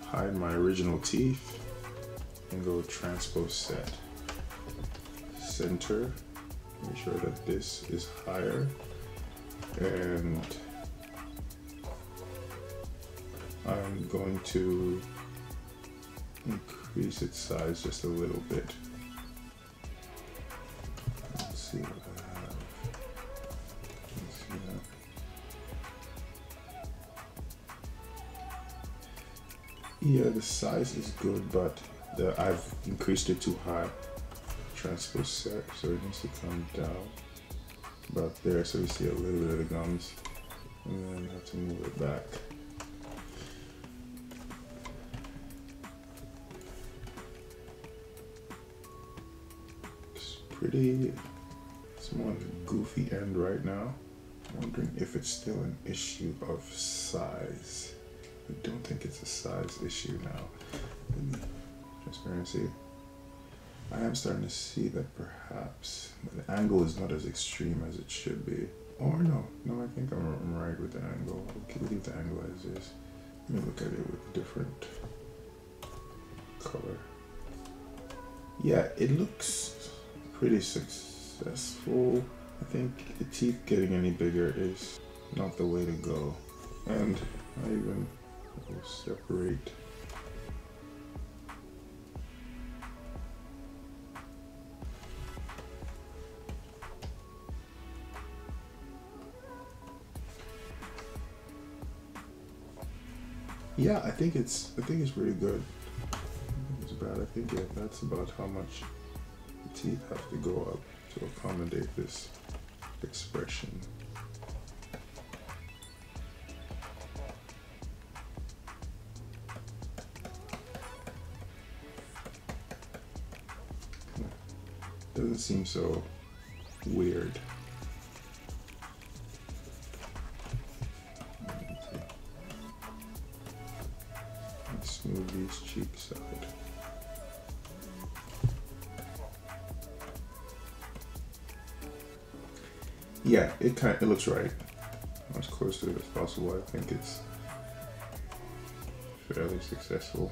Speaker 2: hide my original teeth and go transpose set. Center, make sure that this is higher and I'm going to increase its size just a little bit. Let's see what I have. Let's see that. Yeah, the size is good, but the, I've increased it too high. Transpose set, so it needs to come down about there, so we see a little bit of the gums, and then you have to move it back. Pretty, the goofy end right now. I'm wondering if it's still an issue of size. I don't think it's a size issue now. Transparency. I am starting to see that perhaps the angle is not as extreme as it should be. Or no, no, I think I'm, I'm right with the angle. Okay, leave the angle as is. Let me look at it with a different color. Yeah, it looks pretty successful. I think the teeth getting any bigger is not the way to go. And I even will separate Yeah, I think it's I think it's pretty good. It's bad. I think yeah, that's about how much the teeth have to go up to accommodate this expression. Doesn't seem so weird. Smooth these cheeks out. Yeah, it kind of, it looks right. As close to it as possible. I think it's fairly successful.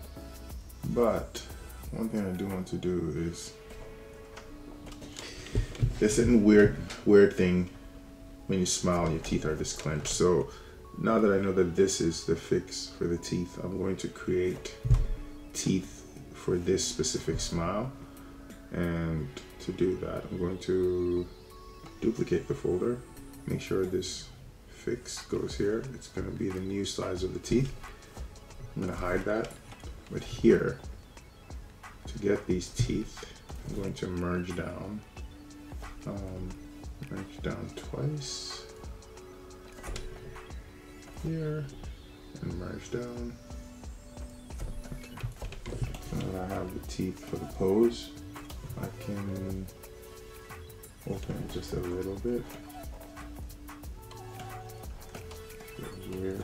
Speaker 2: But one thing I do want to do is there's a weird weird thing when you smile and your teeth are this clenched. So now that I know that this is the fix for the teeth, I'm going to create teeth for this specific smile. And to do that, I'm going to duplicate the folder, make sure this fix goes here. It's gonna be the new size of the teeth. I'm gonna hide that. But here, to get these teeth, I'm going to merge down. Um, merge down twice. Here, and merge down. Okay. So now I have the teeth for the pose. I can open it just a little bit. Feels weird.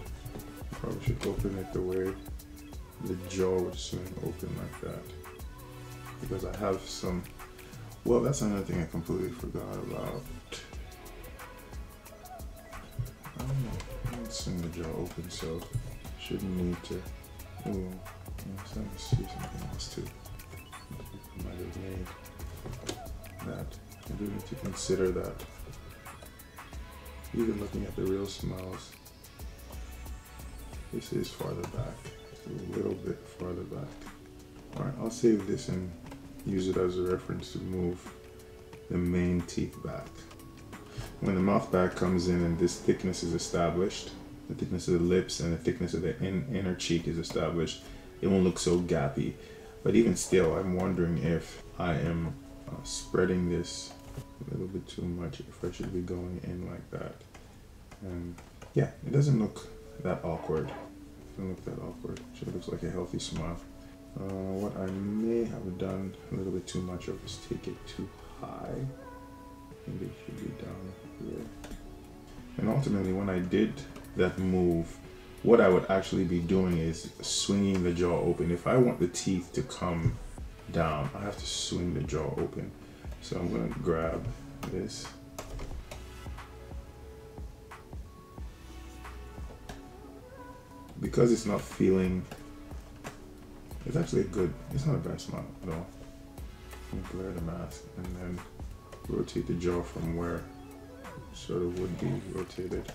Speaker 2: Probably should open it the way the jaw would swing open like that. Because I have some, well, that's another thing I completely forgot about. I don't know, I don't swing the jaw open, so shouldn't need to, ooh, I'm starting to see something else too. I might have made that. I do need to consider that. Even looking at the real smiles, this is farther back, a little bit farther back. All right, I'll save this and use it as a reference to move the main teeth back. When the mouth back comes in and this thickness is established, the thickness of the lips and the thickness of the in, inner cheek is established, it won't look so gappy. But even still, I'm wondering if I am uh, spreading this a little bit too much, if I should be going in like that. And yeah, it doesn't look that awkward. It doesn't look that awkward. It looks like a healthy smile. Uh, what I may have done a little bit too much of is take it too high. Think it should be down here. And ultimately, when I did that move, what I would actually be doing is swinging the jaw open. If I want the teeth to come down, I have to swing the jaw open. So I'm gonna grab this. Because it's not feeling, it's actually a good, it's not a bad smile at all. Blur the mask and then rotate the jaw from where sort of would be rotated.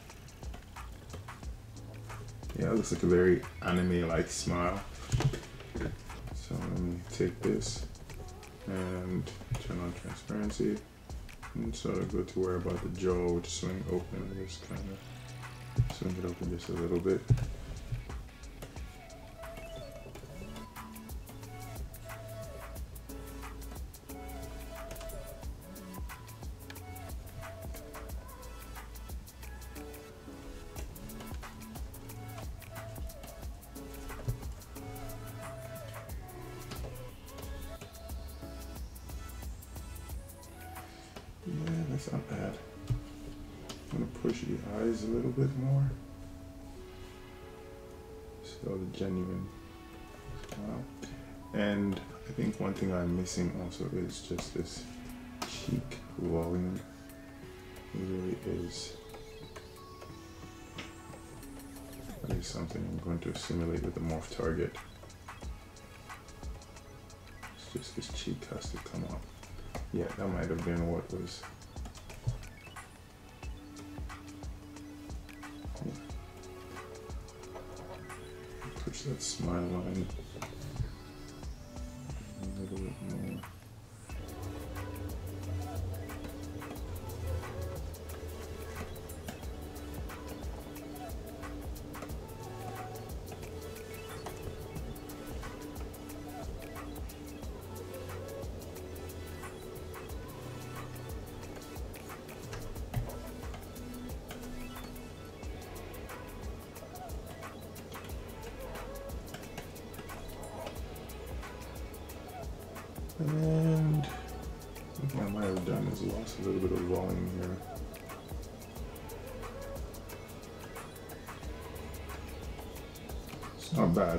Speaker 2: Yeah, it looks like a very anime-like smile. So let me take this and turn on transparency and sort of go to where about the jaw would swing open and just kind of swing it open just a little bit. Thing also is just this cheek volume. It really is. That is something I'm going to simulate with the morph target. It's just this cheek has to come up. Yeah, that might have been what was push that smile line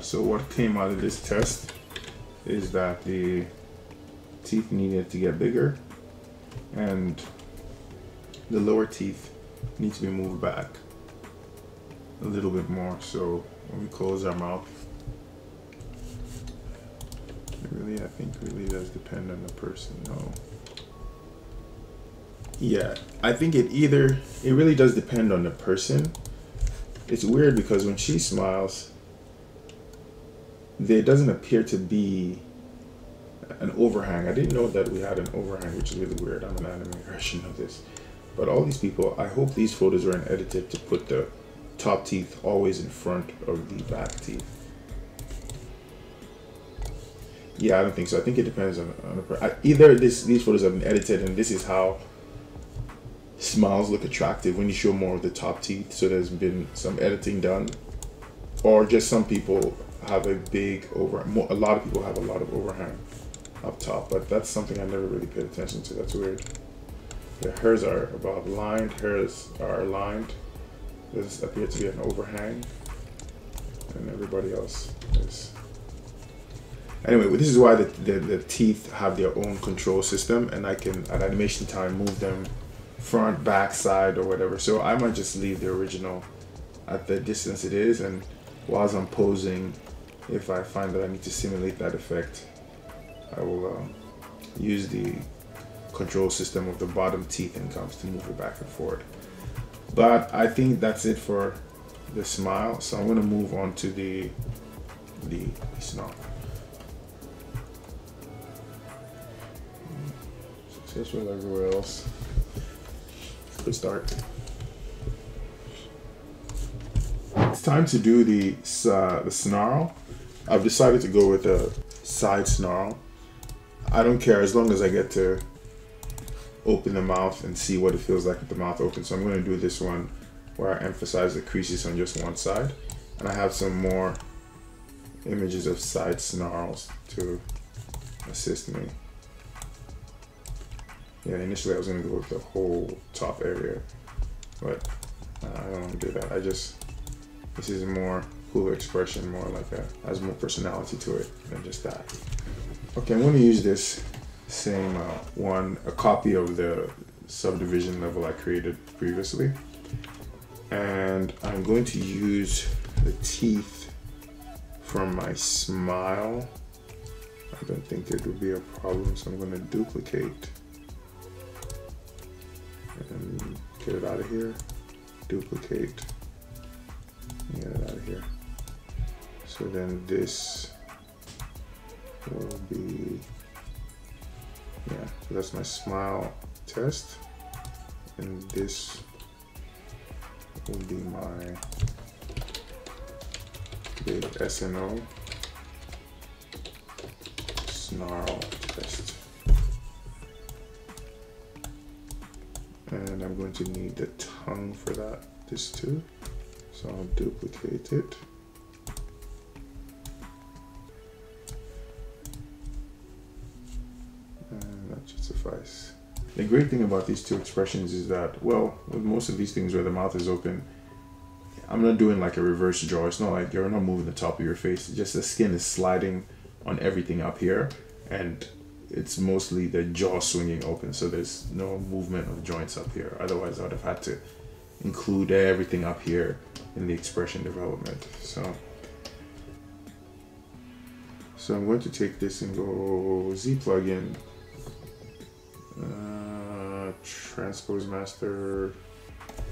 Speaker 2: So what came out of this test is that the teeth needed to get bigger and the lower teeth need to be moved back a little bit more. So when we close our mouth, really, I think really does depend on the person, though. Yeah, I think it either, it really does depend on the person. It's weird because when she smiles, there doesn't appear to be an overhang. I didn't know that we had an overhang, which is really weird. I'm an anime version of this. But all these people, I hope these photos weren't edited to put the top teeth always in front of the back teeth. Yeah, I don't think so. I think it depends on, on the, either this these photos have been edited and this is how smiles look attractive when you show more of the top teeth. So there's been some editing done, or just some people have a big over. A lot of people have a lot of overhang up top, but that's something I never really paid attention to. That's weird. Yeah, hers are about lined. Hers are aligned. This appears to be an overhang, and everybody else is anyway this is why the, the, the, teeth have their own control system and i can at animation time move them front back side or whatever so i might just leave the original at the distance it is and whilst i'm posing if i find that i need to simulate that effect i will um, use the control system of the bottom teeth and gums to move it back and forward but i think that's it for the smile so i'm going to move on to the the snarl Just with everywhere else. Good start. It's time to do the uh, the snarl. I've decided to go with a side snarl. I don't care as long as I get to open the mouth and see what it feels like with the mouth open. So I'm going to do this one where I emphasize the creases on just one side. And I have some more images of side snarls to assist me. Yeah, initially I was gonna go with the whole top area, but uh, I don't want to do that. I just this is more cooler expression, more like a has more personality to it than just that. Okay, I'm gonna use this same uh, one, a copy of the subdivision level I created previously, and I'm going to use the teeth from my smile. I don't think it would be a problem, so I'm going to duplicate and get it out of here. Duplicate, get it out of here. So then this will be, yeah, so that's my smile test. And this will be my SNO snarl test. And I'm going to need the tongue for that, this too. So I'll duplicate it. The great thing about these two expressions is that, well, with most of these things where the mouth is open, I'm not doing like a reverse draw. It's not like you're not moving the top of your face. It's just the skin is sliding on everything up here, and it's mostly the jaw swinging open. So there's no movement of joints up here. Otherwise, I would have had to include everything up here in the expression development. So, so I'm going to take this and go Z plugin, uh, transpose master,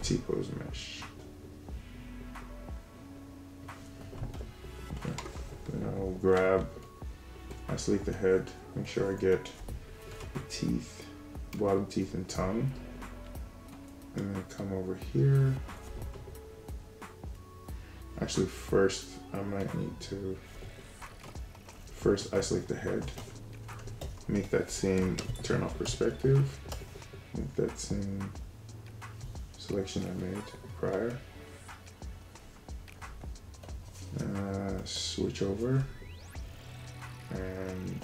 Speaker 2: T pose mesh. Then I'll grab, isolate the head, make sure I get the teeth, bottom teeth and tongue. And then come over here. Actually, first I might need to first isolate the head. Make that same turn off perspective. That same selection I made prior. Uh, switch over and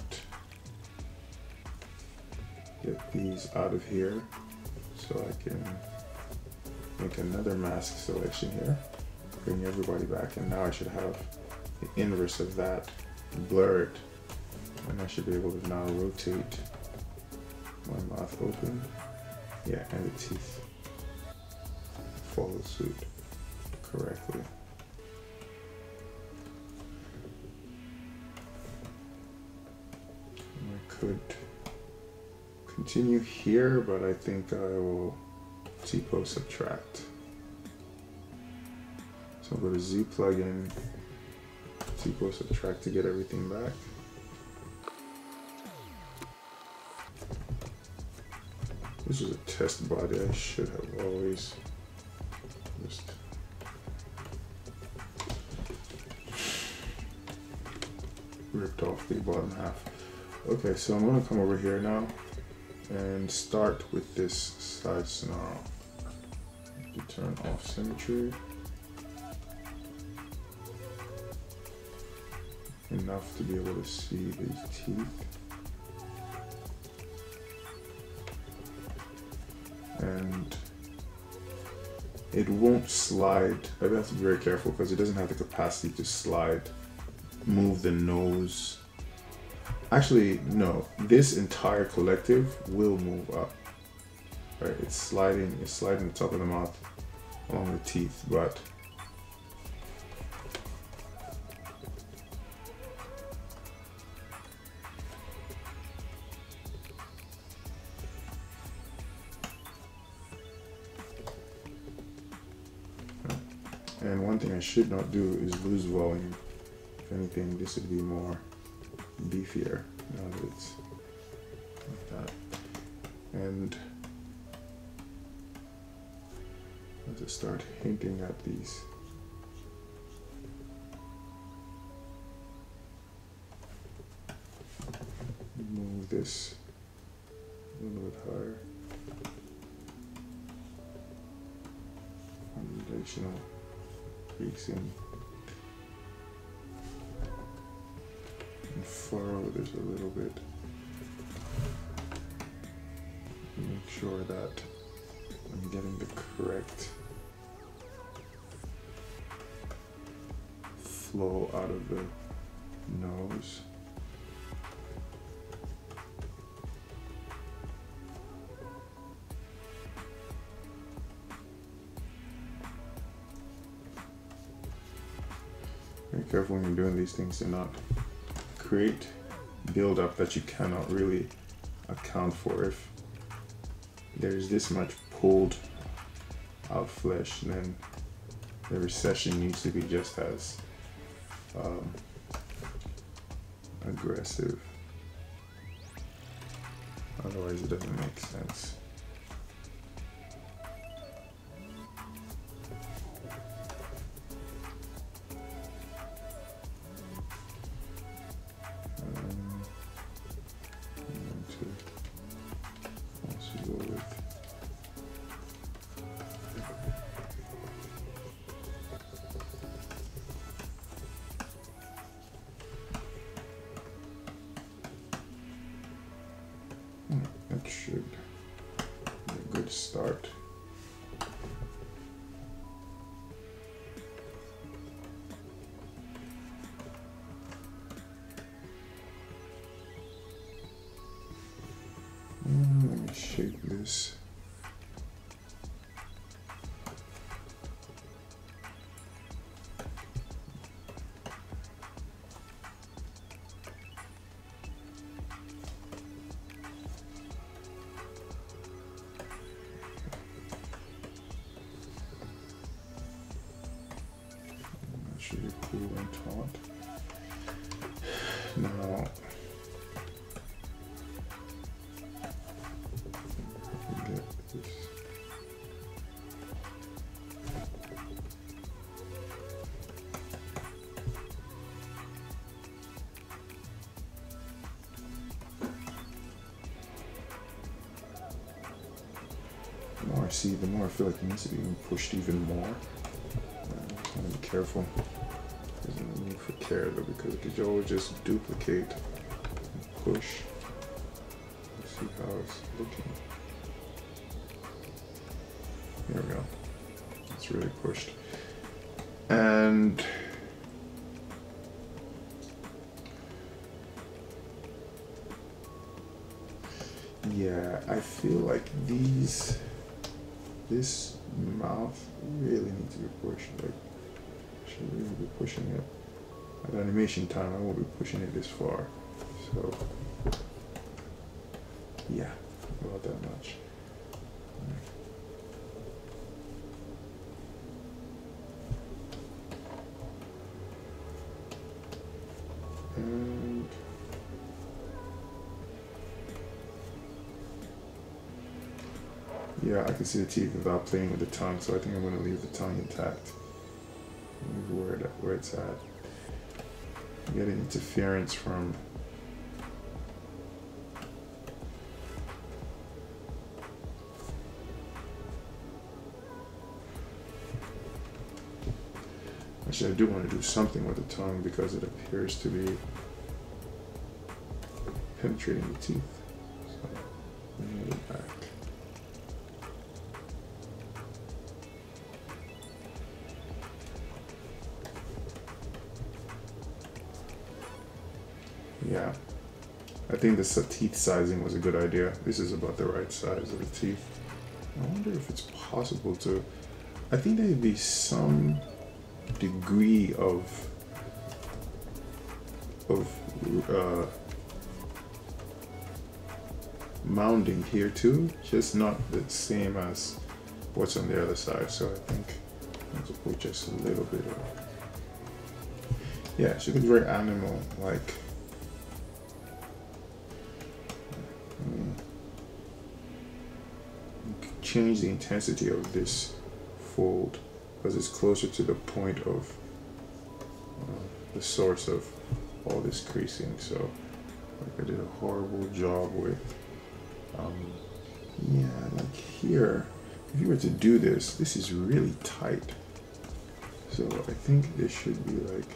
Speaker 2: get these out of here so I can make another mask selection here bring everybody back and now I should have the inverse of that blurred and I should be able to now rotate my mouth open yeah and the teeth follow suit correctly I could continue here, but I think I will T-pose subtract. So I'll go to Z plugin, T-pose subtract to get everything back. This is a test body, I should have always just ripped off the bottom half. Okay, so I'm gonna come over here now and start with this side snarl. To turn off symmetry. Enough to be able to see these teeth. And it won't slide. I have to be very careful because it doesn't have the capacity to slide, move the nose Actually, no. This entire collective will move up. Right? It's sliding. It's sliding the top of the mouth along the teeth, but thing I should not do is lose volume. If anything, this would be more beefier now that it's like that. And I'll just start hinting at these. Move this a little bit higher. Foundational creasing. furrow this a little bit. Make sure that I'm getting the correct flow out of the nose. Careful when you're doing these things to not create buildup that you cannot really account for if there's this much pulled out flesh then the recession needs to be just as um, aggressive. Otherwise it doesn't make sense feel like it needs to be pushed even more. Uh, be careful. There's no need for care though, because it could always just duplicate and push. Let's see how it's looking. There we go. It's really pushed. And yeah, I feel like these this mouth really needs to be pushed. Like should really be pushing it. At animation time I won't be pushing it this far. So can see the teeth without playing with the tongue, so I think I'm gonna leave the tongue intact. Leave where it, where it's at. Getting interference from Actually, I do want to do something with the tongue because it appears to be penetrating the teeth. I think the s- teeth sizing was a good idea. This is about the right size of the teeth. I wonder if it's possible to. I think there'd be some degree of of uh, mounding here too, just not the same as what's on the other side. So I think I have to put just a little bit of yeah, she looks very animal like. The intensity of this fold because it's closer to the point of uh, the source of all this creasing. So like I did a horrible job with um, yeah, like here, if you were to do this, this is really tight. So I think this should be like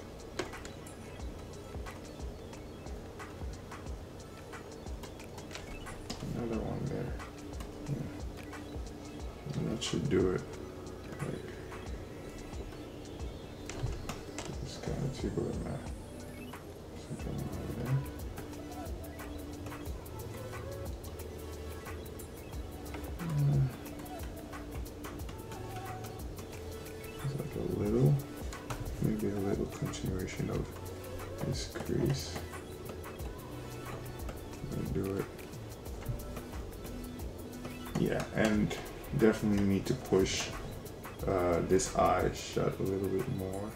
Speaker 2: eye a little bit more.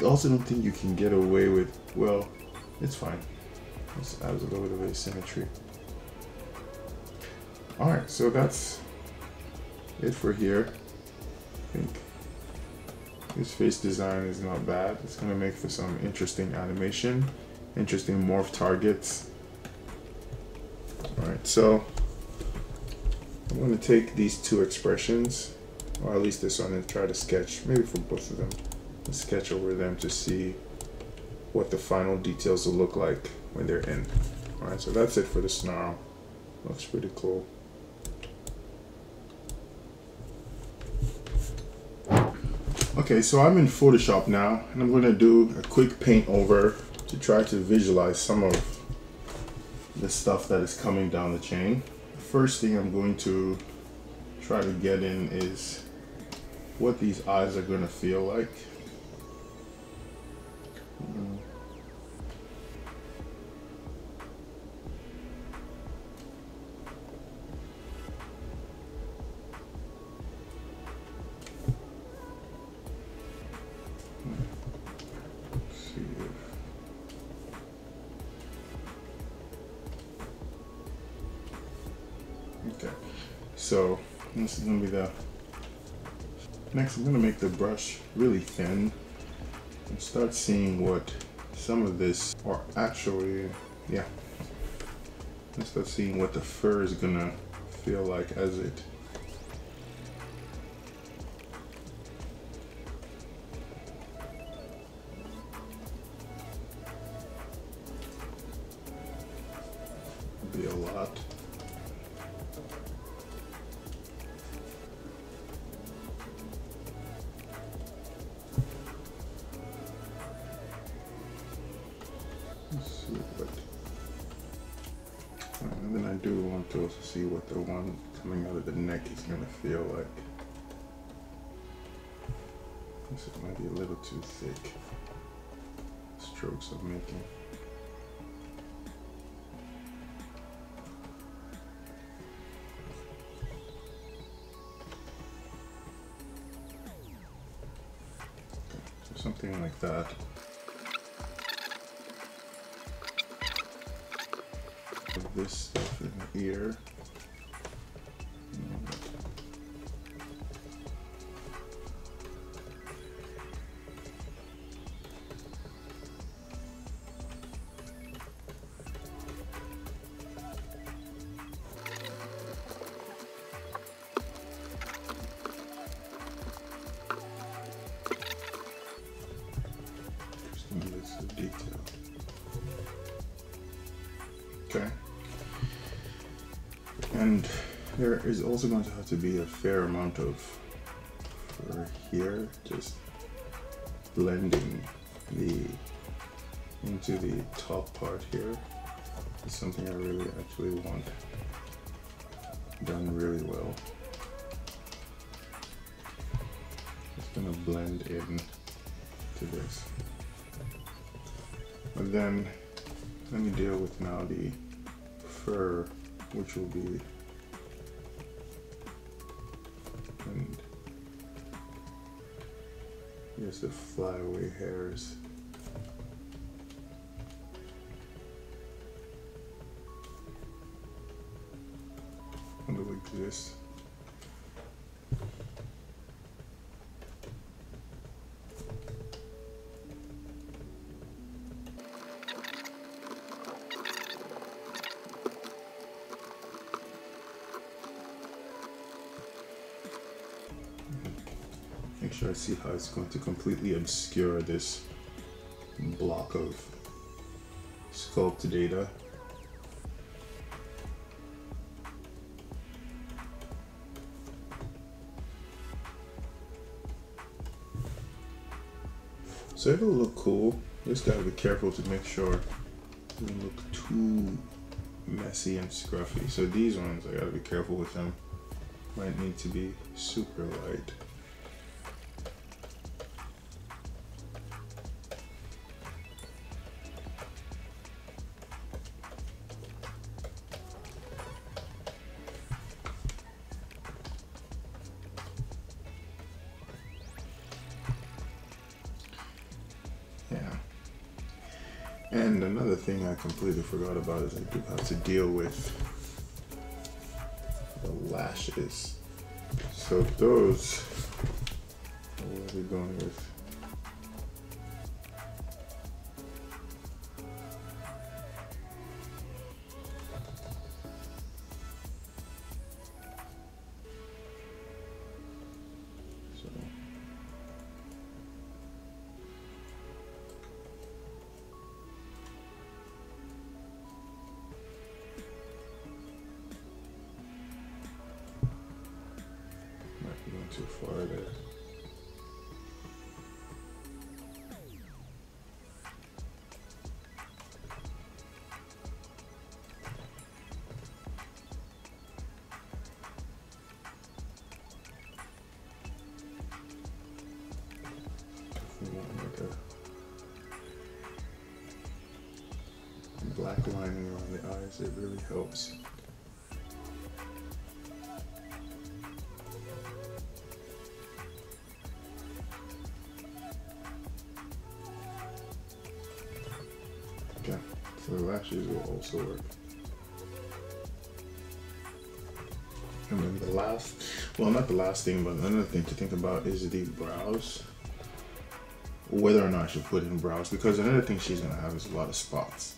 Speaker 2: I also don't think you can get away with, well, it's fine. This adds a little bit of asymmetry. Alright, so that's it for here. I think this face design is not bad. It's going to make for some interesting animation, interesting morph targets. Alright, so I'm going to take these two expressions, or at least this one, and try to sketch, maybe for both of them, sketch over them to see what the final details will look like when they're in. Alright, so that's it for the snarl. Looks pretty cool. Okay, so I'm in Photoshop now, and I'm going to do a quick paint over to try to visualize some of the stuff that is coming down the chain. The first thing I'm going to try to get in is what these eyes are going to feel like. Mm. So this is gonna be the, next I'm gonna make the brush really thin and start seeing what some of this, are actually, yeah, let's start seeing what the fur is gonna feel like as it something like that. this stuff in here. There is also going to have to be a fair amount of for here, just blending the into the top part here is something I really actually want done really well. It's gonna blend in to this. But then let me deal with now the fur which will be the flyaway hairs See how it's going to completely obscure this block of sculpt data. So it'll look cool. Just gotta be careful to make sure it doesn't look too messy and scruffy. So these ones, I gotta be careful with them. Might need to be super light. Completely forgot about is have to deal with the lashes. So those, what are we going with? Helps. Okay, so the lashes will also work. And then the last, well, not the last thing, but another thing to think about is the brows. Whether or not should put in brows, because another thing she's gonna have is a lot of spots.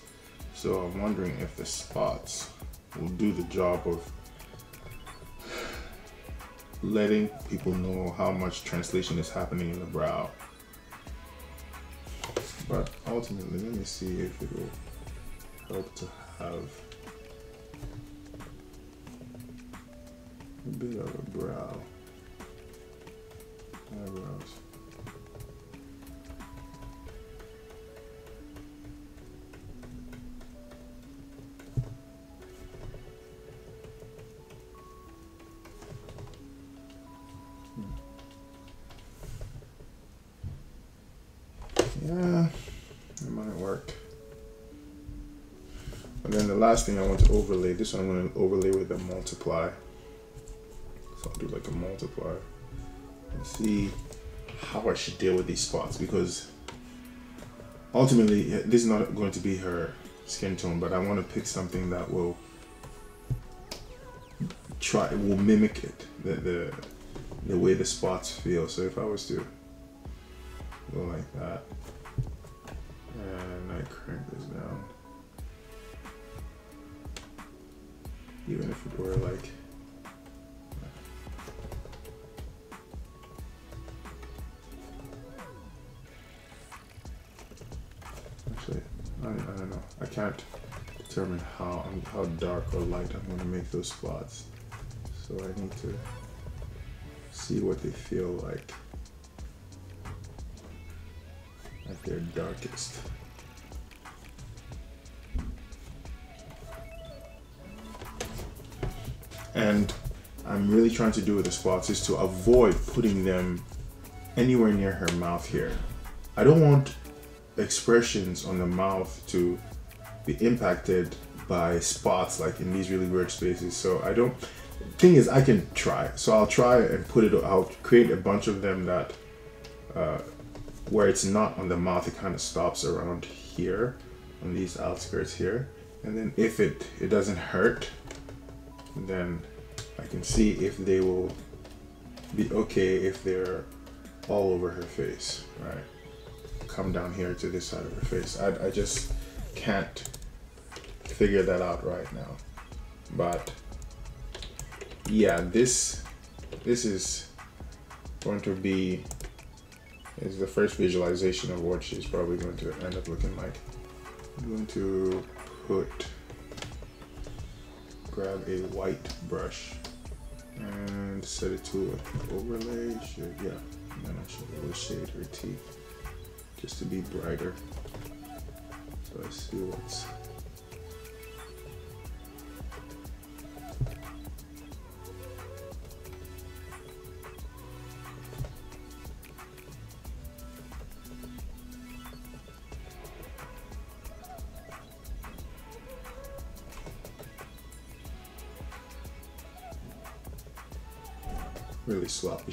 Speaker 2: So I'm wondering if the spots will do the job of letting people know how much translation is happening in the brow. But ultimately, let me see if it will help to have a bit of a brow. Last thing I want to overlay, this one I'm going to overlay with a multiply. So I'll do like a multiply and see how I should deal with these spots because ultimately eh, this is not going to be her skin tone, but I want to pick something that will try, will mimic it, the, the, the way the spots feel. So if I was to how light I'm gonna make those spots. So I need to see what they feel like at their darkest. And I'm really trying to do with the spots is to avoid putting them anywhere near her mouth here. I don't want expressions on the mouth to be impacted by spots like in these really weird spaces. So I don't. Thing is, I can try. So I'll try and put it. I'll create a bunch of them that uh, where it's not on the mouth. It kind of stops around here on these outskirts here. And then if it it doesn't hurt, then I can see if they will be okay if they're all over her face, right? Come down here to this side of her face. I, I just can't figure that out right now. But yeah, this this is going to be is the first visualization of what she's probably going to end up looking like. I'm going to put grab a white brush and set it to an overlay. Should yeah, and then I should to shade her teeth just to be brighter. So I see what's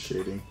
Speaker 2: shading.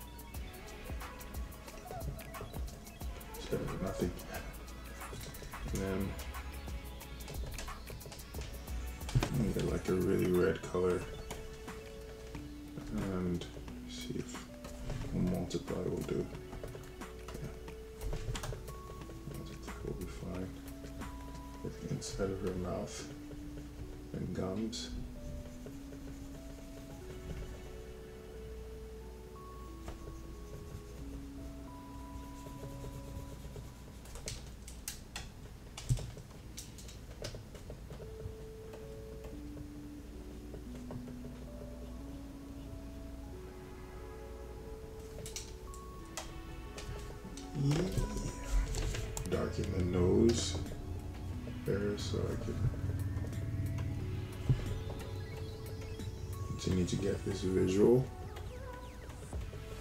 Speaker 2: Continue to get this visual.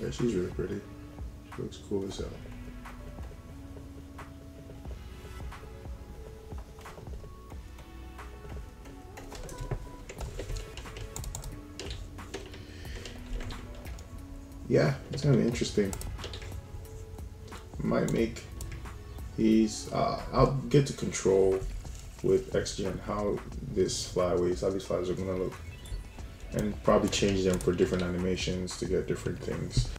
Speaker 2: Yeah, she's really pretty. She looks cool as hell. Yeah, it's kind of interesting might make these uh, I'll get to control with XGen how this flyaways how these flies are gonna look and probably change them for different animations to get different things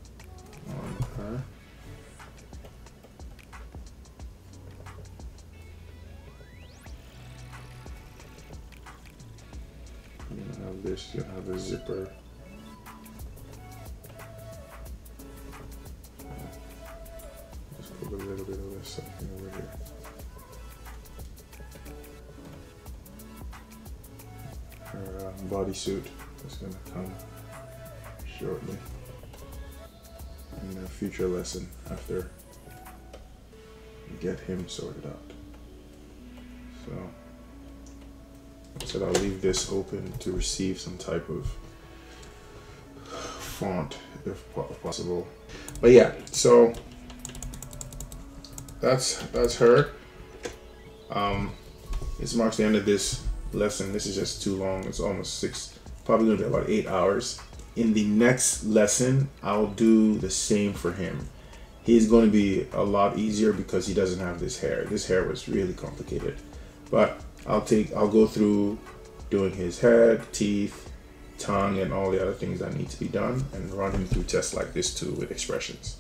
Speaker 2: future lesson after we get him sorted out. So I said I'll leave this open to receive some type of font if possible. But yeah, so that's that's her. Um, this marks the end of this lesson. This is just too long. It's almost six, probably gonna be about eight hours. In the next lesson, I'll do the same for him. He's going to be a lot easier because he doesn't have this hair. This hair was really complicated, but I'll take I'll go through doing his head, teeth, tongue, and all the other things that need to be done, and run him through tests like this too with expressions.